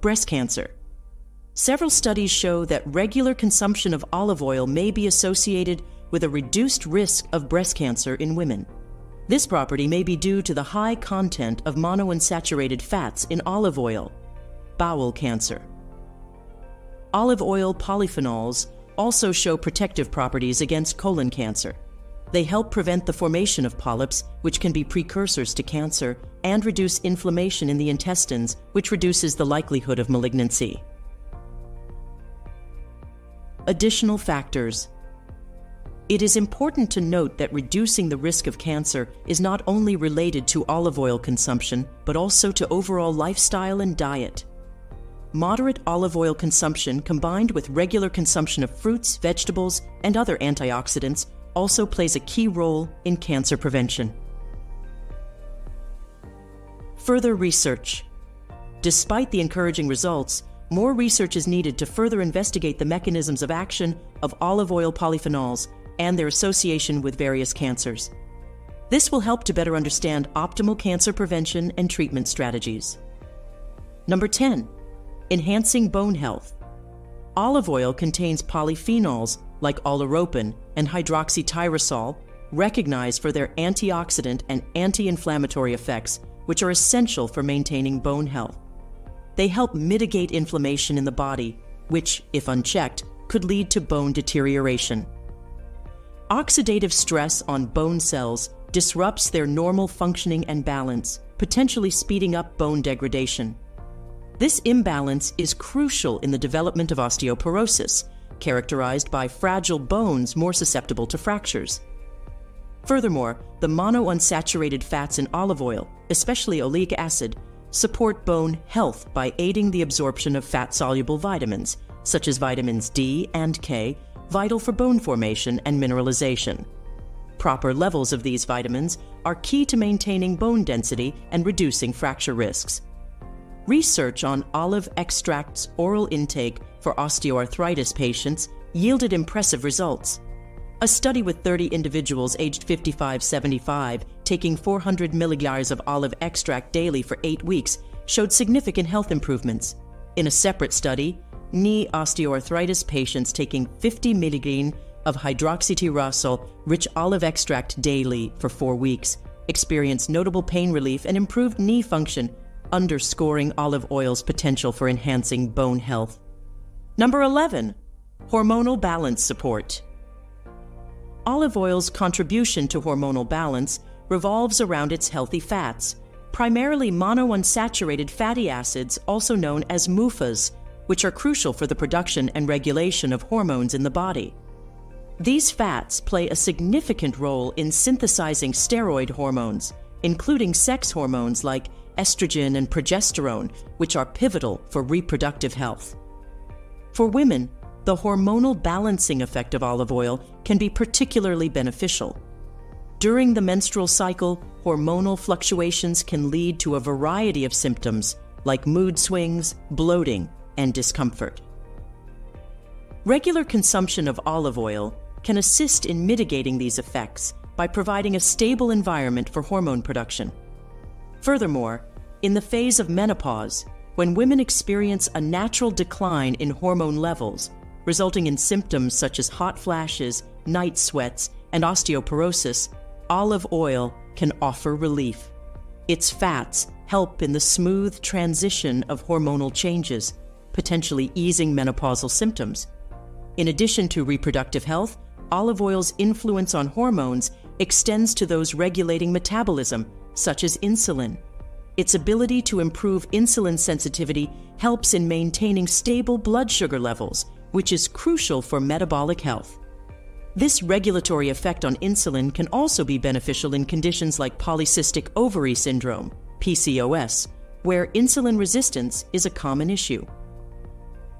Breast cancer. Several studies show that regular consumption of olive oil may be associated with a reduced risk of breast cancer in women. This property may be due to the high content of monounsaturated fats in olive oil. Bowel cancer. Olive oil polyphenols also show protective properties against colon cancer. They help prevent the formation of polyps, which can be precursors to cancer, and reduce inflammation in the intestines, which reduces the likelihood of malignancy. Additional factors. It is important to note that reducing the risk of cancer is not only related to olive oil consumption, but also to overall lifestyle and diet. Moderate olive oil consumption combined with regular consumption of fruits, vegetables, and other antioxidants also plays a key role in cancer prevention. Further research. Despite the encouraging results, more research is needed to further investigate the mechanisms of action of olive oil polyphenols and their association with various cancers. This will help to better understand optimal cancer prevention and treatment strategies. Number 10. Enhancing bone health. Olive oil contains polyphenols like oleuropein and hydroxytyrosol, recognized for their antioxidant and anti inflammatory effects, which are essential for maintaining bone health. They help mitigate inflammation in the body, which, if unchecked, could lead to bone deterioration. Oxidative stress on bone cells disrupts their normal functioning and balance, potentially speeding up bone degradation. This imbalance is crucial in the development of osteoporosis, characterized by fragile bones more susceptible to fractures. Furthermore, the monounsaturated fats in olive oil, especially oleic acid, support bone health by aiding the absorption of fat soluble vitamins, such as vitamins D and K, vital for bone formation and mineralization. Proper levels of these vitamins are key to maintaining bone density and reducing fracture risks. Research on olive extract's oral intake for osteoarthritis patients yielded impressive results. A study with 30 individuals aged 55 75 taking 400 milligrams of olive extract daily for eight weeks showed significant health improvements. In a separate study, knee osteoarthritis patients taking 50 milligrams of hydroxytyrosol rich olive extract daily for four weeks experienced notable pain relief and improved knee function, underscoring olive oil's potential for enhancing bone health. Number 11. Hormonal balance support. Olive oil's contribution to hormonal balance revolves around its healthy fats, primarily monounsaturated fatty acids, also known as MUFAs, which are crucial for the production and regulation of hormones in the body. These fats play a significant role in synthesizing steroid hormones, including sex hormones like estrogen and progesterone, which are pivotal for reproductive health. For women, the hormonal balancing effect of olive oil can be particularly beneficial. During the menstrual cycle, hormonal fluctuations can lead to a variety of symptoms like mood swings, bloating, and discomfort. Regular consumption of olive oil can assist in mitigating these effects by providing a stable environment for hormone production. Furthermore, in the phase of menopause, when women experience a natural decline in hormone levels, resulting in symptoms such as hot flashes, night sweats, and osteoporosis, olive oil can offer relief. Its fats help in the smooth transition of hormonal changes, potentially easing menopausal symptoms. In addition to reproductive health, olive oil's influence on hormones extends to those regulating metabolism, such as insulin. Its ability to improve insulin sensitivity helps in maintaining stable blood sugar levels, which is crucial for metabolic health. This regulatory effect on insulin can also be beneficial in conditions like polycystic ovary syndrome, PCOS, where insulin resistance is a common issue.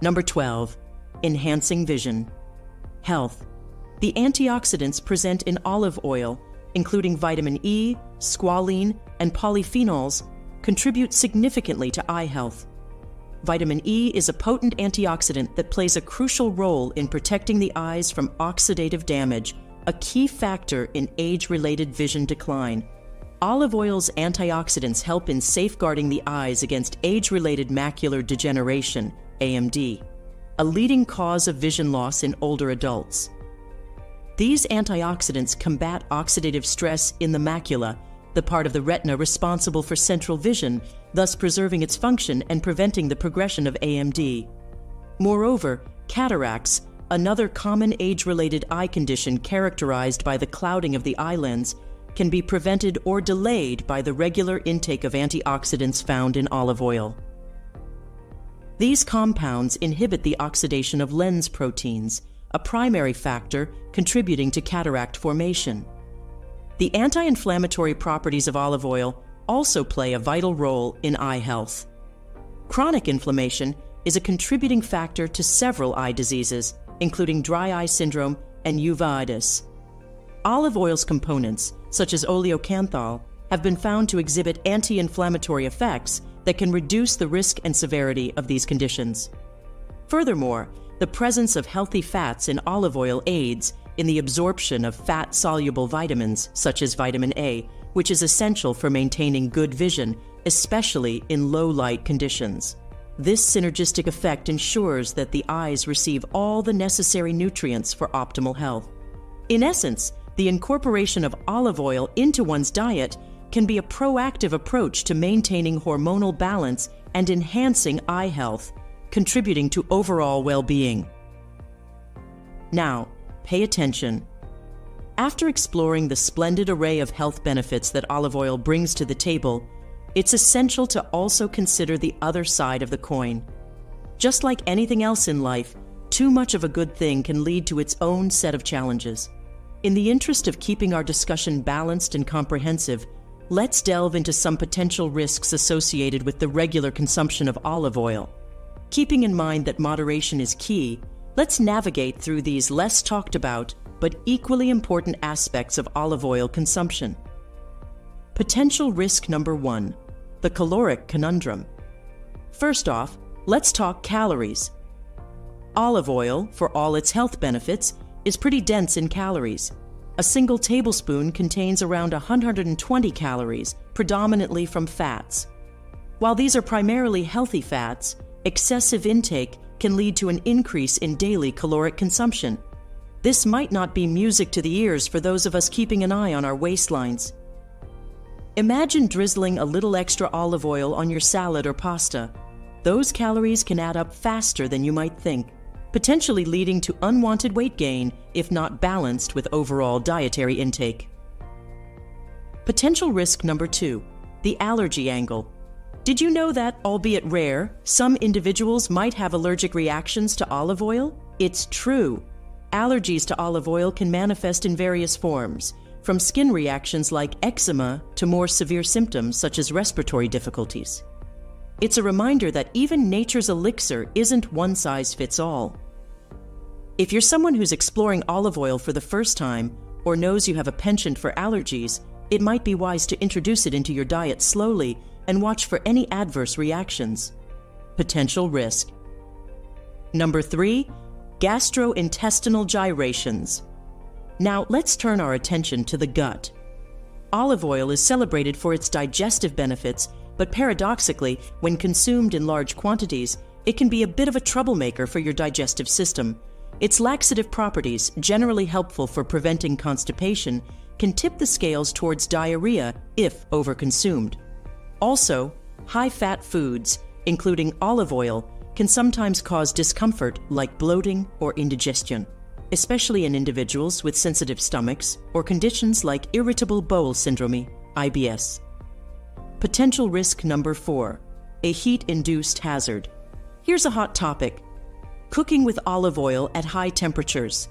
Number 12. Enhancing vision. Health. The antioxidants present in olive oil, including vitamin E, squalene, and polyphenols, contribute significantly to eye health. Vitamin E is a potent antioxidant that plays a crucial role in protecting the eyes from oxidative damage, a key factor in age related vision decline. Olive oil's antioxidants help in safeguarding the eyes against age related macular degeneration, AMD, a leading cause of vision loss in older adults. These antioxidants combat oxidative stress in the macula, the part of the retina responsible for central vision, thus preserving its function and preventing the progression of AMD. Moreover, cataracts, another common age related eye condition characterized by the clouding of the eye lens, can be prevented or delayed by the regular intake of antioxidants found in olive oil. These compounds inhibit the oxidation of lens proteins, a primary factor contributing to cataract formation. The anti inflammatory properties of olive oil also play a vital role in eye health. Chronic inflammation is a contributing factor to several eye diseases, including dry eye syndrome and uveitis. Olive oil's components, such as oleocanthal, have been found to exhibit anti inflammatory effects that can reduce the risk and severity of these conditions. Furthermore, the presence of healthy fats in olive oil aids in the absorption of fat soluble vitamins, such as vitamin A, which is essential for maintaining good vision, especially in low light conditions. This synergistic effect ensures that the eyes receive all the necessary nutrients for optimal health. In essence, the incorporation of olive oil into one's diet can be a proactive approach to maintaining hormonal balance and enhancing eye health, contributing to overall well being. Now, pay attention. After exploring the splendid array of health benefits that olive oil brings to the table, it's essential to also consider the other side of the coin. Just like anything else in life, too much of a good thing can lead to its own set of challenges. In the interest of keeping our discussion balanced and comprehensive, let's delve into some potential risks associated with the regular consumption of olive oil. Keeping in mind that moderation is key, let's navigate through these less talked about but equally important aspects of olive oil consumption. Potential risk number one the caloric conundrum. First off, let's talk calories. Olive oil, for all its health benefits, is pretty dense in calories. A single tablespoon contains around 120 calories, predominantly from fats. While these are primarily healthy fats, excessive intake can lead to an increase in daily caloric consumption. This might not be music to the ears for those of us keeping an eye on our waistlines. Imagine drizzling a little extra olive oil on your salad or pasta. Those calories can add up faster than you might think potentially leading to unwanted weight gain if not balanced with overall dietary intake. Potential risk number two the allergy angle. Did you know that, albeit rare, some individuals might have allergic reactions to olive oil? It's true. Allergies to olive oil can manifest in various forms, from skin reactions like eczema to more severe symptoms such as respiratory difficulties. It's a reminder that even nature's elixir isn't one size fits all. If you're someone who's exploring olive oil for the first time or knows you have a penchant for allergies, it might be wise to introduce it into your diet slowly and watch for any adverse reactions. Potential risk. Number three, gastrointestinal gyrations. Now let's turn our attention to the gut. Olive oil is celebrated for its digestive benefits but paradoxically, when consumed in large quantities, it can be a bit of a troublemaker for your digestive system. Its laxative properties, generally helpful for preventing constipation, can tip the scales towards diarrhea if overconsumed. Also, high fat foods, including olive oil, can sometimes cause discomfort like bloating or indigestion, especially in individuals with sensitive stomachs or conditions like irritable bowel syndrome, IBS. Potential risk number four a heat induced hazard. Here's a hot topic cooking with olive oil at high temperatures.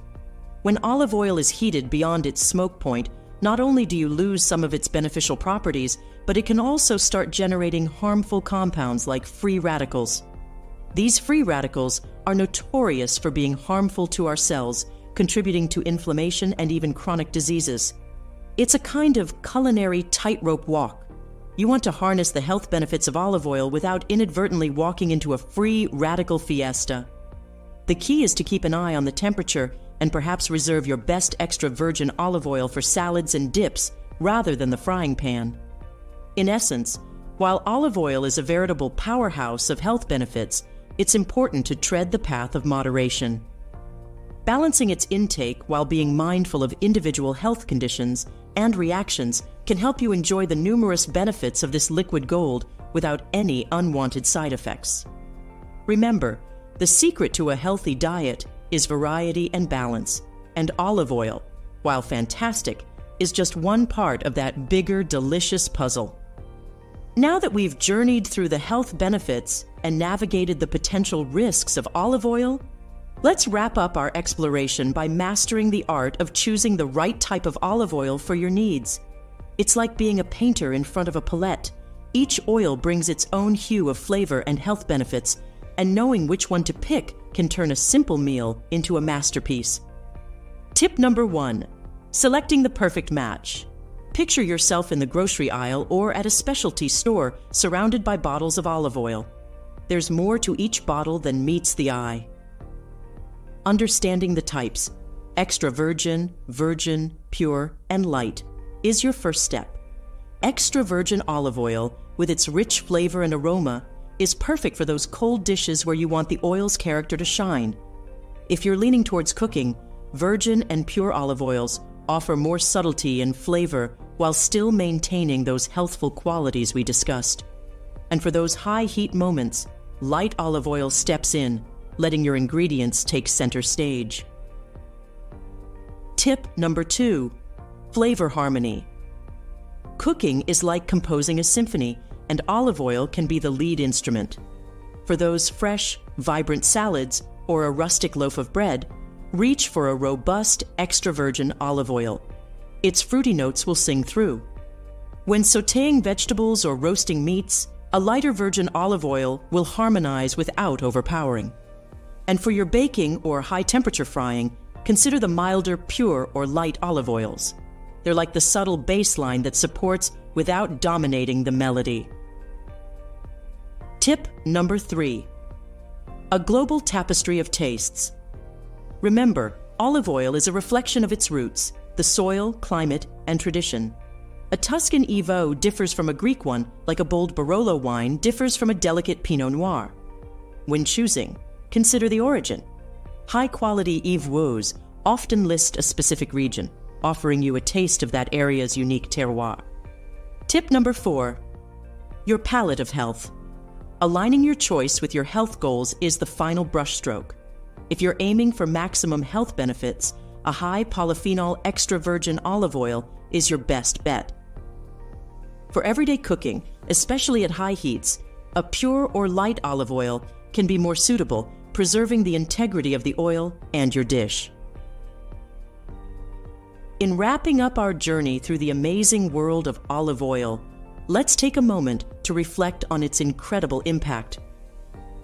When olive oil is heated beyond its smoke point, not only do you lose some of its beneficial properties, but it can also start generating harmful compounds like free radicals. These free radicals are notorious for being harmful to our cells, contributing to inflammation and even chronic diseases. It's a kind of culinary tightrope walk you want to harness the health benefits of olive oil without inadvertently walking into a free radical fiesta. The key is to keep an eye on the temperature and perhaps reserve your best extra virgin olive oil for salads and dips rather than the frying pan. In essence, while olive oil is a veritable powerhouse of health benefits, it's important to tread the path of moderation. Balancing its intake while being mindful of individual health conditions and reactions can help you enjoy the numerous benefits of this liquid gold without any unwanted side effects. Remember, the secret to a healthy diet is variety and balance, and olive oil, while fantastic, is just one part of that bigger, delicious puzzle. Now that we've journeyed through the health benefits and navigated the potential risks of olive oil, let's wrap up our exploration by mastering the art of choosing the right type of olive oil for your needs. It's like being a painter in front of a palette. Each oil brings its own hue of flavor and health benefits, and knowing which one to pick can turn a simple meal into a masterpiece. Tip number one selecting the perfect match. Picture yourself in the grocery aisle or at a specialty store surrounded by bottles of olive oil. There's more to each bottle than meets the eye. Understanding the types extra virgin, virgin, pure, and light is your first step. Extra virgin olive oil, with its rich flavor and aroma, is perfect for those cold dishes where you want the oil's character to shine. If you're leaning towards cooking, virgin and pure olive oils offer more subtlety and flavor while still maintaining those healthful qualities we discussed. And for those high heat moments, light olive oil steps in, letting your ingredients take center stage. Tip number two flavor harmony. Cooking is like composing a symphony and olive oil can be the lead instrument. For those fresh, vibrant salads or a rustic loaf of bread, reach for a robust extra virgin olive oil. Its fruity notes will sing through. When sauteing vegetables or roasting meats, a lighter virgin olive oil will harmonize without overpowering. And for your baking or high temperature frying, consider the milder, pure, or light olive oils. They're like the subtle bassline that supports without dominating the melody. Tip number three A global tapestry of tastes. Remember, olive oil is a reflection of its roots, the soil, climate, and tradition. A Tuscan EVOO differs from a Greek one, like a bold Barolo wine differs from a delicate Pinot Noir. When choosing, consider the origin. High quality EVOOs often list a specific region, offering you a taste of that area's unique terroir. Tip number four Your palate of health. Aligning your choice with your health goals is the final brushstroke. If you're aiming for maximum health benefits, a high polyphenol extra virgin olive oil is your best bet. For everyday cooking, especially at high heats, a pure or light olive oil can be more suitable, preserving the integrity of the oil and your dish. In wrapping up our journey through the amazing world of olive oil, let's take a moment to reflect on its incredible impact.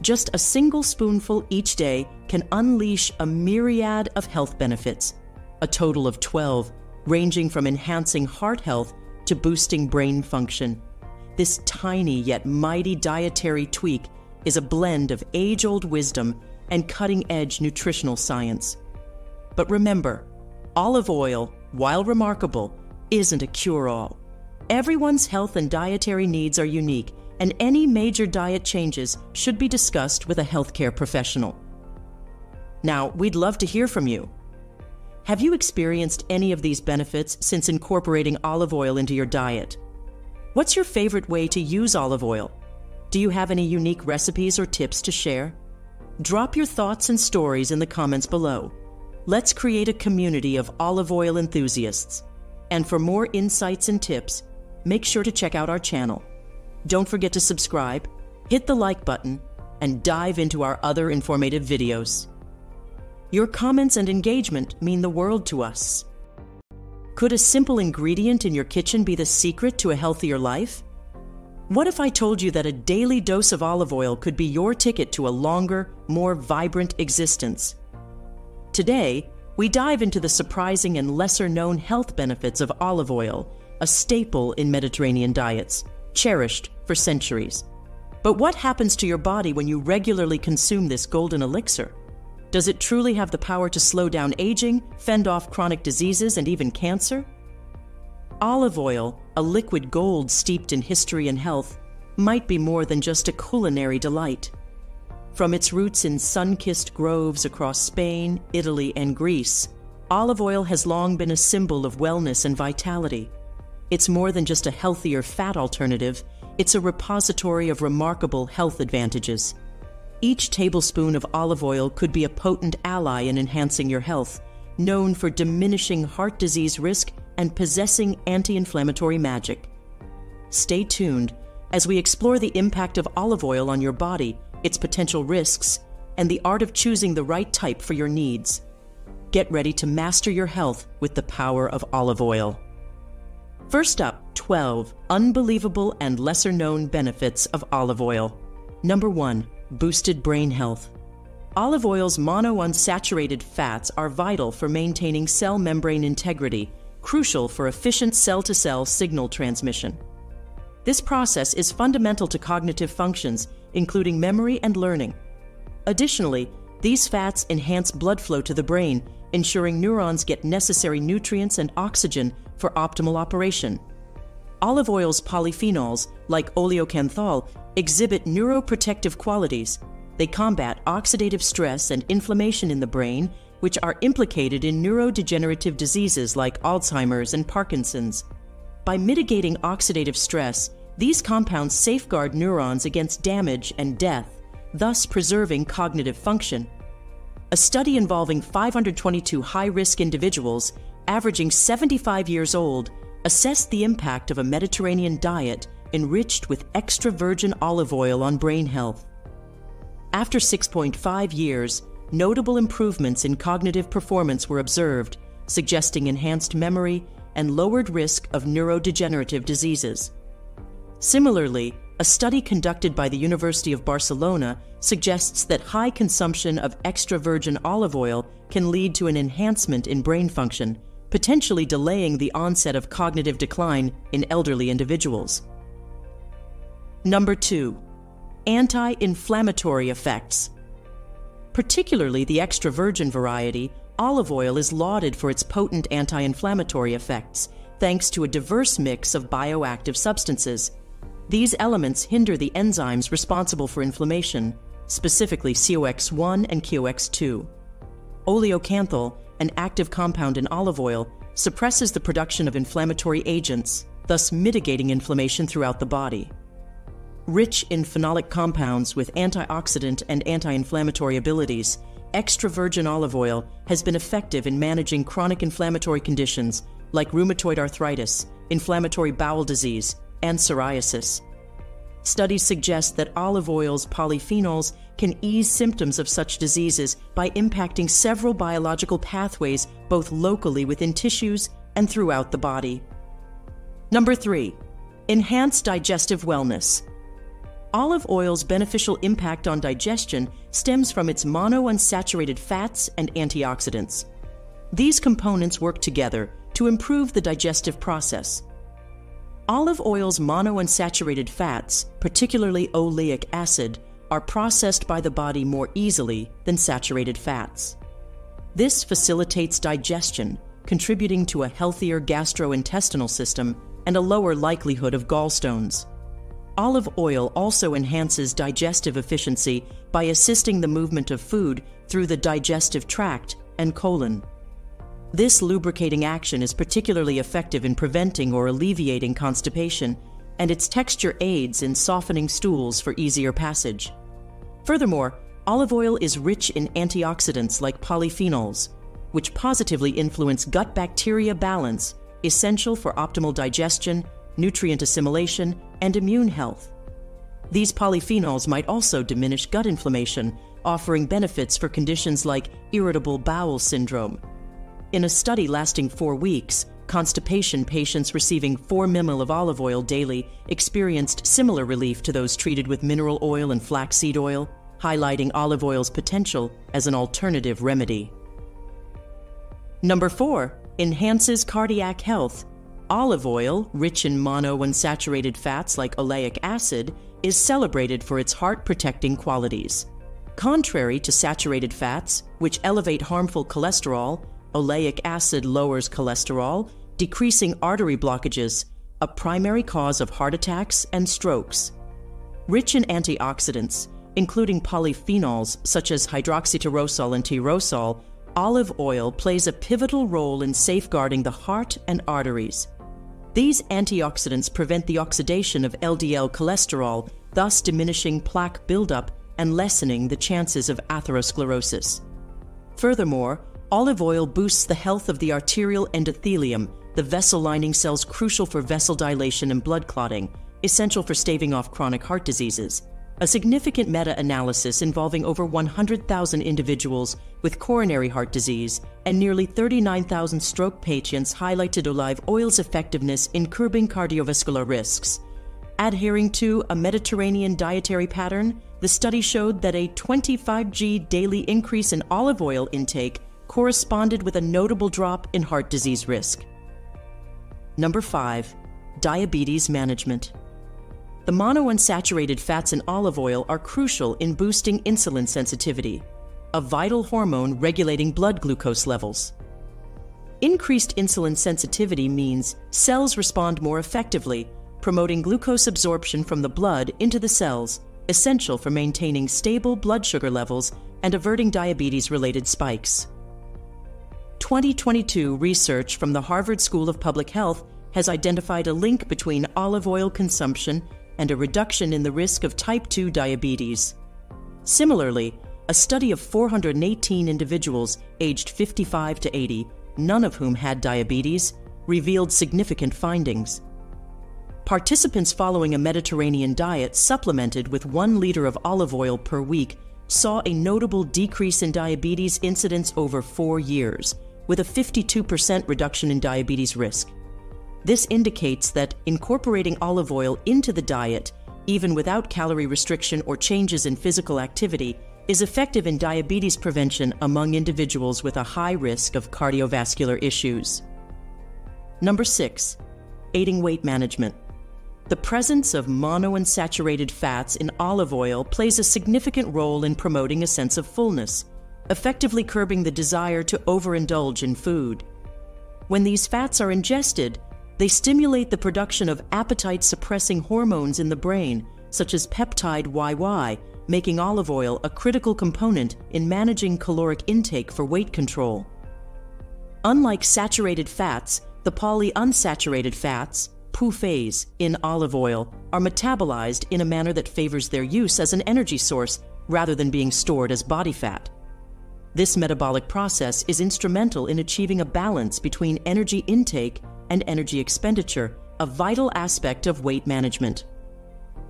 Just a single spoonful each day can unleash a myriad of health benefits, a total of 12, ranging from enhancing heart health to boosting brain function. This tiny yet mighty dietary tweak is a blend of age old wisdom and cutting edge nutritional science. But remember, olive oil, while remarkable, isn't a cure all. Everyone's health and dietary needs are unique, and any major diet changes should be discussed with a healthcare professional. Now, we'd love to hear from you. Have you experienced any of these benefits since incorporating olive oil into your diet? What's your favorite way to use olive oil? Do you have any unique recipes or tips to share? Drop your thoughts and stories in the comments below. Let's create a community of olive oil enthusiasts. And for more insights and tips, make sure to check out our channel. Don't forget to subscribe, hit the like button, and dive into our other informative videos. Your comments and engagement mean the world to us. Could a simple ingredient in your kitchen be the secret to a healthier life? What if I told you that a daily dose of olive oil could be your ticket to a longer, more vibrant existence? Today, we dive into the surprising and lesser known health benefits of olive oil, a staple in Mediterranean diets, cherished for centuries. But what happens to your body when you regularly consume this golden elixir? Does it truly have the power to slow down aging, fend off chronic diseases, and even cancer? Olive oil, a liquid gold steeped in history and health, might be more than just a culinary delight. From its roots in sun kissed groves across Spain, Italy, and Greece, olive oil has long been a symbol of wellness and vitality. It's more than just a healthier fat alternative, it's a repository of remarkable health advantages. Each tablespoon of olive oil could be a potent ally in enhancing your health, known for diminishing heart disease risk and possessing anti inflammatory magic. Stay tuned as we explore the impact of olive oil on your body, its potential risks, and the art of choosing the right type for your needs. Get ready to master your health with the power of olive oil. First up, 12 unbelievable and lesser known benefits of olive oil. Number 1. Boosted brain health. Olive oil's monounsaturated fats are vital for maintaining cell membrane integrity, crucial for efficient cell to cell signal transmission. This process is fundamental to cognitive functions, including memory and learning. Additionally, these fats enhance blood flow to the brain, ensuring neurons get necessary nutrients and oxygen for optimal operation. Olive oil's polyphenols, like oleocanthal, exhibit neuroprotective qualities. They combat oxidative stress and inflammation in the brain, which are implicated in neurodegenerative diseases like Alzheimer's and Parkinson's. By mitigating oxidative stress, these compounds safeguard neurons against damage and death, thus preserving cognitive function. A study involving 522 high risk individuals, averaging 75 years old, assessed the impact of a Mediterranean diet enriched with extra virgin olive oil on brain health. After 6.5 years, notable improvements in cognitive performance were observed, suggesting enhanced memory and lowered risk of neurodegenerative diseases. Similarly, a study conducted by the University of Barcelona suggests that high consumption of extra virgin olive oil can lead to an enhancement in brain function, potentially delaying the onset of cognitive decline in elderly individuals. Number 2. Anti inflammatory effects. Particularly the extra virgin variety, olive oil is lauded for its potent anti inflammatory effects, thanks to a diverse mix of bioactive substances. These elements hinder the enzymes responsible for inflammation, specifically COX1 and COX2. Oleocanthal, an active compound in olive oil, suppresses the production of inflammatory agents, thus mitigating inflammation throughout the body. Rich in phenolic compounds with antioxidant and anti inflammatory abilities, extra virgin olive oil has been effective in managing chronic inflammatory conditions like rheumatoid arthritis, inflammatory bowel disease, and psoriasis. Studies suggest that olive oil's polyphenols can ease symptoms of such diseases by impacting several biological pathways both locally within tissues and throughout the body. Number three, enhance digestive wellness. Olive oil's beneficial impact on digestion stems from its monounsaturated fats and antioxidants. These components work together to improve the digestive process. Olive oil's monounsaturated fats, particularly oleic acid, are processed by the body more easily than saturated fats. This facilitates digestion, contributing to a healthier gastrointestinal system and a lower likelihood of gallstones. Olive oil also enhances digestive efficiency by assisting the movement of food through the digestive tract and colon. This lubricating action is particularly effective in preventing or alleviating constipation, and its texture aids in softening stools for easier passage. Furthermore, olive oil is rich in antioxidants like polyphenols, which positively influence gut bacteria balance, essential for optimal digestion nutrient assimilation, and immune health. These polyphenols might also diminish gut inflammation, offering benefits for conditions like irritable bowel syndrome. In a study lasting four weeks, constipation patients receiving 4 ml of olive oil daily experienced similar relief to those treated with mineral oil and flaxseed oil, highlighting olive oil's potential as an alternative remedy. Number 4. Enhances cardiac health Olive oil, rich in monounsaturated fats like oleic acid, is celebrated for its heart protecting qualities. Contrary to saturated fats, which elevate harmful cholesterol, oleic acid lowers cholesterol, decreasing artery blockages, a primary cause of heart attacks and strokes. Rich in antioxidants, including polyphenols such as hydroxytyrosol and tyrosol, olive oil plays a pivotal role in safeguarding the heart and arteries. These antioxidants prevent the oxidation of LDL cholesterol, thus diminishing plaque buildup and lessening the chances of atherosclerosis. Furthermore, olive oil boosts the health of the arterial endothelium, the vessel lining cells crucial for vessel dilation and blood clotting, essential for staving off chronic heart diseases. A significant meta analysis involving over 100,000 individuals with coronary heart disease and nearly 39,000 stroke patients highlighted olive oil's effectiveness in curbing cardiovascular risks. Adhering to a Mediterranean dietary pattern, the study showed that a 25g daily increase in olive oil intake corresponded with a notable drop in heart disease risk. Number 5. Diabetes management. The monounsaturated fats in olive oil are crucial in boosting insulin sensitivity, a vital hormone regulating blood glucose levels. Increased insulin sensitivity means cells respond more effectively, promoting glucose absorption from the blood into the cells, essential for maintaining stable blood sugar levels and averting diabetes related spikes. 2022 research from the Harvard School of Public Health has identified a link between olive oil consumption and a reduction in the risk of type 2 diabetes. Similarly, a study of 418 individuals aged 55 to 80, none of whom had diabetes, revealed significant findings. Participants following a Mediterranean diet supplemented with one liter of olive oil per week saw a notable decrease in diabetes incidence over four years, with a 52% reduction in diabetes risk. This indicates that incorporating olive oil into the diet, even without calorie restriction or changes in physical activity, is effective in diabetes prevention among individuals with a high risk of cardiovascular issues. Number 6. Aiding weight management. The presence of monounsaturated fats in olive oil plays a significant role in promoting a sense of fullness, effectively curbing the desire to overindulge in food. When these fats are ingested, they stimulate the production of appetite suppressing hormones in the brain, such as peptide YY, making olive oil a critical component in managing caloric intake for weight control. Unlike saturated fats, the polyunsaturated fats, PUFAs, in olive oil are metabolized in a manner that favors their use as an energy source rather than being stored as body fat. This metabolic process is instrumental in achieving a balance between energy intake and energy expenditure, a vital aspect of weight management.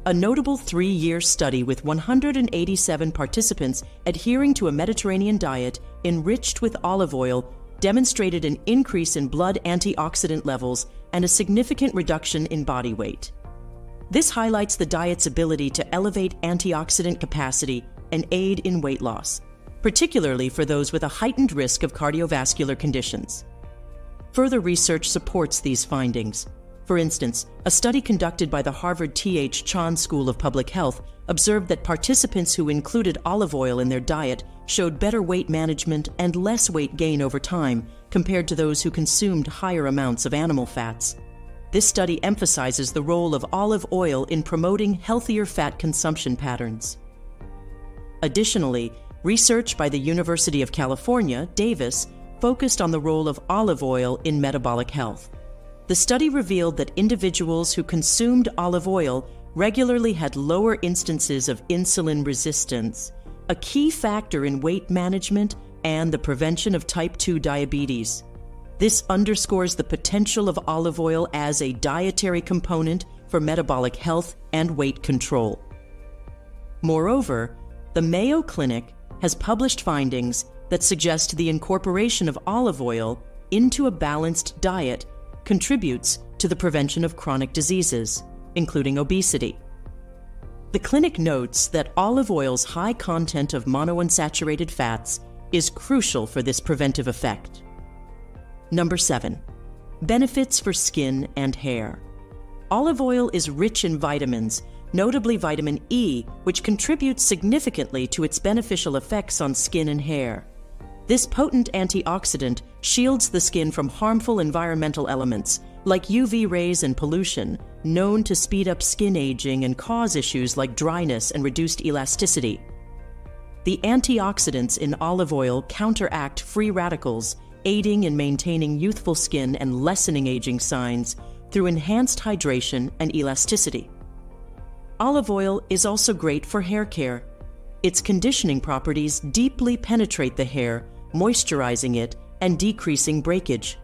A notable three year study with 187 participants adhering to a Mediterranean diet enriched with olive oil demonstrated an increase in blood antioxidant levels and a significant reduction in body weight. This highlights the diet's ability to elevate antioxidant capacity and aid in weight loss, particularly for those with a heightened risk of cardiovascular conditions. Further research supports these findings. For instance, a study conducted by the Harvard T.H. Chan School of Public Health observed that participants who included olive oil in their diet showed better weight management and less weight gain over time compared to those who consumed higher amounts of animal fats. This study emphasizes the role of olive oil in promoting healthier fat consumption patterns. Additionally, research by the University of California, Davis, focused on the role of olive oil in metabolic health. The study revealed that individuals who consumed olive oil regularly had lower instances of insulin resistance, a key factor in weight management and the prevention of type 2 diabetes. This underscores the potential of olive oil as a dietary component for metabolic health and weight control. Moreover, the Mayo Clinic has published findings that suggest the incorporation of olive oil into a balanced diet contributes to the prevention of chronic diseases, including obesity. The clinic notes that olive oil's high content of monounsaturated fats is crucial for this preventive effect. Number 7. Benefits for skin and hair. Olive oil is rich in vitamins, notably vitamin E, which contributes significantly to its beneficial effects on skin and hair. This potent antioxidant shields the skin from harmful environmental elements like UV rays and pollution, known to speed up skin aging and cause issues like dryness and reduced elasticity. The antioxidants in olive oil counteract free radicals, aiding in maintaining youthful skin and lessening aging signs through enhanced hydration and elasticity. Olive oil is also great for hair care. Its conditioning properties deeply penetrate the hair, moisturizing it and decreasing breakage.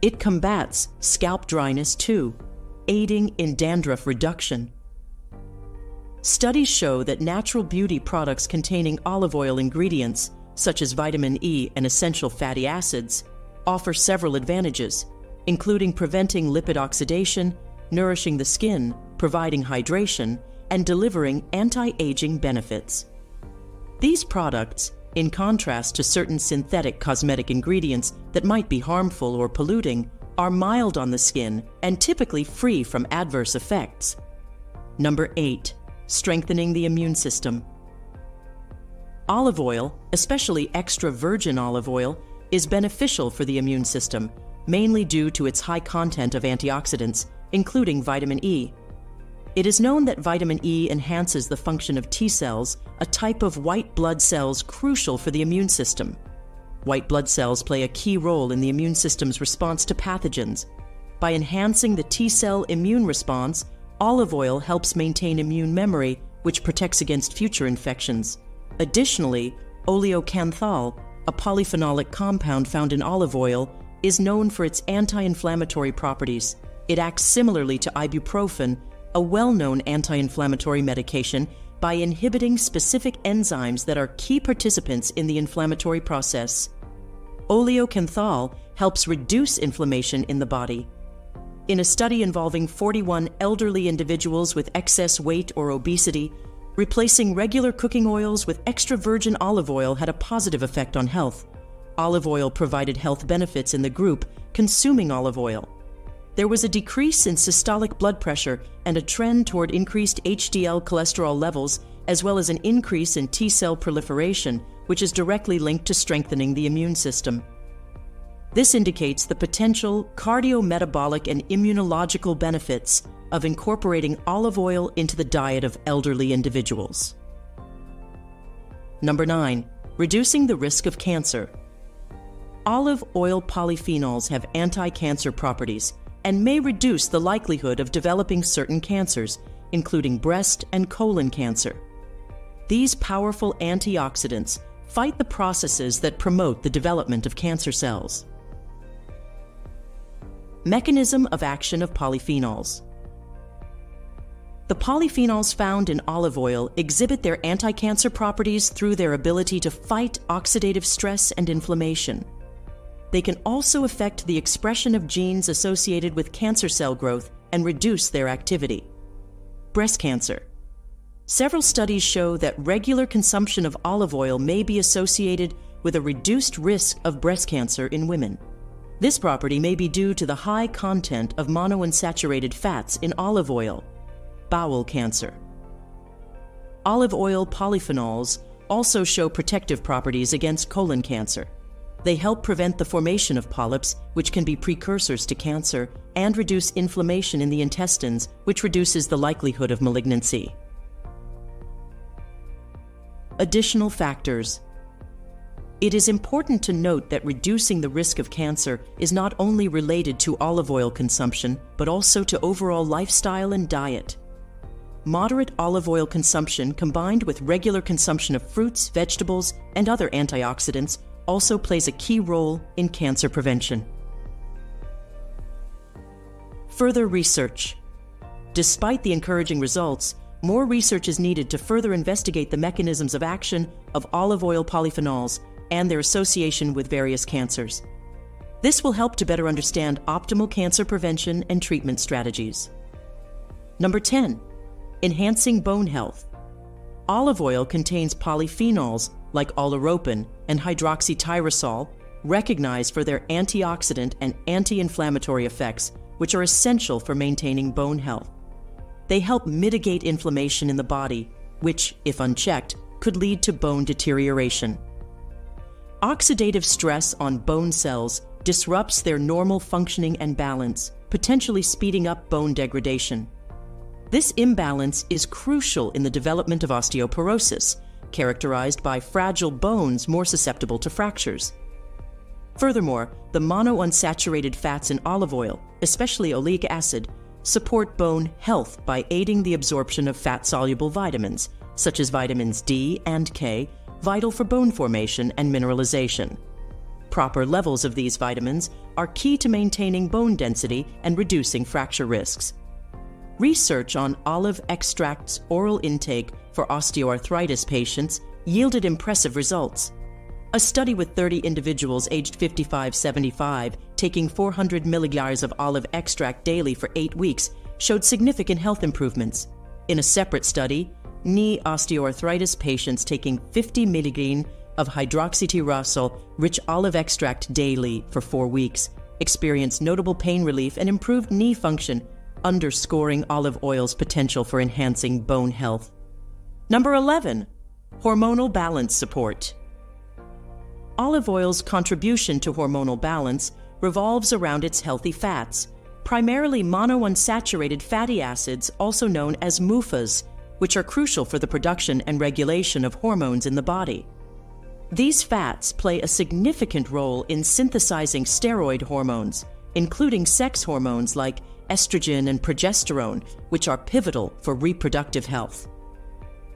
It combats scalp dryness too, aiding in dandruff reduction. Studies show that natural beauty products containing olive oil ingredients, such as vitamin E and essential fatty acids, offer several advantages, including preventing lipid oxidation, nourishing the skin, providing hydration, and delivering anti-aging benefits. These products, in contrast to certain synthetic cosmetic ingredients that might be harmful or polluting, are mild on the skin and typically free from adverse effects. Number 8 strengthening the immune system. Olive oil, especially extra virgin olive oil, is beneficial for the immune system, mainly due to its high content of antioxidants, including vitamin E. It is known that vitamin E enhances the function of T cells, a type of white blood cells crucial for the immune system. White blood cells play a key role in the immune system's response to pathogens. By enhancing the T cell immune response, Olive oil helps maintain immune memory, which protects against future infections. Additionally, oleocanthal, a polyphenolic compound found in olive oil, is known for its anti-inflammatory properties. It acts similarly to ibuprofen, a well-known anti-inflammatory medication, by inhibiting specific enzymes that are key participants in the inflammatory process. Oleocanthal helps reduce inflammation in the body, in a study involving 41 elderly individuals with excess weight or obesity, replacing regular cooking oils with extra virgin olive oil had a positive effect on health. Olive oil provided health benefits in the group consuming olive oil. There was a decrease in systolic blood pressure and a trend toward increased HDL cholesterol levels, as well as an increase in T cell proliferation, which is directly linked to strengthening the immune system. This indicates the potential cardiometabolic and immunological benefits of incorporating olive oil into the diet of elderly individuals. Number 9. Reducing the risk of cancer. Olive oil polyphenols have anti-cancer properties and may reduce the likelihood of developing certain cancers, including breast and colon cancer. These powerful antioxidants fight the processes that promote the development of cancer cells. Mechanism of action of polyphenols. The polyphenols found in olive oil exhibit their anti-cancer properties through their ability to fight oxidative stress and inflammation. They can also affect the expression of genes associated with cancer cell growth and reduce their activity. Breast cancer. Several studies show that regular consumption of olive oil may be associated with a reduced risk of breast cancer in women. This property may be due to the high content of monounsaturated fats in olive oil, bowel cancer. Olive oil polyphenols also show protective properties against colon cancer. They help prevent the formation of polyps, which can be precursors to cancer, and reduce inflammation in the intestines, which reduces the likelihood of malignancy. Additional factors it is important to note that reducing the risk of cancer is not only related to olive oil consumption, but also to overall lifestyle and diet. Moderate olive oil consumption combined with regular consumption of fruits, vegetables, and other antioxidants also plays a key role in cancer prevention. Further research. Despite the encouraging results, more research is needed to further investigate the mechanisms of action of olive oil polyphenols and their association with various cancers. This will help to better understand optimal cancer prevention and treatment strategies. Number 10. Enhancing bone health. Olive oil contains polyphenols like oleuropein and hydroxytyrosol, recognized for their antioxidant and anti-inflammatory effects, which are essential for maintaining bone health. they help mitigate inflammation in the body, which, if unchecked, could lead to bone deterioration. Oxidative stress on bone cells disrupts their normal functioning and balance, potentially speeding up bone degradation. This imbalance is crucial in the development of osteoporosis, characterized by fragile bones more susceptible to fractures. Furthermore, the monounsaturated fats in olive oil, especially oleic acid, support bone health by aiding the absorption of fat soluble vitamins, such as vitamins D and K, vital for bone formation and mineralization. Proper levels of these vitamins are key to maintaining bone density and reducing fracture risks. Research on olive extract's oral intake for osteoarthritis patients yielded impressive results. A study with 30 individuals aged 55 75 taking 400 milligrams of olive extract daily for eight weeks showed significant health improvements. In a separate study, knee osteoarthritis patients taking 50 milligrams of hydroxytyrosol rich olive extract daily for four weeks experienced notable pain relief and improved knee function, underscoring olive oil's potential for enhancing bone health. Number 11. Hormonal balance support olive oil's contribution to hormonal balance revolves around its healthy fats, primarily monounsaturated fatty acids, also known as MUFAs, which are crucial for the production and regulation of hormones in the body. These fats play a significant role in synthesizing steroid hormones, including sex hormones like estrogen and progesterone, which are pivotal for reproductive health.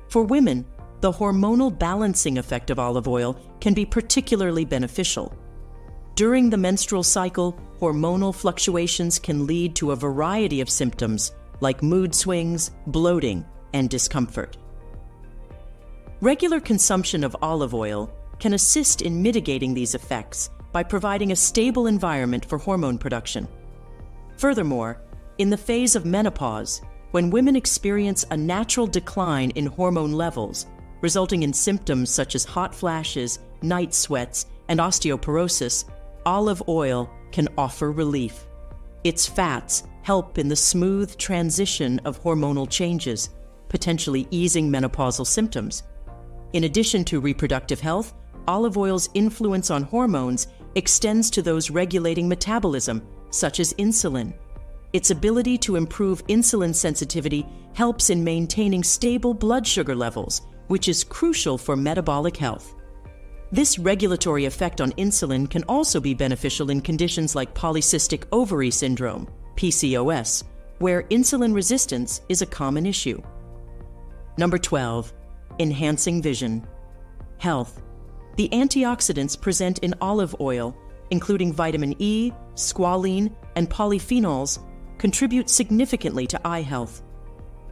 For women, the hormonal balancing effect of olive oil can be particularly beneficial. During the menstrual cycle, hormonal fluctuations can lead to a variety of symptoms like mood swings, bloating, and discomfort. Regular consumption of olive oil can assist in mitigating these effects by providing a stable environment for hormone production. Furthermore, in the phase of menopause, when women experience a natural decline in hormone levels, resulting in symptoms such as hot flashes, night sweats, and osteoporosis, olive oil can offer relief. Its fats help in the smooth transition of hormonal changes, potentially easing menopausal symptoms. In addition to reproductive health, olive oil's influence on hormones extends to those regulating metabolism, such as insulin. Its ability to improve insulin sensitivity helps in maintaining stable blood sugar levels which is crucial for metabolic health. This regulatory effect on insulin can also be beneficial in conditions like polycystic ovary syndrome, PCOS, where insulin resistance is a common issue. Number 12. Enhancing vision. Health. The antioxidants present in olive oil, including vitamin E, squalene, and polyphenols, contribute significantly to eye health.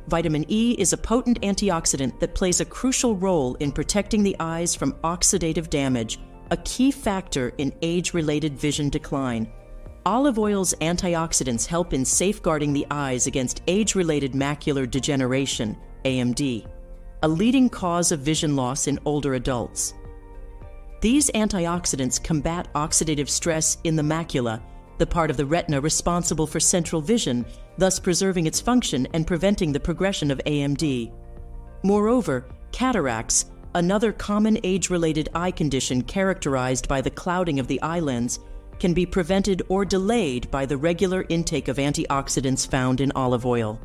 Vitamin E is a potent antioxidant that plays a crucial role in protecting the eyes from oxidative damage, a key factor in age related vision decline. Olive oil's antioxidants help in safeguarding the eyes against age related macular degeneration, AMD, a leading cause of vision loss in older adults. These antioxidants combat oxidative stress in the macula the part of the retina responsible for central vision, thus preserving its function and preventing the progression of AMD. Moreover, cataracts, another common age related eye condition characterized by the clouding of the eye lens, can be prevented or delayed by the regular intake of antioxidants found in olive oil.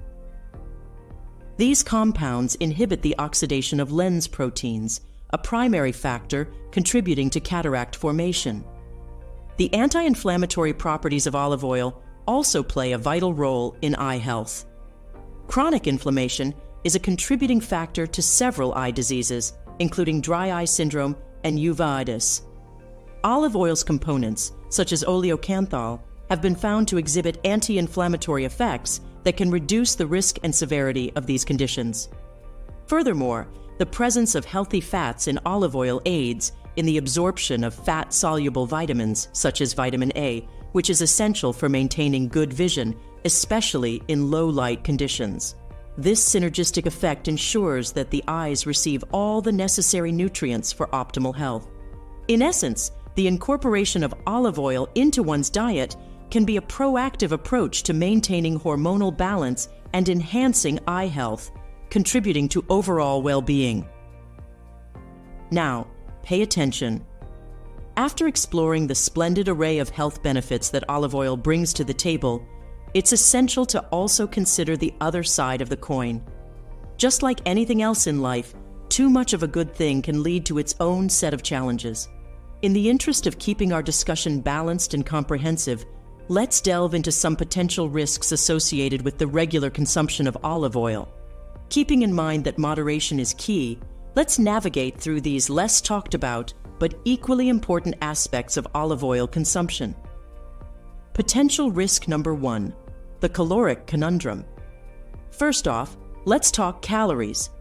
These compounds inhibit the oxidation of lens proteins, a primary factor contributing to cataract formation. The anti inflammatory properties of olive oil also play a vital role in eye health. Chronic inflammation is a contributing factor to several eye diseases, including dry eye syndrome and uveitis. Olive oil's components, such as oleocanthal, have been found to exhibit anti inflammatory effects that can reduce the risk and severity of these conditions. Furthermore, the presence of healthy fats in olive oil aids in the absorption of fat soluble vitamins, such as vitamin A, which is essential for maintaining good vision, especially in low light conditions. This synergistic effect ensures that the eyes receive all the necessary nutrients for optimal health. In essence, the incorporation of olive oil into one's diet can be a proactive approach to maintaining hormonal balance and enhancing eye health, contributing to overall well being. Now, pay attention. After exploring the splendid array of health benefits that olive oil brings to the table, it's essential to also consider the other side of the coin. Just like anything else in life, too much of a good thing can lead to its own set of challenges. In the interest of keeping our discussion balanced and comprehensive, let's delve into some potential risks associated with the regular consumption of olive oil. Keeping in mind that moderation is key, let's navigate through these less talked about but equally important aspects of olive oil consumption. Potential risk number one the caloric conundrum. First off, let's talk calories.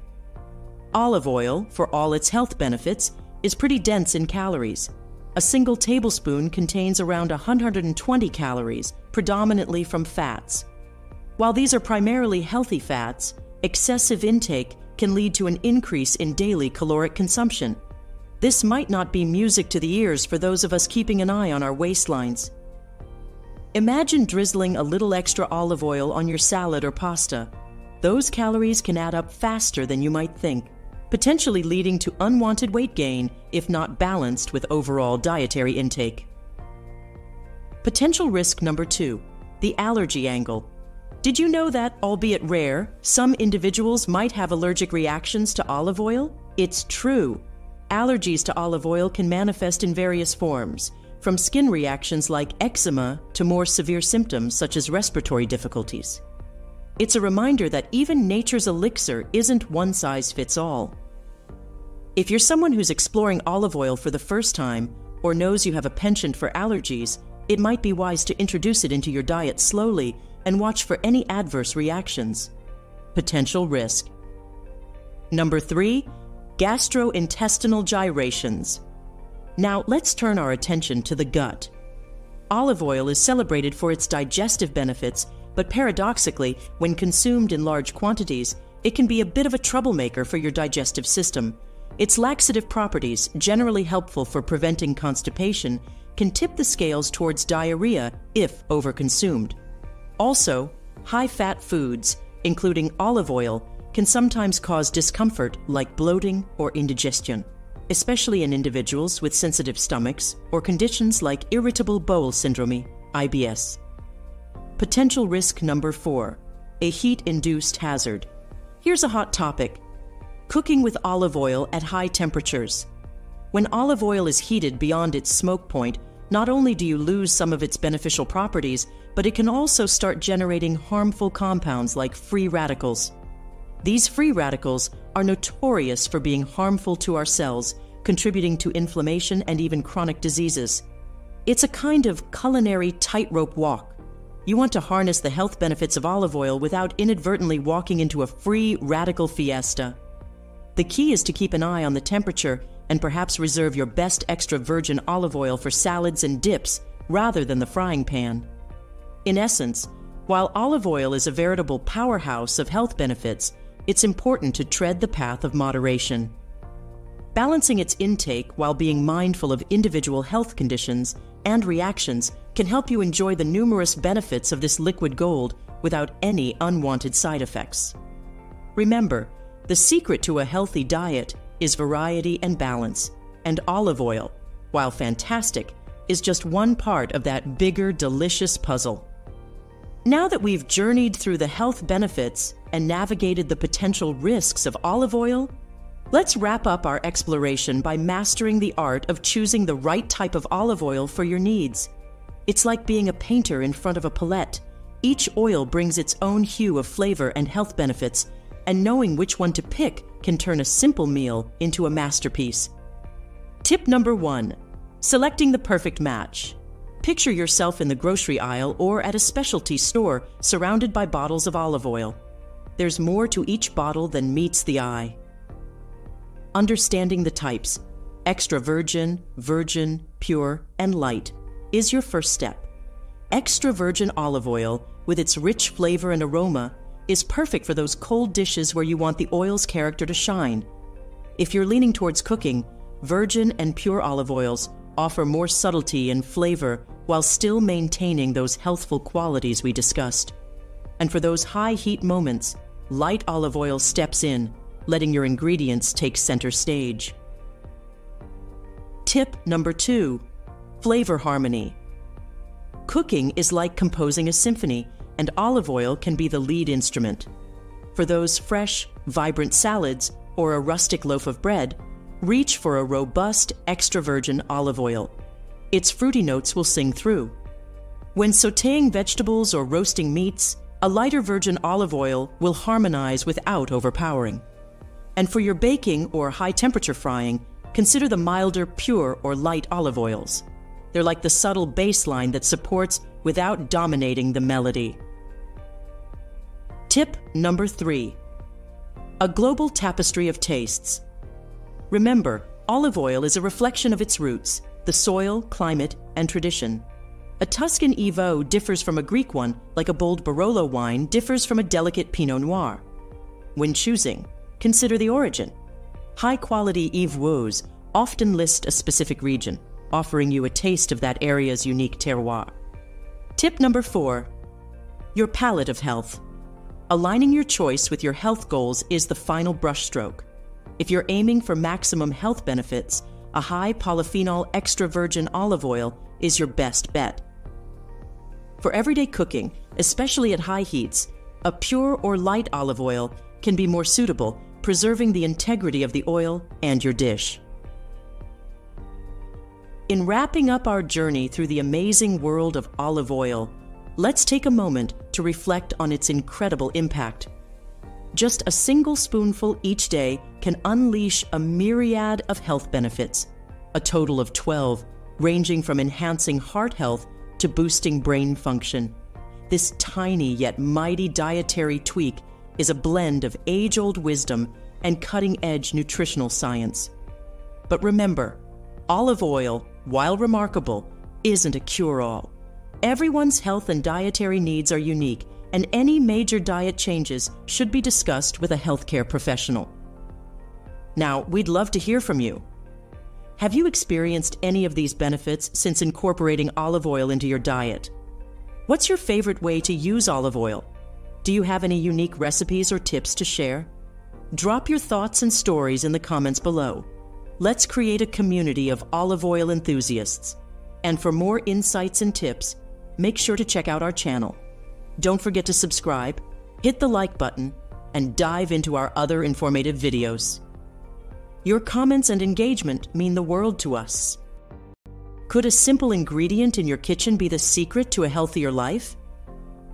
Olive oil, for all its health benefits, is pretty dense in calories. A single tablespoon contains around 120 calories, predominantly from fats. While these are primarily healthy fats, excessive intake can lead to an increase in daily caloric consumption. This might not be music to the ears for those of us keeping an eye on our waistlines. Imagine drizzling a little extra olive oil on your salad or pasta. Those calories can add up faster than you might think, potentially leading to unwanted weight gain if not balanced with overall dietary intake. Potential risk number two the allergy angle. Did you know that, albeit rare, some individuals might have allergic reactions to olive oil? It's true. Allergies to olive oil can manifest in various forms, from skin reactions like eczema to more severe symptoms such as respiratory difficulties. It's a reminder that even nature's elixir isn't one size fits all. If you're someone who's exploring olive oil for the first time or knows you have a penchant for allergies, it might be wise to introduce it into your diet slowly and watch for any adverse reactions. Potential risk. Number three, gastrointestinal gyrations. Now, let's turn our attention to the gut. Olive oil is celebrated for its digestive benefits, but paradoxically, when consumed in large quantities, it can be a bit of a troublemaker for your digestive system. Its laxative properties, generally helpful for preventing constipation, can tip the scales towards diarrhea if overconsumed. Also, high fat foods, including olive oil, can sometimes cause discomfort like bloating or indigestion, especially in individuals with sensitive stomachs or conditions like irritable bowel syndrome, IBS. Potential risk number four a heat induced hazard. Here's a hot topic cooking with olive oil at high temperatures. When olive oil is heated beyond its smoke point, not only do you lose some of its beneficial properties, but it can also start generating harmful compounds like free radicals. These free radicals are notorious for being harmful to our cells, contributing to inflammation and even chronic diseases. It's a kind of culinary tightrope walk. You want to harness the health benefits of olive oil without inadvertently walking into a free radical fiesta. The key is to keep an eye on the temperature and perhaps reserve your best extra virgin olive oil for salads and dips rather than the frying pan. In essence, while olive oil is a veritable powerhouse of health benefits, it's important to tread the path of moderation. Balancing its intake while being mindful of individual health conditions and reactions can help you enjoy the numerous benefits of this liquid gold without any unwanted side effects. Remember, the secret to a healthy diet is variety and balance, and olive oil, while fantastic, is just one part of that bigger, delicious puzzle. Now that we've journeyed through the health benefits and navigated the potential risks of olive oil, let's wrap up our exploration by mastering the art of choosing the right type of olive oil for your needs. It's like being a painter in front of a palette. Each oil brings its own hue of flavor and health benefits, and knowing which one to pick can turn a simple meal into a masterpiece. Tip number one selecting the perfect match. Picture yourself in the grocery aisle or at a specialty store surrounded by bottles of olive oil. There's more to each bottle than meets the eye. Understanding the types extra virgin, virgin, pure, and light is your first step. Extra virgin olive oil, with its rich flavor and aroma, is perfect for those cold dishes where you want the oil's character to shine. If you're leaning towards cooking, virgin and pure olive oils offer more subtlety and flavor while still maintaining those healthful qualities we discussed. And for those high heat moments, light olive oil steps in, letting your ingredients take center stage. Tip number two flavor harmony. Cooking is like composing a symphony, and olive oil can be the lead instrument. For those fresh, vibrant salads or a rustic loaf of bread, reach for a robust extra virgin olive oil. Its fruity notes will sing through. When sauteing vegetables or roasting meats, a lighter virgin olive oil will harmonize without overpowering. And for your baking or high temperature frying, consider the milder, pure, or light olive oils. They're like the subtle bassline that supports without dominating the melody. Tip number three a global tapestry of tastes. Remember, olive oil is a reflection of its roots, the soil, climate, and tradition. A Tuscan EVOO differs from a Greek one, like a bold Barolo wine differs from a delicate Pinot Noir. When choosing, consider the origin. High quality EVOOs often list a specific region, offering you a taste of that area's unique terroir. Tip number four your palette of health. Aligning your choice with your health goals is the final brushstroke. If you're aiming for maximum health benefits, a high polyphenol extra virgin olive oil is your best bet. For everyday cooking, especially at high heats, a pure or light olive oil can be more suitable, preserving the integrity of the oil and your dish. In wrapping up our journey through the amazing world of olive oil, let's take a moment to reflect on its incredible impact. Just a single spoonful each day can unleash a myriad of health benefits, a total of 12, ranging from enhancing heart health to boosting brain function. This tiny yet mighty dietary tweak is a blend of age old wisdom and cutting edge nutritional science. But remember, olive oil, while remarkable, isn't a cure all. Everyone's health and dietary needs are unique, and any major diet changes should be discussed with a healthcare professional. Now, we'd love to hear from you. Have you experienced any of these benefits since incorporating olive oil into your diet? What's your favorite way to use olive oil? Do you have any unique recipes or tips to share? Drop your thoughts and stories in the comments below. Let's create a community of olive oil enthusiasts. And for more insights and tips, make sure to check out our channel. Don't forget to subscribe, hit the like button, and dive into our other informative videos. Your comments and engagement mean the world to us. Could a simple ingredient in your kitchen be the secret to a healthier life?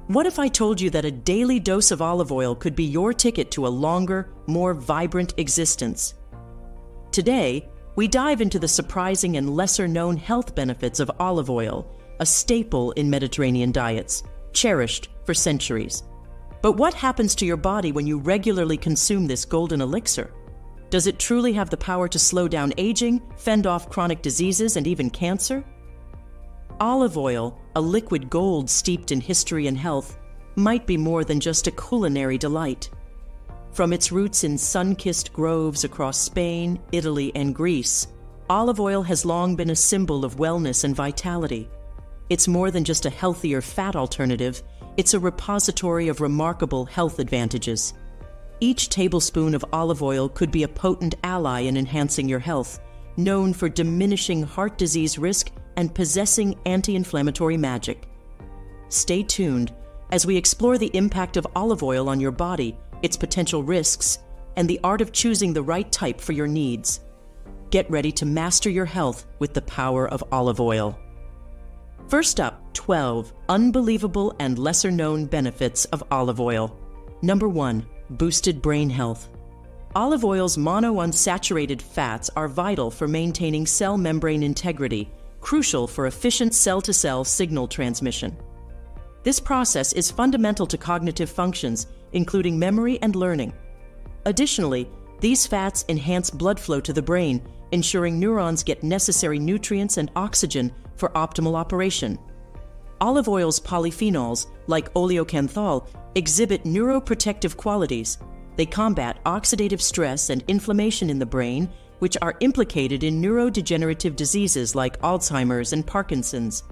What if I told you that a daily dose of olive oil could be your ticket to a longer, more vibrant existence? Today, we dive into the surprising and lesser known health benefits of olive oil, a staple in Mediterranean diets, cherished for centuries. But what happens to your body when you regularly consume this golden elixir? Does it truly have the power to slow down aging, fend off chronic diseases, and even cancer? Olive oil, a liquid gold steeped in history and health, might be more than just a culinary delight. From its roots in sun kissed groves across Spain, Italy, and Greece, olive oil has long been a symbol of wellness and vitality. It's more than just a healthier fat alternative, it's a repository of remarkable health advantages. Each tablespoon of olive oil could be a potent ally in enhancing your health, known for diminishing heart disease risk and possessing anti inflammatory magic. Stay tuned as we explore the impact of olive oil on your body, its potential risks, and the art of choosing the right type for your needs. Get ready to master your health with the power of olive oil. First up, 12 unbelievable and lesser known benefits of olive oil. Number 1 boosted brain health. Olive oil's monounsaturated fats are vital for maintaining cell membrane integrity, crucial for efficient cell to cell signal transmission. This process is fundamental to cognitive functions, including memory and learning. Additionally, these fats enhance blood flow to the brain, ensuring neurons get necessary nutrients and oxygen for optimal operation. Olive oil's polyphenols, like oleocanthal, exhibit neuroprotective qualities. They combat oxidative stress and inflammation in the brain, which are implicated in neurodegenerative diseases like Alzheimer's and Parkinson's.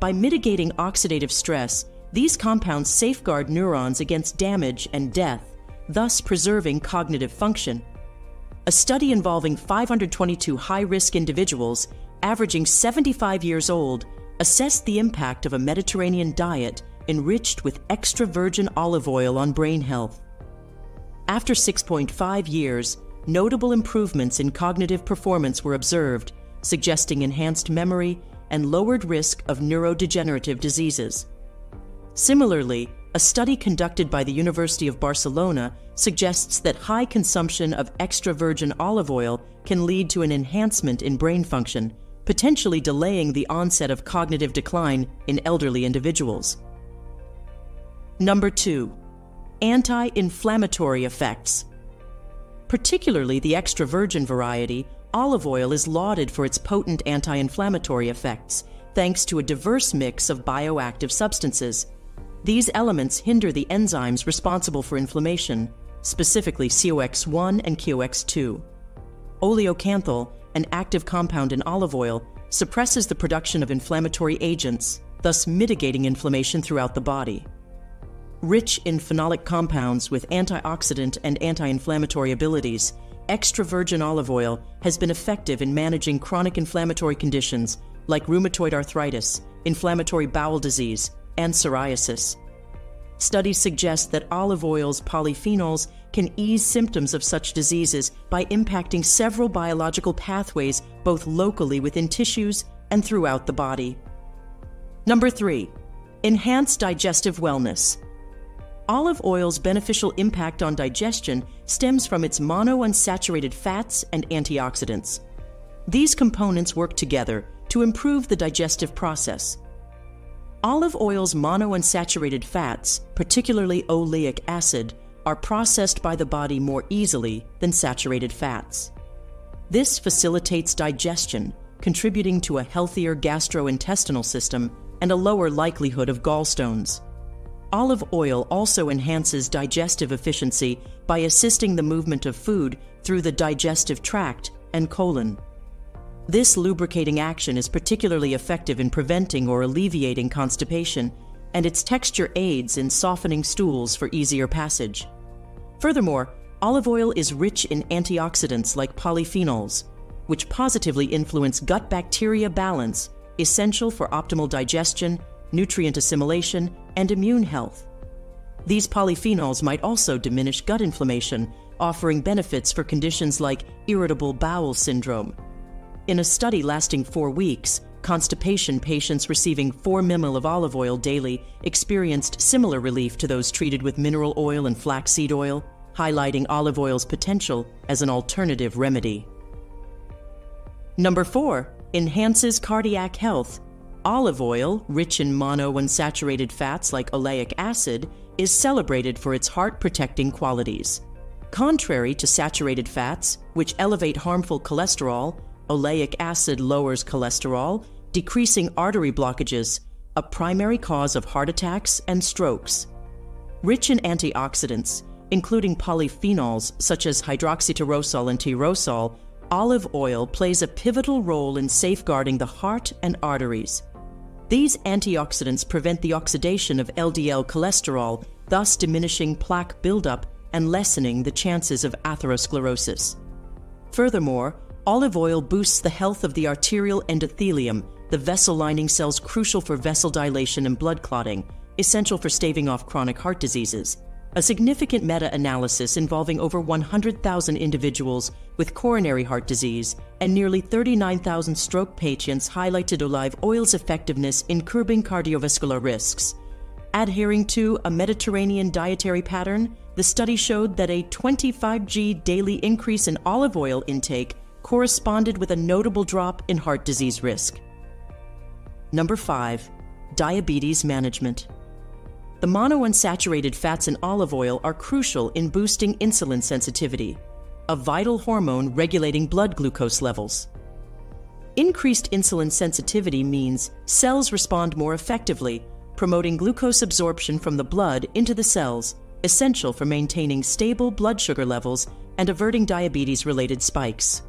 By mitigating oxidative stress, These compounds safeguard neurons against damage and death, thus preserving cognitive function. A study involving 522 high risk individuals, averaging 75 years old, assessed the impact of a Mediterranean diet enriched with extra virgin olive oil on brain health. After 6.5 years, notable improvements in cognitive performance were observed, suggesting enhanced memory and lowered risk of neurodegenerative diseases. Similarly, a study conducted by the University of Barcelona suggests that high consumption of extra virgin olive oil can lead to an enhancement in brain function, potentially delaying the onset of cognitive decline in elderly individuals. Number two, anti inflammatory effects. Particularly the extra virgin variety, olive oil is lauded for its potent anti inflammatory effects, thanks to a diverse mix of bioactive substances. These elements hinder the enzymes responsible for inflammation, specifically COX1 and COX2. Oleocanthal, an active compound in olive oil, suppresses the production of inflammatory agents, thus mitigating inflammation throughout the body. Rich in phenolic compounds with antioxidant and anti inflammatory abilities, extra virgin olive oil has been effective in managing chronic inflammatory conditions like rheumatoid arthritis, inflammatory bowel disease, and psoriasis. Studies suggest that olive oil's polyphenols can ease symptoms of such diseases by impacting several biological pathways both locally within tissues and throughout the body. Number three, enhance digestive wellness. Olive oil's beneficial impact on digestion stems from its monounsaturated fats and antioxidants. These components work together to improve the digestive process. Olive oil's monounsaturated fats, particularly oleic acid, are processed by the body more easily than saturated fats. This facilitates digestion, contributing to a healthier gastrointestinal system and a lower likelihood of gallstones. Olive oil also enhances digestive efficiency by assisting the movement of food through the digestive tract and colon. This lubricating action is particularly effective in preventing or alleviating constipation, and its texture aids in softening stools for easier passage. Furthermore, olive oil is rich in antioxidants like polyphenols, which positively influence gut bacteria balance, essential for optimal digestion nutrient assimilation, and immune health. These polyphenols might also diminish gut inflammation, offering benefits for conditions like irritable bowel syndrome. In a study lasting four weeks, constipation patients receiving 4 ml of olive oil daily experienced similar relief to those treated with mineral oil and flaxseed oil, highlighting olive oil's potential as an alternative remedy. Number 4. Enhances cardiac health Olive oil, rich in monounsaturated fats like oleic acid, is celebrated for its heart protecting qualities. Contrary to saturated fats, which elevate harmful cholesterol, oleic acid lowers cholesterol, decreasing artery blockages, a primary cause of heart attacks and strokes. Rich in antioxidants, including polyphenols such as hydroxytyrosol and tyrosol, olive oil plays a pivotal role in safeguarding the heart and arteries. These antioxidants prevent the oxidation of LDL cholesterol, thus diminishing plaque buildup and lessening the chances of atherosclerosis. Furthermore, olive oil boosts the health of the arterial endothelium, the vessel lining cells crucial for vessel dilation and blood clotting, essential for staving off chronic heart diseases. A significant meta analysis involving over 100,000 individuals with coronary heart disease and nearly 39,000 stroke patients highlighted olive oil's effectiveness in curbing cardiovascular risks. Adhering to a Mediterranean dietary pattern, the study showed that a 25g daily increase in olive oil intake corresponded with a notable drop in heart disease risk. Number 5. Diabetes Management the monounsaturated fats in olive oil are crucial in boosting insulin sensitivity, a vital hormone regulating blood glucose levels. Increased insulin sensitivity means cells respond more effectively, promoting glucose absorption from the blood into the cells, essential for maintaining stable blood sugar levels and averting diabetes related spikes.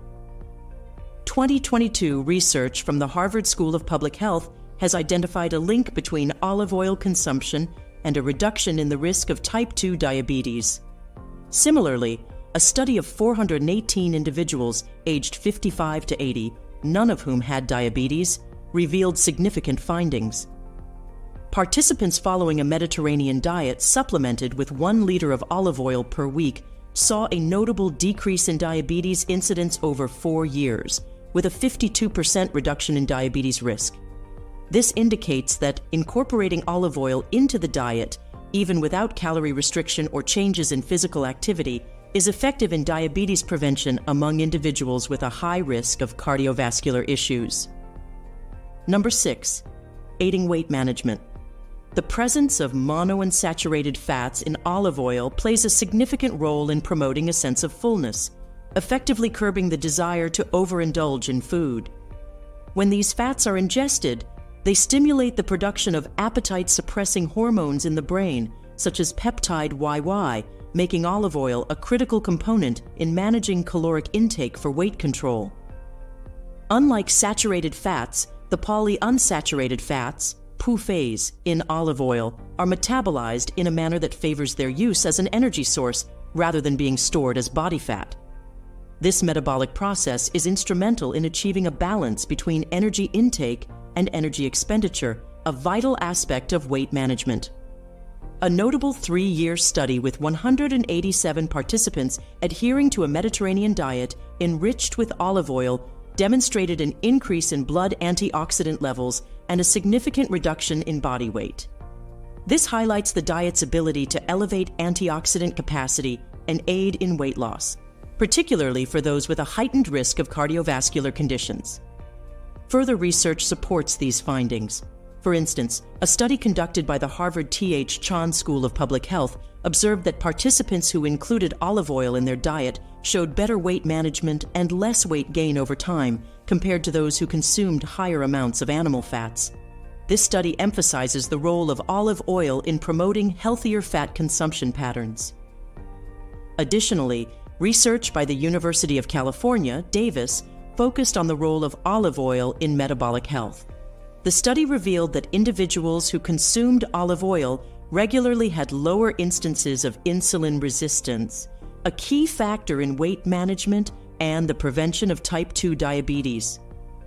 2022 research from the Harvard School of Public Health has identified a link between olive oil consumption and a reduction in the risk of type 2 diabetes. Similarly, a study of 418 individuals aged 55 to 80, none of whom had diabetes, revealed significant findings. Participants following a Mediterranean diet supplemented with one liter of olive oil per week saw a notable decrease in diabetes incidence over four years, with a 52% reduction in diabetes risk. This indicates that incorporating olive oil into the diet, even without calorie restriction or changes in physical activity, is effective in diabetes prevention among individuals with a high risk of cardiovascular issues. Number six, aiding weight management. The presence of monounsaturated fats in olive oil plays a significant role in promoting a sense of fullness, effectively curbing the desire to overindulge in food. When these fats are ingested, they stimulate the production of appetite suppressing hormones in the brain, such as peptide YY, making olive oil a critical component in managing caloric intake for weight control. Unlike saturated fats, the polyunsaturated fats, PUFAs, in olive oil are metabolized in a manner that favors their use as an energy source rather than being stored as body fat. This metabolic process is instrumental in achieving a balance between energy intake and energy expenditure, a vital aspect of weight management. A notable three year study with 187 participants adhering to a Mediterranean diet enriched with olive oil demonstrated an increase in blood antioxidant levels and a significant reduction in body weight. This highlights the diet's ability to elevate antioxidant capacity and aid in weight loss, particularly for those with a heightened risk of cardiovascular conditions. Further research supports these findings. For instance, a study conducted by the Harvard T.H. Chan School of Public Health observed that participants who included olive oil in their diet showed better weight management and less weight gain over time compared to those who consumed higher amounts of animal fats. This study emphasizes the role of olive oil in promoting healthier fat consumption patterns. Additionally, research by the University of California, Davis, focused on the role of olive oil in metabolic health. The study revealed that individuals who consumed olive oil regularly had lower instances of insulin resistance, a key factor in weight management and the prevention of type 2 diabetes.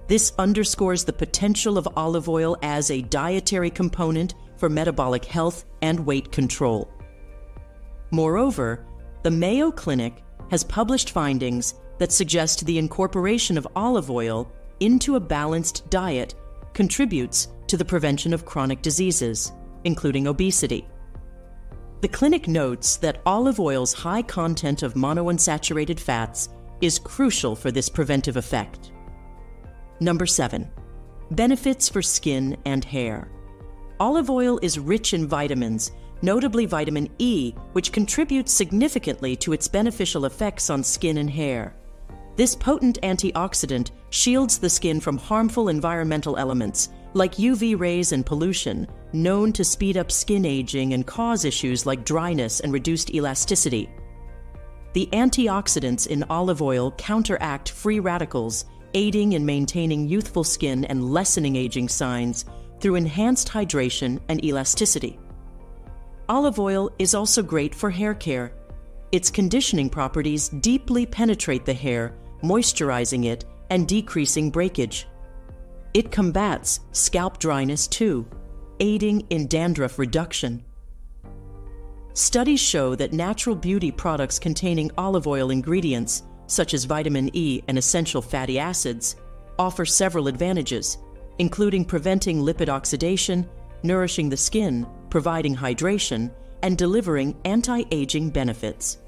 This underscores the potential of olive oil as a dietary component for metabolic health and weight control. Moreover, the Mayo Clinic has published findings that suggest the incorporation of olive oil into a balanced diet contributes to the prevention of chronic diseases, including obesity. The clinic notes that olive oil's high content of monounsaturated fats is crucial for this preventive effect. Number 7. Benefits for skin and hair. Olive oil is rich in vitamins, notably vitamin E, which contributes significantly to its beneficial effects on skin and hair. This potent antioxidant shields the skin from harmful environmental elements like UV rays and pollution, known to speed up skin aging and cause issues like dryness and reduced elasticity. The antioxidants in olive oil counteract free radicals, aiding in maintaining youthful skin and lessening aging signs through enhanced hydration and elasticity. Olive oil is also great for hair care. Its conditioning properties deeply penetrate the hair moisturizing it, and decreasing breakage. It combats scalp dryness too, aiding in dandruff reduction. Studies show that natural beauty products containing olive oil ingredients, such as vitamin E and essential fatty acids, offer several advantages, including preventing lipid oxidation, nourishing the skin, providing hydration, and delivering anti aging benefits.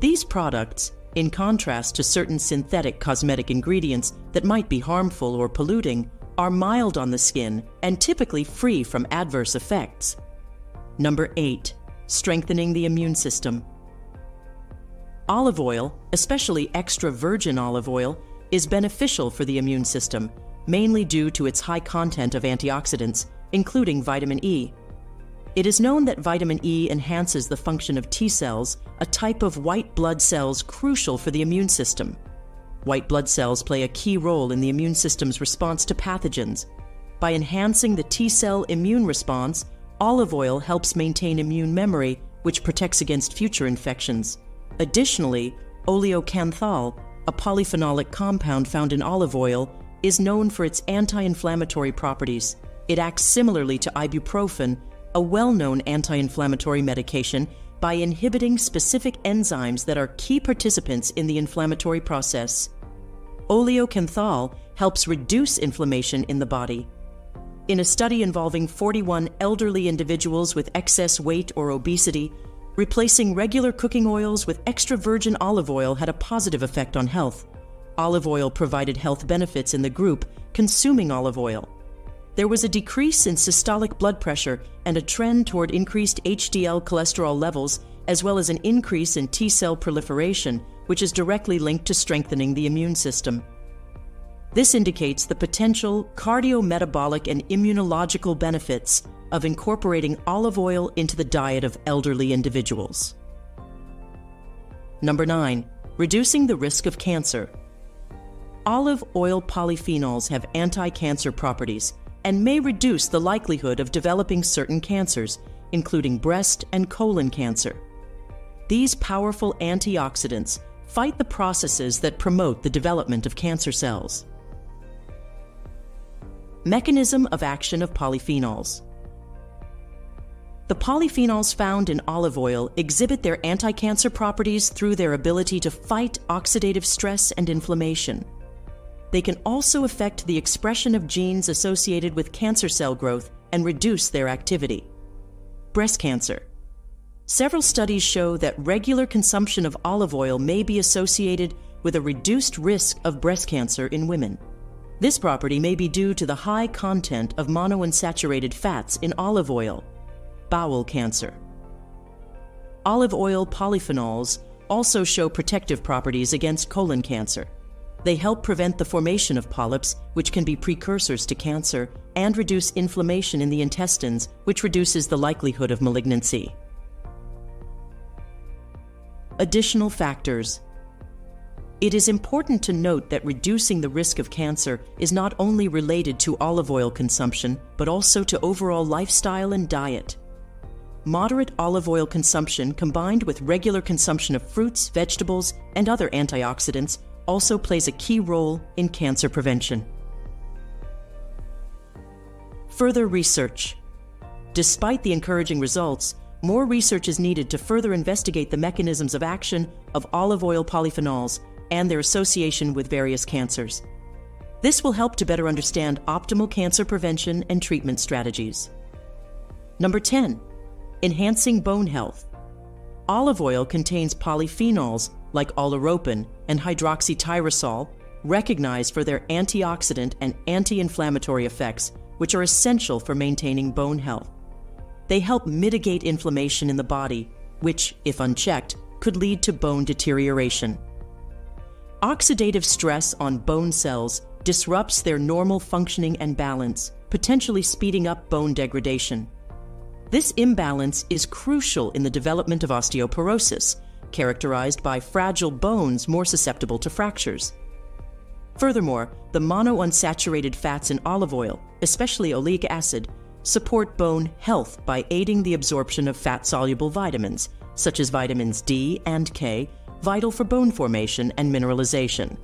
These products in contrast to certain synthetic cosmetic ingredients that might be harmful or polluting, are mild on the skin and typically free from adverse effects. Number 8. Strengthening the immune system. Olive oil, especially extra virgin olive oil, is beneficial for the immune system, mainly due to its high content of antioxidants, including vitamin E. It is known that vitamin E enhances the function of T cells, a type of white blood cells crucial for the immune system. White blood cells play a key role in the immune system's response to pathogens. By enhancing the T cell immune response, olive oil helps maintain immune memory, which protects against future infections. Additionally, oleocanthal, a polyphenolic compound found in olive oil, is known for its anti inflammatory properties. It acts similarly to ibuprofen, a well known anti inflammatory medication, by inhibiting specific enzymes that are key participants in the inflammatory process. Oleocanthal helps reduce inflammation in the body. In a study involving 41 elderly individuals with excess weight or obesity, replacing regular cooking oils with extra virgin olive oil had a positive effect on health. Olive oil provided health benefits in the group consuming olive oil. There was a decrease in systolic blood pressure and a trend toward increased HDL cholesterol levels, as well as an increase in T cell proliferation, which is directly linked to strengthening the immune system. This indicates the potential cardiometabolic and immunological benefits of incorporating olive oil into the diet of elderly individuals. Number 9. Reducing the risk of cancer. Olive oil polyphenols have anti cancer properties and may reduce the likelihood of developing certain cancers, including breast and colon cancer. These powerful antioxidants fight the processes that promote the development of cancer cells. Mechanism of action of polyphenols. The polyphenols found in olive oil exhibit their anti-cancer properties through their ability to fight oxidative stress and inflammation. They can also affect the expression of genes associated with cancer cell growth and reduce their activity. Breast cancer. Several studies show that regular consumption of olive oil may be associated with a reduced risk of breast cancer in women. This property may be due to the high content of monounsaturated fats in olive oil. Bowel cancer. Olive oil polyphenols also show protective properties against colon cancer. They help prevent the formation of polyps, which can be precursors to cancer, and reduce inflammation in the intestines, which reduces the likelihood of malignancy. Additional factors it is important to note that reducing the risk of cancer is not only related to olive oil consumption, but also to overall lifestyle and diet. Moderate olive oil consumption combined with regular consumption of fruits, vegetables, and other antioxidants also plays a key role in cancer prevention. Further research. Despite the encouraging results, more research is needed to further investigate the mechanisms of action of olive oil polyphenols and their association with various cancers. This will help to better understand optimal cancer prevention and treatment strategies. Number 10. Enhancing bone health. Olive oil contains polyphenols like oleuropein and hydroxytyrosol, recognized for their antioxidant and anti inflammatory effects, which are essential for maintaining bone health. They help mitigate inflammation in the body, which, if unchecked, could lead to bone deterioration. Oxidative stress on bone cells disrupts their normal functioning and balance, potentially speeding up bone degradation. This imbalance is crucial in the development of osteoporosis, characterized by fragile bones more susceptible to fractures. Furthermore, the monounsaturated fats in olive oil, especially oleic acid, support bone health by aiding the absorption of fat soluble vitamins, such as vitamins D and K, vital for bone formation and mineralization.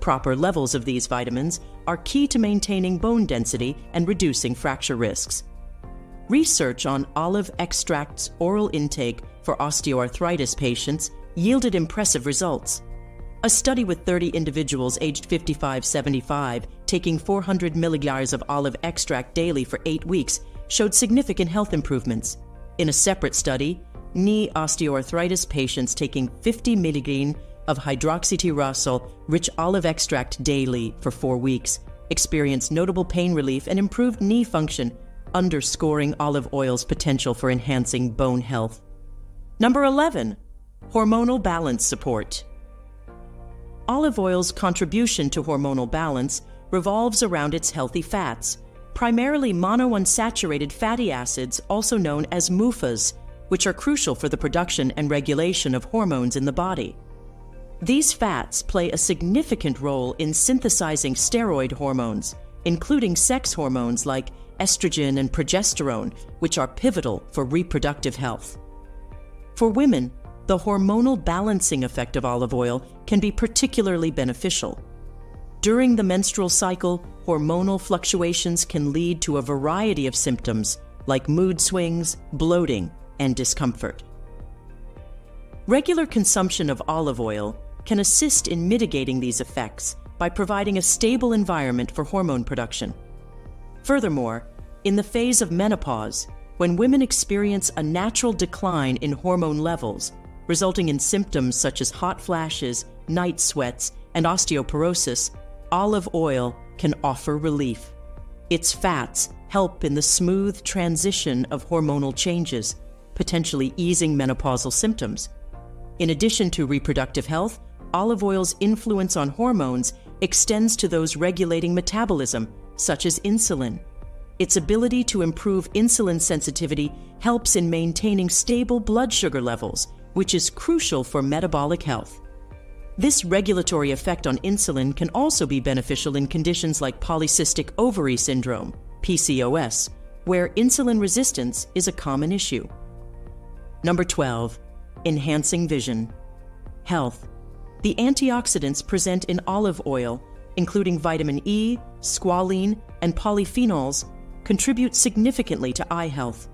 Proper levels of these vitamins are key to maintaining bone density and reducing fracture risks. Research on olive extract's oral intake for osteoarthritis patients yielded impressive results. A study with 30 individuals aged 55 75 taking 400 milligrams of olive extract daily for eight weeks showed significant health improvements. In a separate study, knee osteoarthritis patients taking 50 milligrams of hydroxytyrosol rich olive extract daily for four weeks experienced notable pain relief and improved knee function, underscoring olive oil's potential for enhancing bone health. Number 11. Hormonal balance support. Olive oil's contribution to hormonal balance revolves around its healthy fats, primarily monounsaturated fatty acids, also known as MUFAs, which are crucial for the production and regulation of hormones in the body. These fats play a significant role in synthesizing steroid hormones, including sex hormones like estrogen and progesterone, which are pivotal for reproductive health. For women, the hormonal balancing effect of olive oil can be particularly beneficial. During the menstrual cycle, hormonal fluctuations can lead to a variety of symptoms like mood swings, bloating, and discomfort. Regular consumption of olive oil can assist in mitigating these effects by providing a stable environment for hormone production. Furthermore, in the phase of menopause, when women experience a natural decline in hormone levels, resulting in symptoms such as hot flashes, night sweats, and osteoporosis, olive oil can offer relief. Its fats help in the smooth transition of hormonal changes, potentially easing menopausal symptoms. In addition to reproductive health, olive oil's influence on hormones extends to those regulating metabolism, such as insulin. Its ability to improve insulin sensitivity helps in maintaining stable blood sugar levels, which is crucial for metabolic health. This regulatory effect on insulin can also be beneficial in conditions like polycystic ovary syndrome, PCOS, where insulin resistance is a common issue. Number 12, enhancing vision. Health. The antioxidants present in olive oil, including vitamin E, squalene, and polyphenols, contribute significantly to eye health.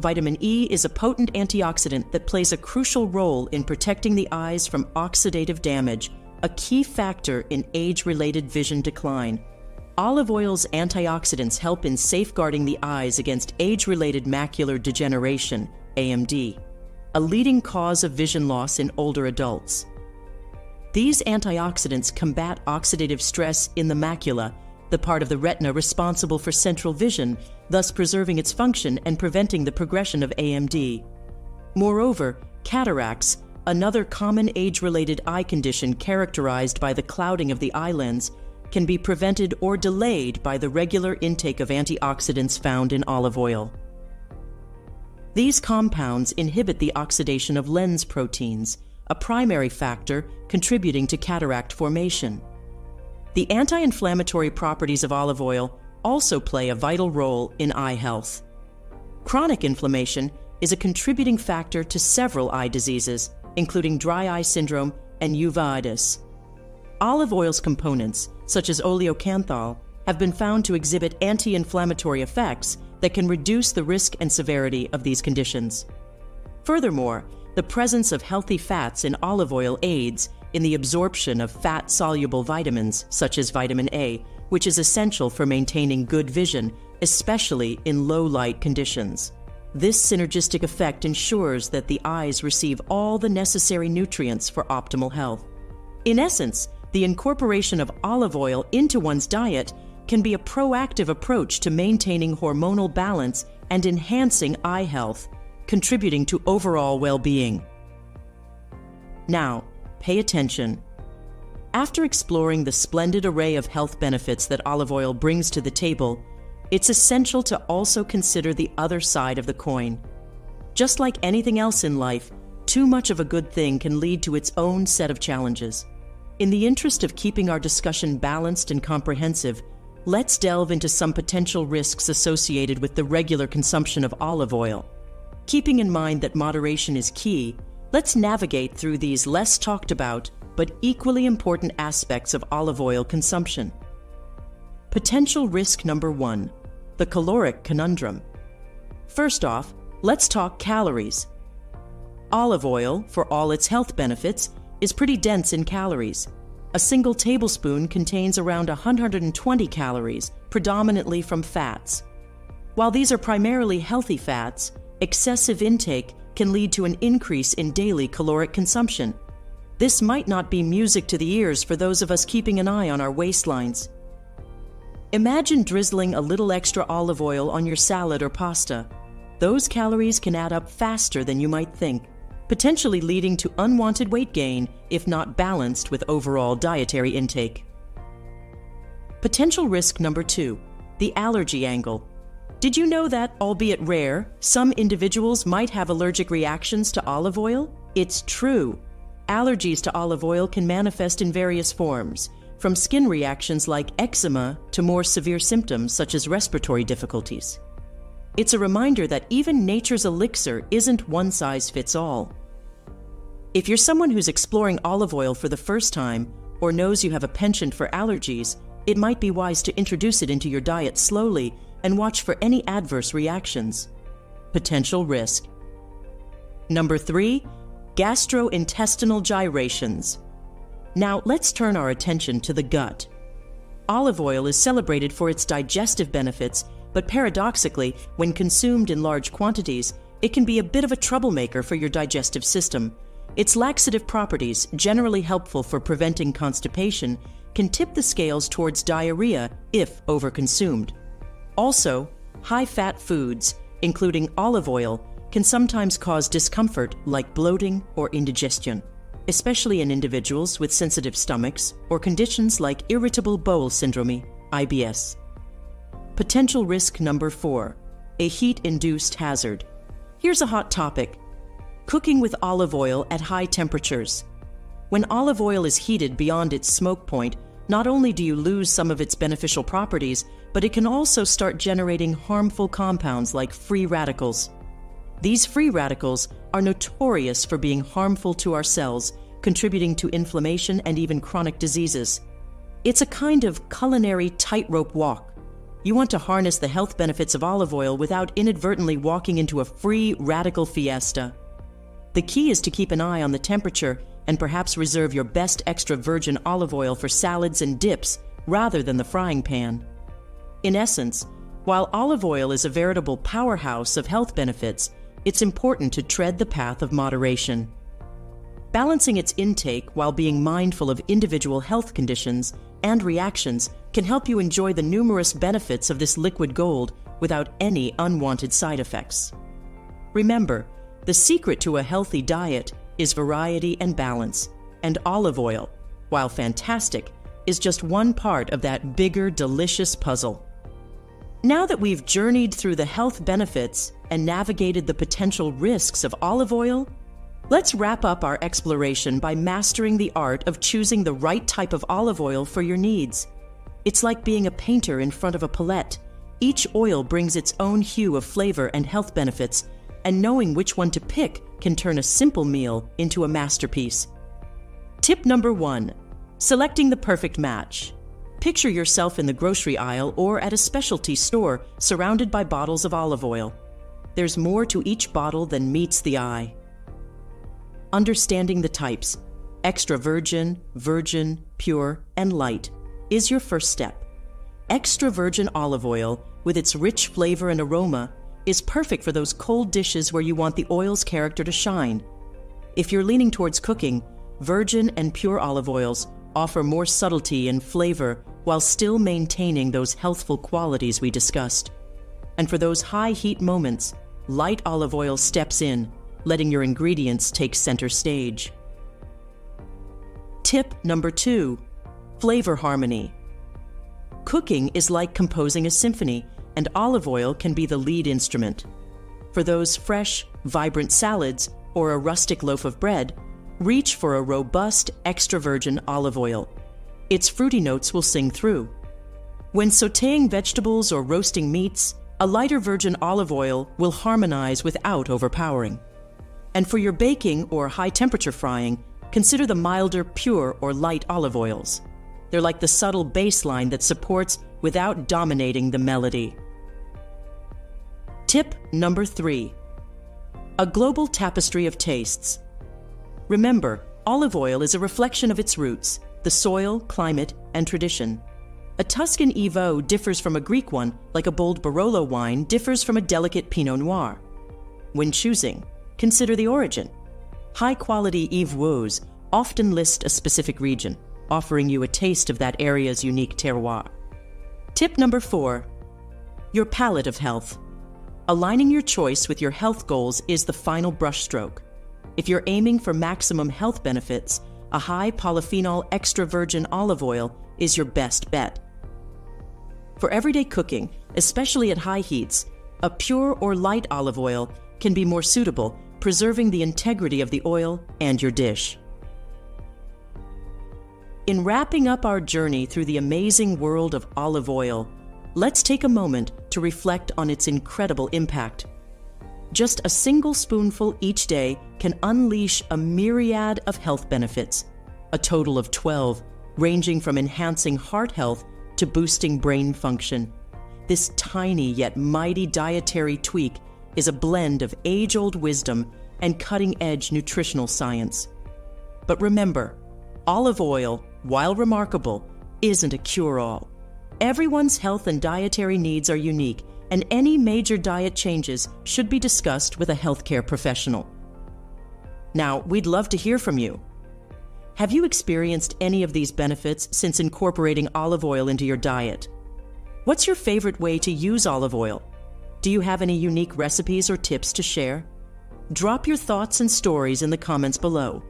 Vitamin E is a potent antioxidant that plays a crucial role in protecting the eyes from oxidative damage, a key factor in age related vision decline. Olive oil's antioxidants help in safeguarding the eyes against age related macular degeneration, AMD, a leading cause of vision loss in older adults. These antioxidants combat oxidative stress in the macula the part of the retina responsible for central vision, thus preserving its function and preventing the progression of AMD. Moreover, cataracts, another common age related eye condition characterized by the clouding of the eye lens, can be prevented or delayed by the regular intake of antioxidants found in olive oil. These compounds inhibit the oxidation of lens proteins, a primary factor contributing to cataract formation. The anti inflammatory properties of olive oil also play a vital role in eye health. Chronic inflammation is a contributing factor to several eye diseases, including dry eye syndrome and uveitis. Olive oil's components, such as oleocanthal, have been found to exhibit anti inflammatory effects that can reduce the risk and severity of these conditions. Furthermore, the presence of healthy fats in olive oil aids in the absorption of fat soluble vitamins, such as vitamin A, which is essential for maintaining good vision, especially in low light conditions. This synergistic effect ensures that the eyes receive all the necessary nutrients for optimal health. In essence, the incorporation of olive oil into one's diet can be a proactive approach to maintaining hormonal balance and enhancing eye health, contributing to overall well being. Now, pay attention. After exploring the splendid array of health benefits that olive oil brings to the table, it's essential to also consider the other side of the coin. Just like anything else in life, too much of a good thing can lead to its own set of challenges. In the interest of keeping our discussion balanced and comprehensive, let's delve into some potential risks associated with the regular consumption of olive oil. Keeping in mind that moderation is key, Let's navigate through these less talked about but equally important aspects of olive oil consumption. Potential risk number one the caloric conundrum. First off, let's talk calories. Olive oil, for all its health benefits, is pretty dense in calories. A single tablespoon contains around 120 calories, predominantly from fats. While these are primarily healthy fats, excessive intake can lead to an increase in daily caloric consumption. This might not be music to the ears for those of us keeping an eye on our waistlines. Imagine drizzling a little extra olive oil on your salad or pasta. Those calories can add up faster than you might think, potentially leading to unwanted weight gain if not balanced with overall dietary intake. Potential risk number two the allergy angle. Did you know that, albeit rare, some individuals might have allergic reactions to olive oil? It's true. Allergies to olive oil can manifest in various forms, from skin reactions like eczema to more severe symptoms such as respiratory difficulties. It's a reminder that even nature's elixir isn't one size fits all. If you're someone who's exploring olive oil for the first time or knows you have a penchant for allergies, it might be wise to introduce it into your diet slowly and watch for any adverse reactions. Potential risk. Number three, gastrointestinal gyrations. Now let's turn our attention to the gut. Olive oil is celebrated for its digestive benefits, but paradoxically, when consumed in large quantities, it can be a bit of a troublemaker for your digestive system. Its laxative properties, generally helpful for preventing constipation, can tip the scales towards diarrhea if overconsumed. Also, high fat foods, including olive oil, can sometimes cause discomfort like bloating or indigestion, especially in individuals with sensitive stomachs or conditions like irritable bowel syndrome, IBS. Potential risk number four a heat induced hazard. Here's a hot topic cooking with olive oil at high temperatures. When olive oil is heated beyond its smoke point, not only do you lose some of its beneficial properties, but it can also start generating harmful compounds like free radicals. These free radicals are notorious for being harmful to our cells, contributing to inflammation and even chronic diseases. It's a kind of culinary tightrope walk. You want to harness the health benefits of olive oil without inadvertently walking into a free radical fiesta. The key is to keep an eye on the temperature and perhaps reserve your best extra virgin olive oil for salads and dips rather than the frying pan. In essence, while olive oil is a veritable powerhouse of health benefits, it's important to tread the path of moderation. Balancing its intake while being mindful of individual health conditions and reactions can help you enjoy the numerous benefits of this liquid gold without any unwanted side effects. Remember, the secret to a healthy diet is variety and balance, and olive oil, while fantastic, is just one part of that bigger, delicious puzzle. Now that we've journeyed through the health benefits and navigated the potential risks of olive oil, let's wrap up our exploration by mastering the art of choosing the right type of olive oil for your needs. It's like being a painter in front of a palette. Each oil brings its own hue of flavor and health benefits, and knowing which one to pick can turn a simple meal into a masterpiece. Tip number one selecting the perfect match. Picture yourself in the grocery aisle or at a specialty store surrounded by bottles of olive oil. There's more to each bottle than meets the eye. Understanding the types extra virgin, virgin, pure, and light is your first step. Extra virgin olive oil, with its rich flavor and aroma, is perfect for those cold dishes where you want the oil's character to shine. If you're leaning towards cooking, virgin and pure olive oils offer more subtlety and flavor while still maintaining those healthful qualities we discussed. And for those high heat moments, light olive oil steps in, letting your ingredients take center stage. Tip number two flavor harmony. Cooking is like composing a symphony and olive oil can be the lead instrument. For those fresh, vibrant salads or a rustic loaf of bread, reach for a robust extra virgin olive oil. Its fruity notes will sing through. When sauteing vegetables or roasting meats, a lighter virgin olive oil will harmonize without overpowering. And for your baking or high temperature frying, consider the milder, pure, or light olive oils. They're like the subtle bassline that supports without dominating the melody. Tip number three a global tapestry of tastes. Remember, olive oil is a reflection of its roots, the soil, climate, and tradition. A Tuscan EVOO differs from a Greek one, like a bold Barolo wine differs from a delicate Pinot Noir. When choosing, consider the origin. High quality EVOOs often list a specific region, offering you a taste of that area's unique terroir. Tip number four your palate of health. Aligning your choice with your health goals is the final brushstroke. If you're aiming for maximum health benefits, a high polyphenol extra virgin olive oil is your best bet. For everyday cooking, especially at high heats, a pure or light olive oil can be more suitable, preserving the integrity of the oil and your dish. In wrapping up our journey through the amazing world of olive oil, let's take a moment to reflect on its incredible impact. Just a single spoonful each day can unleash a myriad of health benefits, a total of 12, ranging from enhancing heart health to boosting brain function. This tiny yet mighty dietary tweak is a blend of age old wisdom and cutting edge nutritional science. But remember, olive oil, while remarkable, isn't a cure all. Everyone's health and dietary needs are unique, and any major diet changes should be discussed with a healthcare professional. Now, we'd love to hear from you. Have you experienced any of these benefits since incorporating olive oil into your diet? What's your favorite way to use olive oil? Do you have any unique recipes or tips to share? Drop your thoughts and stories in the comments below.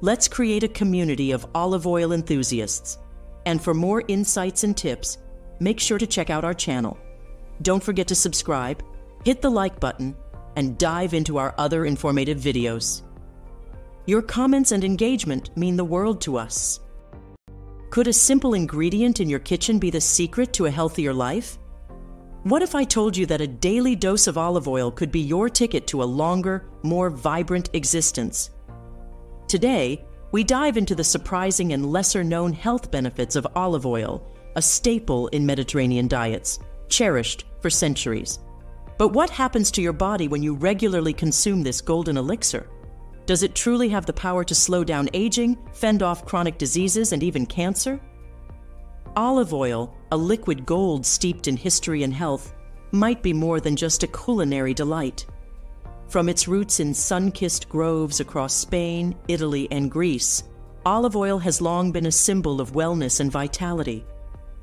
Let's create a community of olive oil enthusiasts. And for more insights and tips, make sure to check out our channel. Don't forget to subscribe, hit the like button, and dive into our other informative videos. Your comments and engagement mean the world to us. Could a simple ingredient in your kitchen be the secret to a healthier life? What if I told you that a daily dose of olive oil could be your ticket to a longer, more vibrant existence? Today, we dive into the surprising and lesser known health benefits of olive oil, a staple in Mediterranean diets, cherished for centuries. But what happens to your body when you regularly consume this golden elixir? Does it truly have the power to slow down aging, fend off chronic diseases, and even cancer? Olive oil, a liquid gold steeped in history and health, might be more than just a culinary delight. From its roots in sun kissed groves across Spain, Italy, and Greece, olive oil has long been a symbol of wellness and vitality.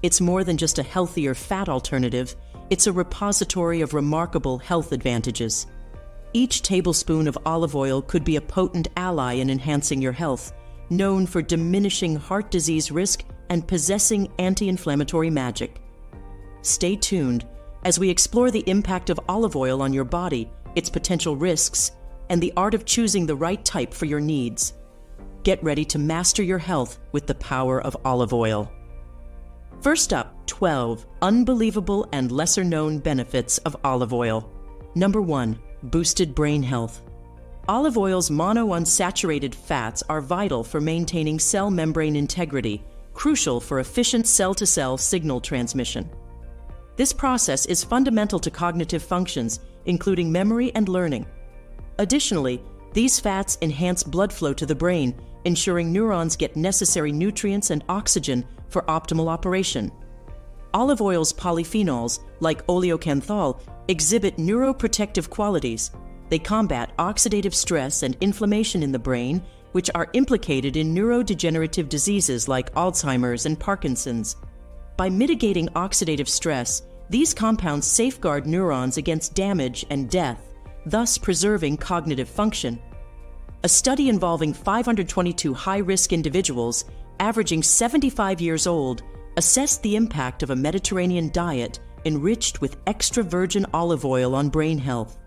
It's more than just a healthier fat alternative, it's a repository of remarkable health advantages. Each tablespoon of olive oil could be a potent ally in enhancing your health, known for diminishing heart disease risk and possessing anti inflammatory magic. Stay tuned as we explore the impact of olive oil on your body, its potential risks, and the art of choosing the right type for your needs. Get ready to master your health with the power of olive oil. First up, 12 unbelievable and lesser known benefits of olive oil. Number 1 boosted brain health. Olive oil's monounsaturated fats are vital for maintaining cell membrane integrity, crucial for efficient cell to cell signal transmission. This process is fundamental to cognitive functions, including memory and learning. Additionally, these fats enhance blood flow to the brain, ensuring neurons get necessary nutrients and oxygen for optimal operation. Olive oil's polyphenols, like oleocanthal, exhibit neuroprotective qualities. They combat oxidative stress and inflammation in the brain, which are implicated in neurodegenerative diseases like Alzheimer's and Parkinson's. By mitigating oxidative stress, these compounds safeguard neurons against damage and death, thus preserving cognitive function. A study involving 522 high risk individuals, averaging 75 years old, assessed the impact of a Mediterranean diet enriched with extra virgin olive oil on brain health.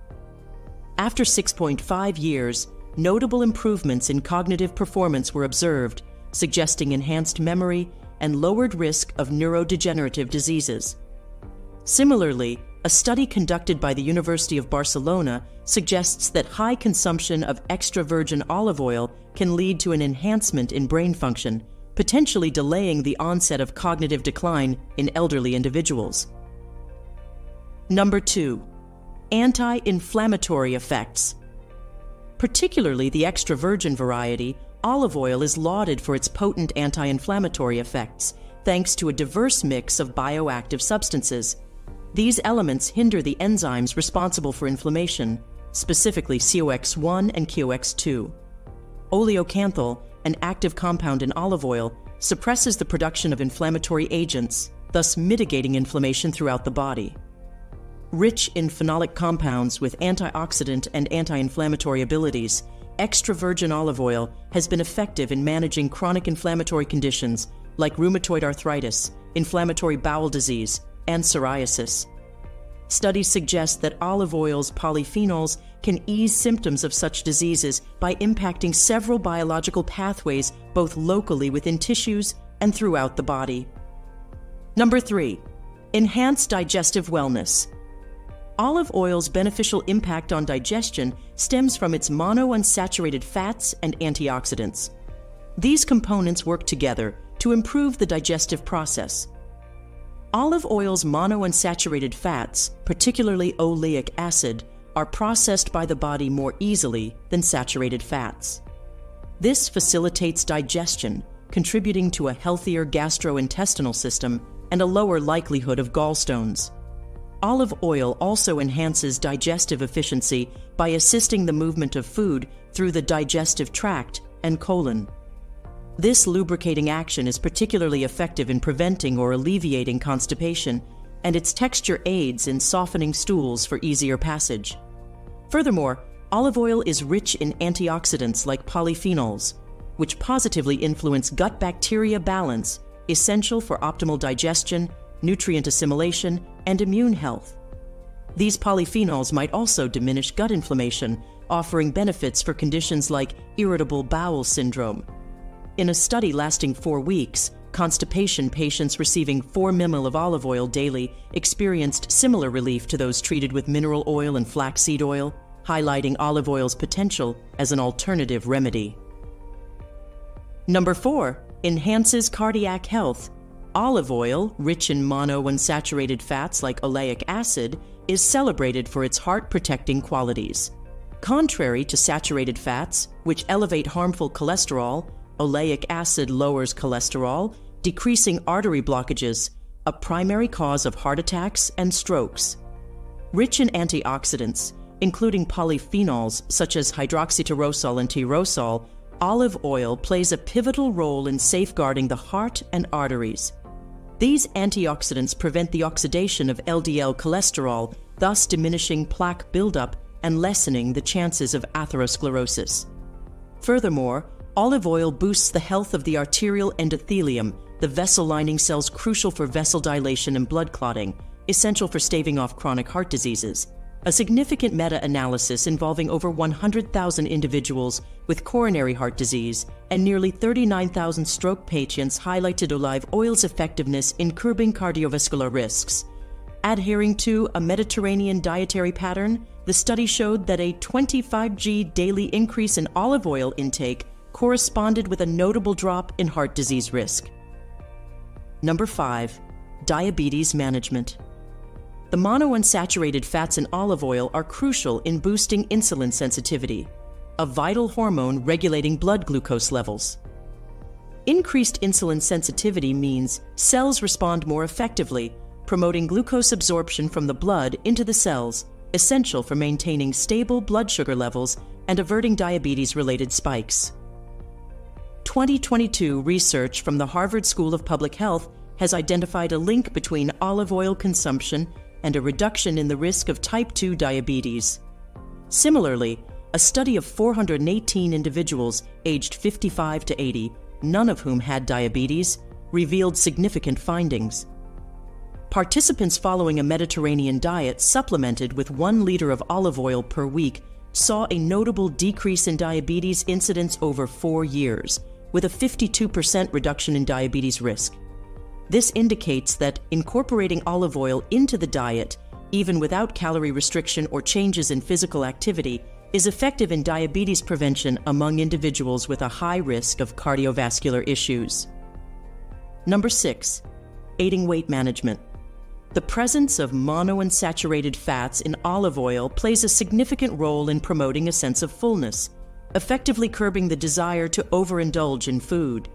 After 6.5 years, notable improvements in cognitive performance were observed, suggesting enhanced memory and lowered risk of neurodegenerative diseases. Similarly, a study conducted by the University of Barcelona suggests that high consumption of extra virgin olive oil can lead to an enhancement in brain function potentially delaying the onset of cognitive decline in elderly individuals. Number two, anti inflammatory effects. Particularly the extra virgin variety, olive oil is lauded for its potent anti inflammatory effects, thanks to a diverse mix of bioactive substances. These elements hinder the enzymes responsible for inflammation, specifically COX1 and COX2. Oleocanthal an active compound in olive oil, suppresses the production of inflammatory agents, thus mitigating inflammation throughout the body. Rich in phenolic compounds with antioxidant and anti inflammatory abilities, extra virgin olive oil has been effective in managing chronic inflammatory conditions like rheumatoid arthritis, inflammatory bowel disease, and psoriasis. Studies suggest that olive oil's polyphenols can ease symptoms of such diseases by impacting several biological pathways both locally within tissues and throughout the body. Number three, enhance digestive wellness. Olive oil's beneficial impact on digestion stems from its monounsaturated fats and antioxidants. These components work together to improve the digestive process. Olive oil's monounsaturated fats, particularly oleic acid, are processed by the body more easily than saturated fats. This facilitates digestion, contributing to a healthier gastrointestinal system and a lower likelihood of gallstones. Olive oil also enhances digestive efficiency by assisting the movement of food through the digestive tract and colon. This lubricating action is particularly effective in preventing or alleviating constipation, and its texture aids in softening stools for easier passage. Furthermore, olive oil is rich in antioxidants like polyphenols, which positively influence gut bacteria balance essential for optimal digestion, nutrient assimilation, and immune health. These polyphenols might also diminish gut inflammation, offering benefits for conditions like irritable bowel syndrome. In a study lasting four weeks, constipation patients receiving 4 ml of olive oil daily experienced similar relief to those treated with mineral oil and flaxseed oil, highlighting olive oil's potential as an alternative remedy. Number 4 enhances cardiac health. Olive oil, rich in monounsaturated fats like oleic acid, is celebrated for its heart protecting qualities. Contrary to saturated fats, which elevate harmful cholesterol, oleic acid lowers cholesterol, decreasing artery blockages, a primary cause of heart attacks and strokes. Rich in antioxidants, including polyphenols such as hydroxytyrosol and tyrosol, olive oil plays a pivotal role in safeguarding the heart and arteries. These antioxidants prevent the oxidation of LDL cholesterol, thus diminishing plaque buildup and lessening the chances of atherosclerosis. Furthermore, olive oil boosts the health of the arterial endothelium, the vessel lining cells crucial for vessel dilation and blood clotting, essential for staving off chronic heart diseases. A significant meta analysis involving over 100,000 individuals with coronary heart disease and nearly 39,000 stroke patients highlighted olive oil's effectiveness in curbing cardiovascular risks. Adhering to a Mediterranean dietary pattern, the study showed that a 25g daily increase in olive oil intake corresponded with a notable drop in heart disease risk. Number 5. Diabetes Management the monounsaturated fats in olive oil are crucial in boosting insulin sensitivity, a vital hormone regulating blood glucose levels. Increased insulin sensitivity means cells respond more effectively, promoting glucose absorption from the blood into the cells, essential for maintaining stable blood sugar levels and averting diabetes related spikes. 2022 research from the Harvard School of Public Health has identified a link between olive oil consumption and a reduction in the risk of type 2 diabetes. Similarly, a study of 418 individuals aged 55 to 80, none of whom had diabetes, revealed significant findings. Participants following a Mediterranean diet supplemented with one liter of olive oil per week saw a notable decrease in diabetes incidence over four years, with a 52% reduction in diabetes risk. This indicates that incorporating olive oil into the diet, even without calorie restriction or changes in physical activity, is effective in diabetes prevention among individuals with a high risk of cardiovascular issues. Number 6. Aiding weight management. The presence of monounsaturated fats in olive oil plays a significant role in promoting a sense of fullness, effectively curbing the desire to overindulge in food.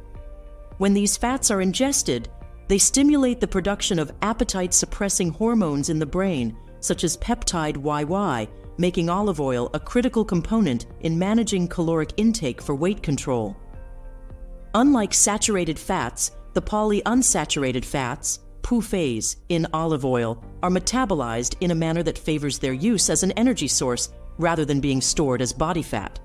When these fats are ingested, they stimulate the production of appetite suppressing hormones in the brain, such as peptide YY, making olive oil a critical component in managing caloric intake for weight control. Unlike saturated fats, the polyunsaturated fats, PUFAs, in olive oil are metabolized in a manner that favors their use as an energy source rather than being stored as body fat.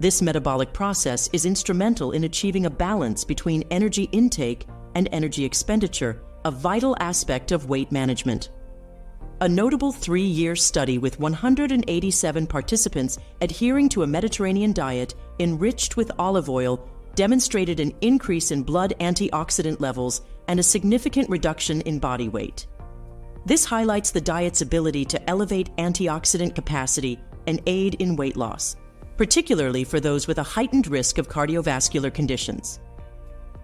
This metabolic process is instrumental in achieving a balance between energy intake and energy expenditure, a vital aspect of weight management. A notable three year study with 187 participants adhering to a Mediterranean diet enriched with olive oil demonstrated an increase in blood antioxidant levels and a significant reduction in body weight. This highlights the diet's ability to elevate antioxidant capacity and aid in weight loss, particularly for those with a heightened risk of cardiovascular conditions.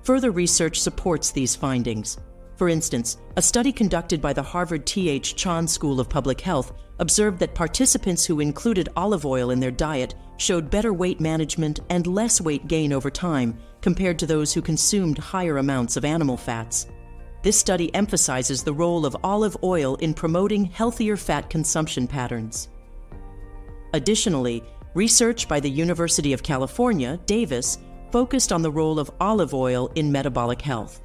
Further research supports these findings. For instance, a study conducted by the Harvard T.H. Chan School of Public Health observed that participants who included olive oil in their diet showed better weight management and less weight gain over time compared to those who consumed higher amounts of animal fats. This study emphasizes the role of olive oil in promoting healthier fat consumption patterns. Additionally, research by the University of California, Davis, focused on the role of olive oil in metabolic health.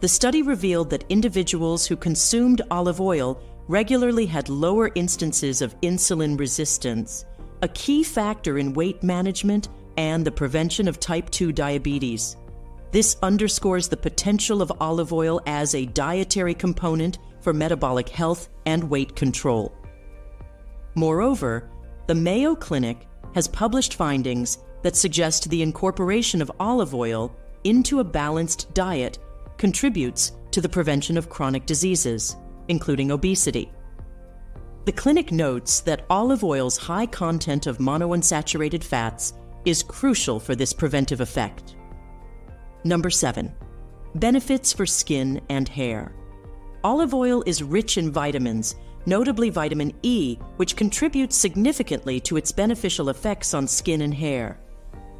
The study revealed that individuals who consumed olive oil regularly had lower instances of insulin resistance, a key factor in weight management and the prevention of type 2 diabetes. This underscores the potential of olive oil as a dietary component for metabolic health and weight control. Moreover, the Mayo Clinic has published findings that suggest the incorporation of olive oil into a balanced diet contributes to the prevention of chronic diseases, including obesity. The clinic notes that olive oil's high content of monounsaturated fats is crucial for this preventive effect. Number 7. Benefits for skin and hair. Olive oil is rich in vitamins, notably vitamin E, which contributes significantly to its beneficial effects on skin and hair.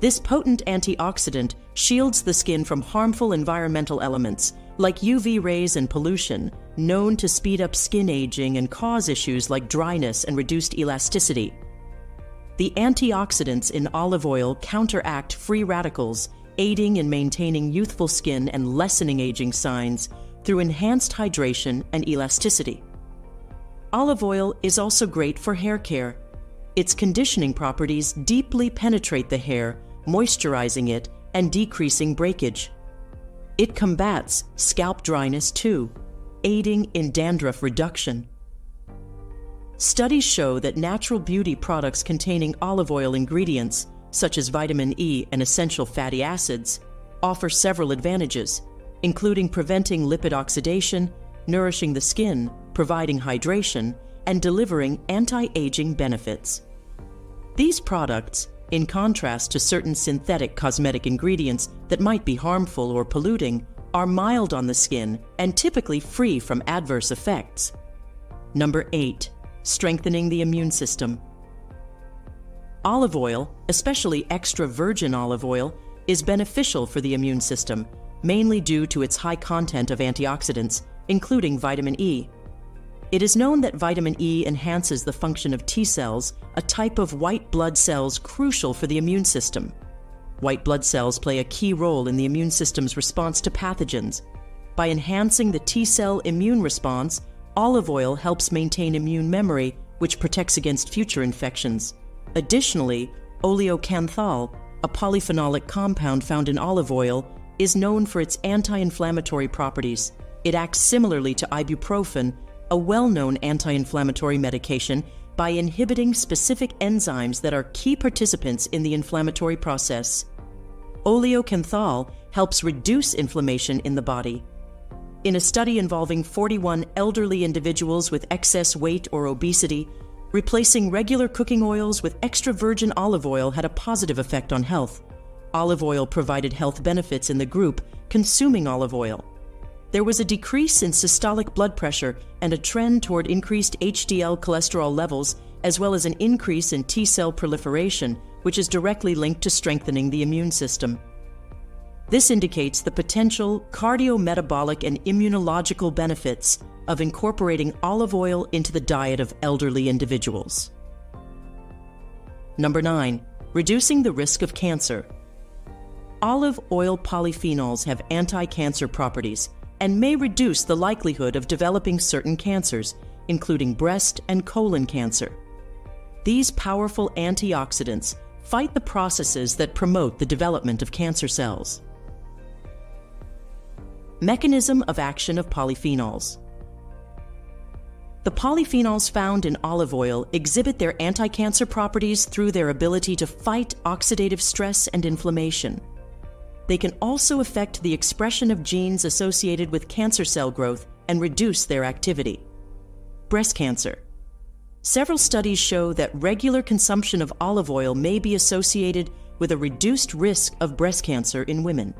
This potent antioxidant shields the skin from harmful environmental elements like UV rays and pollution, known to speed up skin aging and cause issues like dryness and reduced elasticity. The antioxidants in olive oil counteract free radicals, aiding in maintaining youthful skin and lessening aging signs through enhanced hydration and elasticity. Olive oil is also great for hair care. Its conditioning properties deeply penetrate the hair moisturizing it, and decreasing breakage. It combats scalp dryness too, aiding in dandruff reduction. Studies show that natural beauty products containing olive oil ingredients, such as vitamin E and essential fatty acids, offer several advantages, including preventing lipid oxidation, nourishing the skin, providing hydration, and delivering anti aging benefits. These products in contrast to certain synthetic cosmetic ingredients that might be harmful or polluting, are mild on the skin and typically free from adverse effects. Number 8. Strengthening the immune system. Olive oil, especially extra virgin olive oil, is beneficial for the immune system, mainly due to its high content of antioxidants, including vitamin E. It is known that vitamin E enhances the function of T cells, a type of white blood cells crucial for the immune system. White blood cells play a key role in the immune system's response to pathogens. By enhancing the T cell immune response, olive oil helps maintain immune memory, which protects against future infections. Additionally, oleocanthal, a polyphenolic compound found in olive oil, is known for its anti inflammatory properties. It acts similarly to ibuprofen a well known anti inflammatory medication by inhibiting specific enzymes that are key participants in the inflammatory process. Oleocanthal helps reduce inflammation in the body. In a study involving 41 elderly individuals with excess weight or obesity, replacing regular cooking oils with extra virgin olive oil had a positive effect on health. Olive oil provided health benefits in the group consuming olive oil there was a decrease in systolic blood pressure and a trend toward increased HDL cholesterol levels, as well as an increase in T cell proliferation, which is directly linked to strengthening the immune system. This indicates the potential cardiometabolic and immunological benefits of incorporating olive oil into the diet of elderly individuals. Number 9. Reducing the risk of cancer. Olive oil polyphenols have anti cancer properties and may reduce the likelihood of developing certain cancers, including breast and colon cancer. These powerful antioxidants fight the processes that promote the development of cancer cells. Mechanism of action of polyphenols. The polyphenols found in olive oil exhibit their anti-cancer properties through their ability to fight oxidative stress and inflammation. They can also affect the expression of genes associated with cancer cell growth and reduce their activity. Breast cancer. Several studies show that regular consumption of olive oil may be associated with a reduced risk of breast cancer in women.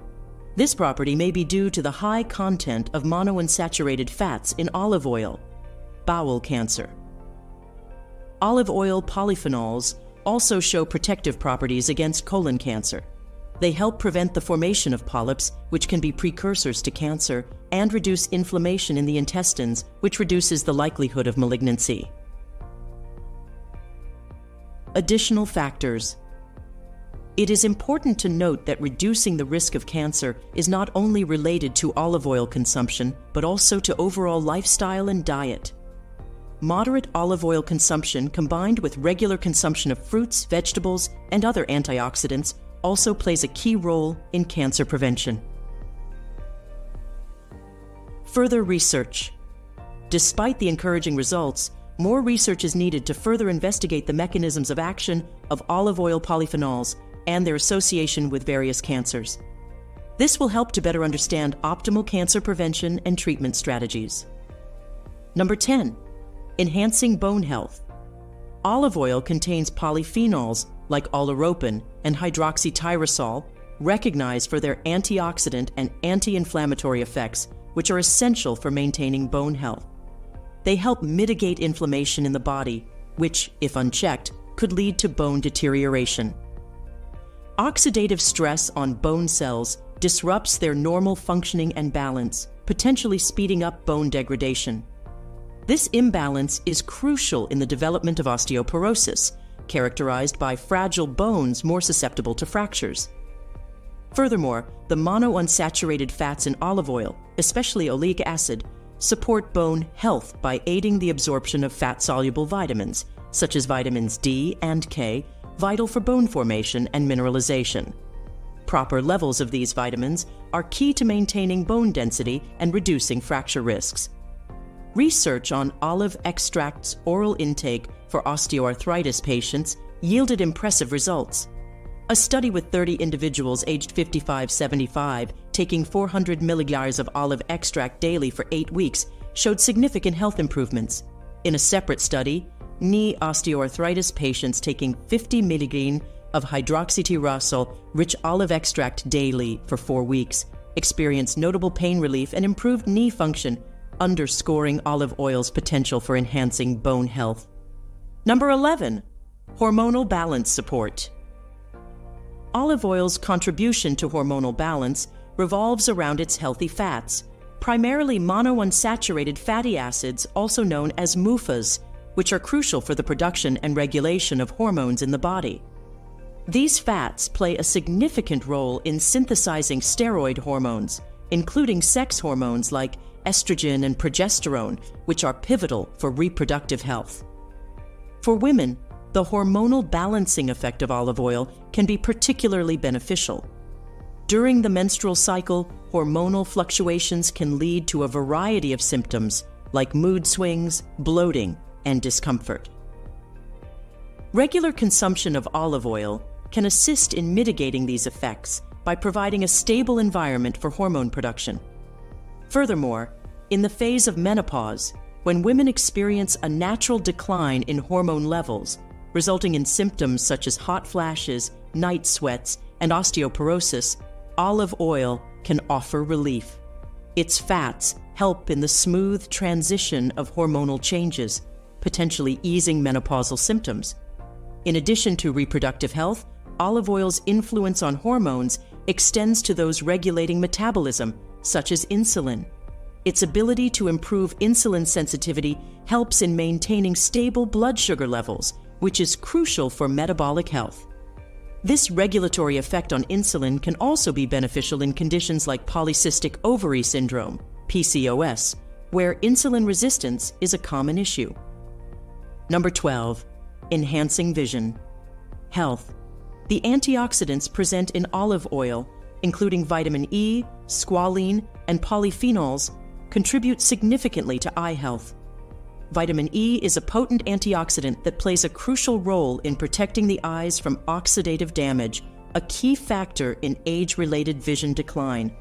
This property may be due to the high content of monounsaturated fats in olive oil. Bowel cancer. Olive oil polyphenols also show protective properties against colon cancer. They help prevent the formation of polyps, which can be precursors to cancer, and reduce inflammation in the intestines, which reduces the likelihood of malignancy. Additional factors. It is important to note that reducing the risk of cancer is not only related to olive oil consumption, but also to overall lifestyle and diet. Moderate olive oil consumption combined with regular consumption of fruits, vegetables, and other antioxidants also plays a key role in cancer prevention. Further research. Despite the encouraging results, more research is needed to further investigate the mechanisms of action of olive oil polyphenols and their association with various cancers. This will help to better understand optimal cancer prevention and treatment strategies. Number 10. Enhancing bone health. Olive oil contains polyphenols like oleuropein and hydroxytyrosol, recognized for their antioxidant and anti inflammatory effects, which are essential for maintaining bone health. They help mitigate inflammation in the body, which, if unchecked, could lead to bone deterioration. Oxidative stress on bone cells disrupts their normal functioning and balance, potentially speeding up bone degradation. This imbalance is crucial in the development of osteoporosis, characterized by fragile bones more susceptible to fractures. Furthermore, the monounsaturated fats in olive oil, especially oleic acid, support bone health by aiding the absorption of fat soluble vitamins, such as vitamins D and K, vital for bone formation and mineralization. Proper levels of these vitamins are key to maintaining bone density and reducing fracture risks. Research on olive extract's oral intake for osteoarthritis patients yielded impressive results. A study with 30 individuals aged 55 75 taking 400 milligrams of olive extract daily for eight weeks showed significant health improvements. In a separate study, knee osteoarthritis patients taking 50 milligrams of hydroxytyrosol rich olive extract daily for four weeks experienced notable pain relief and improved knee function, underscoring olive oil's potential for enhancing bone health. Number 11. Hormonal balance support. Olive oil's contribution to hormonal balance revolves around its healthy fats, primarily monounsaturated fatty acids, also known as MUFAs, which are crucial for the production and regulation of hormones in the body. These fats play a significant role in synthesizing steroid hormones, including sex hormones like estrogen and progesterone, which are pivotal for reproductive health. For women, the hormonal balancing effect of olive oil can be particularly beneficial. During the menstrual cycle, hormonal fluctuations can lead to a variety of symptoms like mood swings, bloating, and discomfort. Regular consumption of olive oil can assist in mitigating these effects by providing a stable environment for hormone production. Furthermore, in the phase of menopause, when women experience a natural decline in hormone levels, resulting in symptoms such as hot flashes, night sweats, and osteoporosis, olive oil can offer relief. Its fats help in the smooth transition of hormonal changes, potentially easing menopausal symptoms. In addition to reproductive health, olive oil's influence on hormones extends to those regulating metabolism, such as insulin. Its ability to improve insulin sensitivity helps in maintaining stable blood sugar levels, which is crucial for metabolic health. This regulatory effect on insulin can also be beneficial in conditions like polycystic ovary syndrome, PCOS, where insulin resistance is a common issue. Number 12. Enhancing vision. Health. The antioxidants present in olive oil, including vitamin E, squalene, and polyphenols, contribute significantly to eye health. Vitamin E is a potent antioxidant that plays a crucial role in protecting the eyes from oxidative damage, a key factor in age related vision decline.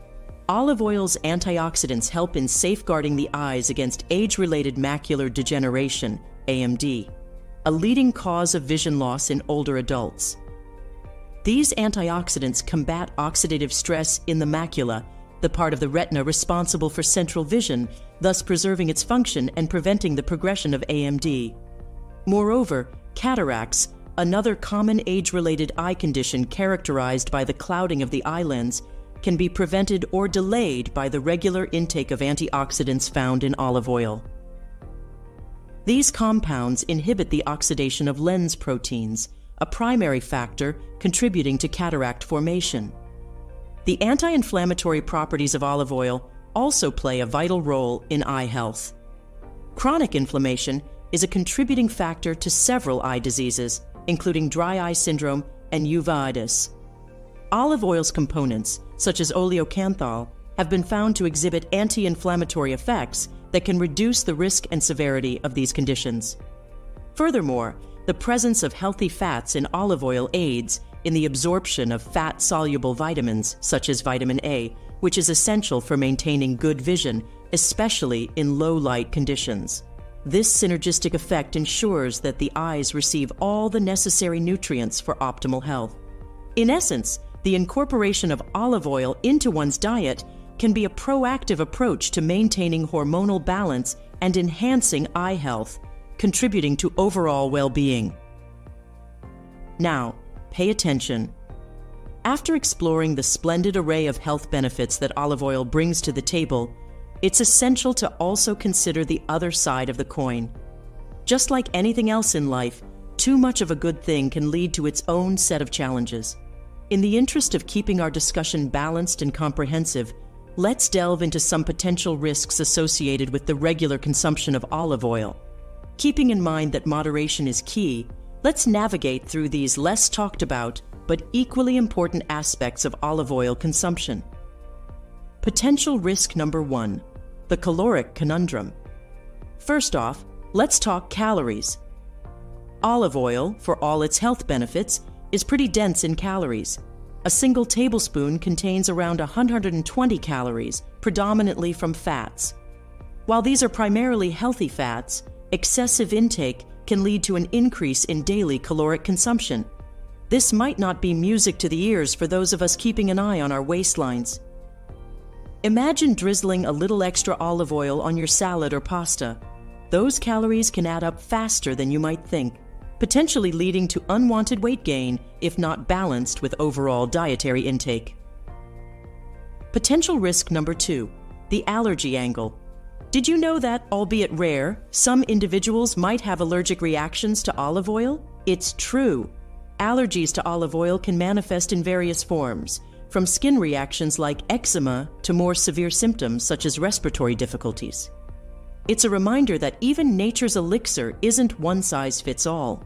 Olive oil's antioxidants help in safeguarding the eyes against age related macular degeneration, AMD, a leading cause of vision loss in older adults. These antioxidants combat oxidative stress in the macula, the part of the retina responsible for central vision, thus preserving its function and preventing the progression of AMD. Moreover, cataracts, another common age related eye condition characterized by the clouding of the eye lens, can be prevented or delayed by the regular intake of antioxidants found in olive oil. These compounds inhibit the oxidation of lens proteins, a primary factor contributing to cataract formation. The anti inflammatory properties of olive oil also play a vital role in eye health. Chronic inflammation is a contributing factor to several eye diseases, including dry eye syndrome and uveitis. Olive oil's components, such as oleocanthal, have been found to exhibit anti inflammatory effects that can reduce the risk and severity of these conditions. Furthermore, the presence of healthy fats in olive oil aids in the absorption of fat soluble vitamins, such as vitamin A, which is essential for maintaining good vision, especially in low light conditions. This synergistic effect ensures that the eyes receive all the necessary nutrients for optimal health. In essence, the incorporation of olive oil into one's diet can be a proactive approach to maintaining hormonal balance and enhancing eye health, contributing to overall well being. Now, pay attention. After exploring the splendid array of health benefits that olive oil brings to the table, it's essential to also consider the other side of the coin. Just like anything else in life, too much of a good thing can lead to its own set of challenges. In the interest of keeping our discussion balanced and comprehensive, let's delve into some potential risks associated with the regular consumption of olive oil. Keeping in mind that moderation is key, let's navigate through these less talked about but equally important aspects of olive oil consumption. Potential risk number one the caloric conundrum. First off, let's talk calories. Olive oil, for all its health benefits, is pretty dense in calories. A single tablespoon contains around 120 calories, predominantly from fats. While these are primarily healthy fats, excessive intake can lead to an increase in daily caloric consumption. This might not be music to the ears for those of us keeping an eye on our waistlines. Imagine drizzling a little extra olive oil on your salad or pasta. Those calories can add up faster than you might think, potentially leading to unwanted weight gain if not balanced with overall dietary intake. Potential risk number two the allergy angle. Did you know that, albeit rare, some individuals might have allergic reactions to olive oil? It's true. Allergies to olive oil can manifest in various forms, from skin reactions like eczema to more severe symptoms such as respiratory difficulties. It's a reminder that even nature's elixir isn't one size fits all.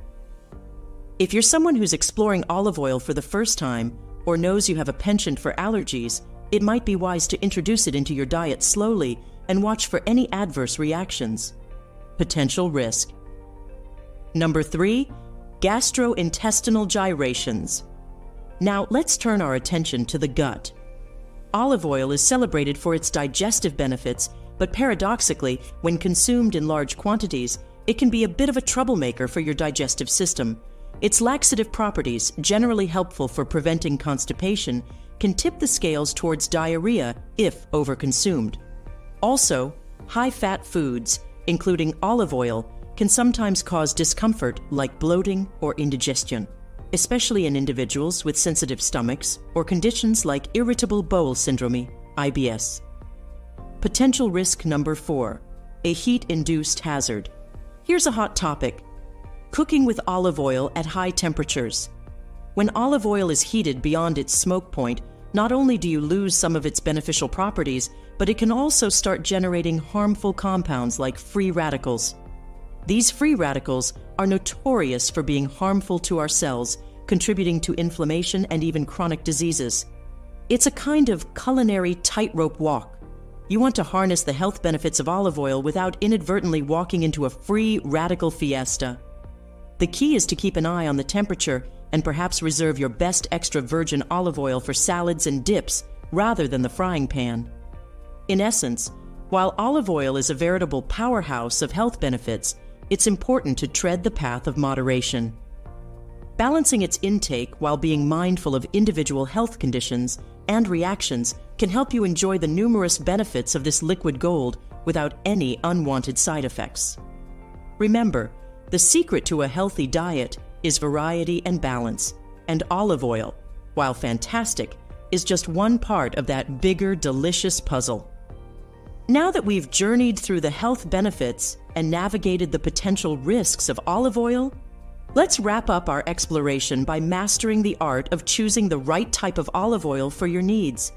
If you're someone who's exploring olive oil for the first time or knows you have a penchant for allergies, it might be wise to introduce it into your diet slowly and watch for any adverse reactions. Potential risk. Number three, gastrointestinal gyrations. Now let's turn our attention to the gut. Olive oil is celebrated for its digestive benefits, but paradoxically, when consumed in large quantities, it can be a bit of a troublemaker for your digestive system. Its laxative properties, generally helpful for preventing constipation, can tip the scales towards diarrhea if overconsumed. Also, high fat foods, including olive oil, can sometimes cause discomfort like bloating or indigestion especially in individuals with sensitive stomachs or conditions like irritable bowel syndrome, IBS. Potential risk number four a heat induced hazard. Here's a hot topic cooking with olive oil at high temperatures. When olive oil is heated beyond its smoke point, not only do you lose some of its beneficial properties, but it can also start generating harmful compounds like free radicals. These free radicals are notorious for being harmful to our cells, contributing to inflammation and even chronic diseases. It's a kind of culinary tightrope walk. You want to harness the health benefits of olive oil without inadvertently walking into a free radical fiesta. The key is to keep an eye on the temperature and perhaps reserve your best extra virgin olive oil for salads and dips rather than the frying pan. In essence, while olive oil is a veritable powerhouse of health benefits, it's important to tread the path of moderation. Balancing its intake while being mindful of individual health conditions and reactions can help you enjoy the numerous benefits of this liquid gold without any unwanted side effects. Remember, the secret to a healthy diet is variety and balance, and olive oil, while fantastic, is just one part of that bigger, delicious puzzle. Now that we've journeyed through the health benefits and navigated the potential risks of olive oil, let's wrap up our exploration by mastering the art of choosing the right type of olive oil for your needs.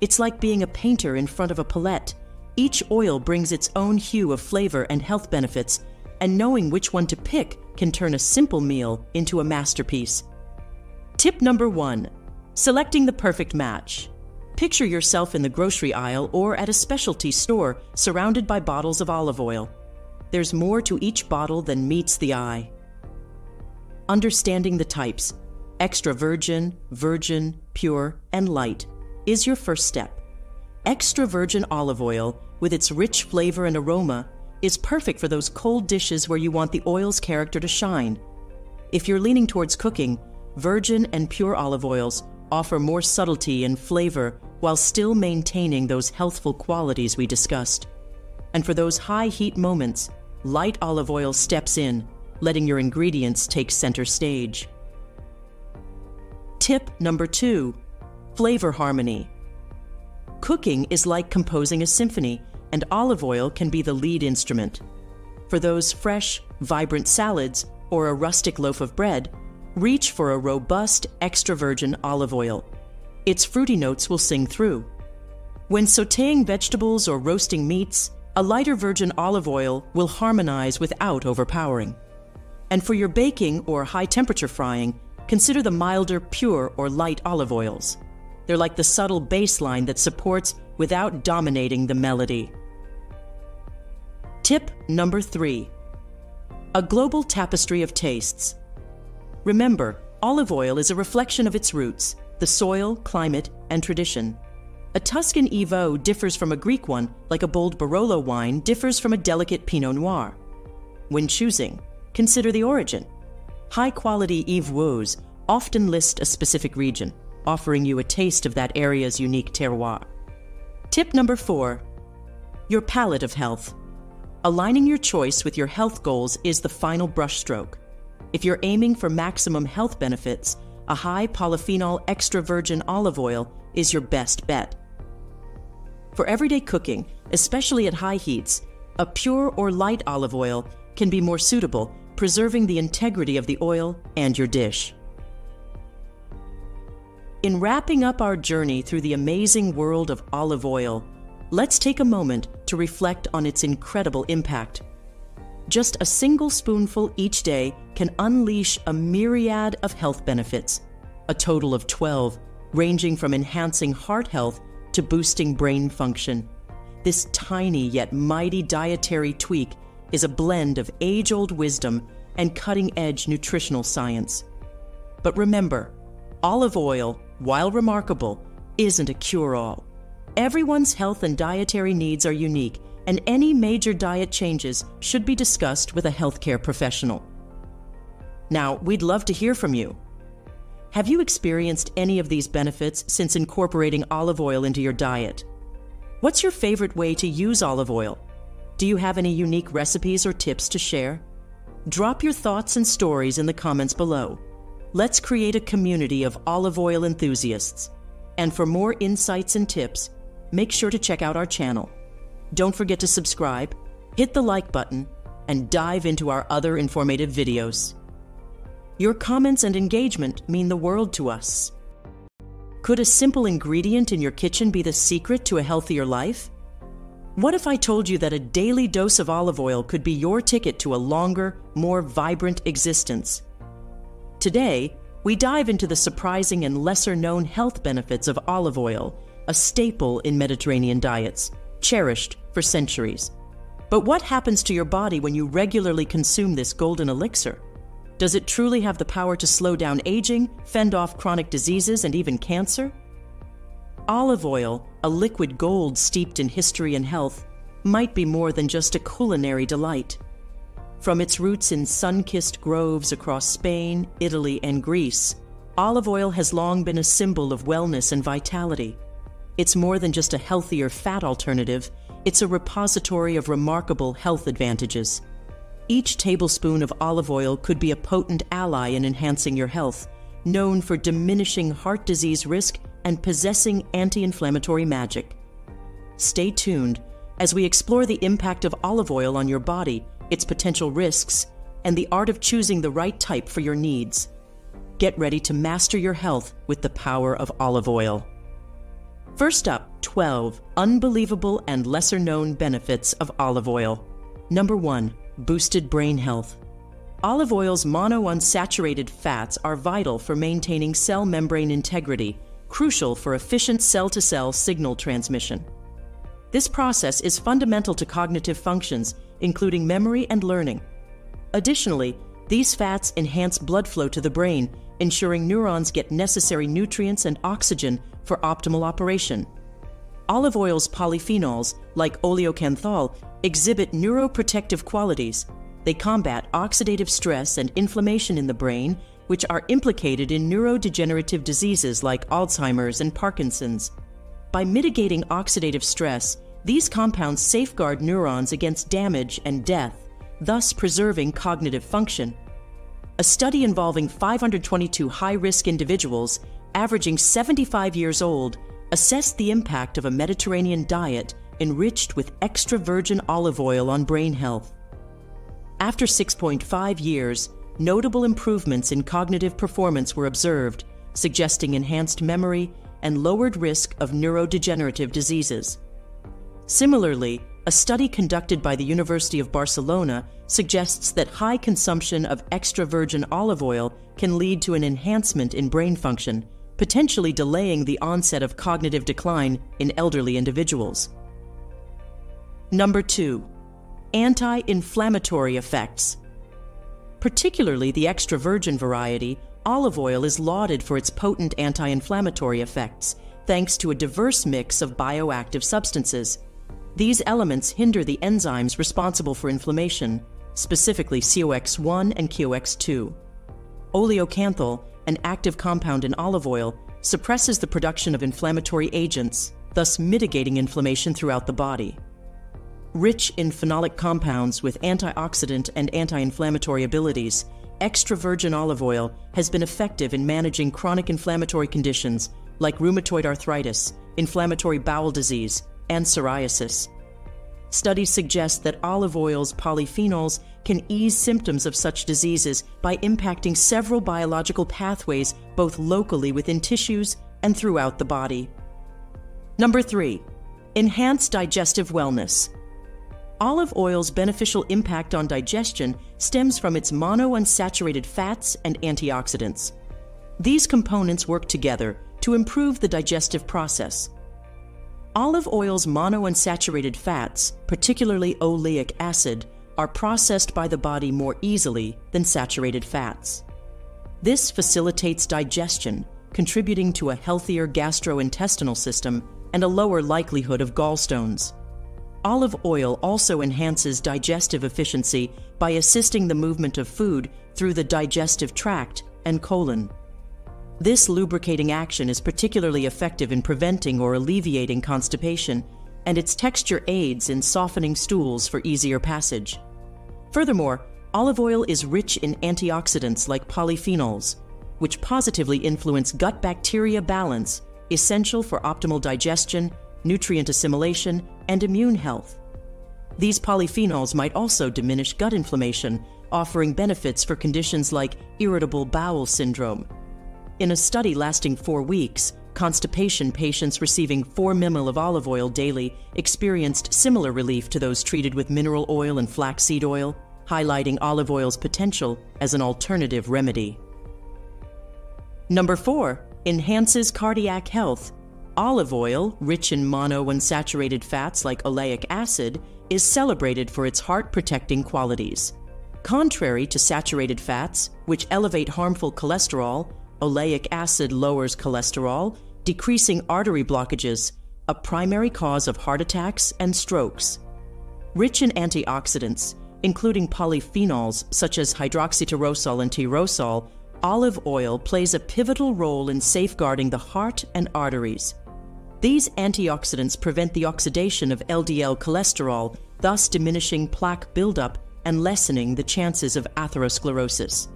It's like being a painter in front of a palette. Each oil brings its own hue of flavor and health benefits, and knowing which one to pick can turn a simple meal into a masterpiece. Tip number one selecting the perfect match. Picture yourself in the grocery aisle or at a specialty store surrounded by bottles of olive oil. There's more to each bottle than meets the eye. Understanding the types extra virgin, virgin, pure, and light is your first step. Extra virgin olive oil, with its rich flavor and aroma, is perfect for those cold dishes where you want the oil's character to shine. If you're leaning towards cooking, virgin and pure olive oils offer more subtlety and flavor while still maintaining those healthful qualities we discussed. And for those high heat moments, light olive oil steps in, letting your ingredients take center stage. Tip number two flavor harmony. Cooking is like composing a symphony, and olive oil can be the lead instrument. For those fresh, vibrant salads or a rustic loaf of bread, reach for a robust extra virgin olive oil its fruity notes will sing through. When sauteing vegetables or roasting meats, a lighter virgin olive oil will harmonize without overpowering. And for your baking or high temperature frying, consider the milder, pure, or light olive oils. They're like the subtle bassline that supports without dominating the melody. Tip number three a global tapestry of tastes. Remember, olive oil is a reflection of its roots the soil, climate, and tradition. A Tuscan EVOO differs from a Greek one, like a bold Barolo wine differs from a delicate Pinot Noir. When choosing, consider the origin. High quality EVOOs often list a specific region, offering you a taste of that area's unique terroir. Tip number four your palette of health. Aligning your choice with your health goals is the final brushstroke. If you're aiming for maximum health benefits, a high polyphenol extra virgin olive oil is your best bet. For everyday cooking, especially at high heats, a pure or light olive oil can be more suitable, preserving the integrity of the oil and your dish. In wrapping up our journey through the amazing world of olive oil, let's take a moment to reflect on its incredible impact. Just a single spoonful each day can unleash a myriad of health benefits, a total of 12, ranging from enhancing heart health to boosting brain function. This tiny yet mighty dietary tweak is a blend of age old wisdom and cutting edge nutritional science. But remember, olive oil, while remarkable, isn't a cure all. Everyone's health and dietary needs are unique, and any major diet changes should be discussed with a healthcare professional. Now, we'd love to hear from you. Have you experienced any of these benefits since incorporating olive oil into your diet? What's your favorite way to use olive oil? Do you have any unique recipes or tips to share? Drop your thoughts and stories in the comments below. Let's create a community of olive oil enthusiasts. And for more insights and tips, make sure to check out our channel. Don't forget to subscribe, hit the like button, and dive into our other informative videos. Your comments and engagement mean the world to us. Could a simple ingredient in your kitchen be the secret to a healthier life? What if I told you that a daily dose of olive oil could be your ticket to a longer, more vibrant existence? Today, we dive into the surprising and lesser known health benefits of olive oil, a staple in Mediterranean diets cherished for centuries. But what happens to your body when you regularly consume this golden elixir? Does it truly have the power to slow down aging, fend off chronic diseases, and even cancer? Olive oil, a liquid gold steeped in history and health, might be more than just a culinary delight. From its roots in sun kissed groves across Spain, Italy, and Greece, olive oil has long been a symbol of wellness and vitality. It's more than just a healthier fat alternative, it's a repository of remarkable health advantages. Each tablespoon of olive oil could be a potent ally in enhancing your health, known for diminishing heart disease risk and possessing anti inflammatory magic. Stay tuned as we explore the impact of olive oil on your body, its potential risks, and the art of choosing the right type for your needs. Get ready to master your health with the power of olive oil. First up, 12 unbelievable and lesser known benefits of olive oil. Number 1 boosted brain health. Olive oil's monounsaturated fats are vital for maintaining cell membrane integrity, crucial for efficient cell to cell signal transmission. This process is fundamental to cognitive functions, including memory and learning. Additionally, these fats enhance blood flow to the brain, ensuring neurons get necessary nutrients and oxygen for optimal operation. Olive oil's polyphenols, like oleocanthal, exhibit neuroprotective qualities. They combat oxidative stress and inflammation in the brain, which are implicated in neurodegenerative diseases like Alzheimer's and Parkinson's. By mitigating oxidative stress, these compounds safeguard neurons against damage and death, thus preserving cognitive function. A study involving 522 high risk individuals, averaging 75 years old, assessed the impact of a Mediterranean diet enriched with extra virgin olive oil on brain health. After 6.5 years, notable improvements in cognitive performance were observed, suggesting enhanced memory and lowered risk of neurodegenerative diseases. Similarly, a study conducted by the University of Barcelona suggests that high consumption of extra virgin olive oil can lead to an enhancement in brain function potentially delaying the onset of cognitive decline in elderly individuals. Number two, anti inflammatory effects. Particularly the extra virgin variety, olive oil is lauded for its potent anti inflammatory effects, thanks to a diverse mix of bioactive substances. These elements hinder the enzymes responsible for inflammation, specifically COX1 and COX2. Oleocanthal an active compound in olive oil, suppresses the production of inflammatory agents, thus mitigating inflammation throughout the body. Rich in phenolic compounds with antioxidant and anti inflammatory abilities, extra virgin olive oil has been effective in managing chronic inflammatory conditions like rheumatoid arthritis, inflammatory bowel disease, and psoriasis. Studies suggest that olive oil's polyphenols can ease symptoms of such diseases by impacting several biological pathways both locally within tissues and throughout the body. Number three, enhance digestive wellness. Olive oil's beneficial impact on digestion stems from its monounsaturated fats and antioxidants. These components work together to improve the digestive process. Olive oil's monounsaturated fats, particularly oleic acid, are processed by the body more easily than saturated fats. This facilitates digestion, contributing to a healthier gastrointestinal system and a lower likelihood of gallstones. Olive oil also enhances digestive efficiency by assisting the movement of food through the digestive tract and colon. This lubricating action is particularly effective in preventing or alleviating constipation, and its texture aids in softening stools for easier passage. Furthermore, olive oil is rich in antioxidants like polyphenols, which positively influence gut bacteria balance, essential for optimal digestion, nutrient assimilation, and immune health. These polyphenols might also diminish gut inflammation, offering benefits for conditions like irritable bowel syndrome. In a study lasting four weeks, constipation patients receiving 4 ml of olive oil daily experienced similar relief to those treated with mineral oil and flaxseed oil, highlighting olive oil's potential as an alternative remedy. Number 4. Enhances cardiac health. Olive oil, rich in monounsaturated fats like oleic acid, is celebrated for its heart protecting qualities. Contrary to saturated fats, which elevate harmful cholesterol, oleic acid lowers cholesterol, decreasing artery blockages, a primary cause of heart attacks and strokes. Rich in antioxidants, including polyphenols such as hydroxytyrosol and tyrosol, olive oil plays a pivotal role in safeguarding the heart and arteries. These antioxidants prevent the oxidation of LDL cholesterol, thus diminishing plaque buildup and lessening the chances of atherosclerosis.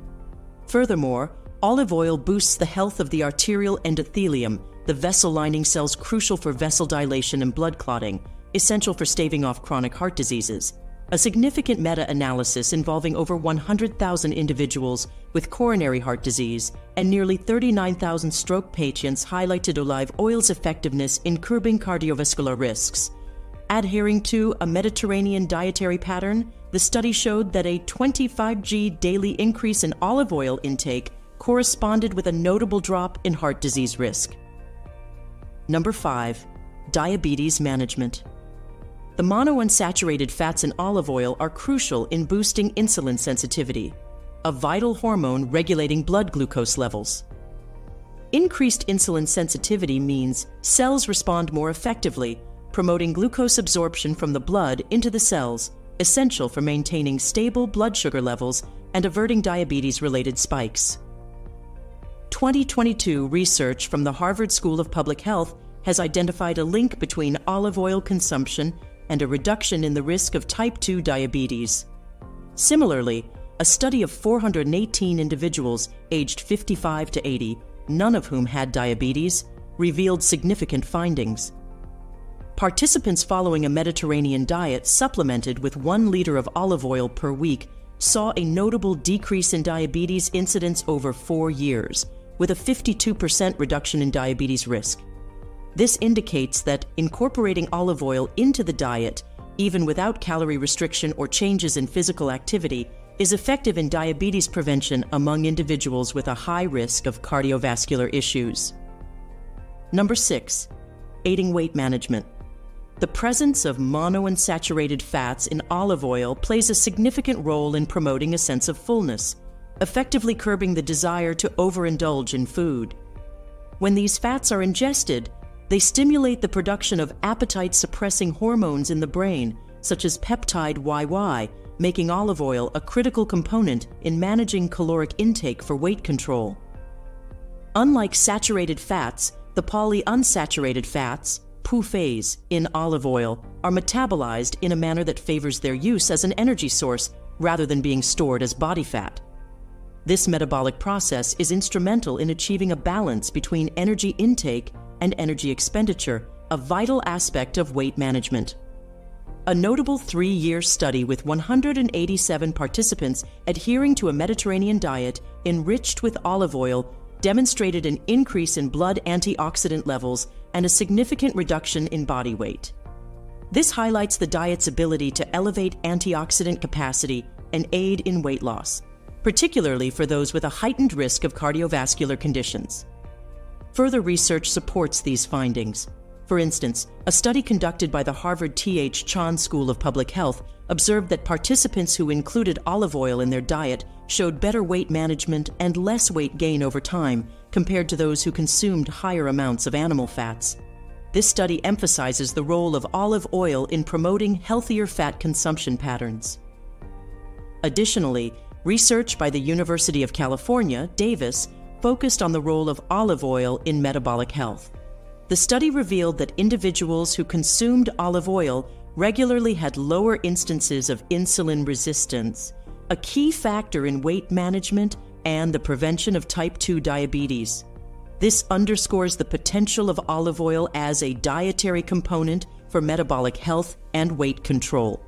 Furthermore, olive oil boosts the health of the arterial endothelium, the vessel lining cells crucial for vessel dilation and blood clotting, essential for staving off chronic heart diseases. A significant meta analysis involving over 100,000 individuals with coronary heart disease and nearly 39,000 stroke patients highlighted olive oil's effectiveness in curbing cardiovascular risks. Adhering to a Mediterranean dietary pattern, the study showed that a 25g daily increase in olive oil intake corresponded with a notable drop in heart disease risk. Number 5. Diabetes management. The monounsaturated fats in olive oil are crucial in boosting insulin sensitivity, a vital hormone regulating blood glucose levels. Increased insulin sensitivity means cells respond more effectively, promoting glucose absorption from the blood into the cells, essential for maintaining stable blood sugar levels and averting diabetes related spikes. 2022 research from the Harvard School of Public Health has identified a link between olive oil consumption and a reduction in the risk of type 2 diabetes. Similarly, a study of 418 individuals aged 55 to 80, none of whom had diabetes, revealed significant findings. Participants following a Mediterranean diet supplemented with one liter of olive oil per week saw a notable decrease in diabetes incidence over four years, with a 52% reduction in diabetes risk. This indicates that incorporating olive oil into the diet, even without calorie restriction or changes in physical activity, is effective in diabetes prevention among individuals with a high risk of cardiovascular issues. Number 6. Aiding weight management. The presence of monounsaturated fats in olive oil plays a significant role in promoting a sense of fullness, effectively curbing the desire to overindulge in food. When these fats are ingested, they stimulate the production of appetite suppressing hormones in the brain, such as peptide YY, making olive oil a critical component in managing caloric intake for weight control. Unlike saturated fats, the polyunsaturated fats, PUFAs, in olive oil are metabolized in a manner that favors their use as an energy source rather than being stored as body fat. This metabolic process is instrumental in achieving a balance between energy intake and energy expenditure, a vital aspect of weight management. A notable three year study with 187 participants adhering to a Mediterranean diet enriched with olive oil demonstrated an increase in blood antioxidant levels and a significant reduction in body weight. This highlights the diet's ability to elevate antioxidant capacity and aid in weight loss, particularly for those with a heightened risk of cardiovascular conditions. Further research supports these findings. For instance, a study conducted by the Harvard T.H. Chan School of Public Health observed that participants who included olive oil in their diet showed better weight management and less weight gain over time compared to those who consumed higher amounts of animal fats. This study emphasizes the role of olive oil in promoting healthier fat consumption patterns. Additionally, research by the University of California, Davis, focused on the role of olive oil in metabolic health. The study revealed that individuals who consumed olive oil regularly had lower instances of insulin resistance, a key factor in weight management and the prevention of type 2 diabetes. This underscores the potential of olive oil as a dietary component for metabolic health and weight control.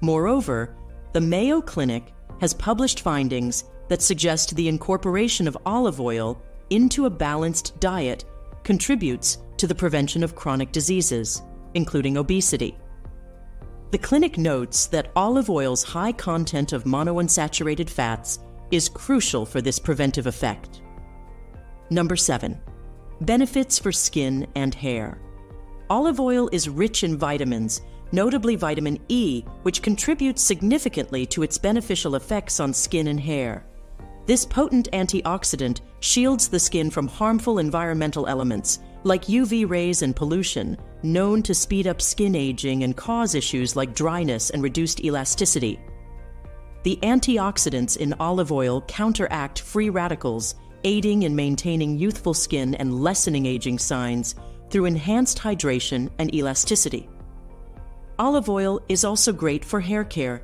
Moreover, the Mayo Clinic has published findings that suggest the incorporation of olive oil into a balanced diet contributes to the prevention of chronic diseases, including obesity. The clinic notes that olive oil's high content of monounsaturated fats is crucial for this preventive effect. Number 7. Benefits for skin and hair. Olive oil is rich in vitamins, notably vitamin E, which contributes significantly to its beneficial effects on skin and hair. This potent antioxidant shields the skin from harmful environmental elements like UV rays and pollution, known to speed up skin aging and cause issues like dryness and reduced elasticity. The antioxidants in olive oil counteract free radicals, aiding in maintaining youthful skin and lessening aging signs through enhanced hydration and elasticity. Olive oil is also great for hair care.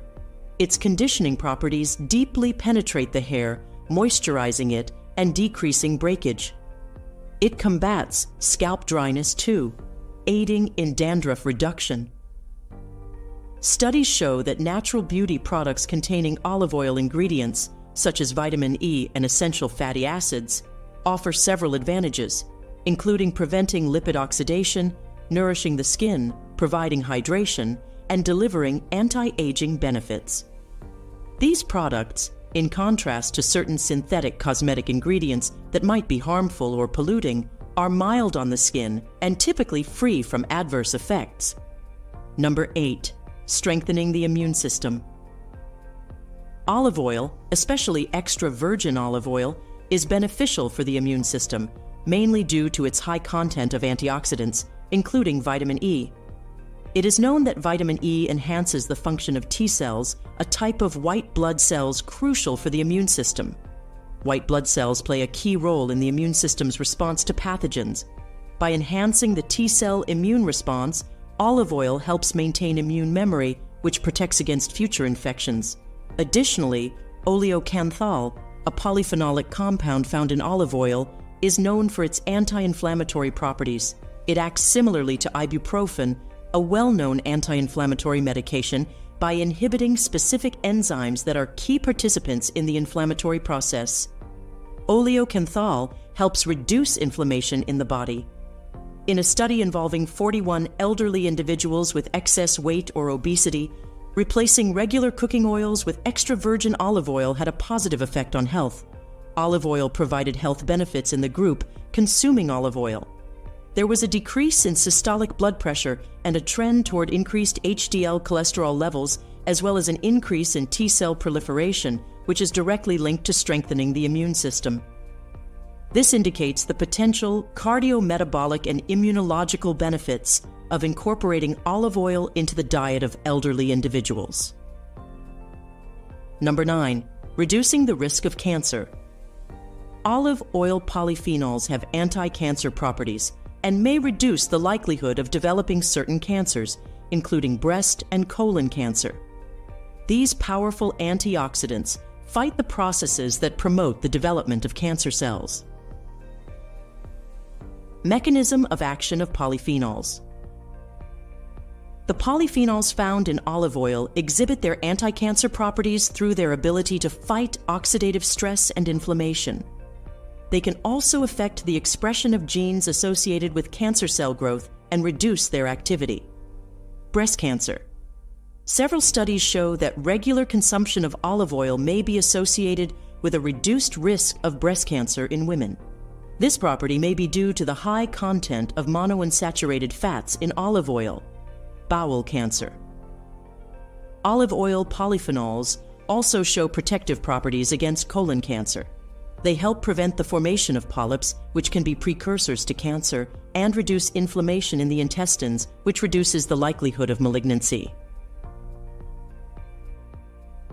Its conditioning properties deeply penetrate the hair, moisturizing it and decreasing breakage. It combats scalp dryness too, aiding in dandruff reduction. Studies show that natural beauty products containing olive oil ingredients, such as vitamin E and essential fatty acids, offer several advantages, including preventing lipid oxidation, nourishing the skin, providing hydration, and delivering anti-aging benefits. These products, in contrast to certain synthetic cosmetic ingredients that might be harmful or polluting, are mild on the skin and typically free from adverse effects. Number 8. Strengthening the immune system. Olive oil, especially extra virgin olive oil, is beneficial for the immune system, mainly due to its high content of antioxidants, including vitamin E. It is known that vitamin E enhances the function of T cells, a type of white blood cells crucial for the immune system. White blood cells play a key role in the immune system's response to pathogens. By enhancing the T cell immune response, olive oil helps maintain immune memory, which protects against future infections. Additionally, oleocanthal, a polyphenolic compound found in olive oil, is known for its anti inflammatory properties. It acts similarly to ibuprofen a well-known anti-inflammatory medication by inhibiting specific enzymes that are key participants in the inflammatory process. Oleocanthal helps reduce inflammation in the body. In a study involving 41 elderly individuals with excess weight or obesity, replacing regular cooking oils with extra virgin olive oil had a positive effect on health. Olive oil provided health benefits in the group consuming olive oil there was a decrease in systolic blood pressure and a trend toward increased HDL cholesterol levels, as well as an increase in T cell proliferation, which is directly linked to strengthening the immune system. This indicates the potential cardiometabolic and immunological benefits of incorporating olive oil into the diet of elderly individuals. Number 9. Reducing the risk of cancer. Olive oil polyphenols have anti cancer properties and may reduce the likelihood of developing certain cancers, including breast and colon cancer. These powerful antioxidants fight the processes that promote the development of cancer cells. Mechanism of action of polyphenols. The polyphenols found in olive oil exhibit their anti-cancer properties through their ability to fight oxidative stress and inflammation. They can also affect the expression of genes associated with cancer cell growth and reduce their activity. Breast cancer. Several studies show that regular consumption of olive oil may be associated with a reduced risk of breast cancer in women. This property may be due to the high content of monounsaturated fats in olive oil. Bowel cancer. Olive oil polyphenols also show protective properties against colon cancer. They help prevent the formation of polyps, which can be precursors to cancer, and reduce inflammation in the intestines, which reduces the likelihood of malignancy.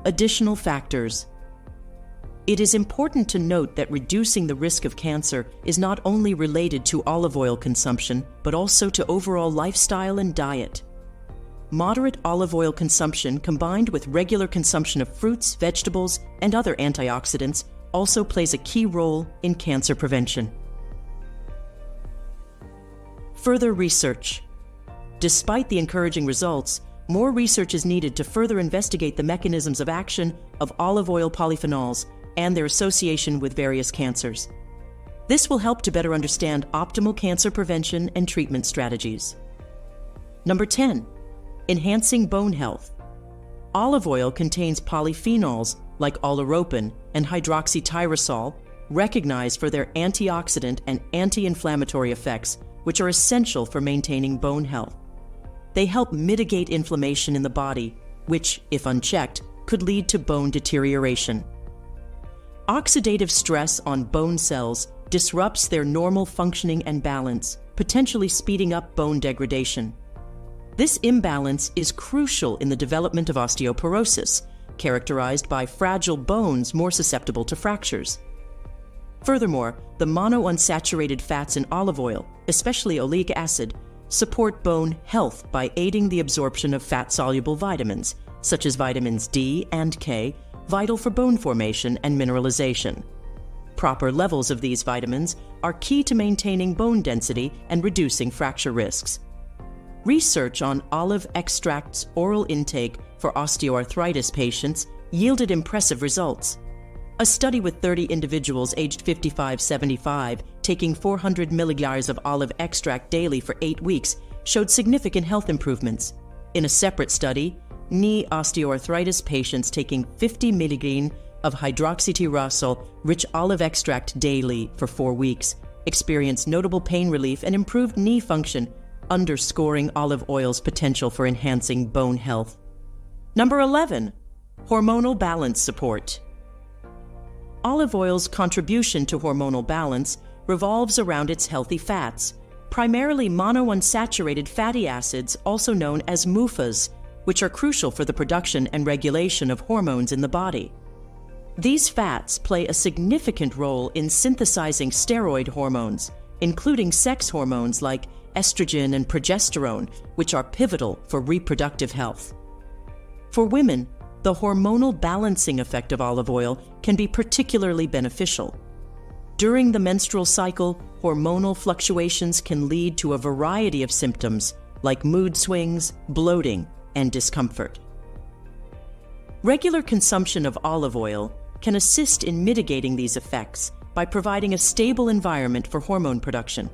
Additional factors. It is important to note that reducing the risk of cancer is not only related to olive oil consumption, but also to overall lifestyle and diet. Moderate olive oil consumption combined with regular consumption of fruits, vegetables, and other antioxidants also plays a key role in cancer prevention. Further research. Despite the encouraging results, more research is needed to further investigate the mechanisms of action of olive oil polyphenols and their association with various cancers. This will help to better understand optimal cancer prevention and treatment strategies. Number 10. Enhancing bone health. Olive oil contains polyphenols like oleuropein and hydroxytyrosol, recognized for their antioxidant and anti inflammatory effects, which are essential for maintaining bone health. they help mitigate inflammation in the body, which, if unchecked, could lead to bone deterioration. Oxidative stress on bone cells disrupts their normal functioning and balance, potentially speeding up bone degradation. This imbalance is crucial in the development of osteoporosis, characterized by fragile bones more susceptible to fractures. Furthermore, the monounsaturated fats in olive oil, especially oleic acid, support bone health by aiding the absorption of fat soluble vitamins, such as vitamins D and K, vital for bone formation and mineralization. Proper levels of these vitamins are key to maintaining bone density and reducing fracture risks. Research on olive extract's oral intake for osteoarthritis patients yielded impressive results. A study with 30 individuals aged 55 75 taking 400 milligrams of olive extract daily for eight weeks showed significant health improvements. In a separate study, knee osteoarthritis patients taking 50 milligrams of hydroxytyrosol rich olive extract daily for four weeks experienced notable pain relief and improved knee function, underscoring olive oil's potential for enhancing bone health. Number 11. Hormonal balance support. Olive oil's contribution to hormonal balance revolves around its healthy fats, primarily monounsaturated fatty acids, also known as MUFAs, which are crucial for the production and regulation of hormones in the body. These fats play a significant role in synthesizing steroid hormones, including sex hormones like estrogen and progesterone, which are pivotal for reproductive health. For women, the hormonal balancing effect of olive oil can be particularly beneficial. During the menstrual cycle, hormonal fluctuations can lead to a variety of symptoms like mood swings, bloating, and discomfort. Regular consumption of olive oil can assist in mitigating these effects by providing a stable environment for hormone production.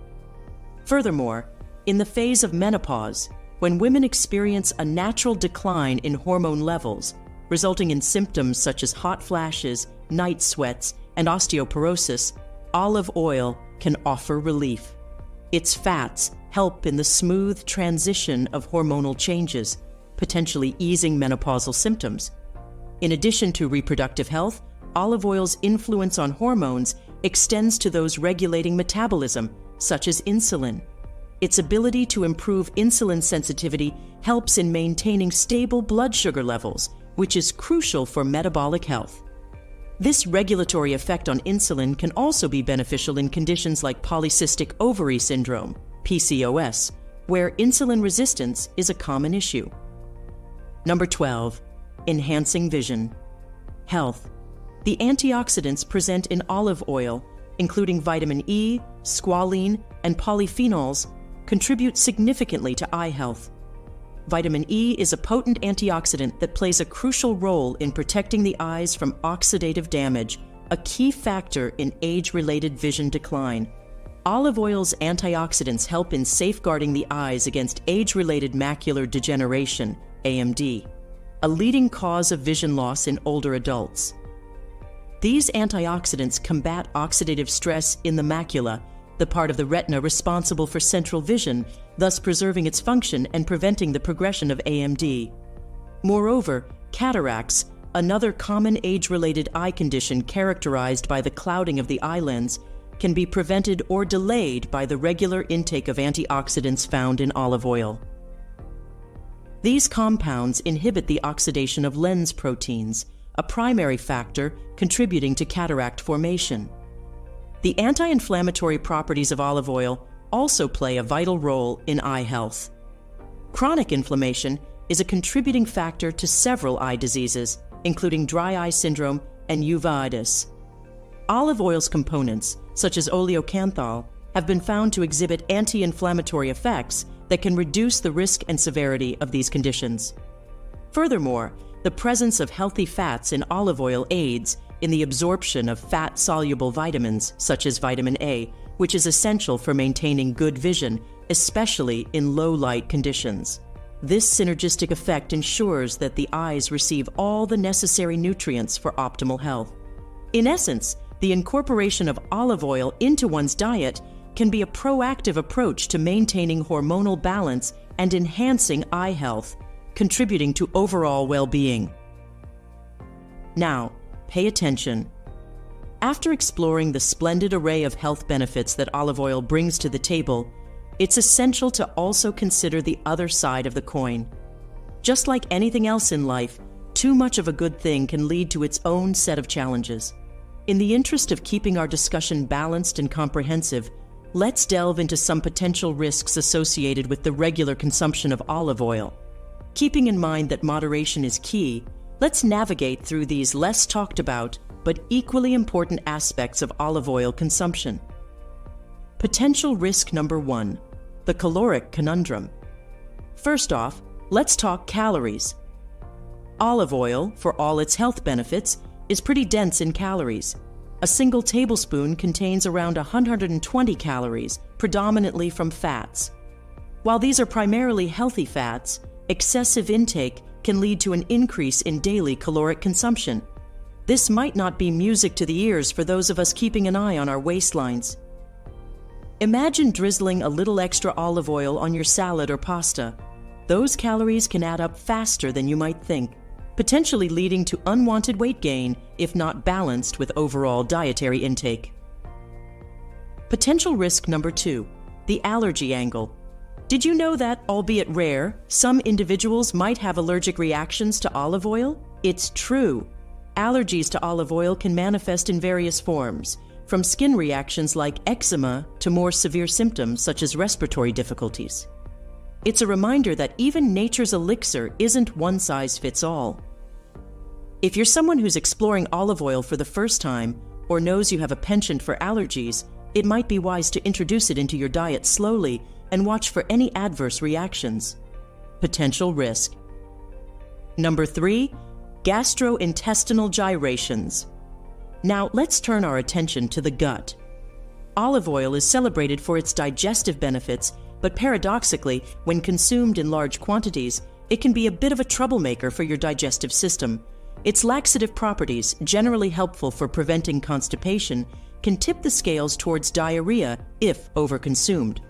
Furthermore, in the phase of menopause, when women experience a natural decline in hormone levels, resulting in symptoms such as hot flashes, night sweats, and osteoporosis, olive oil can offer relief. Its fats help in the smooth transition of hormonal changes, potentially easing menopausal symptoms. In addition to reproductive health, olive oil's influence on hormones extends to those regulating metabolism, such as insulin. Its ability to improve insulin sensitivity helps in maintaining stable blood sugar levels, which is crucial for metabolic health. This regulatory effect on insulin can also be beneficial in conditions like polycystic ovary syndrome, PCOS, where insulin resistance is a common issue. Number 12. Enhancing vision. Health. The antioxidants present in olive oil, including vitamin E, squalene, and polyphenols, contribute significantly to eye health. Vitamin E is a potent antioxidant that plays a crucial role in protecting the eyes from oxidative damage, a key factor in age related vision decline. Olive oil's antioxidants help in safeguarding the eyes against age related macular degeneration, AMD, a leading cause of vision loss in older adults. These antioxidants combat oxidative stress in the macula the part of the retina responsible for central vision, thus preserving its function and preventing the progression of AMD. Moreover, cataracts, another common age related eye condition characterized by the clouding of the eye lens, can be prevented or delayed by the regular intake of antioxidants found in olive oil. These compounds inhibit the oxidation of lens proteins, a primary factor contributing to cataract formation. The anti inflammatory properties of olive oil also play a vital role in eye health. Chronic inflammation is a contributing factor to several eye diseases, including dry eye syndrome and uveitis. Olive oil's components, such as oleocanthal, have been found to exhibit anti inflammatory effects that can reduce the risk and severity of these conditions. Furthermore, the presence of healthy fats in olive oil aids in the absorption of fat soluble vitamins, such as vitamin A, which is essential for maintaining good vision, especially in low light conditions. This synergistic effect ensures that the eyes receive all the necessary nutrients for optimal health. In essence, the incorporation of olive oil into one's diet can be a proactive approach to maintaining hormonal balance and enhancing eye health, contributing to overall well being. Now, pay attention. After exploring the splendid array of health benefits that olive oil brings to the table, it's essential to also consider the other side of the coin. Just like anything else in life, too much of a good thing can lead to its own set of challenges. In the interest of keeping our discussion balanced and comprehensive, let's delve into some potential risks associated with the regular consumption of olive oil. Keeping in mind that moderation is key, let's navigate through these less talked about but equally important aspects of olive oil consumption. Potential risk number one the caloric conundrum. First off, let's talk calories. Olive oil, for all its health benefits, is pretty dense in calories. A single tablespoon contains around 120 calories, predominantly from fats. While these are primarily healthy fats, excessive intake can lead to an increase in daily caloric consumption, this might not be music to the ears for those of us keeping an eye on our waistlines. Imagine drizzling a little extra olive oil on your salad or pasta. Those calories can add up faster than you might think, potentially leading to unwanted weight gain if not balanced with overall dietary intake. Potential risk number two the allergy angle. Did you know that, albeit rare, some individuals might have allergic reactions to olive oil? It's true. Allergies to olive oil can manifest in various forms, from skin reactions like eczema to more severe symptoms such as respiratory difficulties. It's a reminder that even nature's elixir isn't one size fits all. If you're someone who's exploring olive oil for the first time or knows you have a penchant for allergies, it might be wise to introduce it into your diet slowly and watch for any adverse reactions. Potential risk. Number three, gastrointestinal gyrations. Now let's turn our attention to the gut. Olive oil is celebrated for its digestive benefits, but paradoxically, when consumed in large quantities, it can be a bit of a troublemaker for your digestive system. Its laxative properties, generally helpful for preventing constipation, can tip the scales towards diarrhea if overconsumed.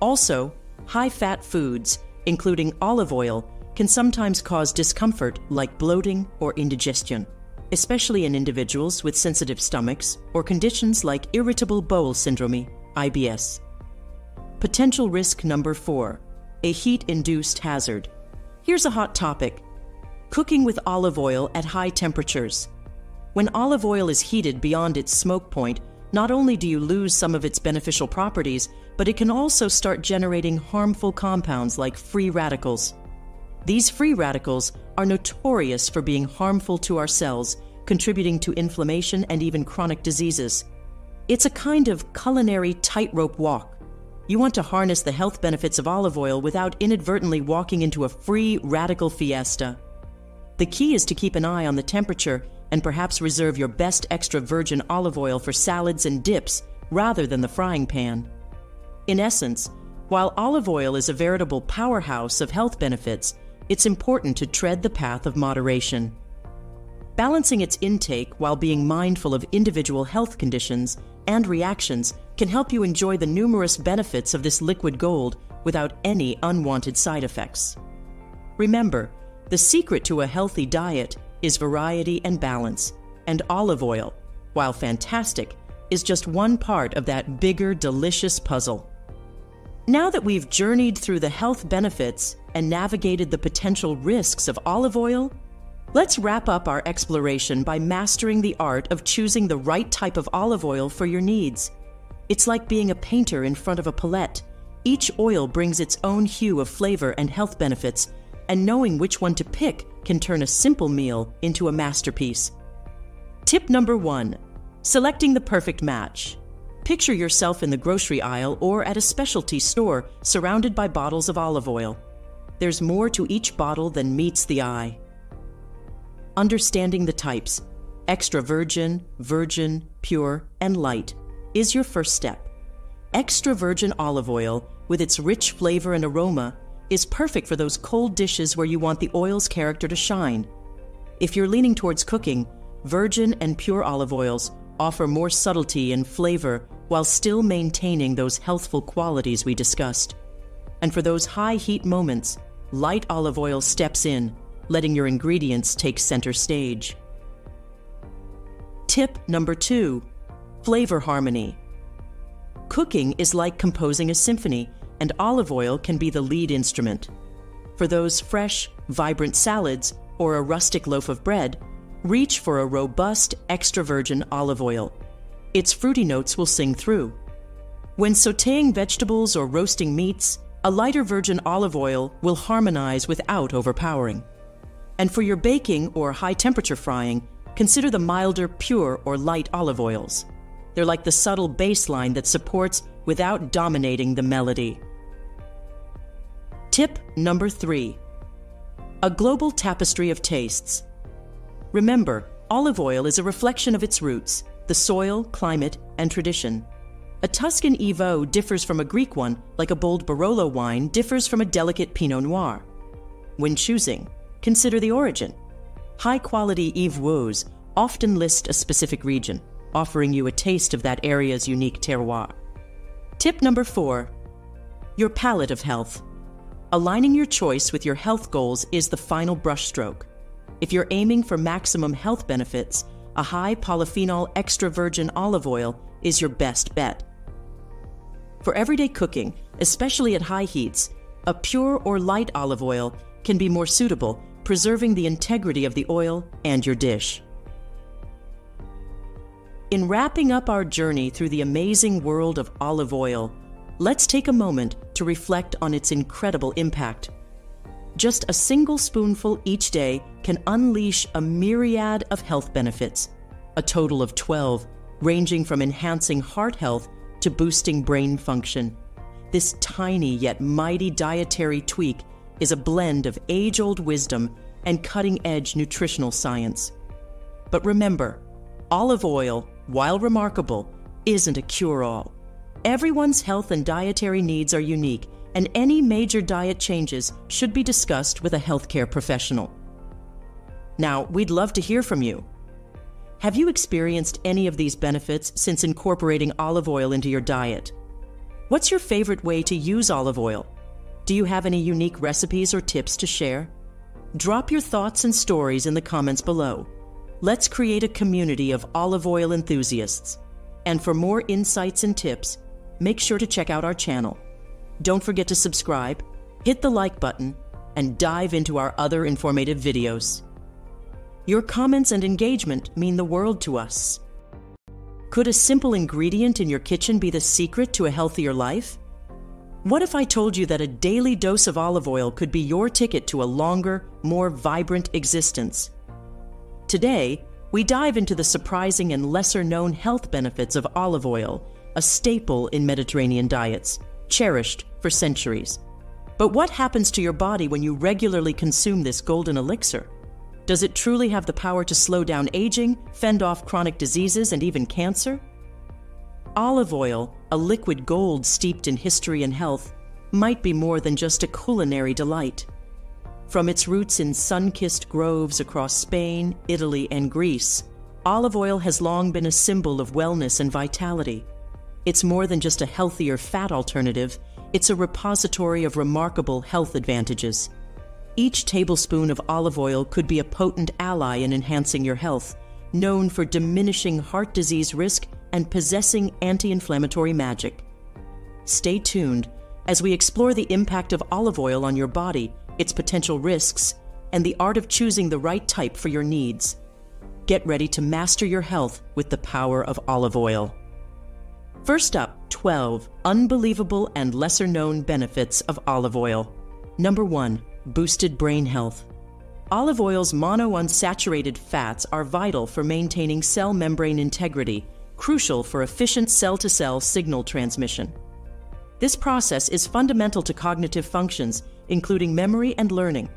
Also, high fat foods, including olive oil, can sometimes cause discomfort like bloating or indigestion, especially in individuals with sensitive stomachs or conditions like irritable bowel syndrome, IBS. Potential risk number four a heat induced hazard. Here's a hot topic cooking with olive oil at high temperatures. When olive oil is heated beyond its smoke point, not only do you lose some of its beneficial properties, but it can also start generating harmful compounds like free radicals. These free radicals are notorious for being harmful to our cells, contributing to inflammation and even chronic diseases. It's a kind of culinary tightrope walk. You want to harness the health benefits of olive oil without inadvertently walking into a free radical fiesta. The key is to keep an eye on the temperature and perhaps reserve your best extra virgin olive oil for salads and dips rather than the frying pan. In essence, while olive oil is a veritable powerhouse of health benefits, it's important to tread the path of moderation. Balancing its intake while being mindful of individual health conditions and reactions can help you enjoy the numerous benefits of this liquid gold without any unwanted side effects. Remember, the secret to a healthy diet is variety and balance, and olive oil, while fantastic, is just one part of that bigger, delicious puzzle. Now that we've journeyed through the health benefits and navigated the potential risks of olive oil, let's wrap up our exploration by mastering the art of choosing the right type of olive oil for your needs. It's like being a painter in front of a palette. Each oil brings its own hue of flavor and health benefits, and knowing which one to pick can turn a simple meal into a masterpiece. Tip number one selecting the perfect match. Picture yourself in the grocery aisle or at a specialty store surrounded by bottles of olive oil. There's more to each bottle than meets the eye. Understanding the types extra virgin, virgin, pure, and light is your first step. Extra virgin olive oil, with its rich flavor and aroma, is perfect for those cold dishes where you want the oil's character to shine. If you're leaning towards cooking, virgin and pure olive oils offer more subtlety and flavor while still maintaining those healthful qualities we discussed. And for those high heat moments, light olive oil steps in, letting your ingredients take center stage. Tip number two flavor harmony. Cooking is like composing a symphony, and olive oil can be the lead instrument. For those fresh, vibrant salads or a rustic loaf of bread, reach for a robust extra virgin olive oil. Its fruity notes will sing through. When sauteing vegetables or roasting meats, a lighter virgin olive oil will harmonize without overpowering. And for your baking or high temperature frying, consider the milder, pure, or light olive oils. They're like the subtle bassline that supports without dominating the melody. Tip number three a global tapestry of tastes. Remember, olive oil is a reflection of its roots, the soil, climate, and tradition. A Tuscan EVOO differs from a Greek one, like a bold Barolo wine differs from a delicate Pinot Noir. When choosing, consider the origin. High quality EVOOs often list a specific region, offering you a taste of that area's unique terroir. Tip number four your palette of health. Aligning your choice with your health goals is the final brushstroke. If you're aiming for maximum health benefits, a high polyphenol extra virgin olive oil is your best bet. For everyday cooking, especially at high heats, a pure or light olive oil can be more suitable, preserving the integrity of the oil and your dish. In wrapping up our journey through the amazing world of olive oil, let's take a moment to reflect on its incredible impact. Just a single spoonful each day can unleash a myriad of health benefits, a total of 12, ranging from enhancing heart health to boosting brain function. This tiny yet mighty dietary tweak is a blend of age old wisdom and cutting edge nutritional science. But remember, olive oil, while remarkable, isn't a cure all. Everyone's health and dietary needs are unique, and any major diet changes should be discussed with a healthcare professional. Now, we'd love to hear from you. Have you experienced any of these benefits since incorporating olive oil into your diet? What's your favorite way to use olive oil? Do you have any unique recipes or tips to share? Drop your thoughts and stories in the comments below. Let's create a community of olive oil enthusiasts. And for more insights and tips, make sure to check out our channel. Don't forget to subscribe, hit the like button, and dive into our other informative videos. Your comments and engagement mean the world to us. Could a simple ingredient in your kitchen be the secret to a healthier life? What if I told you that a daily dose of olive oil could be your ticket to a longer, more vibrant existence? Today, we dive into the surprising and lesser known health benefits of olive oil, a staple in Mediterranean diets, cherished for centuries. But what happens to your body when you regularly consume this golden elixir? Does it truly have the power to slow down aging, fend off chronic diseases, and even cancer? Olive oil, a liquid gold steeped in history and health, might be more than just a culinary delight. From its roots in sun kissed groves across Spain, Italy, and Greece, olive oil has long been a symbol of wellness and vitality. It's more than just a healthier fat alternative, it's a repository of remarkable health advantages. Each tablespoon of olive oil could be a potent ally in enhancing your health, known for diminishing heart disease risk and possessing anti inflammatory magic. Stay tuned as we explore the impact of olive oil on your body, its potential risks, and the art of choosing the right type for your needs. Get ready to master your health with the power of olive oil. First up, 12 unbelievable and lesser known benefits of olive oil. Number 1 boosted brain health. Olive oil's monounsaturated fats are vital for maintaining cell membrane integrity, crucial for efficient cell to cell signal transmission. This process is fundamental to cognitive functions, including memory and learning.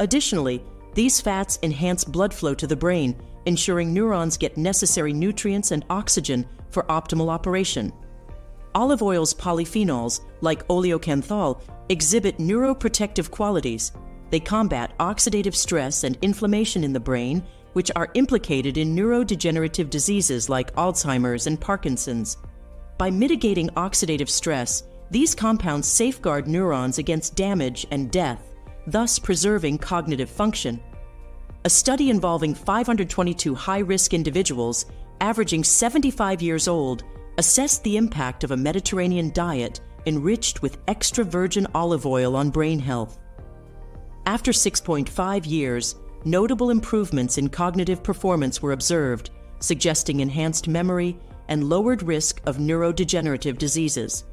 Additionally, these fats enhance blood flow to the brain, ensuring neurons get necessary nutrients and oxygen for optimal operation. Olive oil's polyphenols, like oleocanthal, exhibit neuroprotective qualities. They combat oxidative stress and inflammation in the brain, which are implicated in neurodegenerative diseases like Alzheimer's and Parkinson's. By mitigating oxidative stress These compounds safeguard neurons against damage and death, thus preserving cognitive function. A study involving 522 high risk individuals, averaging 75 years old, assessed the impact of a Mediterranean diet enriched with extra virgin olive oil on brain health. After 6.5 years, notable improvements in cognitive performance were observed, suggesting enhanced memory and lowered risk of neurodegenerative diseases.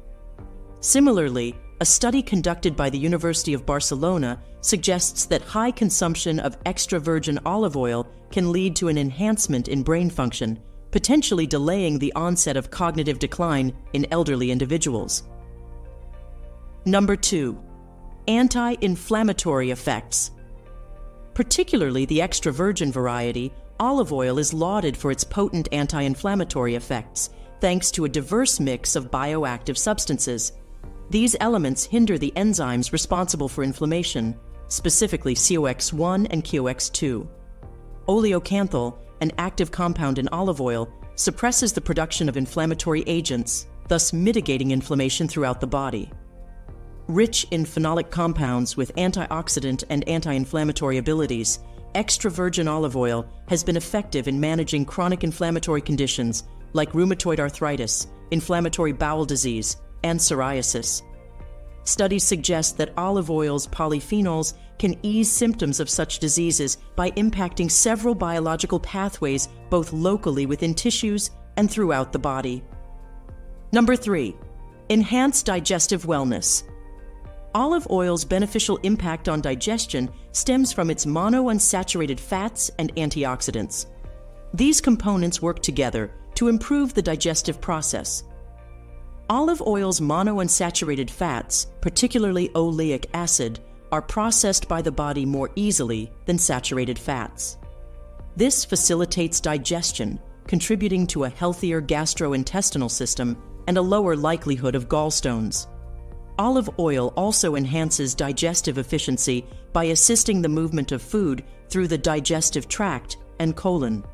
Similarly, a study conducted by the University of Barcelona suggests that high consumption of extra virgin olive oil can lead to an enhancement in brain function, potentially delaying the onset of cognitive decline in elderly individuals. Number two, anti inflammatory effects. Particularly the extra virgin variety, olive oil is lauded for its potent anti inflammatory effects, thanks to a diverse mix of bioactive substances. These elements hinder the enzymes responsible for inflammation, specifically COX1 and COX2. Oleocanthal, an active compound in olive oil, suppresses the production of inflammatory agents, thus mitigating inflammation throughout the body. Rich in phenolic compounds with antioxidant and anti inflammatory abilities, extra virgin olive oil has been effective in managing chronic inflammatory conditions like rheumatoid arthritis, inflammatory bowel disease, and psoriasis. Studies suggest that olive oil's polyphenols can ease symptoms of such diseases by impacting several biological pathways both locally within tissues and throughout the body. Number three, enhance digestive wellness. Olive oil's beneficial impact on digestion stems from its monounsaturated fats and antioxidants. These components work together to improve the digestive process. Olive oil's monounsaturated fats, particularly oleic acid, are processed by the body more easily than saturated fats. This facilitates digestion, contributing to a healthier gastrointestinal system and a lower likelihood of gallstones. Olive oil also enhances digestive efficiency by assisting the movement of food through the digestive tract and colon.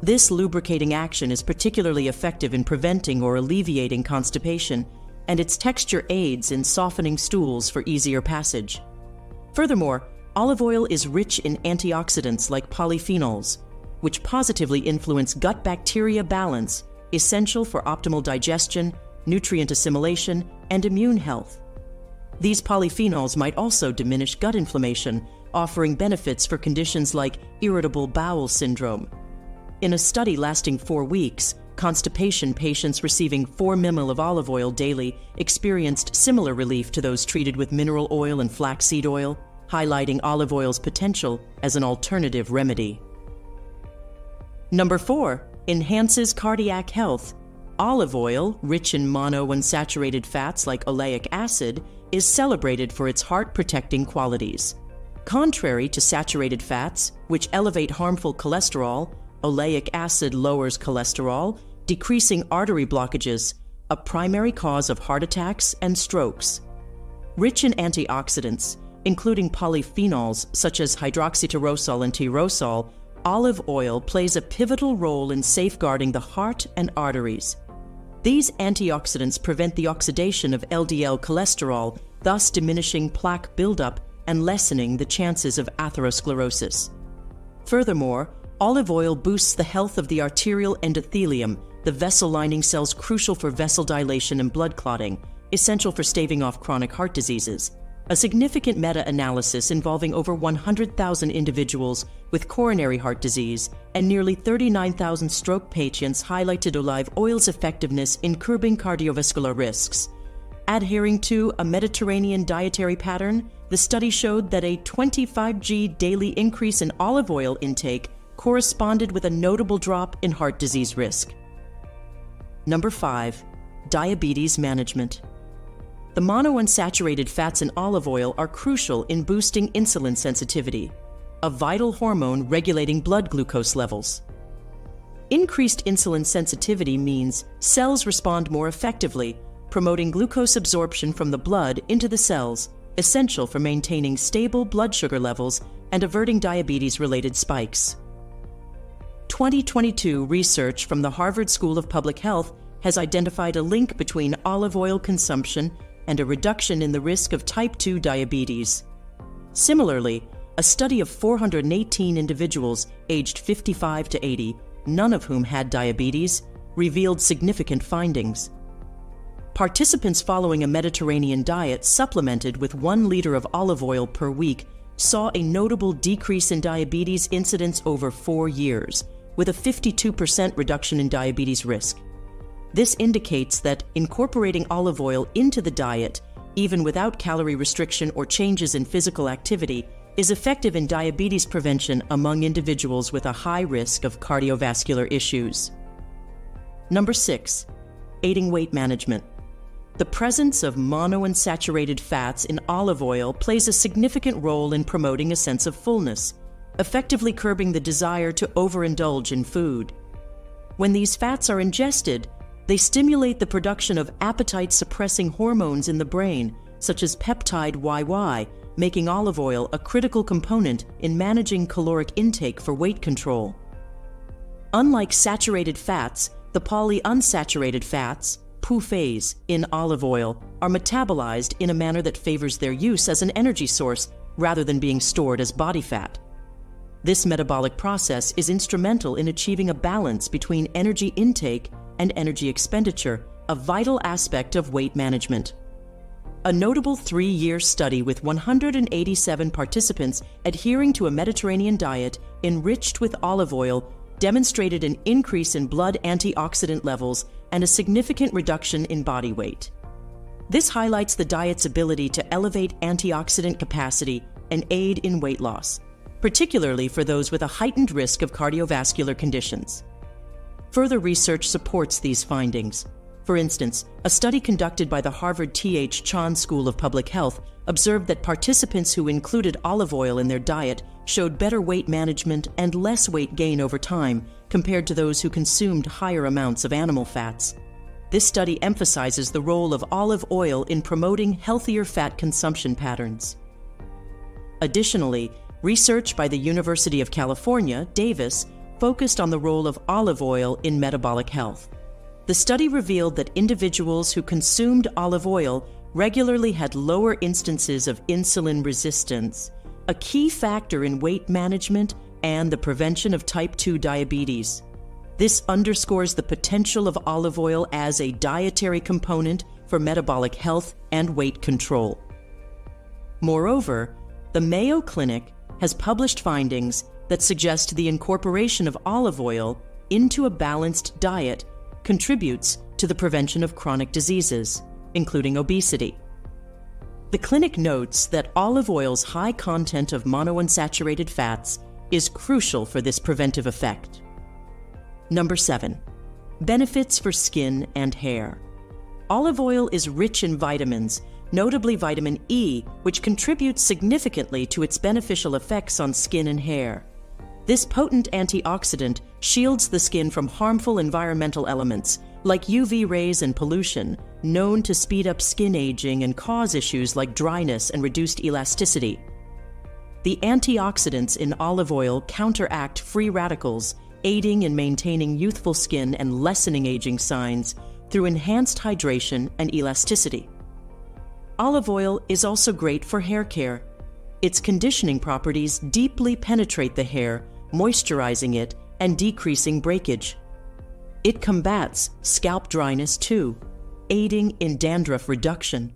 This lubricating action is particularly effective in preventing or alleviating constipation, and its texture aids in softening stools for easier passage. Furthermore, olive oil is rich in antioxidants like polyphenols, which positively influence gut bacteria balance, essential for optimal digestion nutrient assimilation, and immune health. These polyphenols might also diminish gut inflammation, offering benefits for conditions like irritable bowel syndrome. In a study lasting four weeks, constipation patients receiving 4 ml of olive oil daily experienced similar relief to those treated with mineral oil and flaxseed oil, highlighting olive oil's potential as an alternative remedy. Number 4. Enhances cardiac health Olive oil, rich in monounsaturated fats like oleic acid, is celebrated for its heart protecting qualities. Contrary to saturated fats, which elevate harmful cholesterol, oleic acid lowers cholesterol, decreasing artery blockages, a primary cause of heart attacks and strokes. Rich in antioxidants, including polyphenols such as hydroxytyrosol and tyrosol, olive oil plays a pivotal role in safeguarding the heart and arteries. These antioxidants prevent the oxidation of LDL cholesterol, thus diminishing plaque buildup and lessening the chances of atherosclerosis. Furthermore, olive oil boosts the health of the arterial endothelium, the vessel lining cells crucial for vessel dilation and blood clotting, essential for staving off chronic heart diseases. A significant meta analysis involving over 100,000 individuals with coronary heart disease and nearly 39,000 stroke patients highlighted olive oil's effectiveness in curbing cardiovascular risks. Adhering to a Mediterranean dietary pattern, the study showed that a 25g daily increase in olive oil intake corresponded with a notable drop in heart disease risk. Number 5. Diabetes Management the monounsaturated fats in olive oil are crucial in boosting insulin sensitivity, a vital hormone regulating blood glucose levels. Increased insulin sensitivity means cells respond more effectively, promoting glucose absorption from the blood into the cells, essential for maintaining stable blood sugar levels and averting diabetes related spikes. 2022 research from the Harvard School of Public Health has identified a link between olive oil consumption and a reduction in the risk of type 2 diabetes. Similarly, a study of 418 individuals aged 55 to 80, none of whom had diabetes, revealed significant findings. Participants following a Mediterranean diet supplemented with one liter of olive oil per week saw a notable decrease in diabetes incidence over four years, with a 52% reduction in diabetes risk. This indicates that incorporating olive oil into the diet, even without calorie restriction or changes in physical activity, is effective in diabetes prevention among individuals with a high risk of cardiovascular issues. Number six, aiding weight management. The presence of monounsaturated fats in olive oil plays a significant role in promoting a sense of fullness, effectively curbing the desire to overindulge in food. When these fats are ingested, they stimulate the production of appetite suppressing hormones in the brain, such as peptide YY, making olive oil a critical component in managing caloric intake for weight control. Unlike saturated fats, the polyunsaturated fats, PUFAs, in olive oil are metabolized in a manner that favors their use as an energy source rather than being stored as body fat. This metabolic process is instrumental in achieving a balance between energy intake and energy expenditure, a vital aspect of weight management. A notable three year study with 187 participants adhering to a Mediterranean diet enriched with olive oil demonstrated an increase in blood antioxidant levels and a significant reduction in body weight. This highlights the diet's ability to elevate antioxidant capacity and aid in weight loss, particularly for those with a heightened risk of cardiovascular conditions. Further research supports these findings. For instance, a study conducted by the Harvard T.H. Chan School of Public Health observed that participants who included olive oil in their diet showed better weight management and less weight gain over time compared to those who consumed higher amounts of animal fats. This study emphasizes the role of olive oil in promoting healthier fat consumption patterns. Additionally, research by the University of California, Davis, focused on the role of olive oil in metabolic health. The study revealed that individuals who consumed olive oil regularly had lower instances of insulin resistance, a key factor in weight management and the prevention of type 2 diabetes. This underscores the potential of olive oil as a dietary component for metabolic health and weight control. Moreover, the Mayo Clinic has published findings that suggest the incorporation of olive oil into a balanced diet contributes to the prevention of chronic diseases, including obesity. The clinic notes that olive oil's high content of monounsaturated fats is crucial for this preventive effect. Number 7. Benefits for skin and hair. Olive oil is rich in vitamins, notably vitamin E, which contributes significantly to its beneficial effects on skin and hair. This potent antioxidant shields the skin from harmful environmental elements like UV rays and pollution, known to speed up skin aging and cause issues like dryness and reduced elasticity. The antioxidants in olive oil counteract free radicals, aiding in maintaining youthful skin and lessening aging signs through enhanced hydration and elasticity. Olive oil is also great for hair care. Its conditioning properties deeply penetrate the hair moisturizing it, and decreasing breakage. It combats scalp dryness too, aiding in dandruff reduction.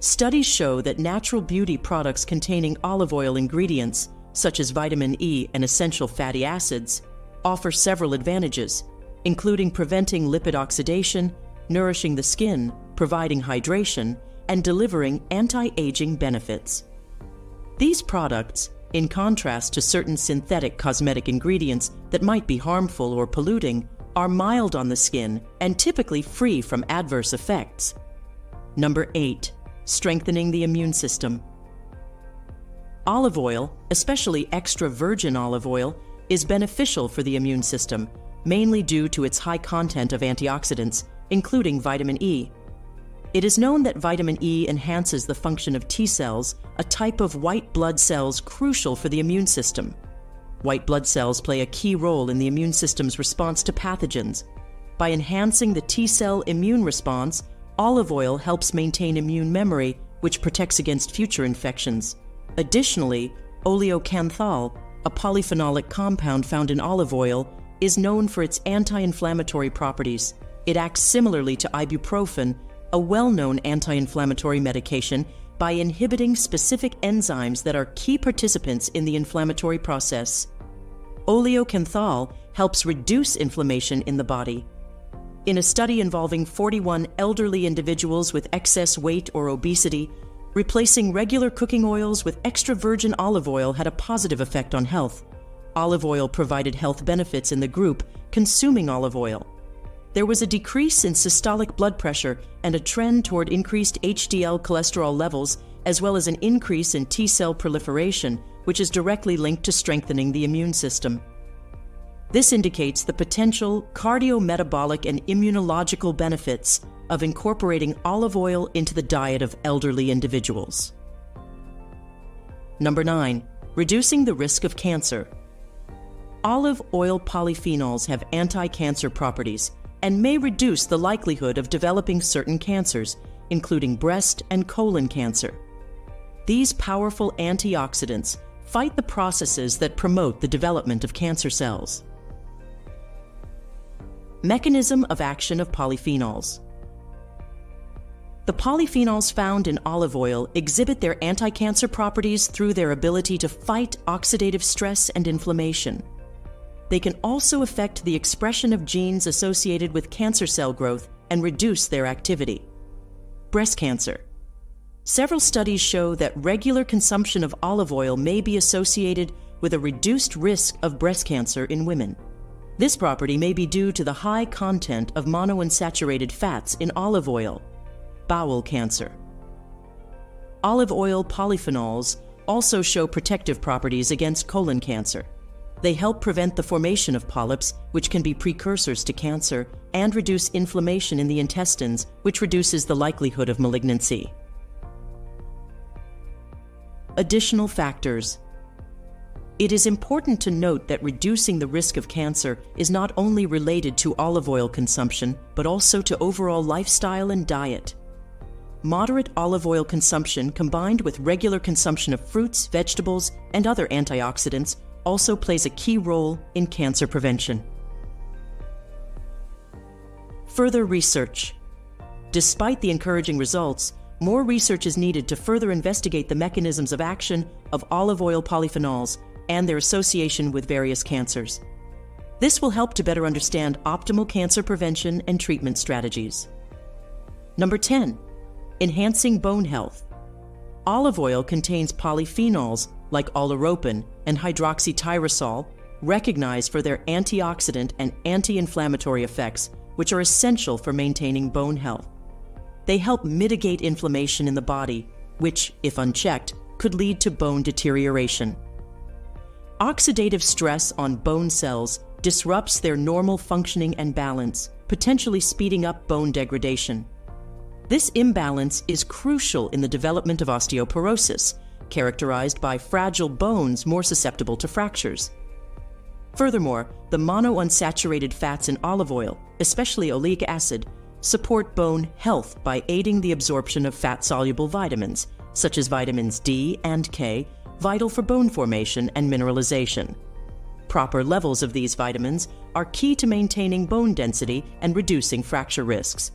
Studies show that natural beauty products containing olive oil ingredients, such as vitamin E and essential fatty acids, offer several advantages, including preventing lipid oxidation, nourishing the skin, providing hydration, and delivering anti aging benefits. These products in contrast to certain synthetic cosmetic ingredients that might be harmful or polluting, are mild on the skin and typically free from adverse effects. Number 8. Strengthening the immune system. Olive oil, especially extra virgin olive oil, is beneficial for the immune system, mainly due to its high content of antioxidants, including vitamin E. It is known that vitamin E enhances the function of T cells, a type of white blood cells crucial for the immune system. White blood cells play a key role in the immune system's response to pathogens. By enhancing the T cell immune response, olive oil helps maintain immune memory, which protects against future infections. Additionally, oleocanthal, a polyphenolic compound found in olive oil, is known for its anti inflammatory properties. It acts similarly to ibuprofen, a well known anti inflammatory medication, by inhibiting specific enzymes that are key participants in the inflammatory process. Oleocanthal helps reduce inflammation in the body. In a study involving 41 elderly individuals with excess weight or obesity, replacing regular cooking oils with extra virgin olive oil had a positive effect on health. Olive oil provided health benefits in the group consuming olive oil. There was a decrease in systolic blood pressure and a trend toward increased HDL cholesterol levels, as well as an increase in T cell proliferation, which is directly linked to strengthening the immune system. This indicates the potential cardiometabolic and immunological benefits of incorporating olive oil into the diet of elderly individuals. Number 9. Reducing the risk of cancer. Olive oil polyphenols have anti cancer properties and may reduce the likelihood of developing certain cancers, including breast and colon cancer. These powerful antioxidants fight the processes that promote the development of cancer cells. Mechanism of action of polyphenols. The polyphenols found in olive oil exhibit their anti-cancer properties through their ability to fight oxidative stress and inflammation. They can also affect the expression of genes associated with cancer cell growth and reduce their activity. Breast cancer. Several studies show that regular consumption of olive oil may be associated with a reduced risk of breast cancer in women. This property may be due to the high content of monounsaturated fats in olive oil. Bowel cancer. Olive oil polyphenols also show protective properties against colon cancer. They help prevent the formation of polyps, which can be precursors to cancer, and reduce inflammation in the intestines, which reduces the likelihood of malignancy. Additional factors. It is important to note that reducing the risk of cancer is not only related to olive oil consumption, but also to overall lifestyle and diet. Moderate olive oil consumption combined with regular consumption of fruits, vegetables, and other antioxidants also plays a key role in cancer prevention. Further research. Despite the encouraging results, more research is needed to further investigate the mechanisms of action of olive oil polyphenols and their association with various cancers. This will help to better understand optimal cancer prevention and treatment strategies. Number 10. Enhancing bone health. Olive oil contains polyphenols like oleuropein and hydroxytyrosol, recognized for their antioxidant and anti inflammatory effects, which are essential for maintaining bone health. They help mitigate inflammation in the body, which, if unchecked, could lead to bone deterioration. Oxidative stress on bone cells disrupts their normal functioning and balance, potentially speeding up bone degradation. This imbalance is crucial in the development of osteoporosis, characterized by fragile bones more susceptible to fractures. Furthermore, the monounsaturated fats in olive oil, especially oleic acid, support bone health by aiding the absorption of fat soluble vitamins, such as vitamins D and K, vital for bone formation and mineralization. Proper levels of these vitamins are key to maintaining bone density and reducing fracture risks.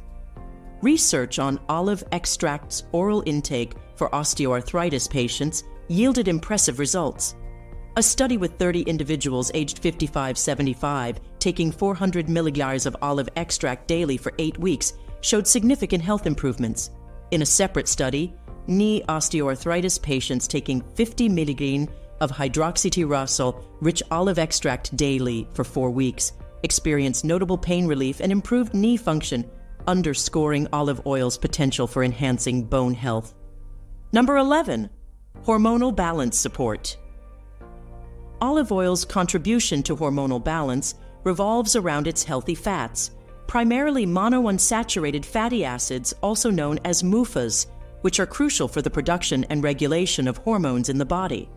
Research on olive extract's oral intake for osteoarthritis patients yielded impressive results. A study with 30 individuals aged 55 75 taking 400 milligrams of olive extract daily for eight weeks showed significant health improvements. In a separate study, knee osteoarthritis patients taking 50 milligrams of hydroxytyrosol rich olive extract daily for four weeks experienced notable pain relief and improved knee function, underscoring olive oil's potential for enhancing bone health. Number 11. Hormonal balance support. Olive oil's contribution to hormonal balance revolves around its healthy fats, primarily monounsaturated fatty acids, also known as MUFAs, which are crucial for the production and regulation of hormones in the body.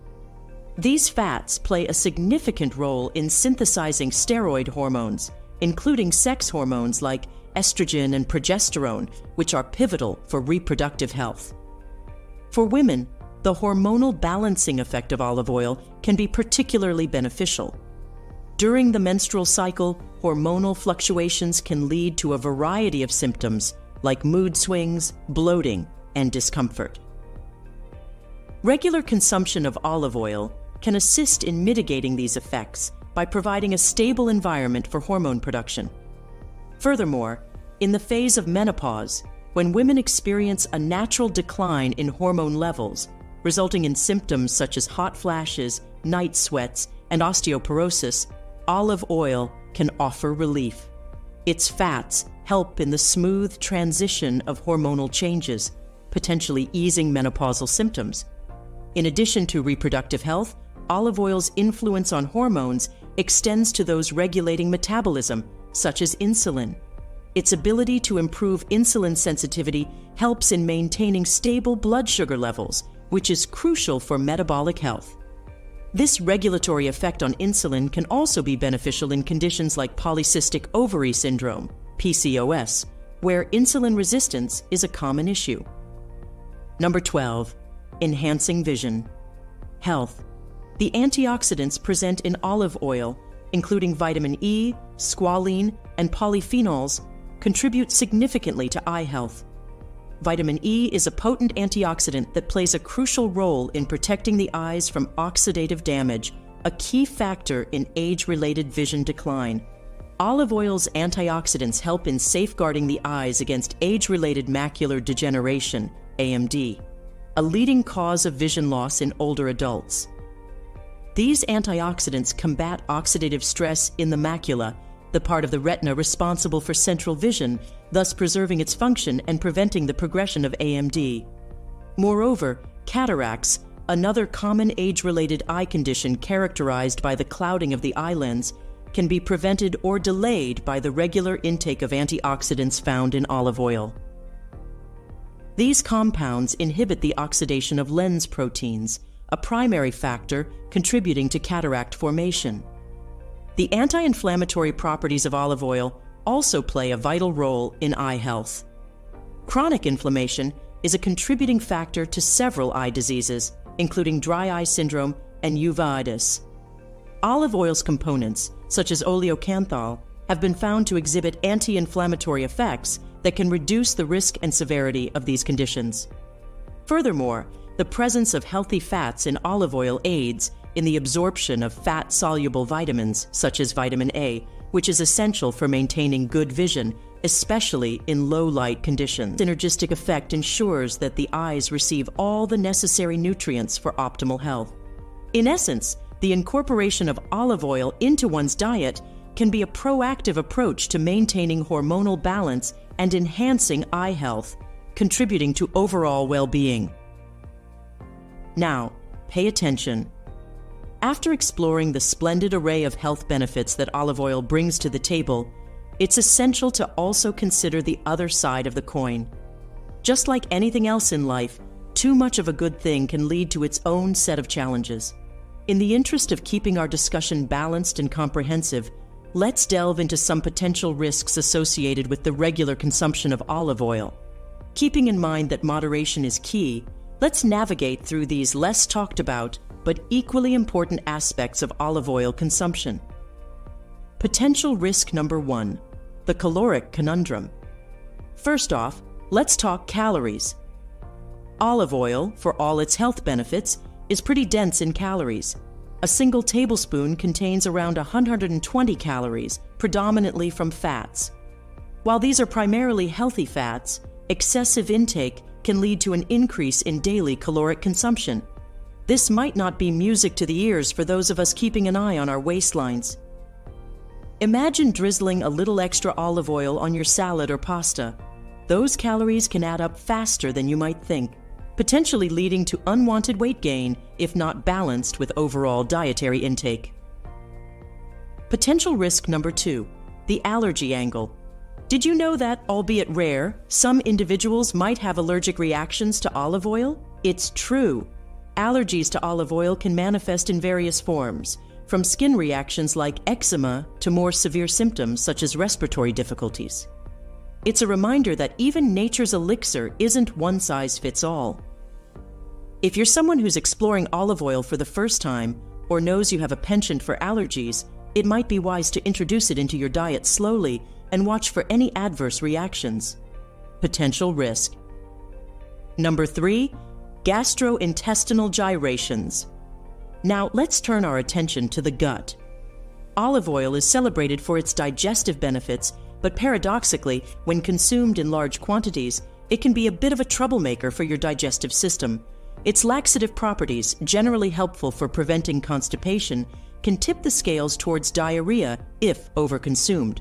These fats play a significant role in synthesizing steroid hormones, including sex hormones like estrogen and progesterone, which are pivotal for reproductive health. For women, the hormonal balancing effect of olive oil can be particularly beneficial. During the menstrual cycle, hormonal fluctuations can lead to a variety of symptoms like mood swings, bloating, and discomfort. Regular consumption of olive oil can assist in mitigating these effects by providing a stable environment for hormone production. Furthermore, in the phase of menopause, when women experience a natural decline in hormone levels, resulting in symptoms such as hot flashes, night sweats, and osteoporosis, olive oil can offer relief. Its fats help in the smooth transition of hormonal changes, potentially easing menopausal symptoms. In addition to reproductive health, olive oil's influence on hormones extends to those regulating metabolism, such as insulin. Its ability to improve insulin sensitivity helps in maintaining stable blood sugar levels, which is crucial for metabolic health. This regulatory effect on insulin can also be beneficial in conditions like polycystic ovary syndrome, PCOS, where insulin resistance is a common issue. Number 12. Enhancing vision. Health. The antioxidants present in olive oil, including vitamin E, squalene, and polyphenols, contribute significantly to eye health. Vitamin E is a potent antioxidant that plays a crucial role in protecting the eyes from oxidative damage, a key factor in age related vision decline. Olive oil's antioxidants help in safeguarding the eyes against age related macular degeneration, AMD, a leading cause of vision loss in older adults. These antioxidants combat oxidative stress in the macula the part of the retina responsible for central vision, thus preserving its function and preventing the progression of AMD. Moreover, cataracts, another common age related eye condition characterized by the clouding of the eye lens, can be prevented or delayed by the regular intake of antioxidants found in olive oil. These compounds inhibit the oxidation of lens proteins, a primary factor contributing to cataract formation. The anti inflammatory properties of olive oil also play a vital role in eye health. Chronic inflammation is a contributing factor to several eye diseases, including dry eye syndrome and uveitis. Olive oil's components, such as oleocanthal, have been found to exhibit anti inflammatory effects that can reduce the risk and severity of these conditions. Furthermore, the presence of healthy fats in olive oil aids in the absorption of fat soluble vitamins, such as vitamin A, which is essential for maintaining good vision, especially in low light conditions. Synergistic effect ensures that the eyes receive all the necessary nutrients for optimal health. In essence, the incorporation of olive oil into one's diet can be a proactive approach to maintaining hormonal balance and enhancing eye health, contributing to overall well being. Now, pay attention after exploring the splendid array of health benefits that olive oil brings to the table, it's essential to also consider the other side of the coin. Just like anything else in life, too much of a good thing can lead to its own set of challenges. In the interest of keeping our discussion balanced and comprehensive, let's delve into some potential risks associated with the regular consumption of olive oil. Keeping in mind that moderation is key, let's navigate through these less talked about but equally important aspects of olive oil consumption. Potential risk number one the caloric conundrum. First off, let's talk calories. Olive oil, for all its health benefits, is pretty dense in calories. A single tablespoon contains around 120 calories, predominantly from fats. While these are primarily healthy fats, excessive intake can lead to an increase in daily caloric consumption, this might not be music to the ears for those of us keeping an eye on our waistlines. Imagine drizzling a little extra olive oil on your salad or pasta. Those calories can add up faster than you might think, potentially leading to unwanted weight gain if not balanced with overall dietary intake. Potential risk number two the allergy angle. Did you know that, albeit rare, some individuals might have allergic reactions to olive oil? It's true. Allergies to olive oil can manifest in various forms, from skin reactions like eczema to more severe symptoms such as respiratory difficulties. It's a reminder that even nature's elixir isn't one size fits all. If you're someone who's exploring olive oil for the first time or knows you have a penchant for allergies, it might be wise to introduce it into your diet slowly and watch for any adverse reactions. Potential risk. Number three, gastrointestinal gyrations. Now let's turn our attention to the gut. Olive oil is celebrated for its digestive benefits, but paradoxically, when consumed in large quantities, it can be a bit of a troublemaker for your digestive system. Its laxative properties, generally helpful for preventing constipation, can tip the scales towards diarrhea if overconsumed.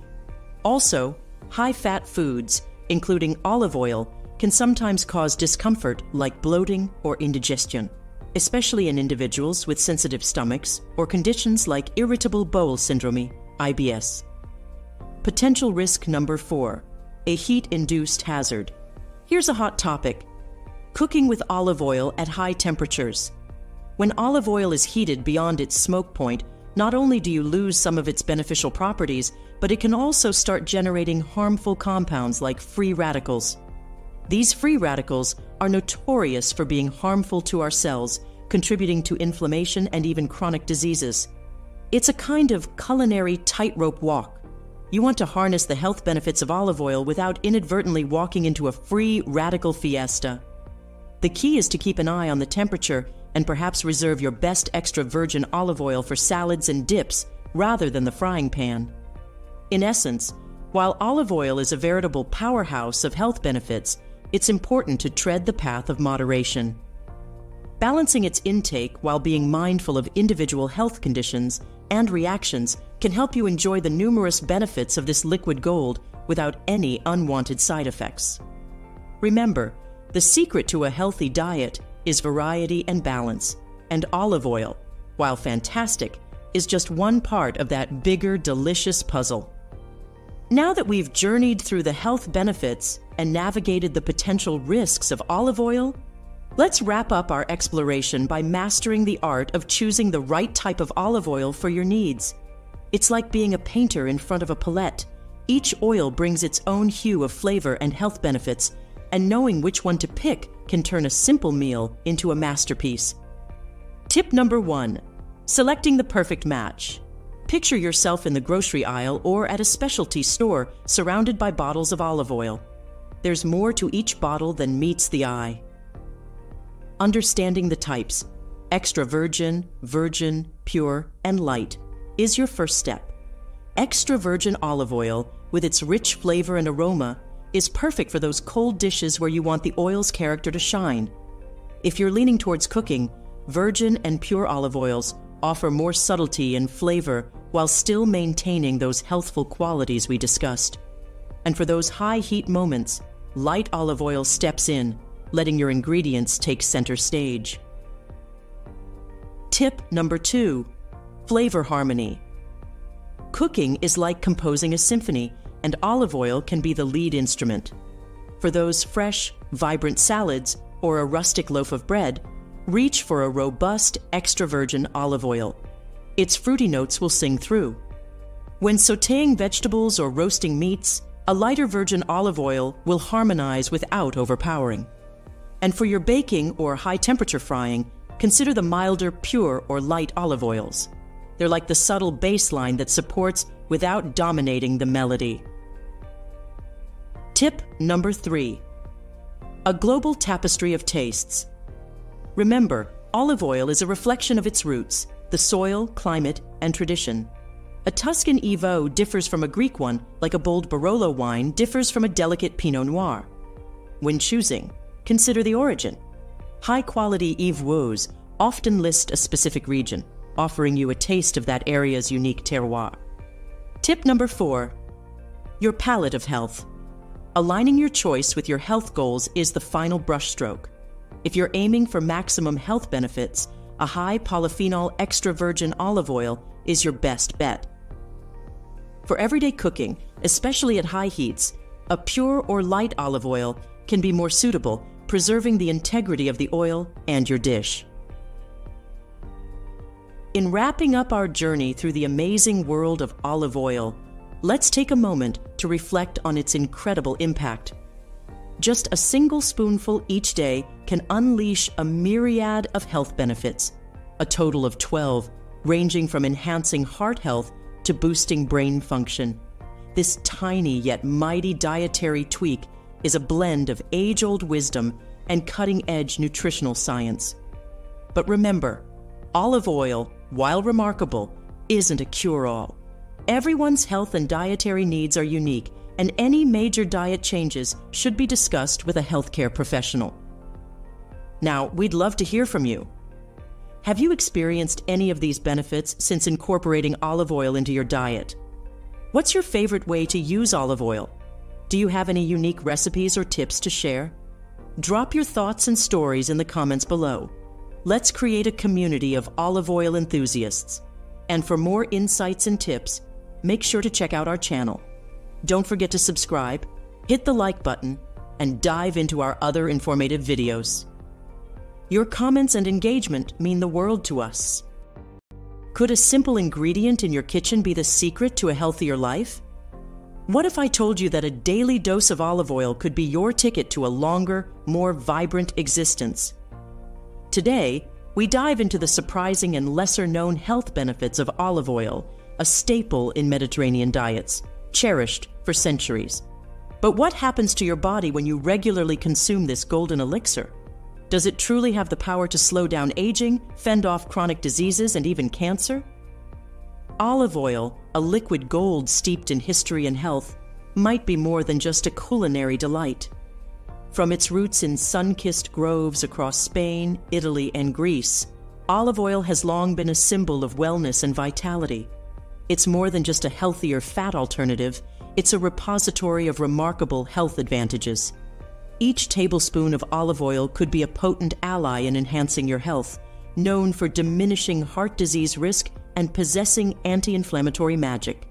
Also, high fat foods, including olive oil, can sometimes cause discomfort like bloating or indigestion, especially in individuals with sensitive stomachs or conditions like irritable bowel syndrome, IBS. Potential risk number four a heat induced hazard. Here's a hot topic cooking with olive oil at high temperatures. When olive oil is heated beyond its smoke point, not only do you lose some of its beneficial properties, but it can also start generating harmful compounds like free radicals. These free radicals are notorious for being harmful to our cells, contributing to inflammation and even chronic diseases. It's a kind of culinary tightrope walk. You want to harness the health benefits of olive oil without inadvertently walking into a free radical fiesta. The key is to keep an eye on the temperature and perhaps reserve your best extra virgin olive oil for salads and dips rather than the frying pan. In essence, while olive oil is a veritable powerhouse of health benefits, it's important to tread the path of moderation. Balancing its intake while being mindful of individual health conditions and reactions can help you enjoy the numerous benefits of this liquid gold without any unwanted side effects. Remember, the secret to a healthy diet is variety and balance, and olive oil, while fantastic, is just one part of that bigger, delicious puzzle. Now that we've journeyed through the health benefits and navigated the potential risks of olive oil, let's wrap up our exploration by mastering the art of choosing the right type of olive oil for your needs. It's like being a painter in front of a palette. Each oil brings its own hue of flavor and health benefits, and knowing which one to pick can turn a simple meal into a masterpiece. Tip number one selecting the perfect match. Picture yourself in the grocery aisle or at a specialty store surrounded by bottles of olive oil. There's more to each bottle than meets the eye. Understanding the types extra virgin, virgin, pure, and light is your first step. Extra virgin olive oil, with its rich flavor and aroma, is perfect for those cold dishes where you want the oil's character to shine. If you're leaning towards cooking, virgin and pure olive oils offer more subtlety and flavor while still maintaining those healthful qualities we discussed. And for those high heat moments, light olive oil steps in, letting your ingredients take center stage. Tip number two flavor harmony. Cooking is like composing a symphony, and olive oil can be the lead instrument. For those fresh, vibrant salads or a rustic loaf of bread, reach for a robust extra virgin olive oil. Its fruity notes will sing through. When sauteing vegetables or roasting meats, a lighter virgin olive oil will harmonize without overpowering. And for your baking or high temperature frying, consider the milder, pure, or light olive oils. They're like the subtle bass line that supports without dominating the melody. Tip number three a global tapestry of tastes. Remember, olive oil is a reflection of its roots, the soil, climate, and tradition. A Tuscan EVOO differs from a Greek one, like a bold Barolo wine differs from a delicate Pinot Noir. When choosing, consider the origin. High quality EVOOs often list a specific region, offering you a taste of that area's unique terroir. Tip number four your palette of health. Aligning your choice with your health goals is the final brushstroke. If you're aiming for maximum health benefits, a high polyphenol extra virgin olive oil is your best bet. For everyday cooking, especially at high heats, a pure or light olive oil can be more suitable, preserving the integrity of the oil and your dish. in wrapping up our journey through the amazing world of olive oil, let's take a moment to reflect on its incredible impact. Just a single spoonful each day can unleash a myriad of health benefits, a total of 12, ranging from enhancing heart health to boosting brain function. This tiny yet mighty dietary tweak is a blend of age old wisdom and cutting edge nutritional science. But remember, olive oil, while remarkable, isn't a cure all. Everyone's health and dietary needs are unique, and any major diet changes should be discussed with a healthcare professional. Now, we'd love to hear from you. Have you experienced any of these benefits since incorporating olive oil into your diet? What's your favorite way to use olive oil? Do you have any unique recipes or tips to share? Drop your thoughts and stories in the comments below. Let's create a community of olive oil enthusiasts. And for more insights and tips, make sure to check out our channel. Don't forget to subscribe, hit the like button, and dive into our other informative videos. Your comments and engagement mean the world to us. Could a simple ingredient in your kitchen be the secret to a healthier life? What if I told you that a daily dose of olive oil could be your ticket to a longer, more vibrant existence? Today, we dive into the surprising and lesser known health benefits of olive oil, a staple in Mediterranean diets, cherished for centuries. But what happens to your body when you regularly consume this golden elixir? Does it truly have the power to slow down aging, fend off chronic diseases, and even cancer? Olive oil, a liquid gold steeped in history and health, might be more than just a culinary delight. From its roots in sun kissed groves across Spain, Italy, and Greece, olive oil has long been a symbol of wellness and vitality. It's more than just a healthier fat alternative, it's a repository of remarkable health advantages. Each tablespoon of olive oil could be a potent ally in enhancing your health, known for diminishing heart disease risk and possessing anti inflammatory magic.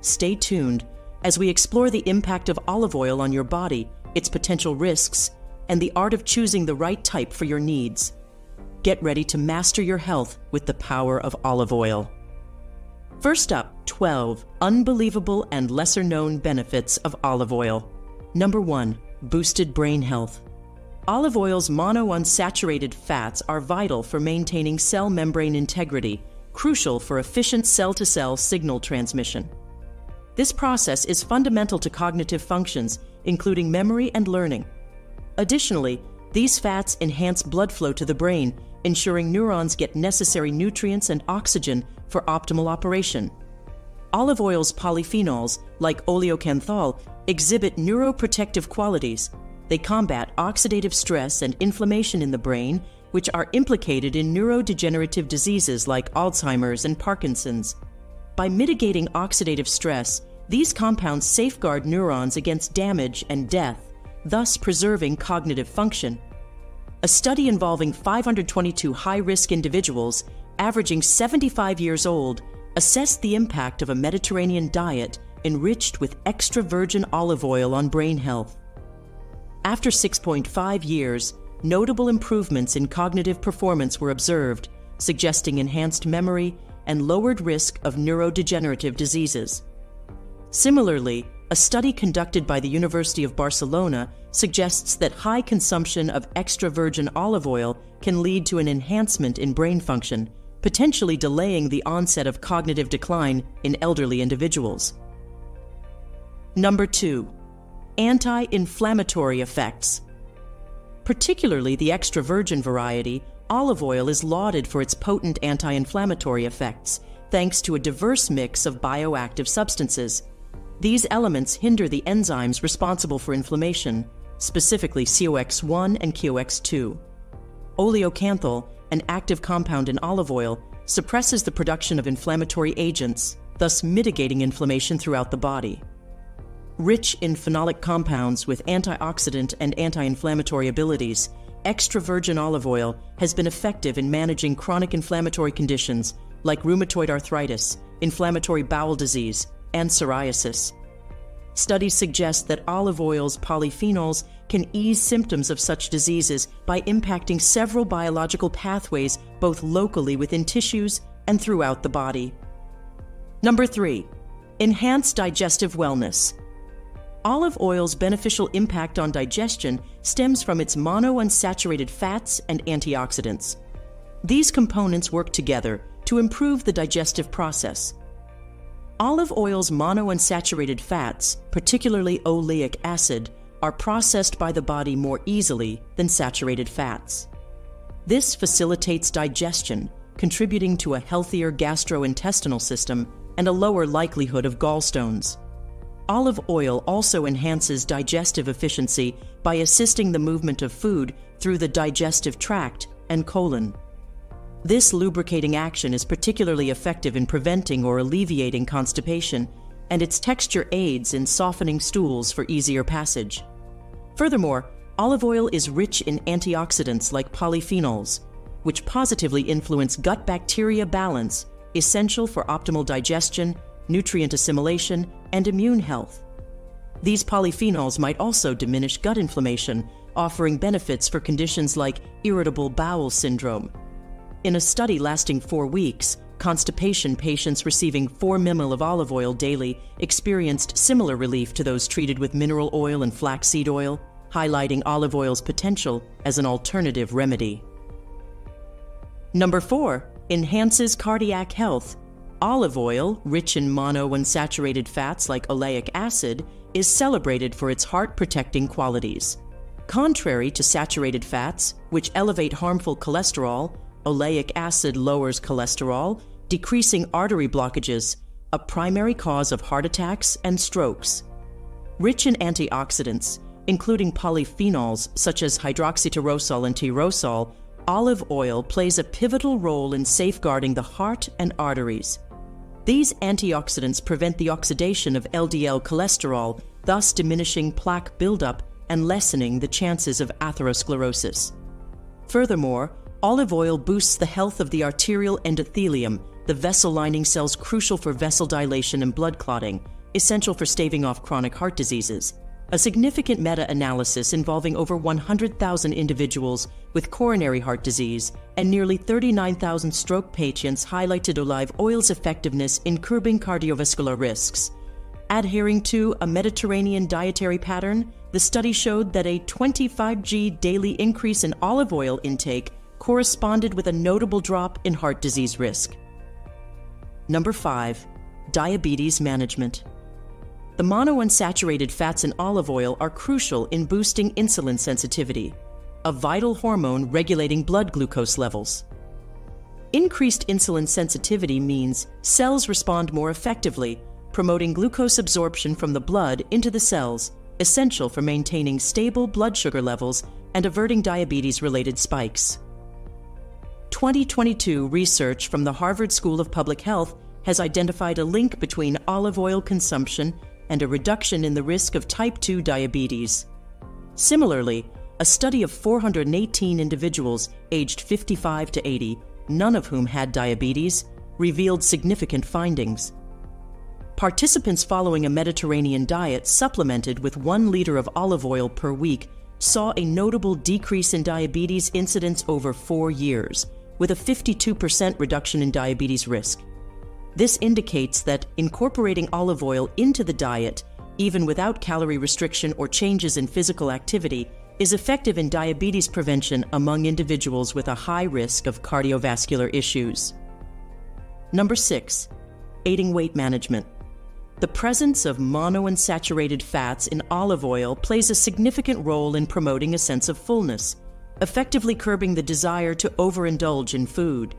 Stay tuned as we explore the impact of olive oil on your body its potential risks, and the art of choosing the right type for your needs. Get ready to master your health with the power of olive oil. First up, 12 unbelievable and lesser known benefits of olive oil. Number 1. Boosted brain health. Olive oil's monounsaturated fats are vital for maintaining cell membrane integrity, crucial for efficient cell to cell signal transmission. This process is fundamental to cognitive functions including memory and learning. Additionally, these fats enhance blood flow to the brain, ensuring neurons get necessary nutrients and oxygen for optimal operation. Olive oil's polyphenols, like oleocanthal, exhibit neuroprotective qualities. They combat oxidative stress and inflammation in the brain, which are implicated in neurodegenerative diseases like Alzheimer's and Parkinson's. By mitigating oxidative stress, these compounds safeguard neurons against damage and death, thus preserving cognitive function. A study involving 522 high risk individuals, averaging 75 years old, assessed the impact of a Mediterranean diet enriched with extra virgin olive oil on brain health. After 6.5 years, notable improvements in cognitive performance were observed, suggesting enhanced memory and lowered risk of neurodegenerative diseases. Similarly, a study conducted by the University of Barcelona suggests that high consumption of extra virgin olive oil can lead to an enhancement in brain function, potentially delaying the onset of cognitive decline in elderly individuals. Number 2. Anti inflammatory effects. Particularly the extra virgin variety, olive oil is lauded for its potent anti inflammatory effects, thanks to a diverse mix of bioactive substances these elements hinder the enzymes responsible for inflammation, specifically COX1 and COX2. Oleocanthal, an active compound in olive oil, suppresses the production of inflammatory agents, thus mitigating inflammation throughout the body. Rich in phenolic compounds with antioxidant and anti inflammatory abilities, extra virgin olive oil has been effective in managing chronic inflammatory conditions like rheumatoid arthritis, inflammatory bowel disease, and psoriasis. Studies suggest that olive oil's polyphenols can ease symptoms of such diseases by impacting several biological pathways both locally within tissues and throughout the body. Number three, enhance digestive wellness. Olive oil's beneficial impact on digestion stems from its monounsaturated fats and antioxidants. These components work together to improve the digestive process. Olive oil's monounsaturated fats, particularly oleic acid, are processed by the body more easily than saturated fats. This facilitates digestion, contributing to a healthier gastrointestinal system and a lower likelihood of gallstones. Olive oil also enhances digestive efficiency by assisting the movement of food through the digestive tract and colon. This lubricating action is particularly effective in preventing or alleviating constipation, and its texture aids in softening stools for easier passage. Furthermore, olive oil is rich in antioxidants like polyphenols, which positively influence gut bacteria balance, essential for optimal digestion, nutrient assimilation, and immune health. These polyphenols might also diminish gut inflammation, offering benefits for conditions like irritable bowel syndrome. In a study lasting four weeks, constipation patients receiving 4 ml of olive oil daily experienced similar relief to those treated with mineral oil and flaxseed oil, highlighting olive oil's potential as an alternative remedy. Number 4. Enhances cardiac health Olive oil, rich in monounsaturated fats like oleic acid, is celebrated for its heart protecting qualities. Contrary to saturated fats, which elevate harmful cholesterol, oleic acid lowers cholesterol, decreasing artery blockages, a primary cause of heart attacks and strokes. Rich in antioxidants, including polyphenols such as hydroxytyrosol and tyrosol, olive oil plays a pivotal role in safeguarding the heart and arteries. These antioxidants prevent the oxidation of LDL cholesterol, thus diminishing plaque buildup and lessening the chances of atherosclerosis. Furthermore, olive oil boosts the health of the arterial endothelium, the vessel lining cells crucial for vessel dilation and blood clotting, essential for staving off chronic heart diseases. A significant meta analysis involving over 100,000 individuals with coronary heart disease and nearly 39,000 stroke patients highlighted olive oil's effectiveness in curbing cardiovascular risks. Adhering to a Mediterranean dietary pattern, the study showed that a 25g daily increase in olive oil intake corresponded with a notable drop in heart disease risk. Number 5. Diabetes Management the monounsaturated fats in olive oil are crucial in boosting insulin sensitivity, a vital hormone regulating blood glucose levels. Increased insulin sensitivity means cells respond more effectively, promoting glucose absorption from the blood into the cells, essential for maintaining stable blood sugar levels and averting diabetes related spikes. 2022 research from the Harvard School of Public Health has identified a link between olive oil consumption and a reduction in the risk of type 2 diabetes. Similarly, a study of 418 individuals aged 55 to 80, none of whom had diabetes, revealed significant findings. Participants following a Mediterranean diet supplemented with one liter of olive oil per week saw a notable decrease in diabetes incidence over four years, with a 52% reduction in diabetes risk. This indicates that incorporating olive oil into the diet, even without calorie restriction or changes in physical activity, is effective in diabetes prevention among individuals with a high risk of cardiovascular issues. Number 6. Aiding weight management. The presence of monounsaturated fats in olive oil plays a significant role in promoting a sense of fullness, effectively curbing the desire to overindulge in food.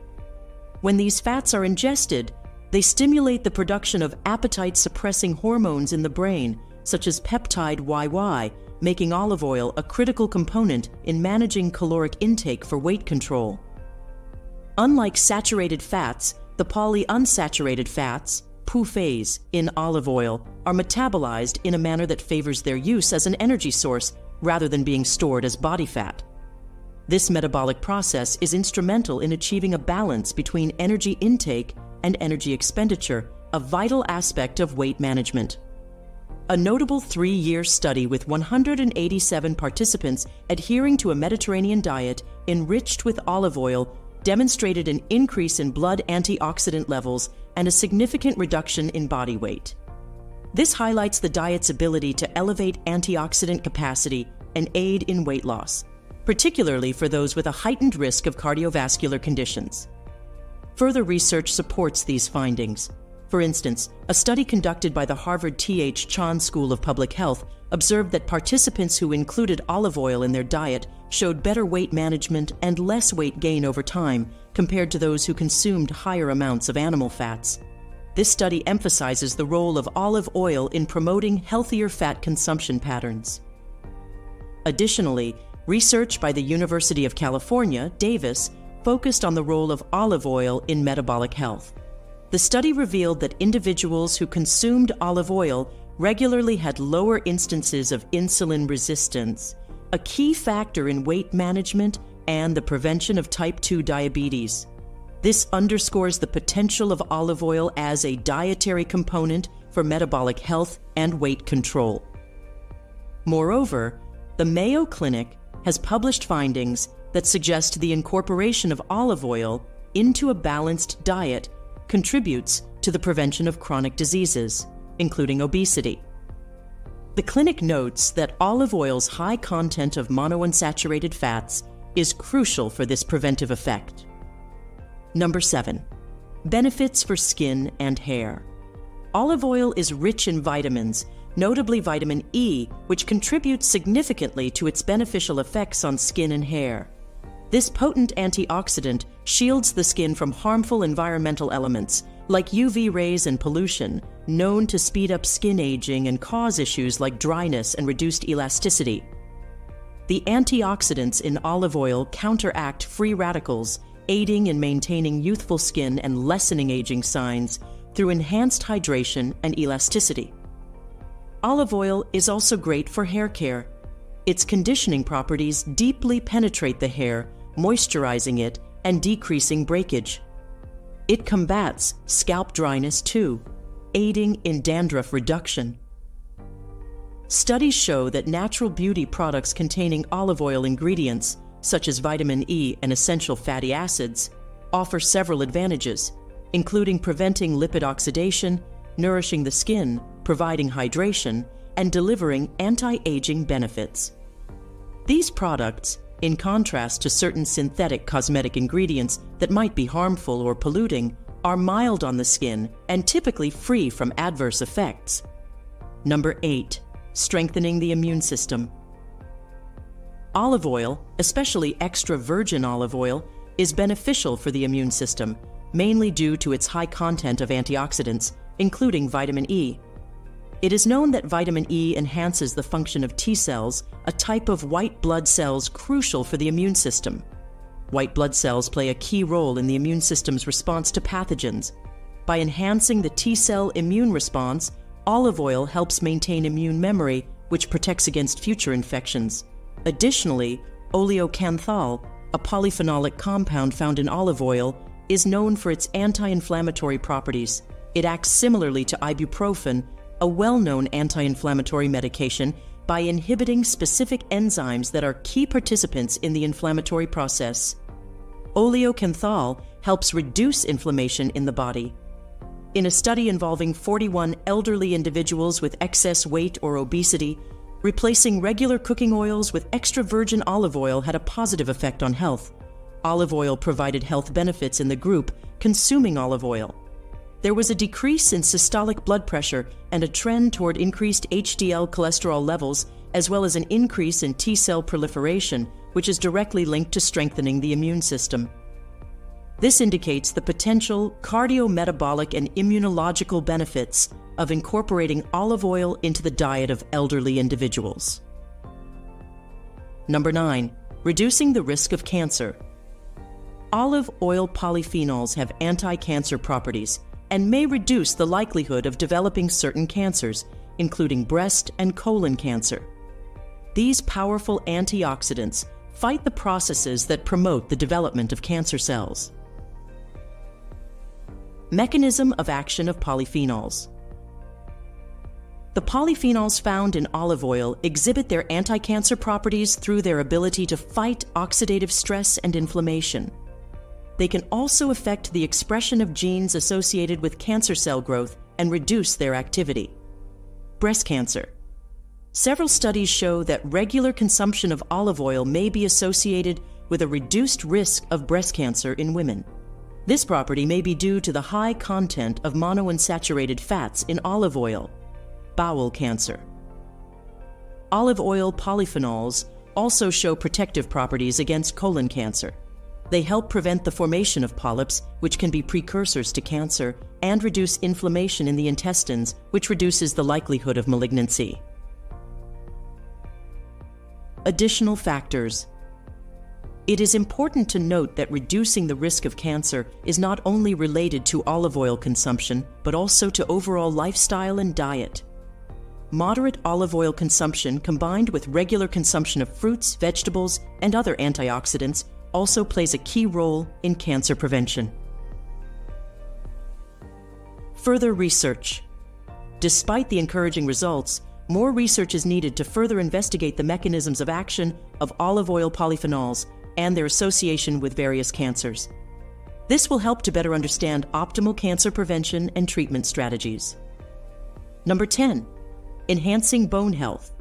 When these fats are ingested, they stimulate the production of appetite suppressing hormones in the brain, such as peptide YY, making olive oil a critical component in managing caloric intake for weight control. Unlike saturated fats, the polyunsaturated fats, PUFAs, in olive oil are metabolized in a manner that favors their use as an energy source rather than being stored as body fat. This metabolic process is instrumental in achieving a balance between energy intake and energy expenditure, a vital aspect of weight management. A notable three year study with 187 participants adhering to a Mediterranean diet enriched with olive oil demonstrated an increase in blood antioxidant levels and a significant reduction in body weight. This highlights the diet's ability to elevate antioxidant capacity and aid in weight loss, particularly for those with a heightened risk of cardiovascular conditions. Further research supports these findings. For instance, a study conducted by the Harvard T.H. Chan School of Public Health observed that participants who included olive oil in their diet showed better weight management and less weight gain over time compared to those who consumed higher amounts of animal fats. This study emphasizes the role of olive oil in promoting healthier fat consumption patterns. Additionally, research by the University of California, Davis, focused on the role of olive oil in metabolic health. The study revealed that individuals who consumed olive oil regularly had lower instances of insulin resistance, a key factor in weight management and the prevention of type 2 diabetes. This underscores the potential of olive oil as a dietary component for metabolic health and weight control. Moreover, the Mayo Clinic has published findings that suggest the incorporation of olive oil into a balanced diet contributes to the prevention of chronic diseases, including obesity. The clinic notes that olive oil's high content of monounsaturated fats is crucial for this preventive effect. Number 7. Benefits for skin and hair. Olive oil is rich in vitamins, notably vitamin E, which contributes significantly to its beneficial effects on skin and hair. This potent antioxidant shields the skin from harmful environmental elements like UV rays and pollution, known to speed up skin aging and cause issues like dryness and reduced elasticity. The antioxidants in olive oil counteract free radicals aiding in maintaining youthful skin and lessening aging signs through enhanced hydration and elasticity. Olive oil is also great for hair care. Its conditioning properties deeply penetrate the hair, moisturizing it and decreasing breakage. It combats scalp dryness too, aiding in dandruff reduction. Studies show that natural beauty products containing olive oil ingredients such as vitamin E and essential fatty acids, offer several advantages, including preventing lipid oxidation, nourishing the skin, providing hydration, and delivering anti-aging benefits. These products, in contrast to certain synthetic cosmetic ingredients that might be harmful or polluting, are mild on the skin and typically free from adverse effects. Number 8. Strengthening the immune system. Olive oil, especially extra virgin olive oil, is beneficial for the immune system, mainly due to its high content of antioxidants, including vitamin E. It is known that vitamin E enhances the function of T cells, a type of white blood cells crucial for the immune system. White blood cells play a key role in the immune system's response to pathogens. By enhancing the T cell immune response, olive oil helps maintain immune memory, which protects against future infections. Additionally, oleocanthal, a polyphenolic compound found in olive oil, is known for its anti-inflammatory properties. It acts similarly to ibuprofen, a well-known anti-inflammatory medication, by inhibiting specific enzymes that are key participants in the inflammatory process. Oleocanthal helps reduce inflammation in the body. In a study involving 41 elderly individuals with excess weight or obesity, Replacing regular cooking oils with extra virgin olive oil had a positive effect on health. Olive oil provided health benefits in the group consuming olive oil. There was a decrease in systolic blood pressure and a trend toward increased HDL cholesterol levels, as well as an increase in T cell proliferation, which is directly linked to strengthening the immune system. This indicates the potential cardiometabolic and immunological benefits of incorporating olive oil into the diet of elderly individuals. Number 9. Reducing the risk of cancer. Olive oil polyphenols have anti-cancer properties and may reduce the likelihood of developing certain cancers, including breast and colon cancer. These powerful antioxidants fight the processes that promote the development of cancer cells. Mechanism of action of polyphenols. The polyphenols found in olive oil exhibit their anti-cancer properties through their ability to fight oxidative stress and inflammation. They can also affect the expression of genes associated with cancer cell growth and reduce their activity. Breast cancer. Several studies show that regular consumption of olive oil may be associated with a reduced risk of breast cancer in women. This property may be due to the high content of monounsaturated fats in olive oil. Bowel cancer. Olive oil polyphenols also show protective properties against colon cancer. They help prevent the formation of polyps, which can be precursors to cancer, and reduce inflammation in the intestines, which reduces the likelihood of malignancy. Additional factors it is important to note that reducing the risk of cancer is not only related to olive oil consumption, but also to overall lifestyle and diet. Moderate olive oil consumption combined with regular consumption of fruits, vegetables, and other antioxidants also plays a key role in cancer prevention. Further research. Despite the encouraging results, more research is needed to further investigate the mechanisms of action of olive oil polyphenols and their association with various cancers. This will help to better understand optimal cancer prevention and treatment strategies. Number 10, enhancing bone health.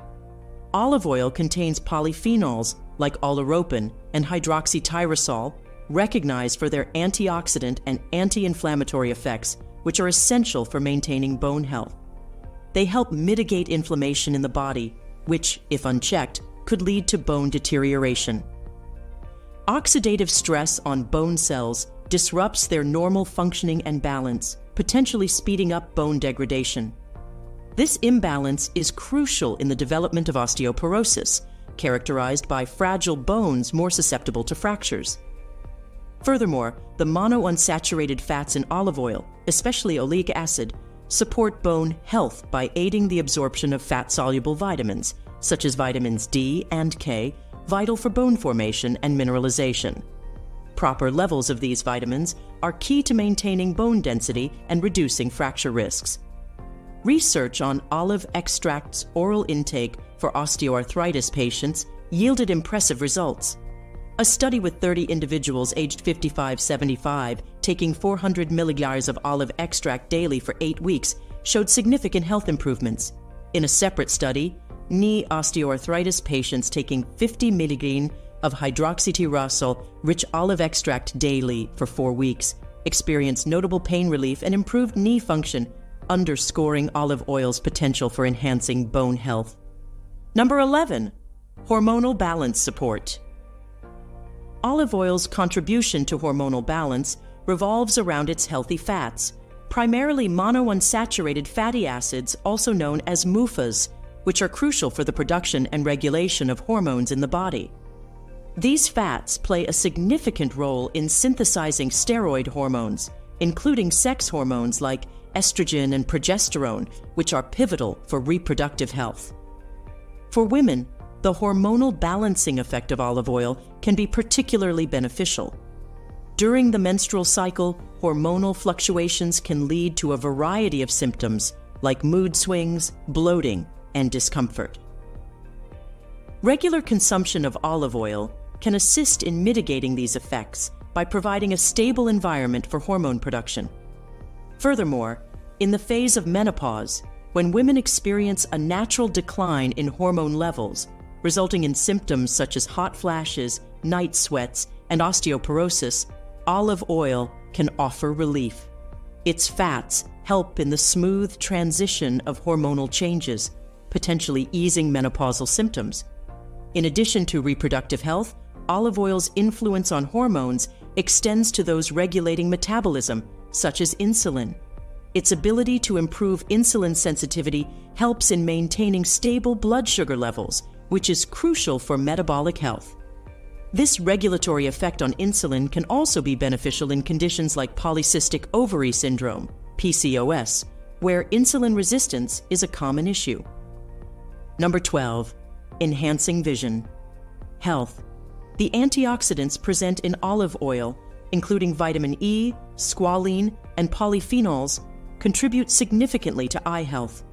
Olive oil contains polyphenols like oleuropein and hydroxytyrosol, recognized for their antioxidant and anti inflammatory effects, which are essential for maintaining bone health. They help mitigate inflammation in the body, which, if unchecked, could lead to bone deterioration. Oxidative stress on bone cells disrupts their normal functioning and balance, potentially speeding up bone degradation. This imbalance is crucial in the development of osteoporosis, characterized by fragile bones more susceptible to fractures. Furthermore, the monounsaturated fats in olive oil, especially oleic acid, support bone health by aiding the absorption of fat soluble vitamins, such as vitamins D and K, vital for bone formation and mineralization. Proper levels of these vitamins are key to maintaining bone density and reducing fracture risks. Research on olive extract's oral intake for osteoarthritis patients yielded impressive results. A study with 30 individuals aged 55 75 taking 400 milligrams of olive extract daily for eight weeks showed significant health improvements. In a separate study, knee osteoarthritis patients taking 50 milligrams of hydroxytyrosol rich olive extract daily for four weeks experienced notable pain relief and improved knee function, underscoring olive oil's potential for enhancing bone health. Number 11. Hormonal balance support. Olive oil's contribution to hormonal balance revolves around its healthy fats, primarily monounsaturated fatty acids, also known as MUFAs, which are crucial for the production and regulation of hormones in the body. These fats play a significant role in synthesizing steroid hormones, including sex hormones like estrogen and progesterone, which are pivotal for reproductive health. For women, the hormonal balancing effect of olive oil can be particularly beneficial. During the menstrual cycle, hormonal fluctuations can lead to a variety of symptoms like mood swings, bloating, and discomfort. Regular consumption of olive oil can assist in mitigating these effects by providing a stable environment for hormone production. Furthermore, in the phase of menopause, when women experience a natural decline in hormone levels, resulting in symptoms such as hot flashes, night sweats, and osteoporosis, olive oil can offer relief. Its fats help in the smooth transition of hormonal changes, potentially easing menopausal symptoms. In addition to reproductive health, olive oil's influence on hormones extends to those regulating metabolism, such as insulin. Its ability to improve insulin sensitivity helps in maintaining stable blood sugar levels, which is crucial for metabolic health. This regulatory effect on insulin can also be beneficial in conditions like polycystic ovary syndrome, PCOS, where insulin resistance is a common issue. Number 12, enhancing vision. Health. The antioxidants present in olive oil, including vitamin E, squalene, and polyphenols, contribute significantly to eye health.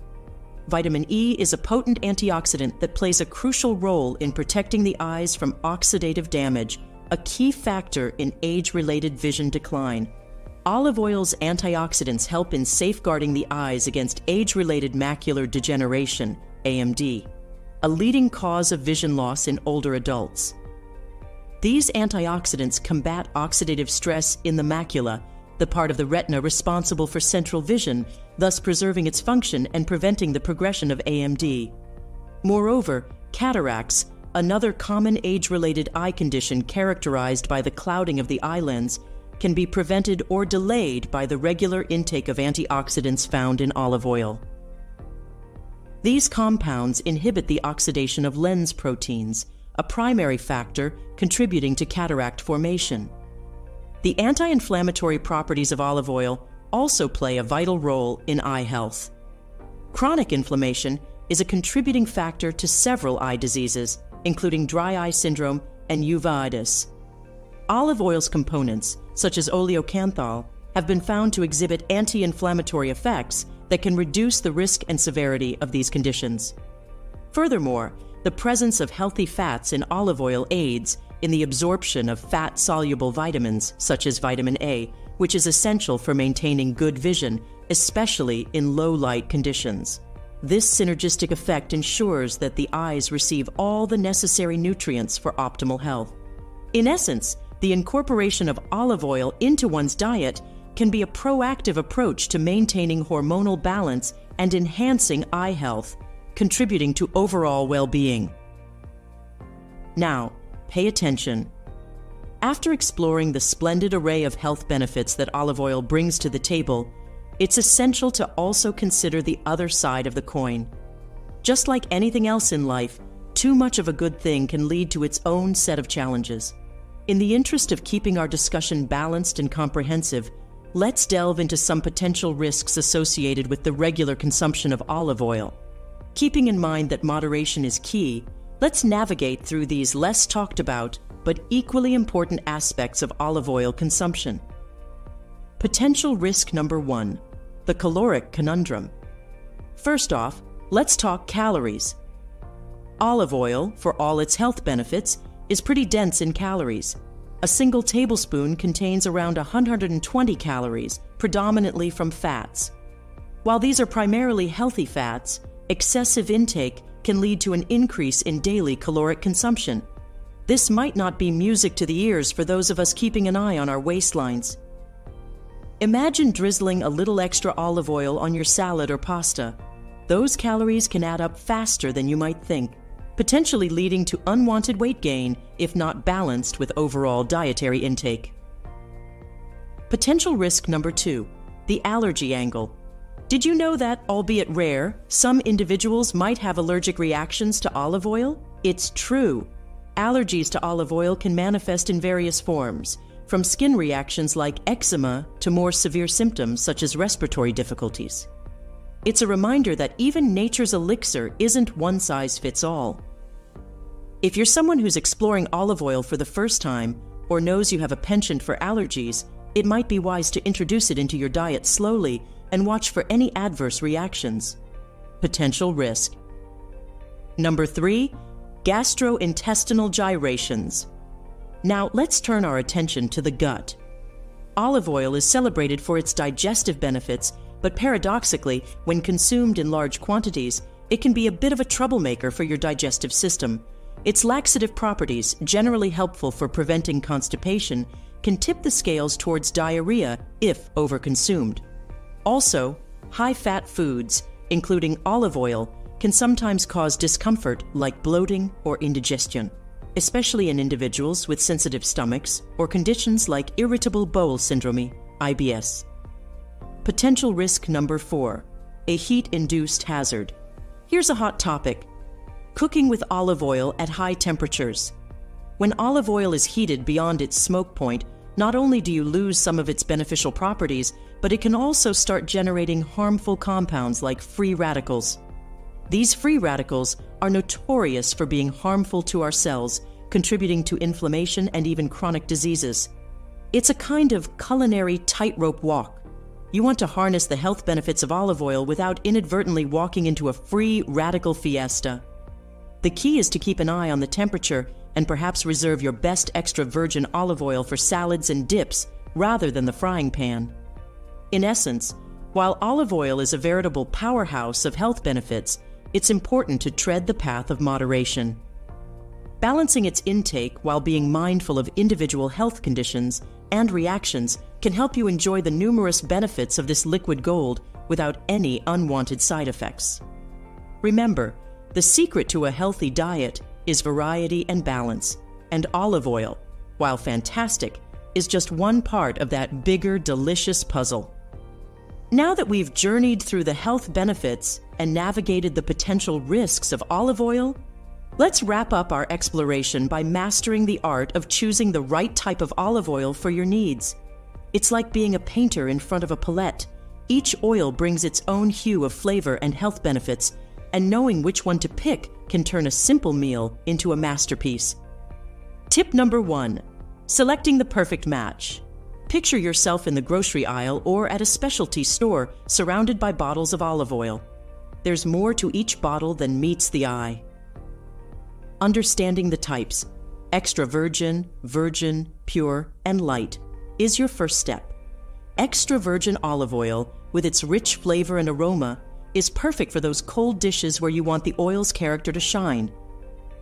Vitamin E is a potent antioxidant that plays a crucial role in protecting the eyes from oxidative damage, a key factor in age related vision decline. Olive oil's antioxidants help in safeguarding the eyes against age related macular degeneration, AMD, a leading cause of vision loss in older adults. These antioxidants combat oxidative stress in the macula, the part of the retina responsible for central vision, thus preserving its function and preventing the progression of AMD. Moreover, cataracts, another common age related eye condition characterized by the clouding of the eye lens, can be prevented or delayed by the regular intake of antioxidants found in olive oil. These compounds inhibit the oxidation of lens proteins, a primary factor contributing to cataract formation. The anti inflammatory properties of olive oil also play a vital role in eye health. Chronic inflammation is a contributing factor to several eye diseases, including dry eye syndrome and uveitis. Olive oil's components, such as oleocanthal, have been found to exhibit anti inflammatory effects that can reduce the risk and severity of these conditions. Furthermore, the presence of healthy fats in olive oil aids in the absorption of fat soluble vitamins, such as vitamin A, which is essential for maintaining good vision, especially in low light conditions. This synergistic effect ensures that the eyes receive all the necessary nutrients for optimal health. In essence, the incorporation of olive oil into one's diet can be a proactive approach to maintaining hormonal balance and enhancing eye health, contributing to overall well being. Now, pay attention. After exploring the splendid array of health benefits that olive oil brings to the table, it's essential to also consider the other side of the coin. Just like anything else in life, too much of a good thing can lead to its own set of challenges. In the interest of keeping our discussion balanced and comprehensive, let's delve into some potential risks associated with the regular consumption of olive oil. Keeping in mind that moderation is key, let's navigate through these less talked about but equally important aspects of olive oil consumption. Potential risk number one the caloric conundrum. First off, let's talk calories. Olive oil, for all its health benefits, is pretty dense in calories. A single tablespoon contains around 120 calories, predominantly from fats. While these are primarily healthy fats, excessive intake can lead to an increase in daily caloric consumption. This might not be music to the ears for those of us keeping an eye on our waistlines. Imagine drizzling a little extra olive oil on your salad or pasta. Those calories can add up faster than you might think potentially leading to unwanted weight gain if not balanced with overall dietary intake. Potential risk number two the allergy angle. Did you know that, albeit rare, some individuals might have allergic reactions to olive oil? It's true. Allergies to olive oil can manifest in various forms, from skin reactions like eczema to more severe symptoms such as respiratory difficulties. It's a reminder that even nature's elixir isn't one size fits all. If you're someone who's exploring olive oil for the first time or knows you have a penchant for allergies, it might be wise to introduce it into your diet slowly and watch for any adverse reactions. Potential risk. Number three, gastrointestinal gyrations. Now let's turn our attention to the gut. Olive oil is celebrated for its digestive benefits but paradoxically, when consumed in large quantities, it can be a bit of a troublemaker for your digestive system. Its laxative properties, generally helpful for preventing constipation, can tip the scales towards diarrhea if overconsumed. Also, high fat foods, including olive oil, can sometimes cause discomfort like bloating or indigestion, especially in individuals with sensitive stomachs or conditions like irritable bowel syndrome, IBS. Potential risk number four a heat induced hazard. Here's a hot topic cooking with olive oil at high temperatures. When olive oil is heated beyond its smoke point, not only do you lose some of its beneficial properties, but it can also start generating harmful compounds like free radicals. These free radicals are notorious for being harmful to our cells, contributing to inflammation and even chronic diseases. It's a kind of culinary tightrope walk you want to harness the health benefits of olive oil without inadvertently walking into a free radical fiesta. The key is to keep an eye on the temperature and perhaps reserve your best extra virgin olive oil for salads and dips rather than the frying pan. In essence, while olive oil is a veritable powerhouse of health benefits, it's important to tread the path of moderation. Balancing its intake while being mindful of individual health conditions and reactions can help you enjoy the numerous benefits of this liquid gold without any unwanted side effects. Remember, the secret to a healthy diet is variety and balance, and olive oil, while fantastic, is just one part of that bigger, delicious puzzle. Now that we've journeyed through the health benefits and navigated the potential risks of olive oil, let's wrap up our exploration by mastering the art of choosing the right type of olive oil for your needs. It's like being a painter in front of a palette. Each oil brings its own hue of flavor and health benefits, and knowing which one to pick can turn a simple meal into a masterpiece. Tip number one selecting the perfect match. Picture yourself in the grocery aisle or at a specialty store surrounded by bottles of olive oil. There's more to each bottle than meets the eye. Understanding the types extra virgin, virgin, pure, and light is your first step. Extra virgin olive oil, with its rich flavor and aroma, is perfect for those cold dishes where you want the oil's character to shine.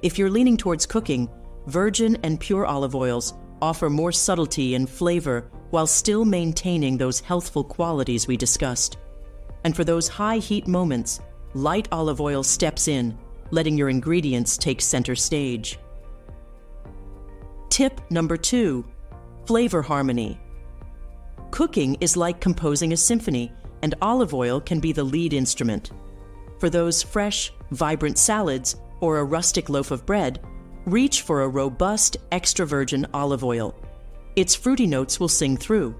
If you're leaning towards cooking, virgin and pure olive oils offer more subtlety and flavor while still maintaining those healthful qualities we discussed. And for those high heat moments, light olive oil steps in, letting your ingredients take center stage. Tip number two flavor harmony. Cooking is like composing a symphony and olive oil can be the lead instrument. For those fresh, vibrant salads or a rustic loaf of bread, reach for a robust extra virgin olive oil. Its fruity notes will sing through.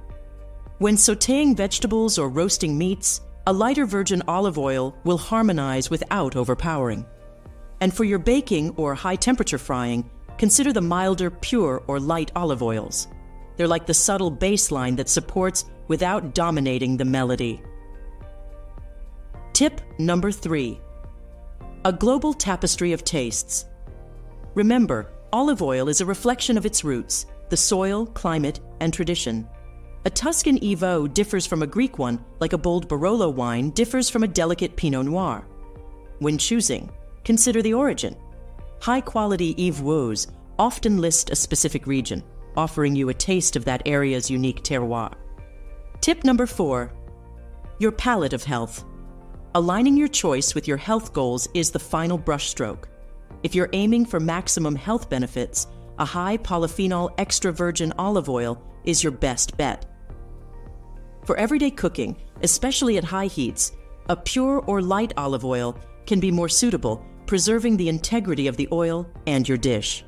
When sauteing vegetables or roasting meats, a lighter virgin olive oil will harmonize without overpowering. And for your baking or high temperature frying, consider the milder, pure, or light olive oils. They're like the subtle bass line that supports without dominating the melody. Tip number three A global tapestry of tastes. Remember, olive oil is a reflection of its roots, the soil, climate, and tradition. A Tuscan EVOO differs from a Greek one, like a bold Barolo wine differs from a delicate Pinot Noir. When choosing, consider the origin. High quality EVOOs often list a specific region, offering you a taste of that area's unique terroir. Tip number four Your palette of health. Aligning your choice with your health goals is the final brushstroke. If you're aiming for maximum health benefits, a high polyphenol extra virgin olive oil is your best bet. For everyday cooking, especially at high heats, a pure or light olive oil can be more suitable, preserving the integrity of the oil and your dish.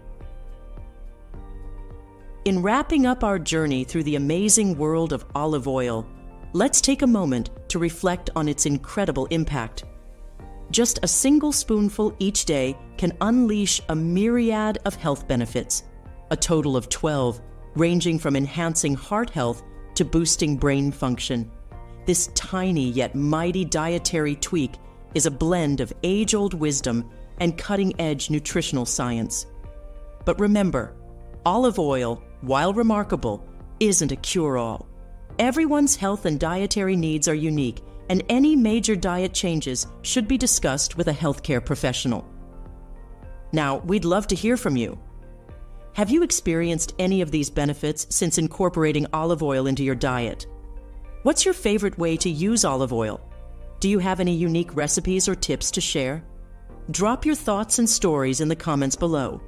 In wrapping up our journey through the amazing world of olive oil, let's take a moment to reflect on its incredible impact. Just a single spoonful each day can unleash a myriad of health benefits, a total of 12, ranging from enhancing heart health to boosting brain function. This tiny yet mighty dietary tweak is a blend of age old wisdom and cutting edge nutritional science. But remember, olive oil, while remarkable, isn't a cure all. Everyone's health and dietary needs are unique, and any major diet changes should be discussed with a healthcare professional. Now, we'd love to hear from you. Have you experienced any of these benefits since incorporating olive oil into your diet? What's your favorite way to use olive oil? Do you have any unique recipes or tips to share? Drop your thoughts and stories in the comments below.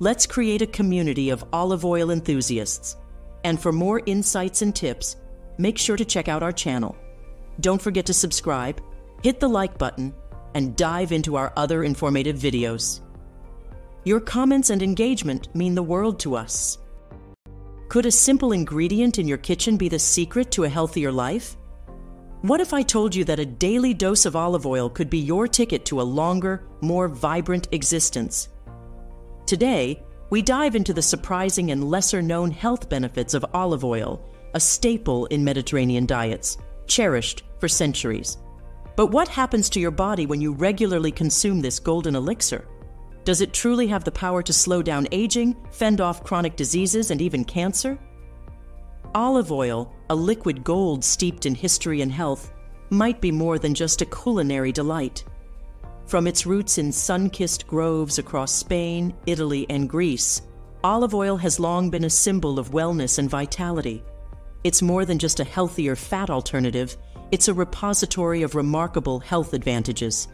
Let's create a community of olive oil enthusiasts. And for more insights and tips, make sure to check out our channel. Don't forget to subscribe, hit the like button, and dive into our other informative videos. Your comments and engagement mean the world to us. Could a simple ingredient in your kitchen be the secret to a healthier life? What if I told you that a daily dose of olive oil could be your ticket to a longer, more vibrant existence? Today, we dive into the surprising and lesser known health benefits of olive oil a staple in Mediterranean diets, cherished for centuries. But what happens to your body when you regularly consume this golden elixir? Does it truly have the power to slow down aging, fend off chronic diseases, and even cancer? Olive oil, a liquid gold steeped in history and health, might be more than just a culinary delight. From its roots in sun kissed groves across Spain, Italy, and Greece, olive oil has long been a symbol of wellness and vitality. It's more than just a healthier fat alternative, it's a repository of remarkable health advantages.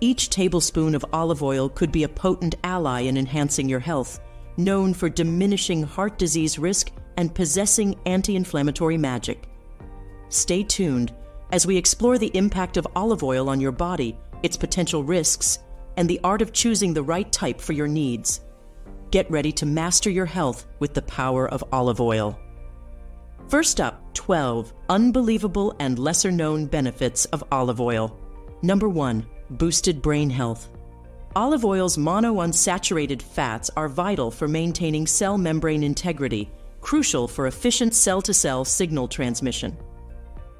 Each tablespoon of olive oil could be a potent ally in enhancing your health, known for diminishing heart disease risk and possessing anti inflammatory magic. Stay tuned as we explore the impact of olive oil on your body its potential risks, and the art of choosing the right type for your needs. Get ready to master your health with the power of olive oil. First up, 12 unbelievable and lesser known benefits of olive oil. Number 1. Boosted brain health. Olive oil's monounsaturated fats are vital for maintaining cell membrane integrity, crucial for efficient cell to cell signal transmission.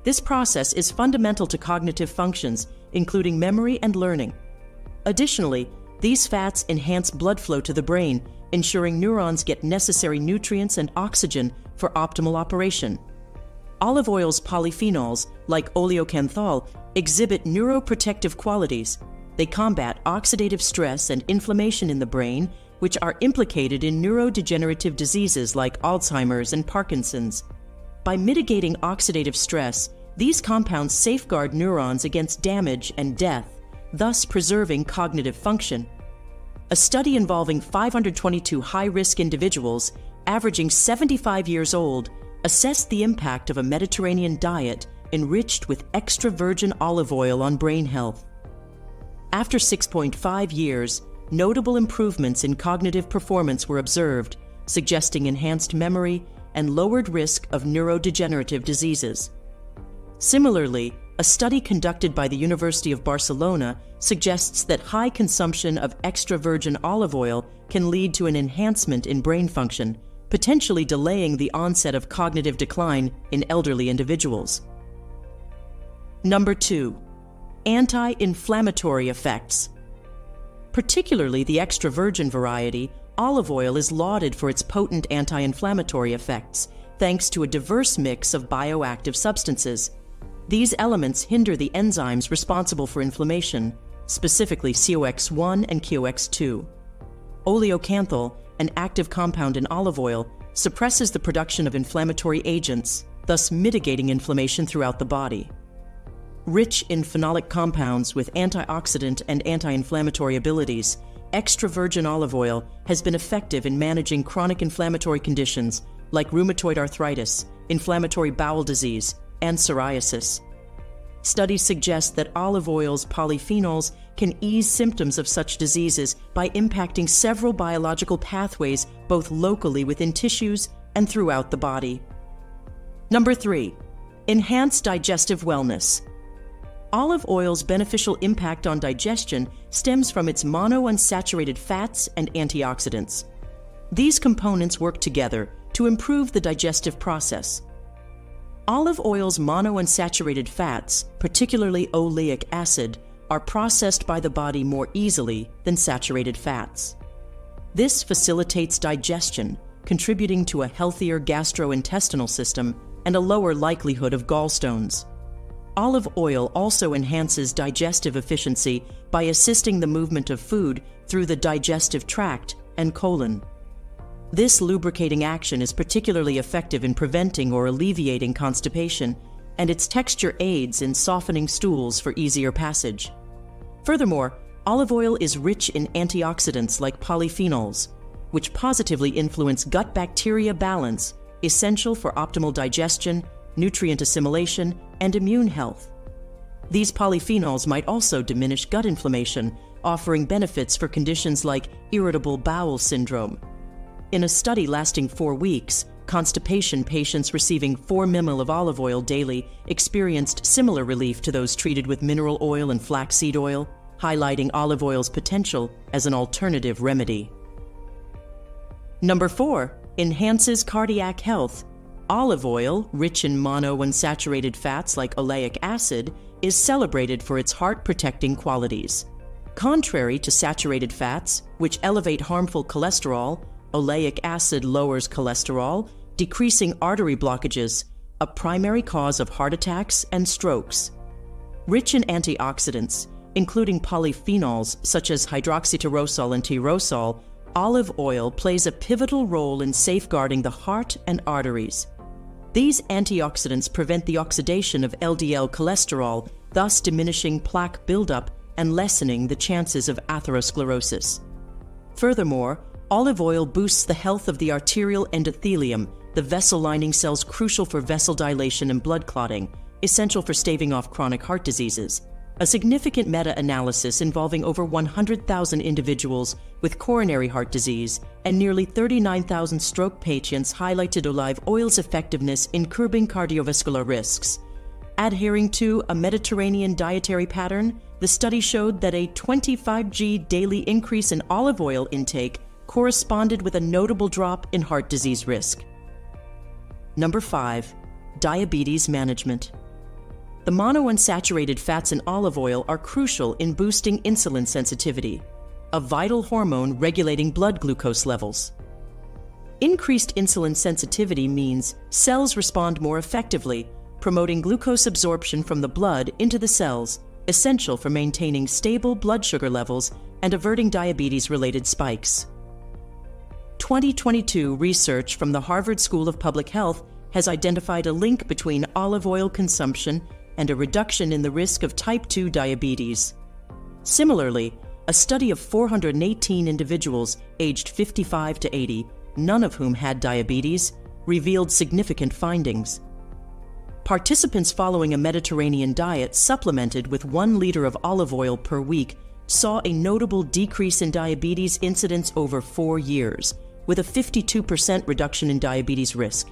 This process is fundamental to cognitive functions including memory and learning. Additionally, these fats enhance blood flow to the brain, ensuring neurons get necessary nutrients and oxygen for optimal operation. Olive oil's polyphenols, like oleocanthal, exhibit neuroprotective qualities. They combat oxidative stress and inflammation in the brain, which are implicated in neurodegenerative diseases like Alzheimer's and Parkinson's. By mitigating oxidative stress, these compounds safeguard neurons against damage and death, thus preserving cognitive function. A study involving 522 high risk individuals, averaging 75 years old, assessed the impact of a Mediterranean diet enriched with extra virgin olive oil on brain health. After 6.5 years, notable improvements in cognitive performance were observed, suggesting enhanced memory and lowered risk of neurodegenerative diseases. Similarly, a study conducted by the University of Barcelona suggests that high consumption of extra virgin olive oil can lead to an enhancement in brain function, potentially delaying the onset of cognitive decline in elderly individuals. Number 2. Anti inflammatory effects. Particularly the extra virgin variety, olive oil is lauded for its potent anti inflammatory effects, thanks to a diverse mix of bioactive substances these elements hinder the enzymes responsible for inflammation, specifically COX1 and COX2. Oleocanthal, an active compound in olive oil, suppresses the production of inflammatory agents, thus mitigating inflammation throughout the body. Rich in phenolic compounds with antioxidant and anti inflammatory abilities, extra virgin olive oil has been effective in managing chronic inflammatory conditions like rheumatoid arthritis, inflammatory bowel disease, and psoriasis. Studies suggest that olive oil's polyphenols can ease symptoms of such diseases by impacting several biological pathways both locally within tissues and throughout the body. Number three, enhance digestive wellness. Olive oil's beneficial impact on digestion stems from its monounsaturated fats and antioxidants. These components work together to improve the digestive process. Olive oil's monounsaturated fats, particularly oleic acid, are processed by the body more easily than saturated fats. This facilitates digestion, contributing to a healthier gastrointestinal system and a lower likelihood of gallstones. Olive oil also enhances digestive efficiency by assisting the movement of food through the digestive tract and colon. This lubricating action is particularly effective in preventing or alleviating constipation, and its texture aids in softening stools for easier passage. Furthermore, olive oil is rich in antioxidants like polyphenols, which positively influence gut bacteria balance, essential for optimal digestion, nutrient assimilation, and immune health. These polyphenols might also diminish gut inflammation, offering benefits for conditions like irritable bowel syndrome, in a study lasting four weeks, constipation patients receiving 4 ml of olive oil daily experienced similar relief to those treated with mineral oil and flaxseed oil, highlighting olive oil's potential as an alternative remedy. Number 4. Enhances cardiac health. Olive oil, rich in monounsaturated fats like oleic acid, is celebrated for its heart protecting qualities. Contrary to saturated fats, which elevate harmful cholesterol, oleic acid lowers cholesterol, decreasing artery blockages, a primary cause of heart attacks and strokes. Rich in antioxidants, including polyphenols such as hydroxytyrosol and tyrosol, olive oil plays a pivotal role in safeguarding the heart and arteries. These antioxidants prevent the oxidation of LDL cholesterol, thus diminishing plaque buildup and lessening the chances of atherosclerosis. Furthermore, olive oil boosts the health of the arterial endothelium, the vessel lining cells crucial for vessel dilation and blood clotting, essential for staving off chronic heart diseases. A significant meta analysis involving over 100,000 individuals with coronary heart disease and nearly 39,000 stroke patients highlighted olive oil's effectiveness in curbing cardiovascular risks. Adhering to a Mediterranean dietary pattern, the study showed that a 25g daily increase in olive oil intake corresponded with a notable drop in heart disease risk. Number 5. Diabetes Management the monounsaturated fats in olive oil are crucial in boosting insulin sensitivity, a vital hormone regulating blood glucose levels. Increased insulin sensitivity means cells respond more effectively, promoting glucose absorption from the blood into the cells, essential for maintaining stable blood sugar levels and averting diabetes related spikes. 2022 research from the Harvard School of Public Health has identified a link between olive oil consumption and a reduction in the risk of type 2 diabetes. Similarly, a study of 418 individuals aged 55 to 80, none of whom had diabetes, revealed significant findings. Participants following a Mediterranean diet supplemented with one liter of olive oil per week saw a notable decrease in diabetes incidence over four years, with a 52% reduction in diabetes risk.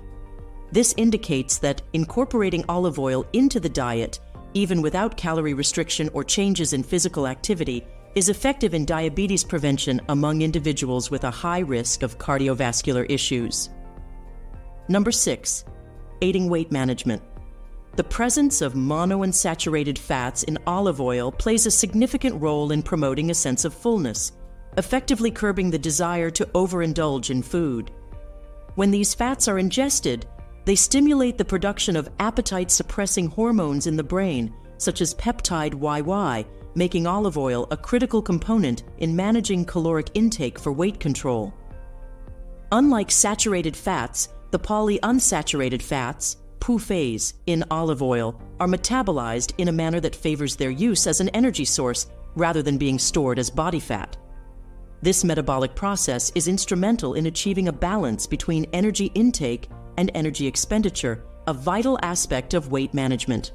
This indicates that incorporating olive oil into the diet, even without calorie restriction or changes in physical activity, is effective in diabetes prevention among individuals with a high risk of cardiovascular issues. Number 6. Aiding weight management. The presence of monounsaturated fats in olive oil plays a significant role in promoting a sense of fullness, effectively curbing the desire to overindulge in food. When these fats are ingested, they stimulate the production of appetite suppressing hormones in the brain, such as peptide YY, making olive oil a critical component in managing caloric intake for weight control. Unlike saturated fats, the polyunsaturated fats, PUFAs, in olive oil are metabolized in a manner that favors their use as an energy source rather than being stored as body fat. This metabolic process is instrumental in achieving a balance between energy intake and energy expenditure, a vital aspect of weight management.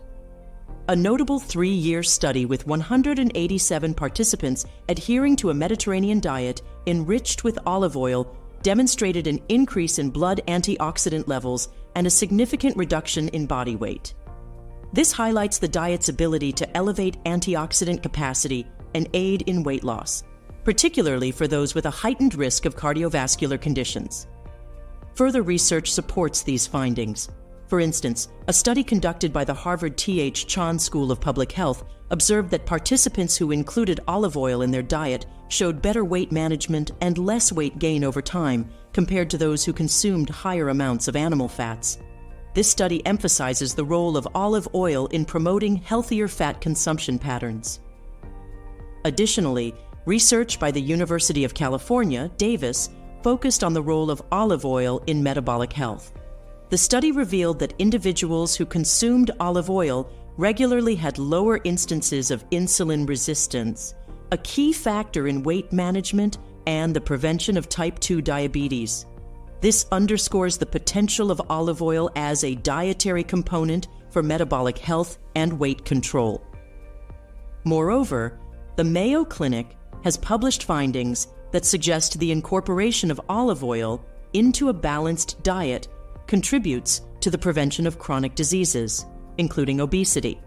A notable three year study with 187 participants adhering to a Mediterranean diet enriched with olive oil demonstrated an increase in blood antioxidant levels and a significant reduction in body weight. This highlights the diet's ability to elevate antioxidant capacity and aid in weight loss, particularly for those with a heightened risk of cardiovascular conditions. Further research supports these findings. For instance, a study conducted by the Harvard T.H. Chan School of Public Health observed that participants who included olive oil in their diet showed better weight management and less weight gain over time compared to those who consumed higher amounts of animal fats. This study emphasizes the role of olive oil in promoting healthier fat consumption patterns. Additionally, research by the University of California, Davis, focused on the role of olive oil in metabolic health. The study revealed that individuals who consumed olive oil regularly had lower instances of insulin resistance, a key factor in weight management and the prevention of type 2 diabetes. This underscores the potential of olive oil as a dietary component for metabolic health and weight control. Moreover, the Mayo Clinic has published findings that suggest the incorporation of olive oil into a balanced diet contributes to the prevention of chronic diseases, including obesity.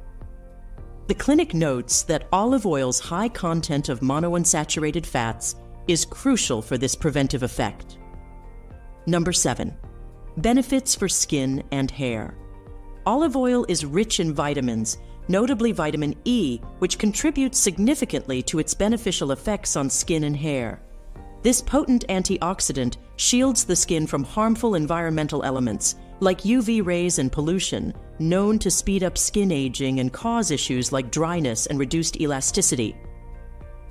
The clinic notes that olive oil's high content of monounsaturated fats is crucial for this preventive effect. Number 7. Benefits for skin and hair. Olive oil is rich in vitamins, notably vitamin E, which contributes significantly to its beneficial effects on skin and hair. This potent antioxidant shields the skin from harmful environmental elements like UV rays and pollution, known to speed up skin aging and cause issues like dryness and reduced elasticity.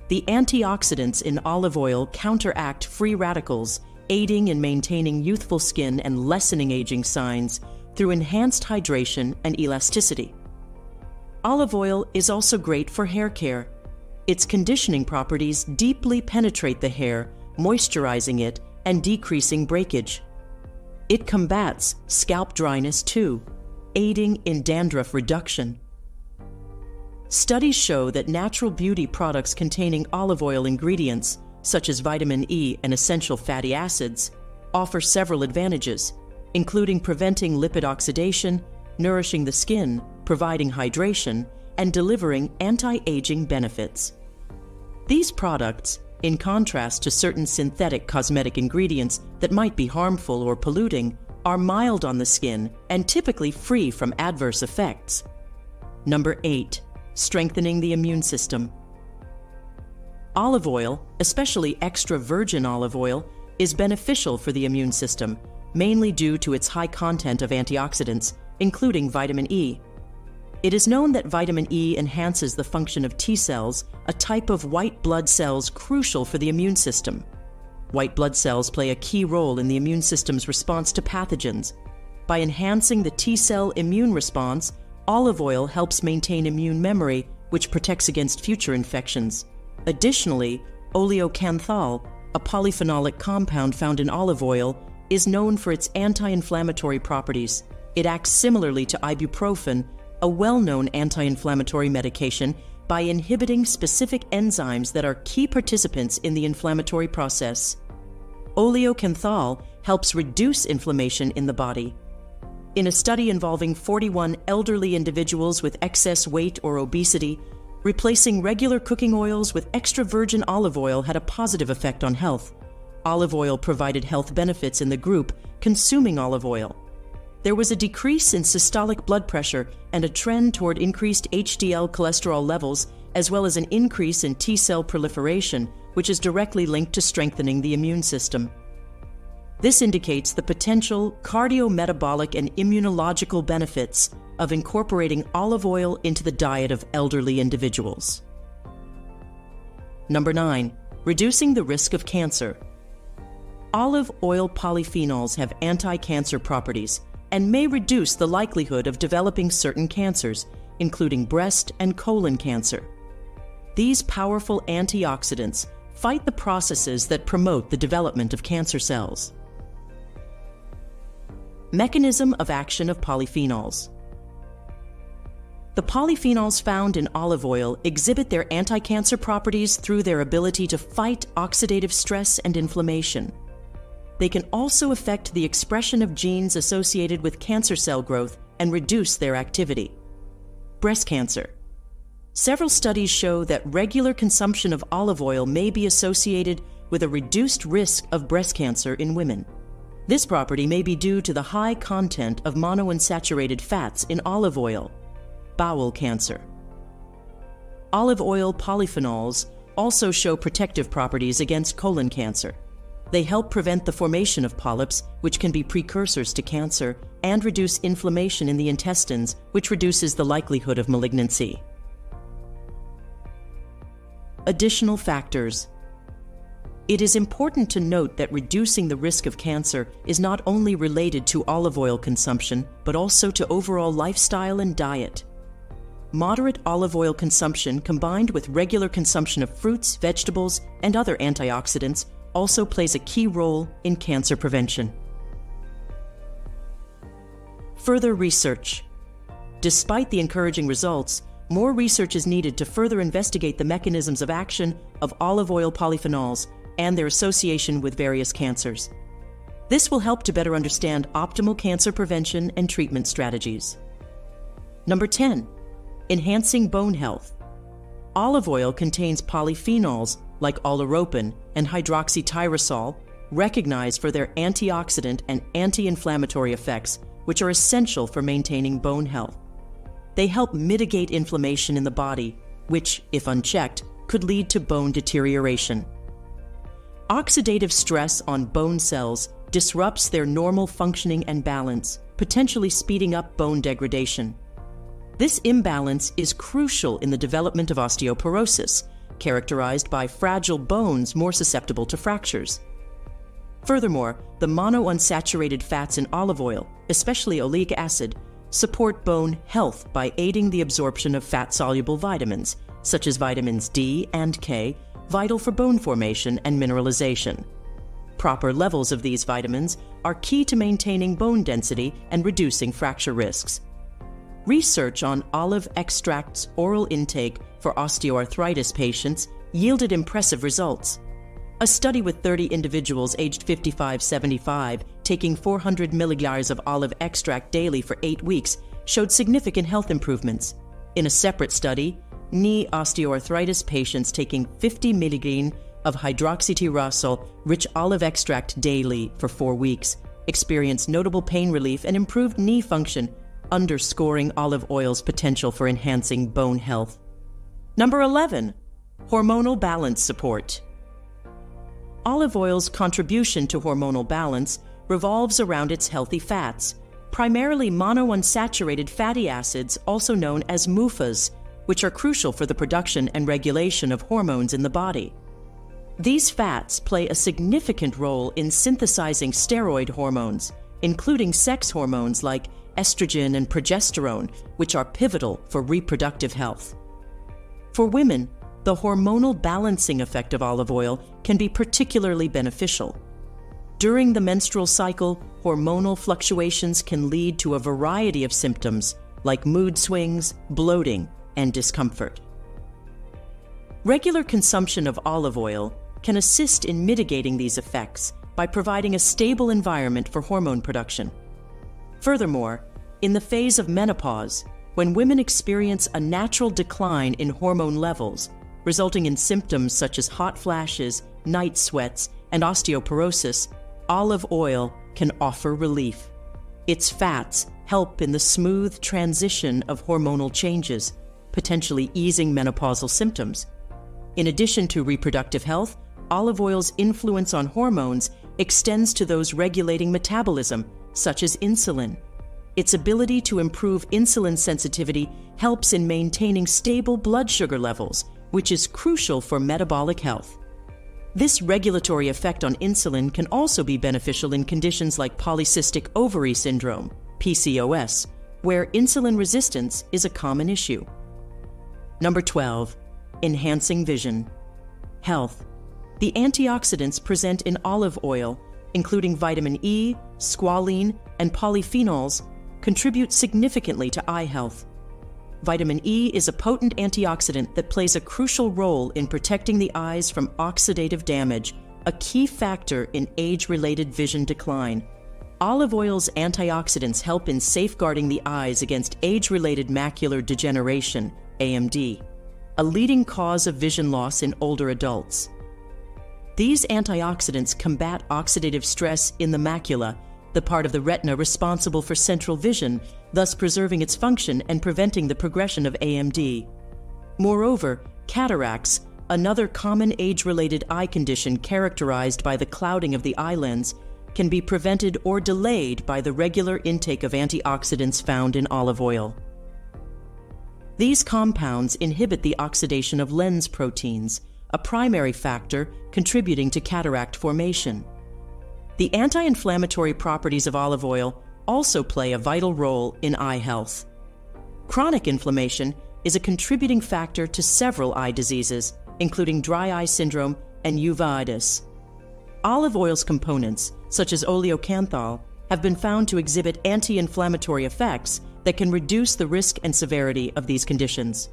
The antioxidants in olive oil counteract free radicals, aiding in maintaining youthful skin and lessening aging signs through enhanced hydration and elasticity. Olive oil is also great for hair care. Its conditioning properties deeply penetrate the hair, moisturizing it and decreasing breakage. It combats scalp dryness too, aiding in dandruff reduction. Studies show that natural beauty products containing olive oil ingredients, such as vitamin E and essential fatty acids, offer several advantages, including preventing lipid oxidation, nourishing the skin, providing hydration, and delivering anti-aging benefits. These products in contrast to certain synthetic cosmetic ingredients that might be harmful or polluting, are mild on the skin and typically free from adverse effects. Number 8. Strengthening the immune system. Olive oil, especially extra virgin olive oil, is beneficial for the immune system, mainly due to its high content of antioxidants, including vitamin E. It is known that vitamin E enhances the function of T cells, a type of white blood cells crucial for the immune system. White blood cells play a key role in the immune system's response to pathogens. By enhancing the T cell immune response, olive oil helps maintain immune memory, which protects against future infections. Additionally, oleocanthal, a polyphenolic compound found in olive oil, is known for its anti-inflammatory properties. It acts similarly to ibuprofen a well-known anti-inflammatory medication by inhibiting specific enzymes that are key participants in the inflammatory process. Oleocanthal helps reduce inflammation in the body. In a study involving 41 elderly individuals with excess weight or obesity, replacing regular cooking oils with extra virgin olive oil had a positive effect on health. Olive oil provided health benefits in the group consuming olive oil there was a decrease in systolic blood pressure and a trend toward increased HDL cholesterol levels, as well as an increase in T cell proliferation, which is directly linked to strengthening the immune system. This indicates the potential cardiometabolic and immunological benefits of incorporating olive oil into the diet of elderly individuals. Number 9. Reducing the risk of cancer. Olive oil polyphenols have anti cancer properties and may reduce the likelihood of developing certain cancers, including breast and colon cancer. These powerful antioxidants fight the processes that promote the development of cancer cells. Mechanism of action of polyphenols. The polyphenols found in olive oil exhibit their anti-cancer properties through their ability to fight oxidative stress and inflammation. They can also affect the expression of genes associated with cancer cell growth and reduce their activity. Breast cancer. Several studies show that regular consumption of olive oil may be associated with a reduced risk of breast cancer in women. This property may be due to the high content of monounsaturated fats in olive oil. Bowel cancer. Olive oil polyphenols also show protective properties against colon cancer. They help prevent the formation of polyps, which can be precursors to cancer, and reduce inflammation in the intestines, which reduces the likelihood of malignancy. Additional factors. It is important to note that reducing the risk of cancer is not only related to olive oil consumption, but also to overall lifestyle and diet. Moderate olive oil consumption combined with regular consumption of fruits, vegetables, and other antioxidants also plays a key role in cancer prevention. Further research. Despite the encouraging results, more research is needed to further investigate the mechanisms of action of olive oil polyphenols and their association with various cancers. This will help to better understand optimal cancer prevention and treatment strategies. Number 10. Enhancing bone health. Olive oil contains polyphenols like oleuropein and hydroxytyrosol, recognized for their antioxidant and anti inflammatory effects, which are essential for maintaining bone health. they help mitigate inflammation in the body, which, if unchecked, could lead to bone deterioration. Oxidative stress on bone cells disrupts their normal functioning and balance, potentially speeding up bone degradation. This imbalance is crucial in the development of osteoporosis, characterized by fragile bones more susceptible to fractures. Furthermore, the monounsaturated fats in olive oil, especially oleic acid, support bone health by aiding the absorption of fat soluble vitamins, such as vitamins D and K, vital for bone formation and mineralization. Proper levels of these vitamins are key to maintaining bone density and reducing fracture risks. Research on olive extract's oral intake for osteoarthritis patients yielded impressive results. A study with 30 individuals aged 55 75 taking 400 milligrams of olive extract daily for eight weeks showed significant health improvements. In a separate study, knee osteoarthritis patients taking 50 milligrams of hydroxytyrosol rich olive extract daily for four weeks experienced notable pain relief and improved knee function underscoring olive oil's potential for enhancing bone health. Number 11. Hormonal balance support. Olive oil's contribution to hormonal balance revolves around its healthy fats, primarily monounsaturated fatty acids, also known as MUFAs, which are crucial for the production and regulation of hormones in the body. These fats play a significant role in synthesizing steroid hormones, including sex hormones like estrogen and progesterone, which are pivotal for reproductive health. For women, the hormonal balancing effect of olive oil can be particularly beneficial. During the menstrual cycle, hormonal fluctuations can lead to a variety of symptoms like mood swings, bloating, and discomfort. Regular consumption of olive oil can assist in mitigating these effects by providing a stable environment for hormone production. Furthermore, in the phase of menopause, when women experience a natural decline in hormone levels, resulting in symptoms such as hot flashes, night sweats, and osteoporosis, olive oil can offer relief. Its fats help in the smooth transition of hormonal changes, potentially easing menopausal symptoms. In addition to reproductive health, olive oil's influence on hormones extends to those regulating metabolism, such as insulin. Its ability to improve insulin sensitivity helps in maintaining stable blood sugar levels, which is crucial for metabolic health. This regulatory effect on insulin can also be beneficial in conditions like polycystic ovary syndrome, PCOS, where insulin resistance is a common issue. Number 12. Enhancing vision. Health. The antioxidants present in olive oil, including vitamin E, squalene, and polyphenols, contribute significantly to eye health. Vitamin E is a potent antioxidant that plays a crucial role in protecting the eyes from oxidative damage, a key factor in age related vision decline. Olive oil's antioxidants help in safeguarding the eyes against age related macular degeneration, AMD, a leading cause of vision loss in older adults. These antioxidants combat oxidative stress in the macula, the part of the retina responsible for central vision, thus preserving its function and preventing the progression of AMD. Moreover, cataracts, another common age related eye condition characterized by the clouding of the eye lens, can be prevented or delayed by the regular intake of antioxidants found in olive oil. These compounds inhibit the oxidation of lens proteins, a primary factor contributing to cataract formation. The anti inflammatory properties of olive oil also play a vital role in eye health. Chronic inflammation is a contributing factor to several eye diseases, including dry eye syndrome and uveitis. Olive oil's components, such as oleocanthal, have been found to exhibit anti inflammatory effects that can reduce the risk and severity of these conditions.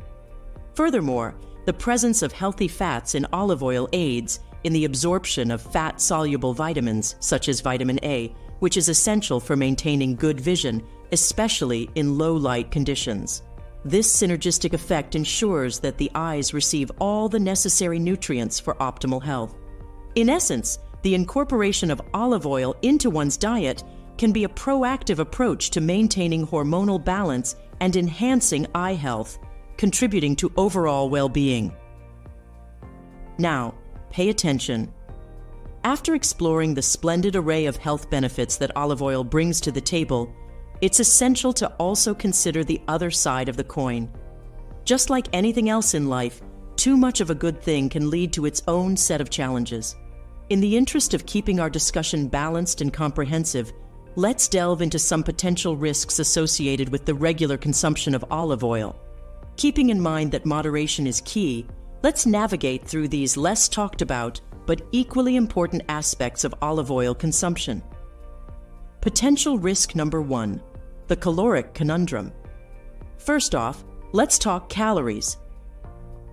Furthermore, the presence of healthy fats in olive oil aids in the absorption of fat soluble vitamins, such as vitamin A, which is essential for maintaining good vision, especially in low light conditions. This synergistic effect ensures that the eyes receive all the necessary nutrients for optimal health. In essence, the incorporation of olive oil into one's diet can be a proactive approach to maintaining hormonal balance and enhancing eye health, contributing to overall well being. Now, pay attention. After exploring the splendid array of health benefits that olive oil brings to the table, it's essential to also consider the other side of the coin. Just like anything else in life, too much of a good thing can lead to its own set of challenges. In the interest of keeping our discussion balanced and comprehensive, let's delve into some potential risks associated with the regular consumption of olive oil. Keeping in mind that moderation is key, let's navigate through these less talked about but equally important aspects of olive oil consumption. Potential risk number one the caloric conundrum. First off, let's talk calories.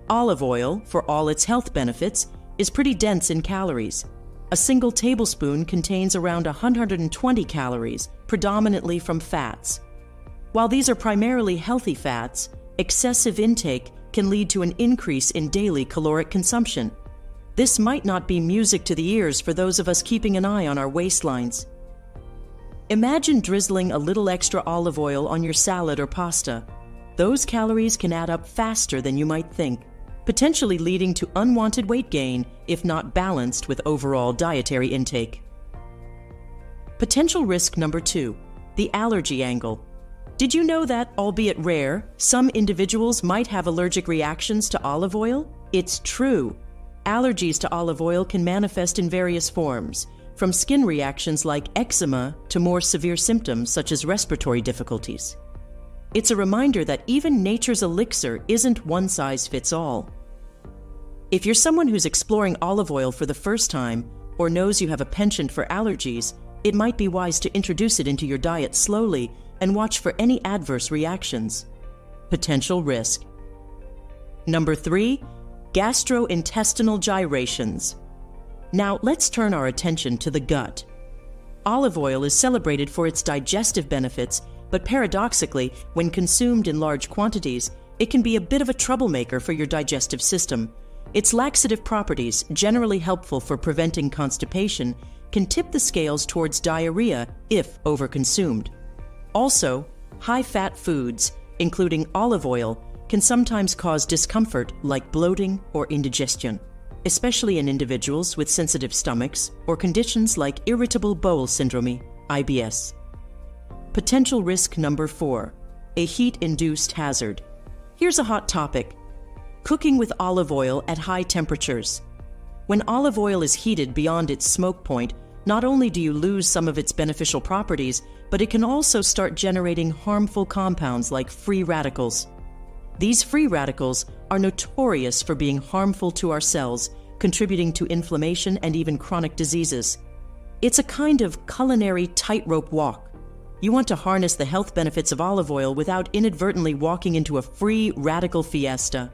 Olive oil, for all its health benefits, is pretty dense in calories. A single tablespoon contains around 120 calories, predominantly from fats. While these are primarily healthy fats, excessive intake can lead to an increase in daily caloric consumption. This might not be music to the ears for those of us keeping an eye on our waistlines. Imagine drizzling a little extra olive oil on your salad or pasta. Those calories can add up faster than you might think potentially leading to unwanted weight gain if not balanced with overall dietary intake. Potential risk number two the allergy angle. Did you know that, albeit rare, some individuals might have allergic reactions to olive oil? It's true. Allergies to olive oil can manifest in various forms, from skin reactions like eczema to more severe symptoms such as respiratory difficulties. It's a reminder that even nature's elixir isn't one size fits all. If you're someone who's exploring olive oil for the first time or knows you have a penchant for allergies, it might be wise to introduce it into your diet slowly and watch for any adverse reactions. Potential risk. Number three, gastrointestinal gyrations. Now let's turn our attention to the gut. Olive oil is celebrated for its digestive benefits, but paradoxically, when consumed in large quantities, it can be a bit of a troublemaker for your digestive system its laxative properties, generally helpful for preventing constipation, can tip the scales towards diarrhea if overconsumed. Also, high fat foods, including olive oil, can sometimes cause discomfort like bloating or indigestion, especially in individuals with sensitive stomachs or conditions like irritable bowel syndrome, IBS. Potential risk number four a heat induced hazard. Here's a hot topic cooking with olive oil at high temperatures. When olive oil is heated beyond its smoke point, not only do you lose some of its beneficial properties, but it can also start generating harmful compounds like free radicals. These free radicals are notorious for being harmful to our cells, contributing to inflammation and even chronic diseases. It's a kind of culinary tightrope walk. You want to harness the health benefits of olive oil without inadvertently walking into a free radical fiesta.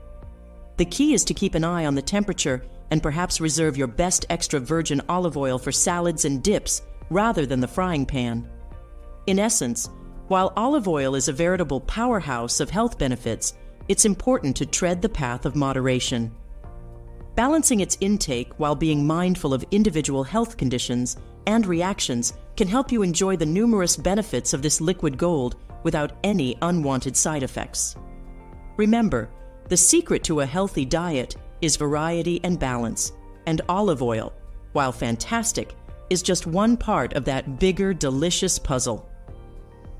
The key is to keep an eye on the temperature and perhaps reserve your best extra virgin olive oil for salads and dips rather than the frying pan. In essence, while olive oil is a veritable powerhouse of health benefits, it's important to tread the path of moderation. Balancing its intake while being mindful of individual health conditions and reactions can help you enjoy the numerous benefits of this liquid gold without any unwanted side effects. Remember, the secret to a healthy diet is variety and balance, and olive oil, while fantastic, is just one part of that bigger, delicious puzzle.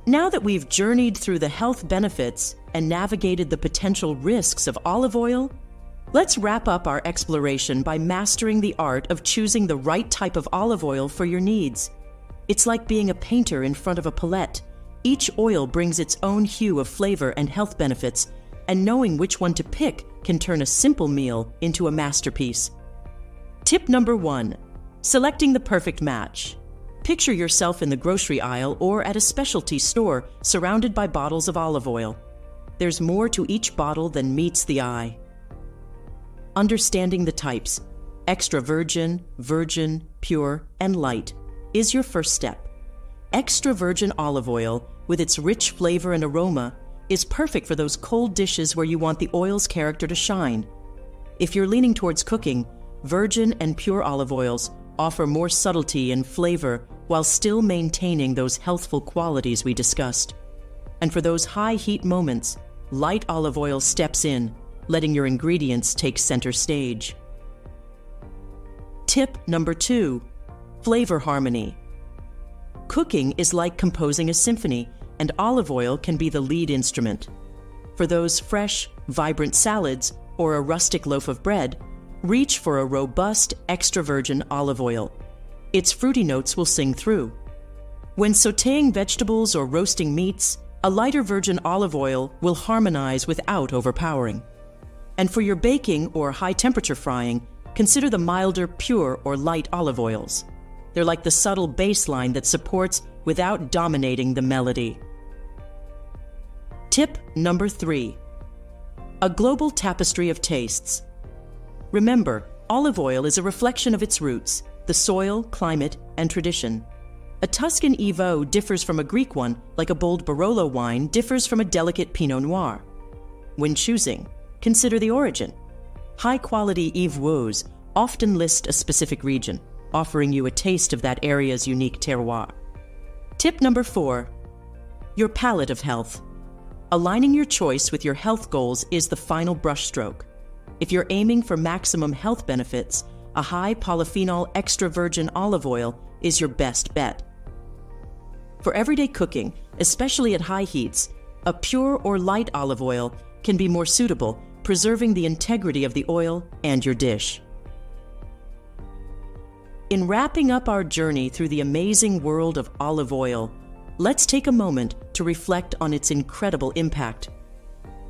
Now that we've journeyed through the health benefits and navigated the potential risks of olive oil, let's wrap up our exploration by mastering the art of choosing the right type of olive oil for your needs. It's like being a painter in front of a palette. Each oil brings its own hue of flavor and health benefits, and knowing which one to pick can turn a simple meal into a masterpiece. Tip number one selecting the perfect match. Picture yourself in the grocery aisle or at a specialty store surrounded by bottles of olive oil. There's more to each bottle than meets the eye. Understanding the types extra virgin, virgin, pure, and light is your first step. Extra virgin olive oil, with its rich flavor and aroma, is perfect for those cold dishes where you want the oil's character to shine. If you're leaning towards cooking, virgin and pure olive oils offer more subtlety and flavor while still maintaining those healthful qualities we discussed. And for those high heat moments, light olive oil steps in, letting your ingredients take center stage. Tip number two flavor harmony. Cooking is like composing a symphony, and olive oil can be the lead instrument. For those fresh, vibrant salads or a rustic loaf of bread, reach for a robust extra virgin olive oil. Its fruity notes will sing through. When sauteing vegetables or roasting meats, a lighter virgin olive oil will harmonize without overpowering. And for your baking or high temperature frying, consider the milder, pure, or light olive oils. They're like the subtle bassline that supports without dominating the melody. Tip number three a global tapestry of tastes. Remember, olive oil is a reflection of its roots, the soil, climate, and tradition. A Tuscan EVOO differs from a Greek one, like a bold Barolo wine differs from a delicate Pinot Noir. When choosing, consider the origin. High quality EVOOs often list a specific region, offering you a taste of that area's unique terroir. Tip number four your palette of health. Aligning your choice with your health goals is the final brushstroke. If you're aiming for maximum health benefits, a high polyphenol extra virgin olive oil is your best bet. For everyday cooking, especially at high heats, a pure or light olive oil can be more suitable, preserving the integrity of the oil and your dish. In wrapping up our journey through the amazing world of olive oil, let's take a moment to reflect on its incredible impact.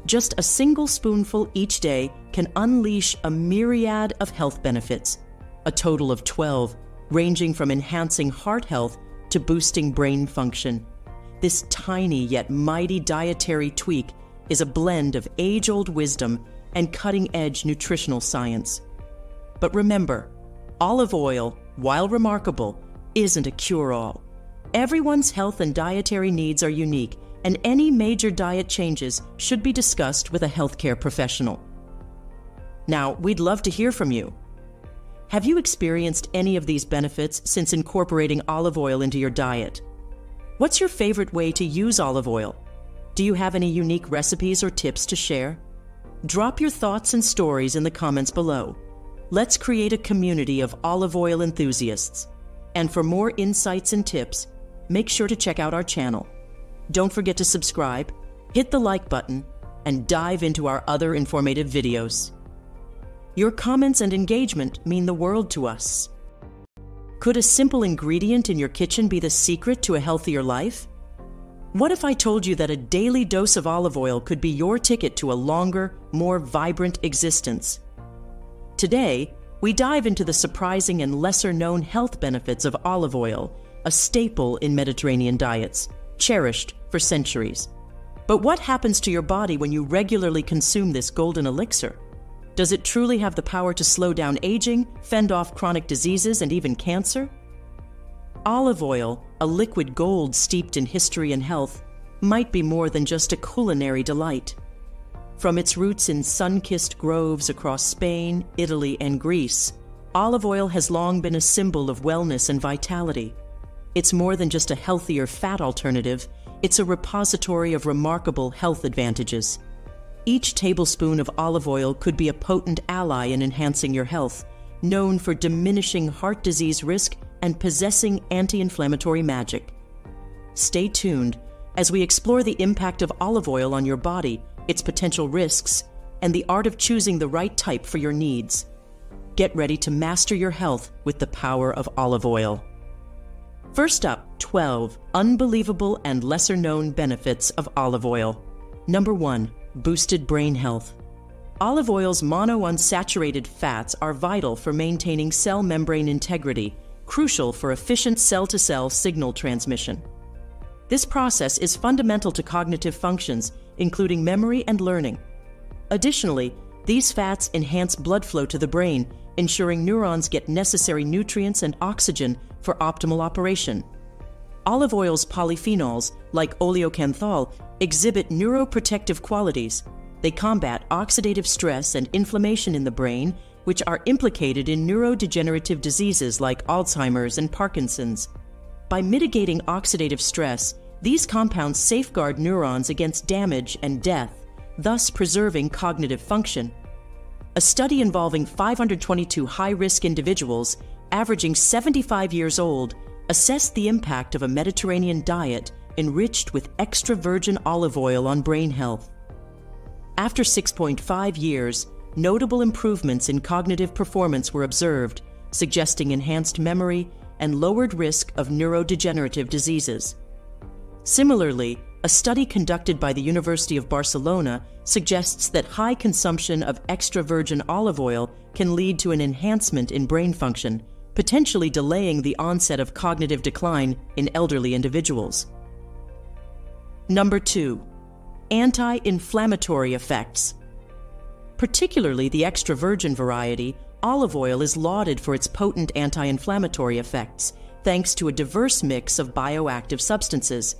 Just a single spoonful each day can unleash a myriad of health benefits, a total of 12, ranging from enhancing heart health to boosting brain function. This tiny yet mighty dietary tweak is a blend of age old wisdom and cutting edge nutritional science. But remember, olive oil, while remarkable, isn't a cure all. Everyone's health and dietary needs are unique, and any major diet changes should be discussed with a healthcare professional. Now, we'd love to hear from you. Have you experienced any of these benefits since incorporating olive oil into your diet? What's your favorite way to use olive oil? Do you have any unique recipes or tips to share? Drop your thoughts and stories in the comments below. Let's create a community of olive oil enthusiasts. And for more insights and tips, make sure to check out our channel. Don't forget to subscribe, hit the like button, and dive into our other informative videos. Your comments and engagement mean the world to us. Could a simple ingredient in your kitchen be the secret to a healthier life? What if I told you that a daily dose of olive oil could be your ticket to a longer, more vibrant existence? Today, we dive into the surprising and lesser known health benefits of olive oil a staple in Mediterranean diets, cherished for centuries. But what happens to your body when you regularly consume this golden elixir? Does it truly have the power to slow down aging, fend off chronic diseases, and even cancer? Olive oil, a liquid gold steeped in history and health, might be more than just a culinary delight. From its roots in sun kissed groves across Spain, Italy, and Greece, olive oil has long been a symbol of wellness and vitality. It's more than just a healthier fat alternative, it's a repository of remarkable health advantages. Each tablespoon of olive oil could be a potent ally in enhancing your health, known for diminishing heart disease risk and possessing anti inflammatory magic. Stay tuned as we explore the impact of olive oil on your body, its potential risks, and the art of choosing the right type for your needs. Get ready to master your health with the power of olive oil. First up, 12 unbelievable and lesser known benefits of olive oil. Number 1. Boosted brain health. Olive oil's monounsaturated fats are vital for maintaining cell membrane integrity, crucial for efficient cell to cell signal transmission. This process is fundamental to cognitive functions, including memory and learning. Additionally, these fats enhance blood flow to the brain, ensuring neurons get necessary nutrients and oxygen for optimal operation. Olive oil's polyphenols, like oleocanthal, exhibit neuroprotective qualities. They combat oxidative stress and inflammation in the brain, which are implicated in neurodegenerative diseases like Alzheimer's and Parkinson's. By mitigating oxidative stress, These compounds safeguard neurons against damage and death, thus preserving cognitive function. A study involving 522 high risk individuals, averaging 75 years old, assessed the impact of a Mediterranean diet enriched with extra virgin olive oil on brain health. After 6.5 years, notable improvements in cognitive performance were observed, suggesting enhanced memory and lowered risk of neurodegenerative diseases. Similarly, a study conducted by the University of Barcelona suggests that high consumption of extra virgin olive oil can lead to an enhancement in brain function, potentially delaying the onset of cognitive decline in elderly individuals. Number two, anti inflammatory effects. Particularly the extra virgin variety, olive oil is lauded for its potent anti inflammatory effects, thanks to a diverse mix of bioactive substances.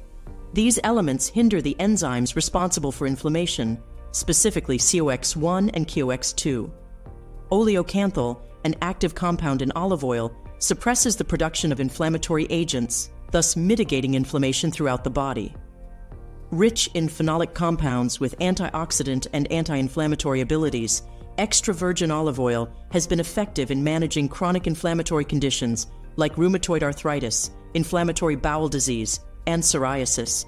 These elements hinder the enzymes responsible for inflammation, specifically COX1 and COX2. Oleocanthal, an active compound in olive oil, suppresses the production of inflammatory agents, thus mitigating inflammation throughout the body. Rich in phenolic compounds with antioxidant and anti inflammatory abilities, extra virgin olive oil has been effective in managing chronic inflammatory conditions like rheumatoid arthritis, inflammatory bowel disease, and psoriasis.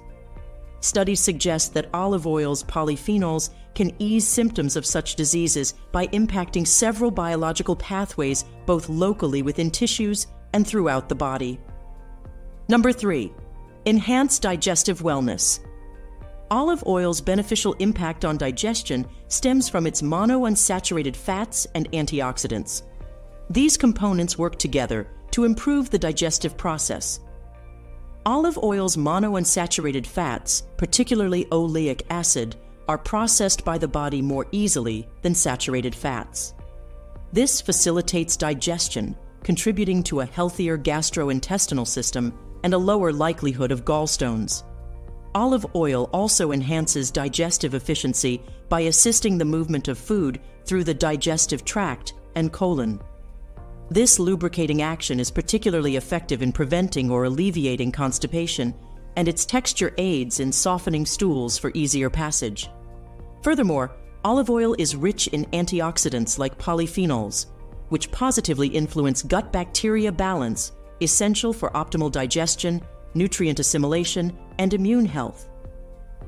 Studies suggest that olive oil's polyphenols can ease symptoms of such diseases by impacting several biological pathways both locally within tissues and throughout the body. Number three, enhance digestive wellness. Olive oil's beneficial impact on digestion stems from its monounsaturated fats and antioxidants. These components work together to improve the digestive process. Olive oil's monounsaturated fats, particularly oleic acid, are processed by the body more easily than saturated fats. This facilitates digestion, contributing to a healthier gastrointestinal system and a lower likelihood of gallstones. Olive oil also enhances digestive efficiency by assisting the movement of food through the digestive tract and colon. This lubricating action is particularly effective in preventing or alleviating constipation, and its texture aids in softening stools for easier passage. Furthermore, olive oil is rich in antioxidants like polyphenols, which positively influence gut bacteria balance, essential for optimal digestion nutrient assimilation, and immune health.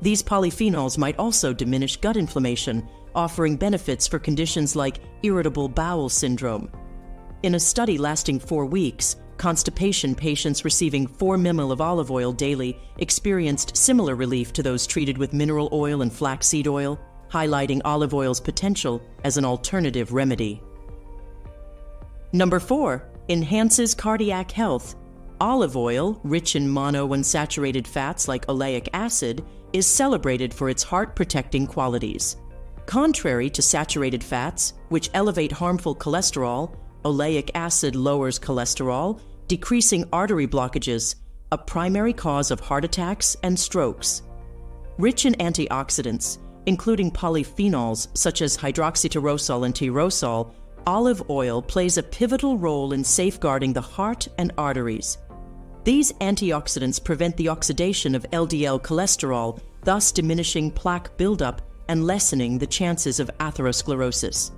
These polyphenols might also diminish gut inflammation, offering benefits for conditions like irritable bowel syndrome. In a study lasting four weeks, constipation patients receiving 4 ml of olive oil daily experienced similar relief to those treated with mineral oil and flaxseed oil, highlighting olive oil's potential as an alternative remedy. Number 4. Enhances cardiac health Olive oil, rich in monounsaturated fats like oleic acid, is celebrated for its heart protecting qualities. Contrary to saturated fats, which elevate harmful cholesterol, oleic acid lowers cholesterol, decreasing artery blockages, a primary cause of heart attacks and strokes. Rich in antioxidants, including polyphenols such as hydroxytyrosol and tyrosol, olive oil plays a pivotal role in safeguarding the heart and arteries. These antioxidants prevent the oxidation of LDL cholesterol, thus diminishing plaque buildup and lessening the chances of atherosclerosis.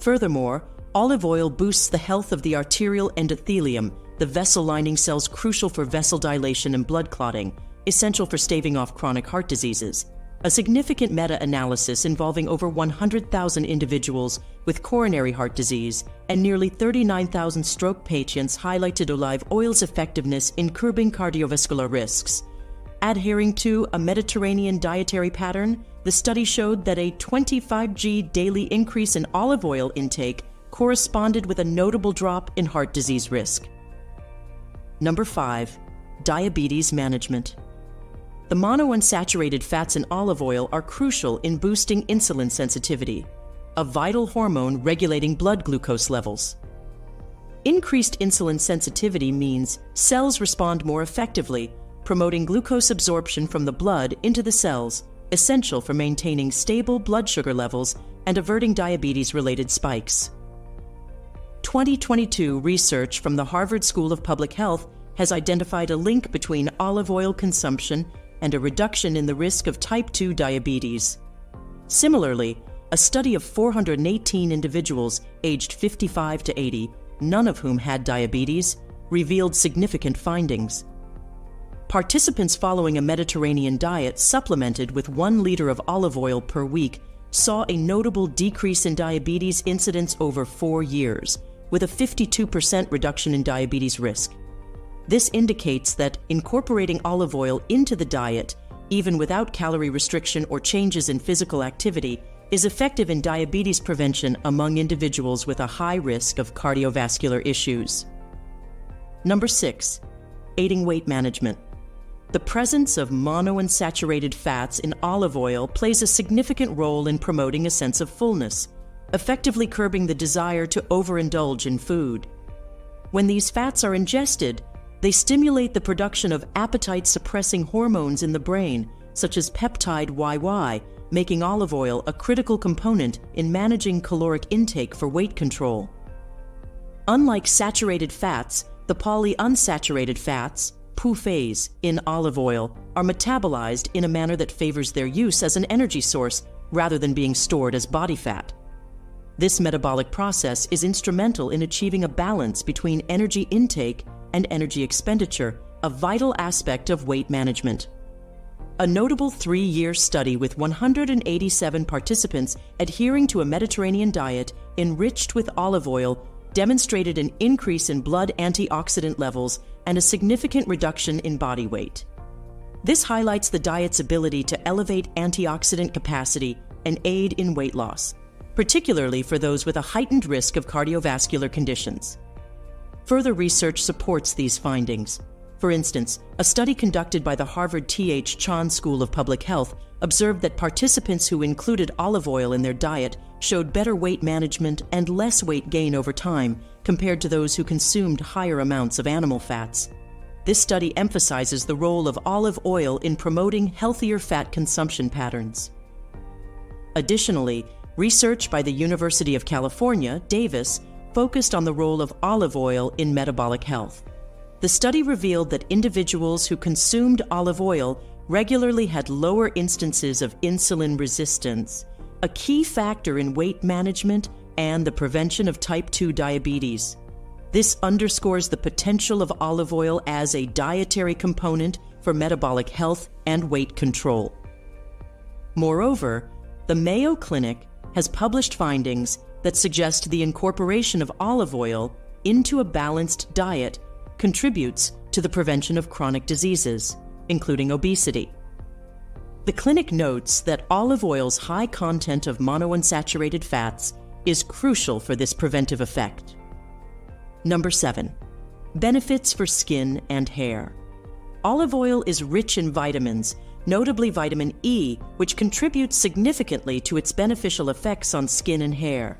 Furthermore, olive oil boosts the health of the arterial endothelium, the vessel lining cells crucial for vessel dilation and blood clotting, essential for staving off chronic heart diseases. A significant meta analysis involving over 100,000 individuals with coronary heart disease and nearly 39,000 stroke patients highlighted olive oil's effectiveness in curbing cardiovascular risks. Adhering to a Mediterranean dietary pattern, the study showed that a 25g daily increase in olive oil intake corresponded with a notable drop in heart disease risk. Number 5. Diabetes Management the monounsaturated fats in olive oil are crucial in boosting insulin sensitivity, a vital hormone regulating blood glucose levels. Increased insulin sensitivity means cells respond more effectively, promoting glucose absorption from the blood into the cells, essential for maintaining stable blood sugar levels and averting diabetes related spikes. 2022 research from the Harvard School of Public Health has identified a link between olive oil consumption and a reduction in the risk of type 2 diabetes. Similarly, a study of 418 individuals aged 55 to 80, none of whom had diabetes, revealed significant findings. Participants following a Mediterranean diet supplemented with one liter of olive oil per week saw a notable decrease in diabetes incidence over four years, with a 52% reduction in diabetes risk. This indicates that incorporating olive oil into the diet, even without calorie restriction or changes in physical activity, is effective in diabetes prevention among individuals with a high risk of cardiovascular issues. Number six, aiding weight management. The presence of monounsaturated fats in olive oil plays a significant role in promoting a sense of fullness, effectively curbing the desire to overindulge in food. When these fats are ingested, they stimulate the production of appetite suppressing hormones in the brain, such as peptide YY, making olive oil a critical component in managing caloric intake for weight control. Unlike saturated fats, the polyunsaturated fats, PUFAs, in olive oil are metabolized in a manner that favors their use as an energy source rather than being stored as body fat. This metabolic process is instrumental in achieving a balance between energy intake and energy expenditure, a vital aspect of weight management. A notable three year study with 187 participants adhering to a Mediterranean diet enriched with olive oil demonstrated an increase in blood antioxidant levels and a significant reduction in body weight. This highlights the diet's ability to elevate antioxidant capacity and aid in weight loss, particularly for those with a heightened risk of cardiovascular conditions. Further research supports these findings. For instance, a study conducted by the Harvard T.H. Chan School of Public Health observed that participants who included olive oil in their diet showed better weight management and less weight gain over time compared to those who consumed higher amounts of animal fats. This study emphasizes the role of olive oil in promoting healthier fat consumption patterns. Additionally, research by the University of California, Davis, focused on the role of olive oil in metabolic health. The study revealed that individuals who consumed olive oil regularly had lower instances of insulin resistance, a key factor in weight management and the prevention of type 2 diabetes. This underscores the potential of olive oil as a dietary component for metabolic health and weight control. Moreover, the Mayo Clinic has published findings that suggest the incorporation of olive oil into a balanced diet contributes to the prevention of chronic diseases, including obesity. The clinic notes that olive oil's high content of monounsaturated fats is crucial for this preventive effect. Number 7. Benefits for skin and hair. Olive oil is rich in vitamins notably vitamin E, which contributes significantly to its beneficial effects on skin and hair.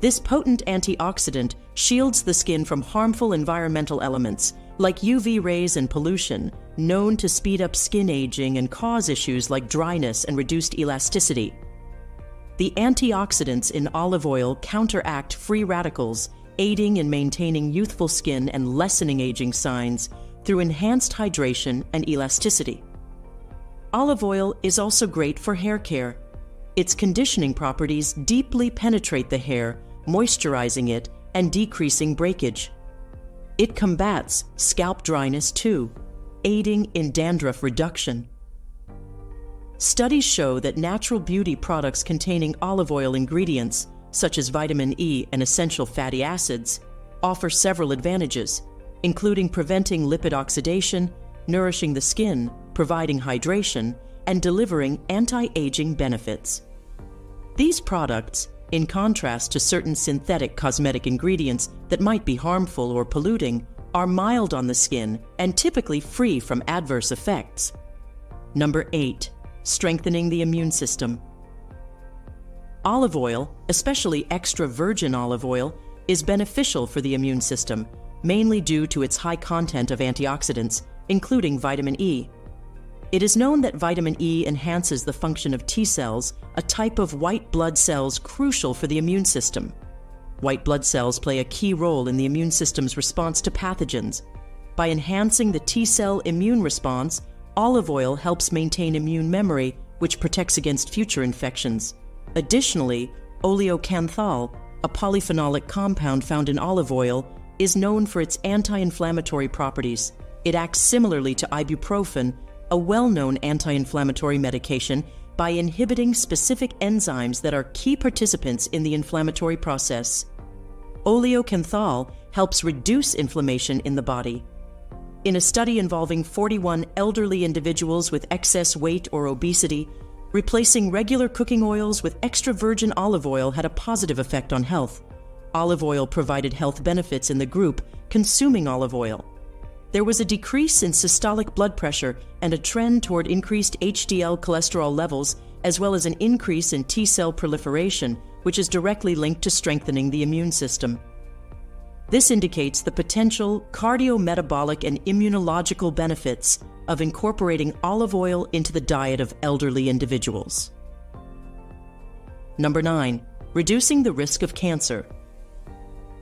This potent antioxidant shields the skin from harmful environmental elements like UV rays and pollution, known to speed up skin aging and cause issues like dryness and reduced elasticity. The antioxidants in olive oil counteract free radicals, aiding in maintaining youthful skin and lessening aging signs through enhanced hydration and elasticity. Olive oil is also great for hair care. Its conditioning properties deeply penetrate the hair, moisturizing it and decreasing breakage. It combats scalp dryness too, aiding in dandruff reduction. Studies show that natural beauty products containing olive oil ingredients, such as vitamin E and essential fatty acids, offer several advantages, including preventing lipid oxidation, nourishing the skin, providing hydration, and delivering anti-aging benefits. These products, in contrast to certain synthetic cosmetic ingredients that might be harmful or polluting, are mild on the skin and typically free from adverse effects. Number 8. Strengthening the immune system. Olive oil, especially extra virgin olive oil, is beneficial for the immune system, mainly due to its high content of antioxidants, including vitamin E. It is known that vitamin E enhances the function of T cells, a type of white blood cells crucial for the immune system. White blood cells play a key role in the immune system's response to pathogens. By enhancing the T cell immune response, olive oil helps maintain immune memory, which protects against future infections. Additionally, oleocanthal, a polyphenolic compound found in olive oil, is known for its anti inflammatory properties. It acts similarly to ibuprofen, a well known anti inflammatory medication, by inhibiting specific enzymes that are key participants in the inflammatory process. Oleocanthal helps reduce inflammation in the body. In a study involving 41 elderly individuals with excess weight or obesity, replacing regular cooking oils with extra virgin olive oil had a positive effect on health. Olive oil provided health benefits in the group consuming olive oil. There was a decrease in systolic blood pressure and a trend toward increased HDL cholesterol levels, as well as an increase in T cell proliferation, which is directly linked to strengthening the immune system. This indicates the potential cardiometabolic and immunological benefits of incorporating olive oil into the diet of elderly individuals. Number 9. Reducing the risk of cancer.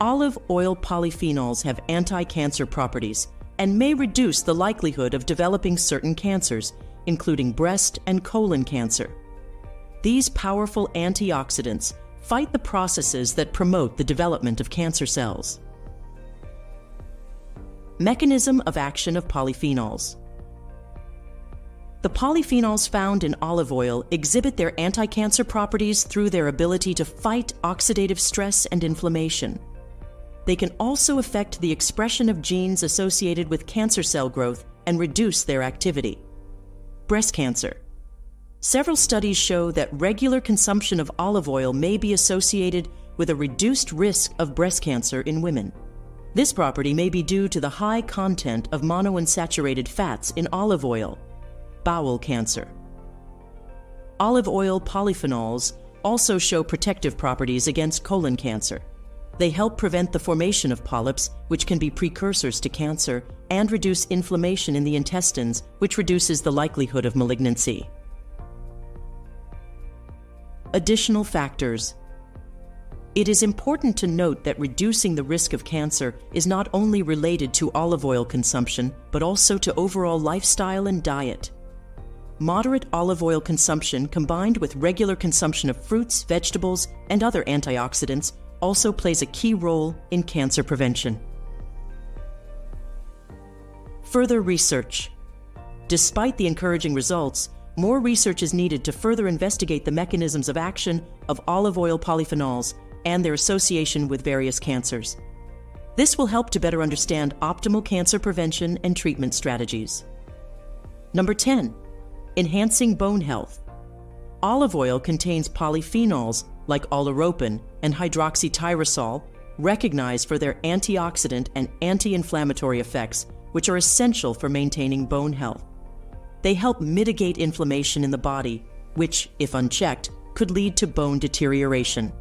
Olive oil polyphenols have anti cancer properties and may reduce the likelihood of developing certain cancers, including breast and colon cancer. These powerful antioxidants fight the processes that promote the development of cancer cells. Mechanism of action of polyphenols. The polyphenols found in olive oil exhibit their anti-cancer properties through their ability to fight oxidative stress and inflammation. They can also affect the expression of genes associated with cancer cell growth and reduce their activity. Breast cancer. Several studies show that regular consumption of olive oil may be associated with a reduced risk of breast cancer in women. This property may be due to the high content of monounsaturated fats in olive oil, bowel cancer. Olive oil polyphenols also show protective properties against colon cancer. They help prevent the formation of polyps, which can be precursors to cancer, and reduce inflammation in the intestines, which reduces the likelihood of malignancy. Additional factors. It is important to note that reducing the risk of cancer is not only related to olive oil consumption, but also to overall lifestyle and diet. Moderate olive oil consumption combined with regular consumption of fruits, vegetables, and other antioxidants also plays a key role in cancer prevention. Further research. Despite the encouraging results, more research is needed to further investigate the mechanisms of action of olive oil polyphenols and their association with various cancers. This will help to better understand optimal cancer prevention and treatment strategies. Number 10. Enhancing bone health. Olive oil contains polyphenols like oleuropein and hydroxytyrosol, recognized for their antioxidant and anti inflammatory effects, which are essential for maintaining bone health. They help mitigate inflammation in the body, which, if unchecked, could lead to bone deterioration.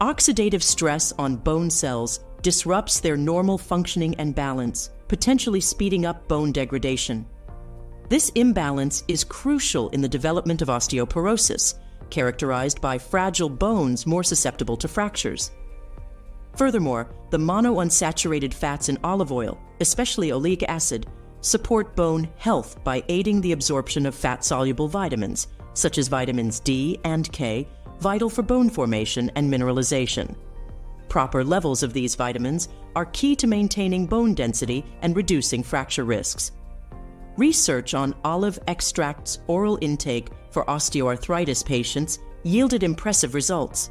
Oxidative stress on bone cells disrupts their normal functioning and balance, potentially speeding up bone degradation. This imbalance is crucial in the development of osteoporosis, characterized by fragile bones more susceptible to fractures. Furthermore, the monounsaturated fats in olive oil, especially oleic acid, support bone health by aiding the absorption of fat soluble vitamins, such as vitamins D and K, vital for bone formation and mineralization. Proper levels of these vitamins are key to maintaining bone density and reducing fracture risks. Research on olive extract's oral intake for osteoarthritis patients yielded impressive results.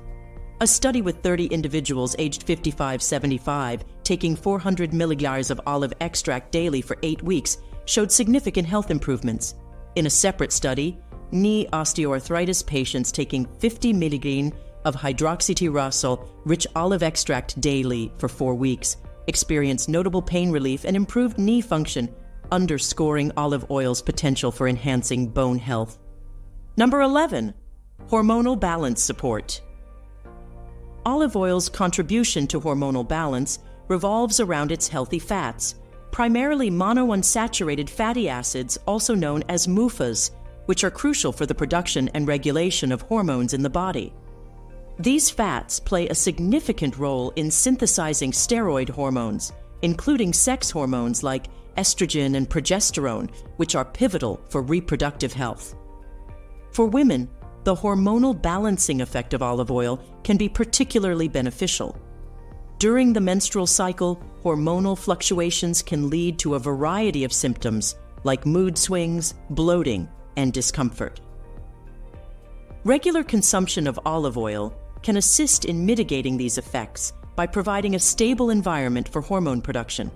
A study with 30 individuals aged 55 75 taking 400 milligrams of olive extract daily for eight weeks showed significant health improvements. In a separate study, knee osteoarthritis patients taking 50 milligrams of hydroxytyrosol rich olive extract daily for four weeks experienced notable pain relief and improved knee function, underscoring olive oil's potential for enhancing bone health. Number 11. Hormonal balance support. Olive oil's contribution to hormonal balance revolves around its healthy fats, primarily monounsaturated fatty acids, also known as MUFAs, which are crucial for the production and regulation of hormones in the body. These fats play a significant role in synthesizing steroid hormones, including sex hormones like estrogen and progesterone, which are pivotal for reproductive health. For women, the hormonal balancing effect of olive oil can be particularly beneficial. During the menstrual cycle, hormonal fluctuations can lead to a variety of symptoms like mood swings, bloating, and discomfort. Regular consumption of olive oil can assist in mitigating these effects by providing a stable environment for hormone production.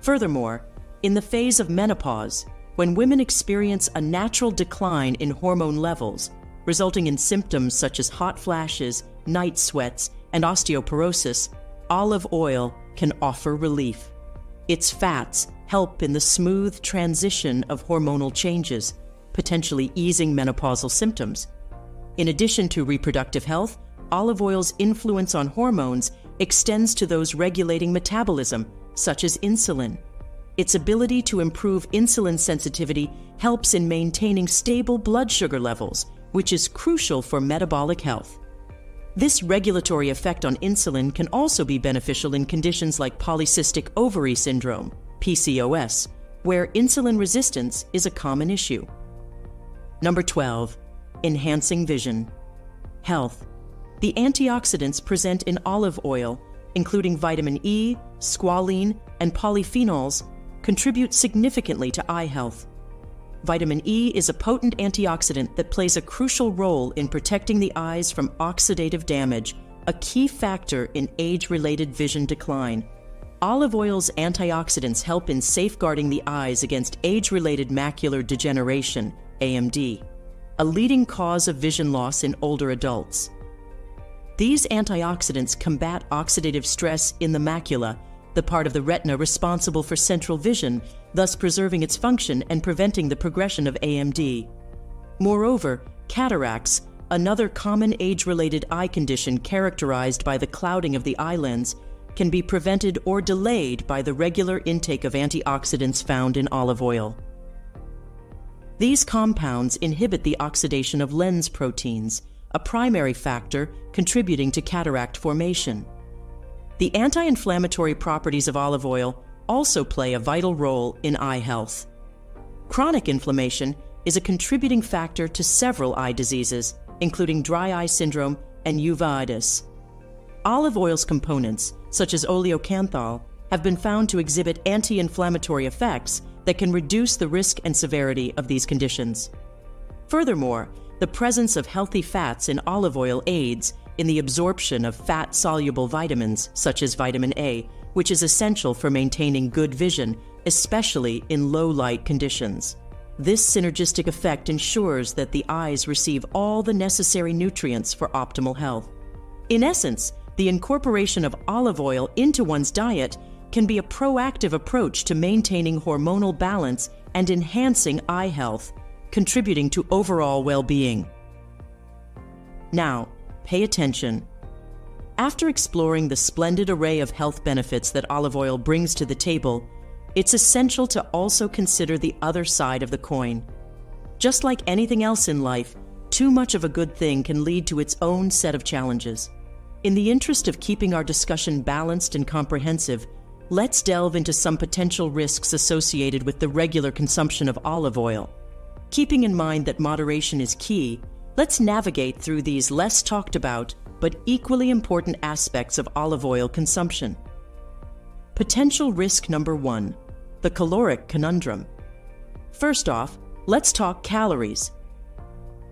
Furthermore, in the phase of menopause, when women experience a natural decline in hormone levels, resulting in symptoms such as hot flashes, night sweats, and osteoporosis, olive oil can offer relief. Its fats help in the smooth transition of hormonal changes, potentially easing menopausal symptoms. In addition to reproductive health, olive oil's influence on hormones extends to those regulating metabolism, such as insulin. Its ability to improve insulin sensitivity helps in maintaining stable blood sugar levels, which is crucial for metabolic health. This regulatory effect on insulin can also be beneficial in conditions like polycystic ovary syndrome, PCOS, where insulin resistance is a common issue. Number 12, enhancing vision. Health. The antioxidants present in olive oil, including vitamin E, squalene, and polyphenols, contribute significantly to eye health. Vitamin E is a potent antioxidant that plays a crucial role in protecting the eyes from oxidative damage, a key factor in age related vision decline. Olive oil's antioxidants help in safeguarding the eyes against age related macular degeneration, AMD, a leading cause of vision loss in older adults. These antioxidants combat oxidative stress in the macula the part of the retina responsible for central vision, thus preserving its function and preventing the progression of AMD. Moreover, cataracts, another common age related eye condition characterized by the clouding of the eye lens, can be prevented or delayed by the regular intake of antioxidants found in olive oil. These compounds inhibit the oxidation of lens proteins, a primary factor contributing to cataract formation. The anti inflammatory properties of olive oil also play a vital role in eye health. Chronic inflammation is a contributing factor to several eye diseases, including dry eye syndrome and uveitis. Olive oil's components, such as oleocanthal, have been found to exhibit anti inflammatory effects that can reduce the risk and severity of these conditions. Furthermore, the presence of healthy fats in olive oil aids in the absorption of fat soluble vitamins, such as vitamin A, which is essential for maintaining good vision, especially in low light conditions. This synergistic effect ensures that the eyes receive all the necessary nutrients for optimal health. In essence, the incorporation of olive oil into one's diet can be a proactive approach to maintaining hormonal balance and enhancing eye health, contributing to overall well being. Now, pay attention. After exploring the splendid array of health benefits that olive oil brings to the table, it's essential to also consider the other side of the coin. Just like anything else in life, too much of a good thing can lead to its own set of challenges. In the interest of keeping our discussion balanced and comprehensive, let's delve into some potential risks associated with the regular consumption of olive oil. Keeping in mind that moderation is key, Let's navigate through these less talked about but equally important aspects of olive oil consumption. Potential risk number one the caloric conundrum. First off, let's talk calories.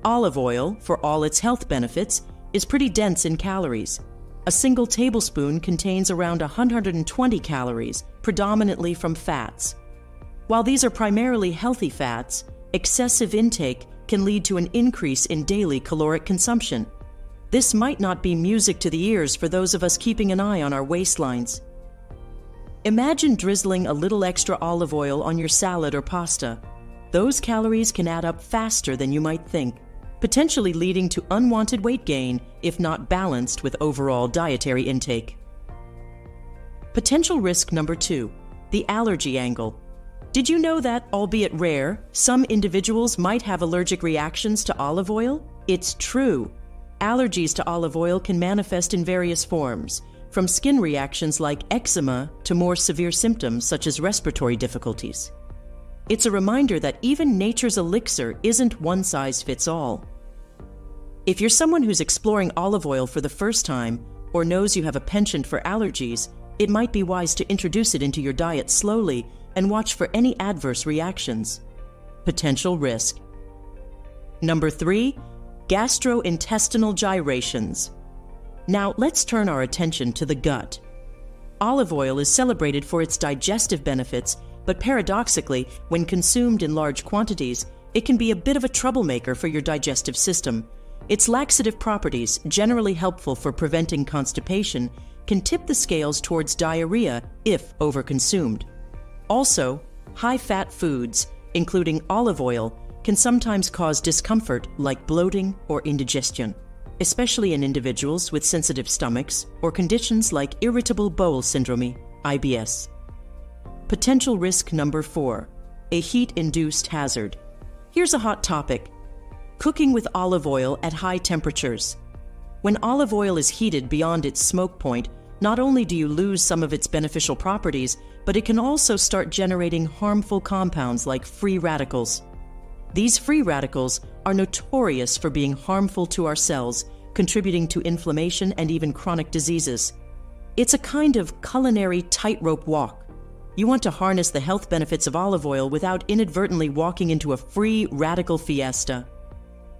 Olive oil, for all its health benefits, is pretty dense in calories. A single tablespoon contains around 120 calories, predominantly from fats. While these are primarily healthy fats, excessive intake can lead to an increase in daily caloric consumption. This might not be music to the ears for those of us keeping an eye on our waistlines. Imagine drizzling a little extra olive oil on your salad or pasta. Those calories can add up faster than you might think, potentially leading to unwanted weight gain if not balanced with overall dietary intake. Potential risk number two the allergy angle. Did you know that, albeit rare, some individuals might have allergic reactions to olive oil? It's true. Allergies to olive oil can manifest in various forms, from skin reactions like eczema to more severe symptoms such as respiratory difficulties. It's a reminder that even nature's elixir isn't one size fits all. If you're someone who's exploring olive oil for the first time or knows you have a penchant for allergies, it might be wise to introduce it into your diet slowly and watch for any adverse reactions. Potential risk. Number three, gastrointestinal gyrations. Now let's turn our attention to the gut. Olive oil is celebrated for its digestive benefits, but paradoxically, when consumed in large quantities, it can be a bit of a troublemaker for your digestive system. Its laxative properties, generally helpful for preventing constipation, can tip the scales towards diarrhea if overconsumed. Also, high fat foods, including olive oil, can sometimes cause discomfort like bloating or indigestion, especially in individuals with sensitive stomachs or conditions like irritable bowel syndrome, IBS. Potential risk number four a heat induced hazard. Here's a hot topic cooking with olive oil at high temperatures. When olive oil is heated beyond its smoke point, not only do you lose some of its beneficial properties, but it can also start generating harmful compounds like free radicals. These free radicals are notorious for being harmful to our cells, contributing to inflammation and even chronic diseases. It's a kind of culinary tightrope walk. You want to harness the health benefits of olive oil without inadvertently walking into a free radical fiesta.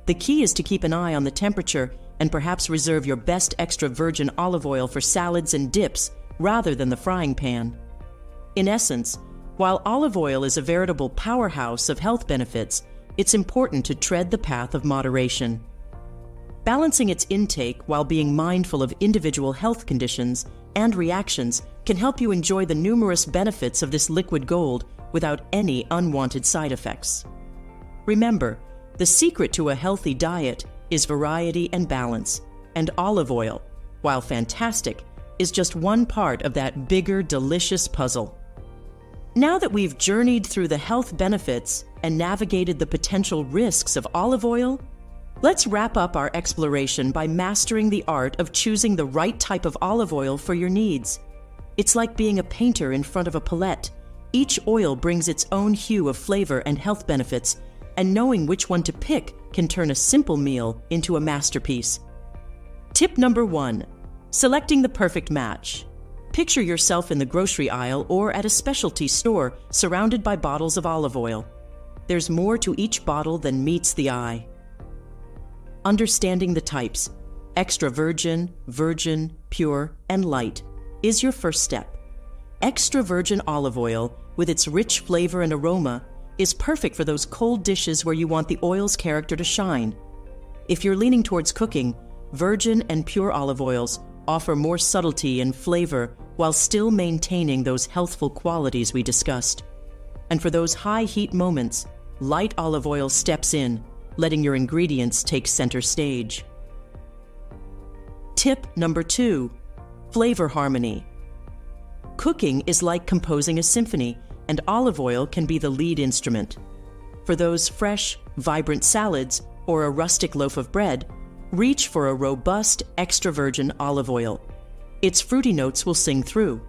The key is to keep an eye on the temperature and perhaps reserve your best extra virgin olive oil for salads and dips rather than the frying pan. In essence, while olive oil is a veritable powerhouse of health benefits, it's important to tread the path of moderation. Balancing its intake while being mindful of individual health conditions and reactions can help you enjoy the numerous benefits of this liquid gold without any unwanted side effects. Remember, the secret to a healthy diet is variety and balance, and olive oil, while fantastic, is just one part of that bigger, delicious puzzle. Now that we've journeyed through the health benefits and navigated the potential risks of olive oil, let's wrap up our exploration by mastering the art of choosing the right type of olive oil for your needs. It's like being a painter in front of a palette. Each oil brings its own hue of flavor and health benefits, and knowing which one to pick can turn a simple meal into a masterpiece. Tip number one selecting the perfect match. Picture yourself in the grocery aisle or at a specialty store surrounded by bottles of olive oil. There's more to each bottle than meets the eye. Understanding the types extra virgin, virgin, pure, and light is your first step. Extra virgin olive oil, with its rich flavor and aroma, is perfect for those cold dishes where you want the oil's character to shine. If you're leaning towards cooking, virgin and pure olive oils offer more subtlety and flavor while still maintaining those healthful qualities we discussed. And for those high heat moments, light olive oil steps in, letting your ingredients take center stage. Tip number two flavor harmony. Cooking is like composing a symphony, and olive oil can be the lead instrument. For those fresh, vibrant salads or a rustic loaf of bread, reach for a robust extra virgin olive oil. Its fruity notes will sing through.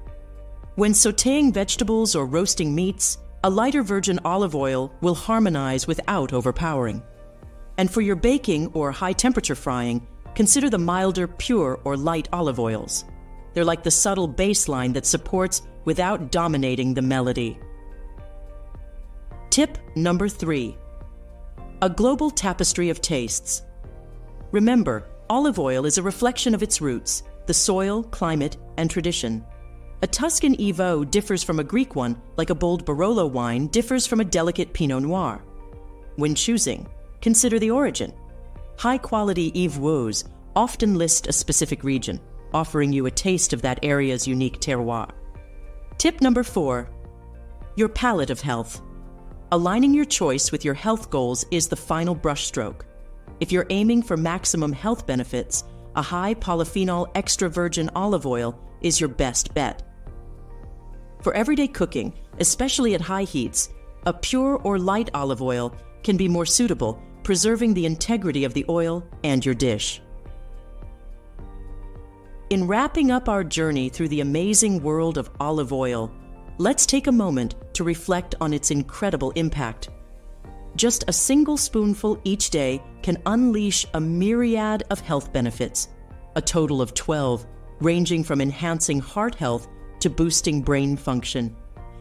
When sauteing vegetables or roasting meats, a lighter virgin olive oil will harmonize without overpowering. And for your baking or high temperature frying, consider the milder, pure, or light olive oils. They're like the subtle bassline that supports without dominating the melody. Tip number three a global tapestry of tastes. Remember, olive oil is a reflection of its roots, the soil, climate, and tradition. A Tuscan EVOO differs from a Greek one, like a bold Barolo wine differs from a delicate Pinot Noir. When choosing, consider the origin. High quality EVOOs often list a specific region, offering you a taste of that area's unique terroir. Tip number four your palette of health. Aligning your choice with your health goals is the final brushstroke. If you're aiming for maximum health benefits, a high polyphenol extra virgin olive oil is your best bet. For everyday cooking, especially at high heats, a pure or light olive oil can be more suitable, preserving the integrity of the oil and your dish. in wrapping up our journey through the amazing world of olive oil, let's take a moment to reflect on its incredible impact. Just a single spoonful each day can unleash a myriad of health benefits, a total of 12, ranging from enhancing heart health to boosting brain function.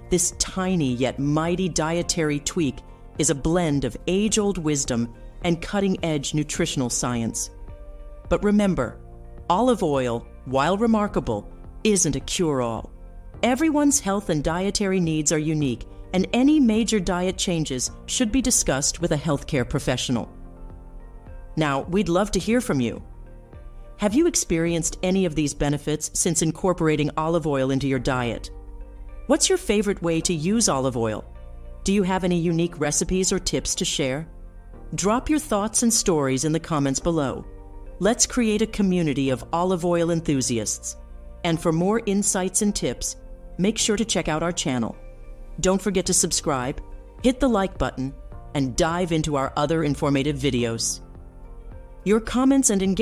This tiny yet mighty dietary tweak is a blend of age old wisdom and cutting edge nutritional science. But remember, olive oil, while remarkable, isn't a cure all. Everyone's health and dietary needs are unique, and any major diet changes should be discussed with a healthcare professional. Now, we'd love to hear from you. Have you experienced any of these benefits since incorporating olive oil into your diet? What's your favorite way to use olive oil? Do you have any unique recipes or tips to share? Drop your thoughts and stories in the comments below. Let's create a community of olive oil enthusiasts. And for more insights and tips, make sure to check out our channel. Don't forget to subscribe, hit the like button, and dive into our other informative videos. Your comments and engagement